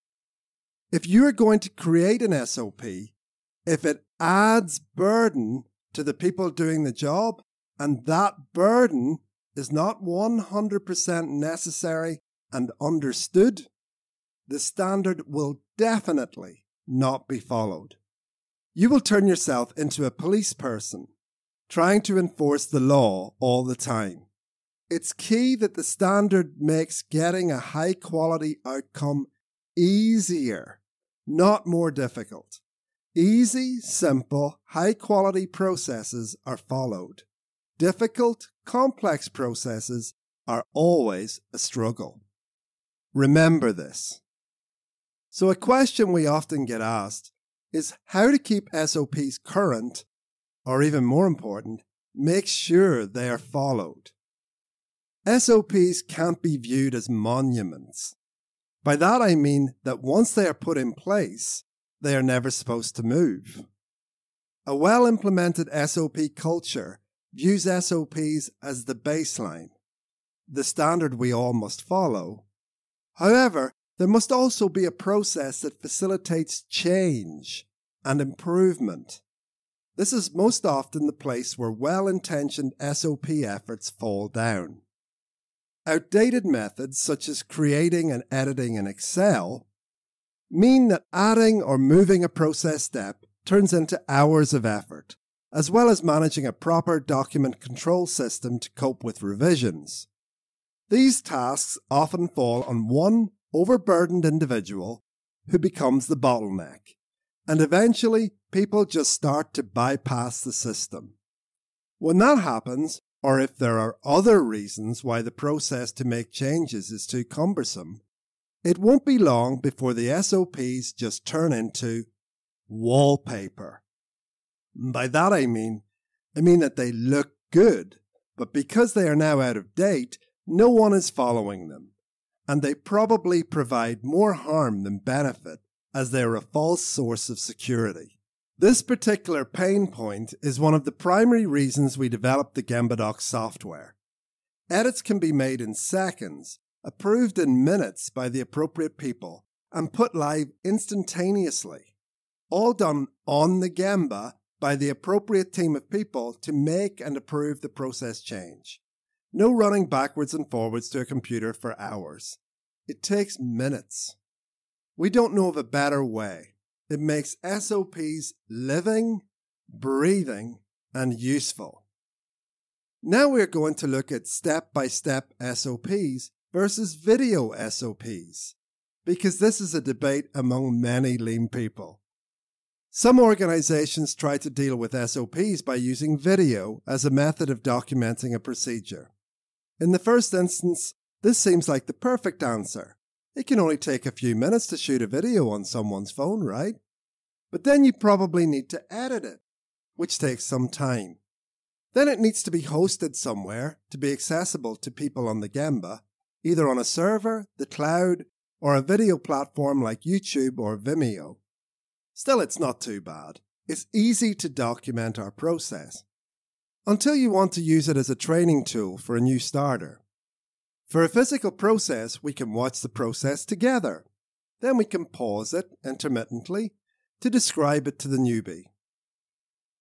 If you are going to create an SOP, if it adds burden to the people doing the job, and that burden is not 100% necessary and understood, the standard will definitely not be followed. You will turn yourself into a police person, trying to enforce the law all the time. It's key that the standard makes getting a high quality outcome easier, not more difficult. Easy, simple, high quality processes are followed. Difficult, complex processes are always a struggle. Remember this. So, a question we often get asked is how to keep SOPs current, or even more important, make sure they are followed. SOPs can't be viewed as monuments. By that I mean that once they are put in place, they are never supposed to move. A well implemented SOP culture views SOPs as the baseline, the standard we all must follow. However, there must also be a process that facilitates change and improvement. This is most often the place where well intentioned SOP efforts fall down. Outdated methods, such as creating and editing in Excel, mean that adding or moving a process step turns into hours of effort, as well as managing a proper document control system to cope with revisions. These tasks often fall on one overburdened individual who becomes the bottleneck, and eventually people just start to bypass the system. When that happens, or if there are other reasons why the process to make changes is too cumbersome, it won't be long before the SOPs just turn into wallpaper. By that I mean, I mean that they look good, but because they are now out of date, no one is following them. and they probably provide more harm than benefit as they're a false source of security. This particular pain point is one of the primary reasons we developed the Gembadocs software. Edits can be made in seconds, approved in minutes by the appropriate people, and put live instantaneously. All done on the Gemba by the appropriate team of people to make and approve the process change. No running backwards and forwards to a computer for hours. It takes minutes. We don't know of a better way. It makes SOPs living, breathing, and useful. Now we're going to look at step by step SOPs versus video SOPs, because this is a debate among many lean people. Some organizations try to deal with SOPs by using video as a method of documenting a procedure. In the first instance, this seems like the perfect answer. It can only take a few minutes to shoot a video on someone's phone, right? But then you probably need to edit it, which takes some time. Then it needs to be hosted somewhere to be accessible to people on the Gemba, either on a server, the cloud, or a video platform like YouTube or Vimeo. Still, it's not too bad. It's easy to document our process. Until you want to use it as a training tool for a new starter. For a physical process, we can watch the process together. Then we can pause it intermittently to describe it to the newbie.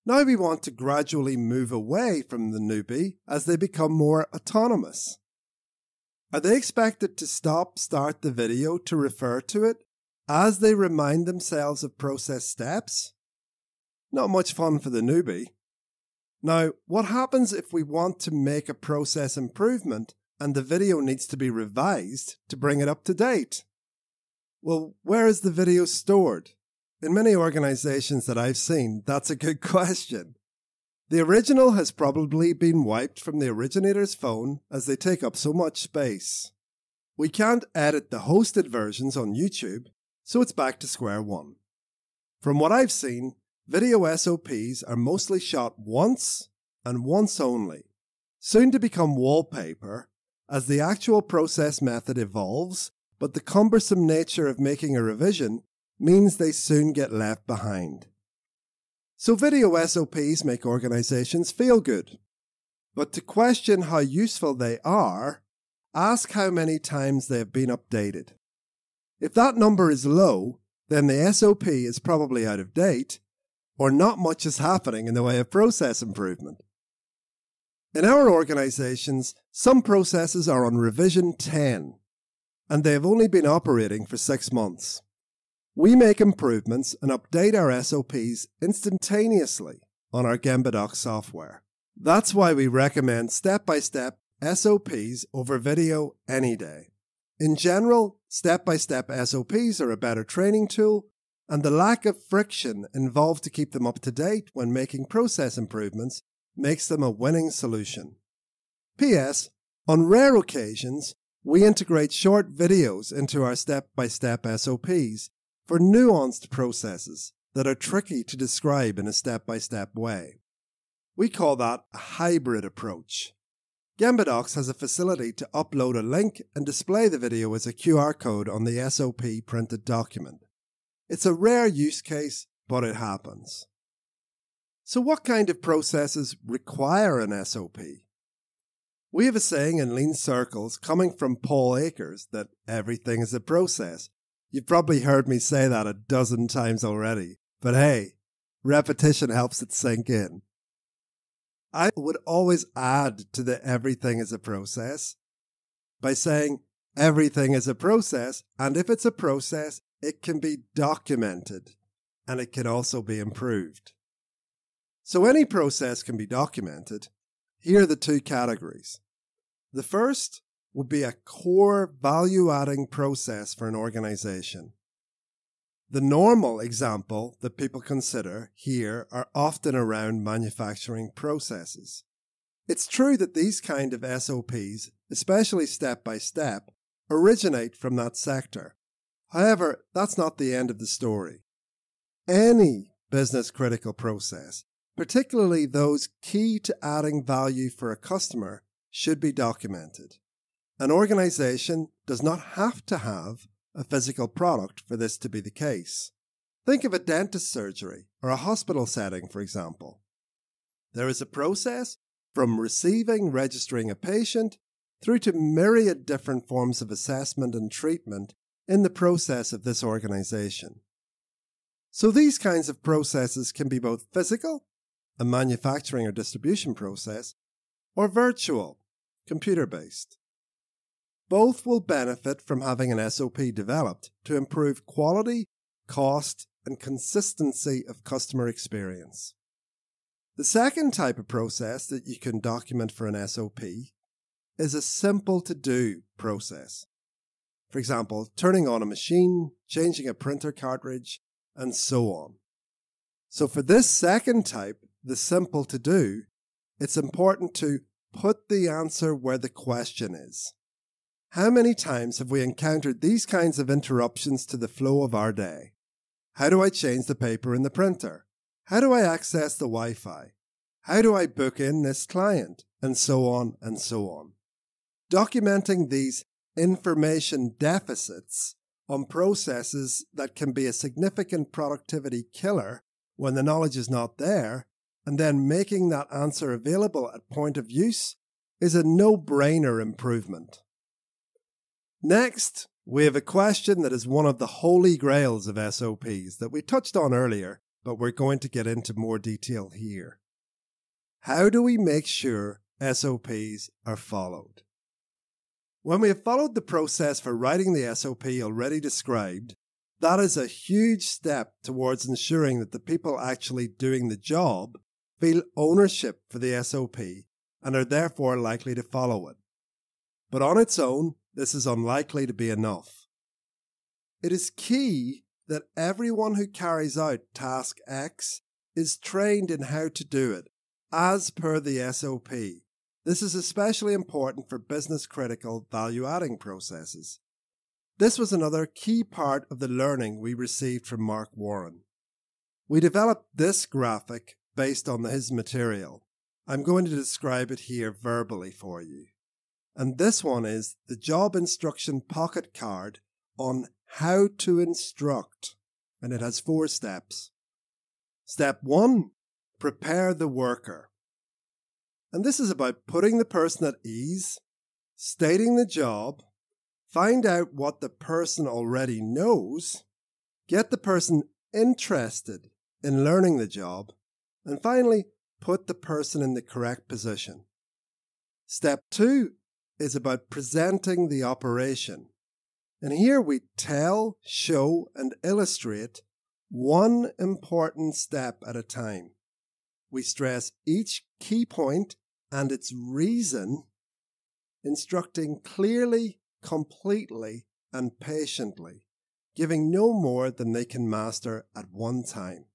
Now we want to gradually move away from the newbie as they become more autonomous. Are they expected to stop start the video to refer to it as they remind themselves of process steps? Not much fun for the newbie. Now, what happens if we want to make a process improvement and the video needs to be revised to bring it up to date? Well, where is the video stored? In many organizations that I've seen, that's a good question. The original has probably been wiped from the originator's phone as they take up so much space. We can't edit the hosted versions on YouTube, so it's back to square one. From what I've seen, video SOPs are mostly shot once and once only, soon to become wallpaper as the actual process method evolves, but the cumbersome nature of making a revision means they soon get left behind. So video SOPs make organizations feel good. But to question how useful they are, ask how many times they have been updated. If that number is low, then the SOP is probably out of date, or not much is happening in the way of process improvement. In our organizations, some processes are on revision 10, and they have only been operating for six months. We make improvements and update our SOPs instantaneously on our Gembadocs software. That's why we recommend step by step SOPs over video any day. In general, step by step SOPs are a better training tool, and the lack of friction involved to keep them up to date when making process improvements makes them a winning solution. P.S. On rare occasions, we integrate short videos into our step by step SOPs for nuanced processes that are tricky to describe in a step by step way. We call that a hybrid approach. Gembadocs has a facility to upload a link and display the video as a QR code on the SOP printed document. It's a rare use case, but it happens. So, what kind of processes require an SOP? We have a saying in lean circles coming from Paul Akers that everything is a process. You've probably heard me say that a dozen times already, but hey, repetition helps it sink in. I would always add to the everything is a process by saying everything is a process. And if it's a process, it can be documented and it can also be improved. So any process can be documented. Here are the two categories. The first would be a core value adding process for an organization. The normal example that people consider here are often around manufacturing processes. It's true that these kind of SOPs, especially step by step, originate from that sector. However, that's not the end of the story. Any business critical process, particularly those key to adding value for a customer, should be documented. An organization does not have to have a physical product for this to be the case. Think of a dentist surgery or a hospital setting, for example. There is a process from receiving, registering a patient through to myriad different forms of assessment and treatment in the process of this organization. So these kinds of processes can be both physical, a manufacturing or distribution process, or virtual, computer based. Both will benefit from having an SOP developed to improve quality, cost, and consistency of customer experience. The second type of process that you can document for an SOP is a simple to do process. For example, turning on a machine, changing a printer cartridge, and so on. So for this second type, the simple to do, it's important to put the answer where the question is. How many times have we encountered these kinds of interruptions to the flow of our day? How do I change the paper in the printer? How do I access the Wi Fi? How do I book in this client? And so on and so on. Documenting these information deficits on processes that can be a significant productivity killer when the knowledge is not there, and then making that answer available at point of use is a no brainer improvement. Next, we have a question that is one of the holy grails of SOPs that we touched on earlier, but we're going to get into more detail here. How do we make sure SOPs are followed? When we have followed the process for writing the SOP already described, that is a huge step towards ensuring that the people actually doing the job feel ownership for the SOP and are therefore likely to follow it. But on its own, this is unlikely to be enough. It is key that everyone who carries out task X is trained in how to do it as per the SOP this is especially important for business critical value adding processes. This was another key part of the learning we received from Mark Warren. We developed this graphic based on his material. I'm going to describe it here verbally for you. And this one is the job instruction pocket card on how to instruct. And it has four steps. Step one, prepare the worker. And this is about putting the person at ease, stating the job, find out what the person already knows, get the person interested in learning the job, and finally, put the person in the correct position. Step two is about presenting the operation. And here we tell, show, and illustrate one important step at a time. We stress each key point and its reason, instructing clearly, completely, and patiently, giving no more than they can master at one time.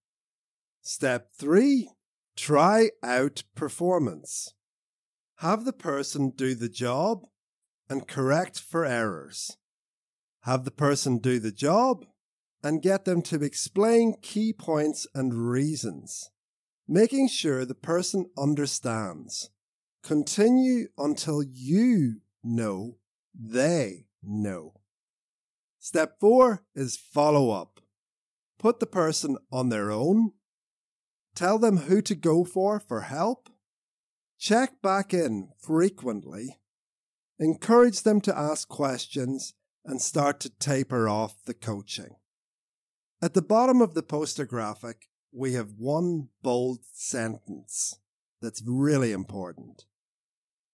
Step three, try out performance. Have the person do the job and correct for errors. Have the person do the job and get them to explain key points and reasons, making sure the person understands. Continue until you know they know. Step four is follow up. Put the person on their own. Tell them who to go for for help. Check back in frequently. Encourage them to ask questions and start to taper off the coaching. At the bottom of the poster graphic, we have one bold sentence that's really important.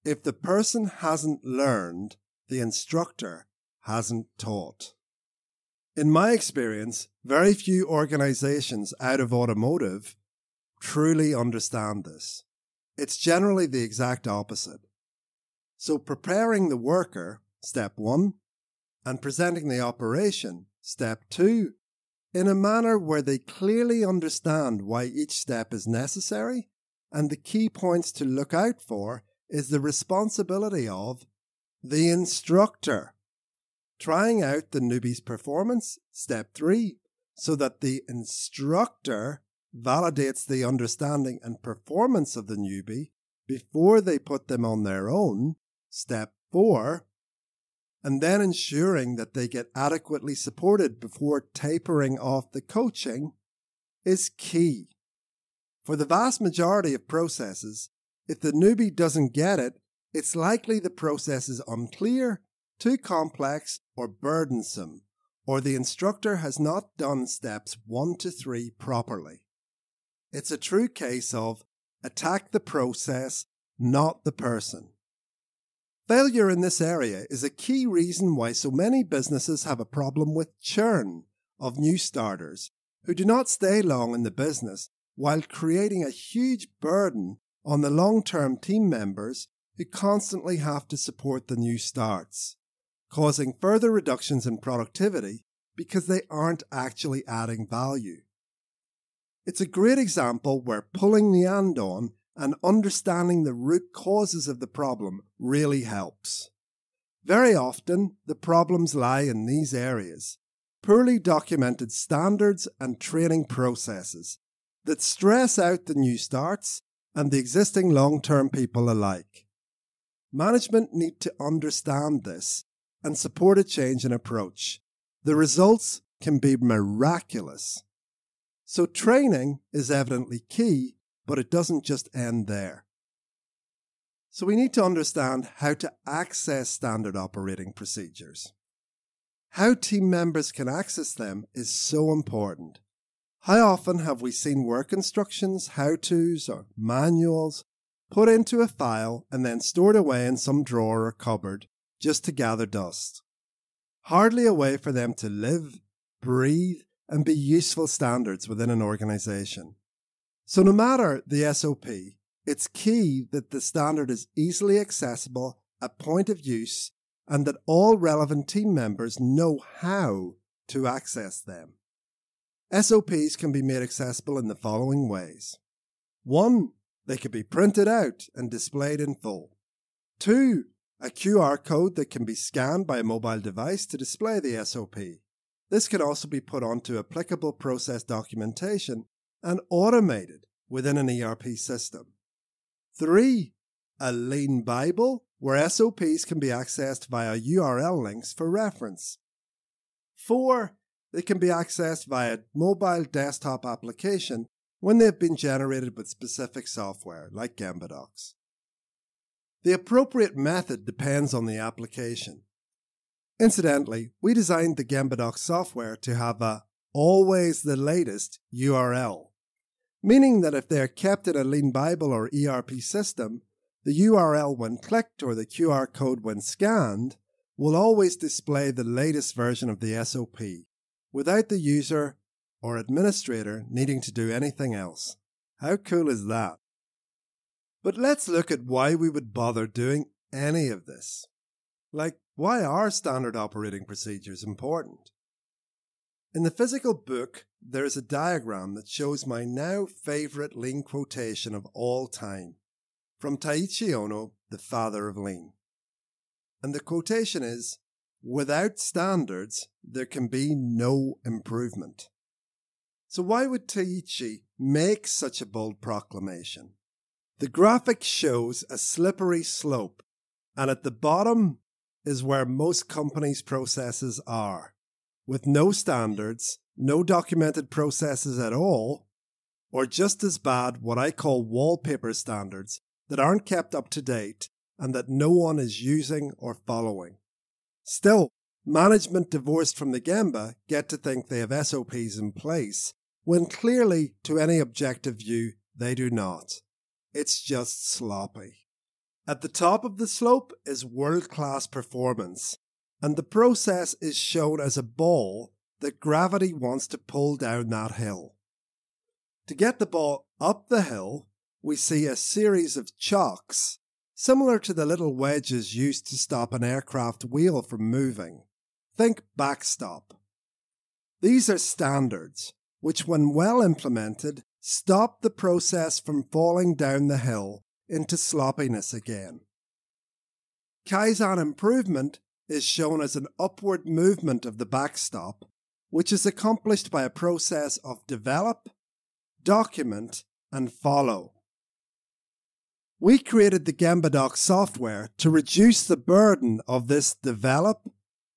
If the person hasn't learned, the instructor hasn't taught. In my experience, very few organizations out of automotive truly understand this. It's generally the exact opposite. So preparing the worker, step one, and presenting the operation, step two, in a manner where they clearly understand why each step is necessary and the key points to look out for is the responsibility of the instructor. Trying out the newbie's performance, step three, so that the instructor validates the understanding and performance of the newbie before they put them on their own, step four, and then ensuring that they get adequately supported before tapering off the coaching is key. For the vast majority of processes, if the newbie doesn't get it, it's likely the process is unclear, too complex, or burdensome, or the instructor has not done steps 1 to 3 properly. It's a true case of attack the process, not the person. Failure in this area is a key reason why so many businesses have a problem with churn of new starters who do not stay long in the business while creating a huge burden on the long term team members who constantly have to support the new starts, causing further reductions in productivity because they aren't actually adding value. It's a great example where pulling the andon and understanding the root causes of the problem really helps. Very often, the problems lie in these areas poorly documented standards and training processes that stress out the new starts and the existing long term people alike. Management need to understand this and support a change in approach. The results can be miraculous. So training is evidently key, but it doesn't just end there. So we need to understand how to access standard operating procedures. How team members can access them is so important. How often have we seen work instructions, how to's, or manuals put into a file and then stored away in some drawer or cupboard just to gather dust? Hardly a way for them to live, breathe, and be useful standards within an organization. So, no matter the SOP, it's key that the standard is easily accessible at point of use and that all relevant team members know how to access them. SOPs can be made accessible in the following ways. 1. They can be printed out and displayed in full. 2. A QR code that can be scanned by a mobile device to display the SOP. This can also be put onto applicable process documentation and automated within an ERP system. 3. A Lean Bible where SOPs can be accessed via URL links for reference. 4 they can be accessed via mobile desktop application when they have been generated with specific software like Gembadocs. The appropriate method depends on the application. Incidentally, we designed the Gembadocs software to have a always the latest URL, meaning that if they are kept in a Lean Bible or ERP system, the URL when clicked or the QR code when scanned will always display the latest version of the SOP without the user or administrator needing to do anything else. How cool is that? But let's look at why we would bother doing any of this. Like, why are standard operating procedures important? In the physical book, there is a diagram that shows my now favorite lean quotation of all time from Taiichi Ohno, the father of lean. And the quotation is Without standards, there can be no improvement. So why would Taiichi make such a bold proclamation? The graphic shows a slippery slope, and at the bottom is where most companies' processes are, with no standards, no documented processes at all, or just as bad what I call wallpaper standards that aren't kept up to date and that no one is using or following. Still, management divorced from the Gemba get to think they have SOPs in place, when clearly, to any objective view, they do not. It's just sloppy. At the top of the slope is world class performance, and the process is shown as a ball that gravity wants to pull down that hill. To get the ball up the hill, we see a series of chocks similar to the little wedges used to stop an aircraft wheel from moving. Think backstop. These are standards, which, when well implemented, stop the process from falling down the hill into sloppiness again. Kaizen improvement is shown as an upward movement of the backstop, which is accomplished by a process of develop, document, and follow. we created the GembaDoc software to reduce the burden of this develop,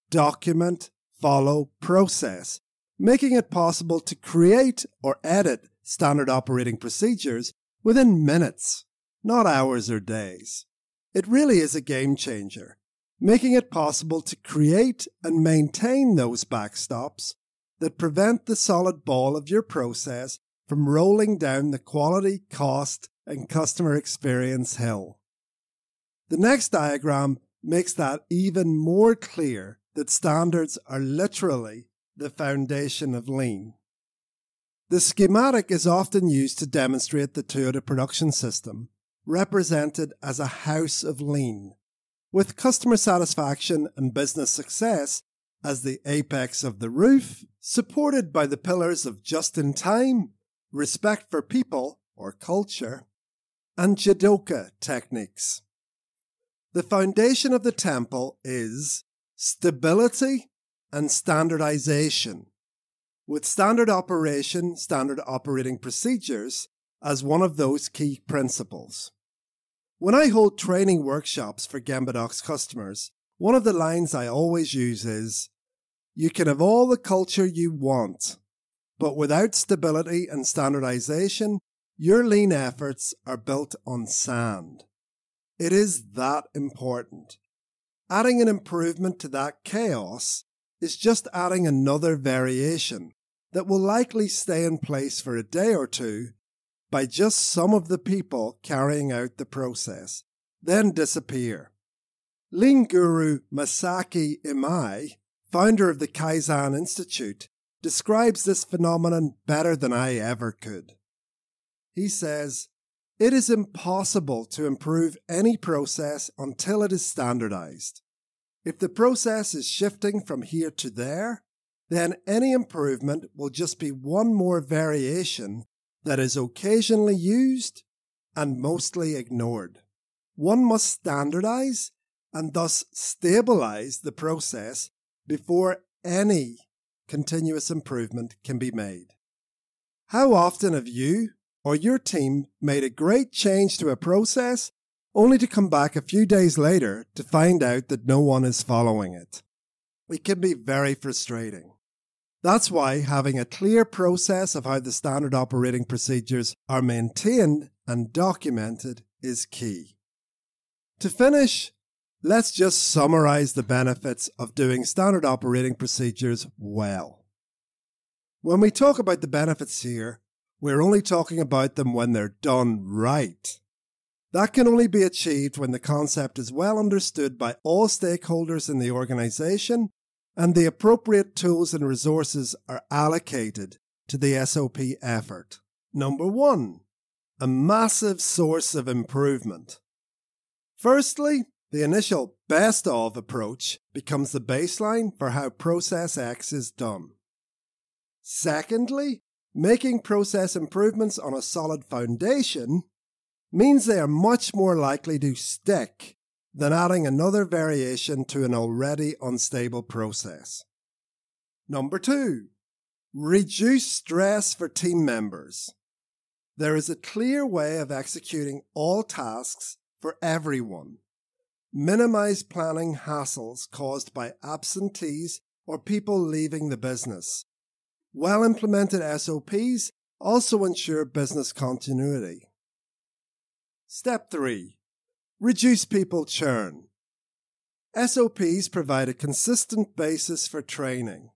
document, follow process, making it possible to create or edit standard operating procedures within minutes, not hours or days. It really is a game changer, making it possible to create and maintain those backstops that prevent the solid ball of your process from rolling down the quality, cost, and customer experience hill. The next diagram makes that even more clear that standards are literally the foundation of lean. The schematic is often used to demonstrate the Toyota production system, represented as a house of lean, with customer satisfaction and business success as the apex of the roof, supported by the pillars of just in time, respect for people or culture, and Jidoka techniques. The foundation of the temple is stability and standardization, with standard operation, standard operating procedures as one of those key principles. When I hold training workshops for GembaDoc's customers, one of the lines I always use is You can have all the culture you want, but without stability and standardization, your lean efforts are built on sand. It is that important. Adding an improvement to that chaos is just adding another variation that will likely stay in place for a day or two by just some of the people carrying out the process, then disappear. Lean guru Masaaki Imai, founder of the Kaizen Institute, describes this phenomenon better than I ever could. He says, It is impossible to improve any process until it is standardized. If the process is shifting from here to there, then any improvement will just be one more variation that is occasionally used and mostly ignored. One must standardize and thus stabilize the process before any continuous improvement can be made. How often have you or your team made a great change to a process only to come back a few days later to find out that no one is following it? It can be very frustrating. That's why having a clear process of how the standard operating procedures are maintained and documented is key. To finish, let's just summarize the benefits of doing standard operating procedures well. When we talk about the benefits here, we're only talking about them when they're done right. That can only be achieved when the concept is well understood by all stakeholders in the organization and the appropriate tools and resources are allocated to the SOP effort. Number one, a massive source of improvement. Firstly, the initial best of approach becomes the baseline for how process X is done. Secondly, making process improvements on a solid foundation means they are much more likely to stick than adding another variation to an already unstable process. Number two, reduce stress for team members. There is a clear way of executing all tasks for everyone. Minimize planning hassles caused by absentees or people leaving the business. Well implemented SOPs also ensure business continuity. Step 3 Reduce people churn. SOPs provide a consistent basis for training.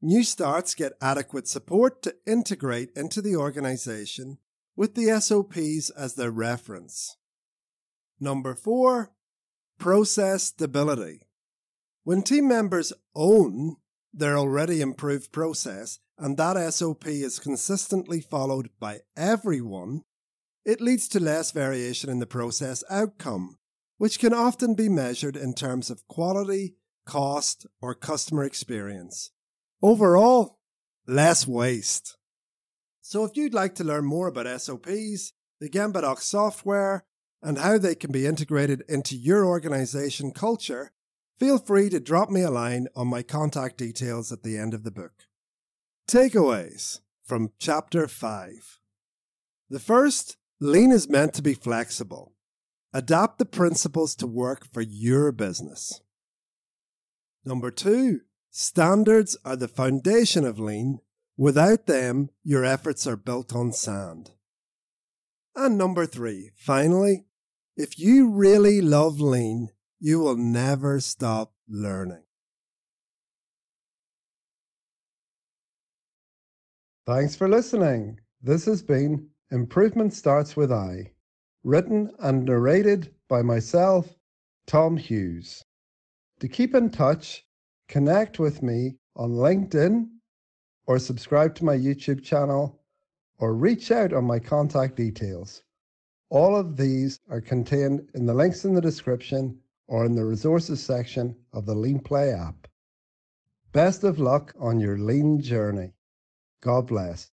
New starts get adequate support to integrate into the organization with the SOPs as their reference. Number four, process stability. When team members own their already improved process and that SOP is consistently followed by everyone, it leads to less variation in the process outcome, which can often be measured in terms of quality, cost, or customer experience. Overall, less waste. So if you'd like to learn more about SOPs, the GembaDoc software, and how they can be integrated into your organization culture, feel free to drop me a line on my contact details at the end of the book. Takeaways from Chapter 5 The first Lean is meant to be flexible. Adapt the principles to work for your business. Number two, standards are the foundation of lean. Without them, your efforts are built on sand. And number three, finally, if you really love lean, you will never stop learning. Thanks for listening. This has been Improvement Starts With I, written and narrated by myself, Tom Hughes. To keep in touch, connect with me on LinkedIn or subscribe to my YouTube channel or reach out on my contact details. All of these are contained in the links in the description or in the resources section of the Lean Play app. Best of luck on your lean journey. God bless.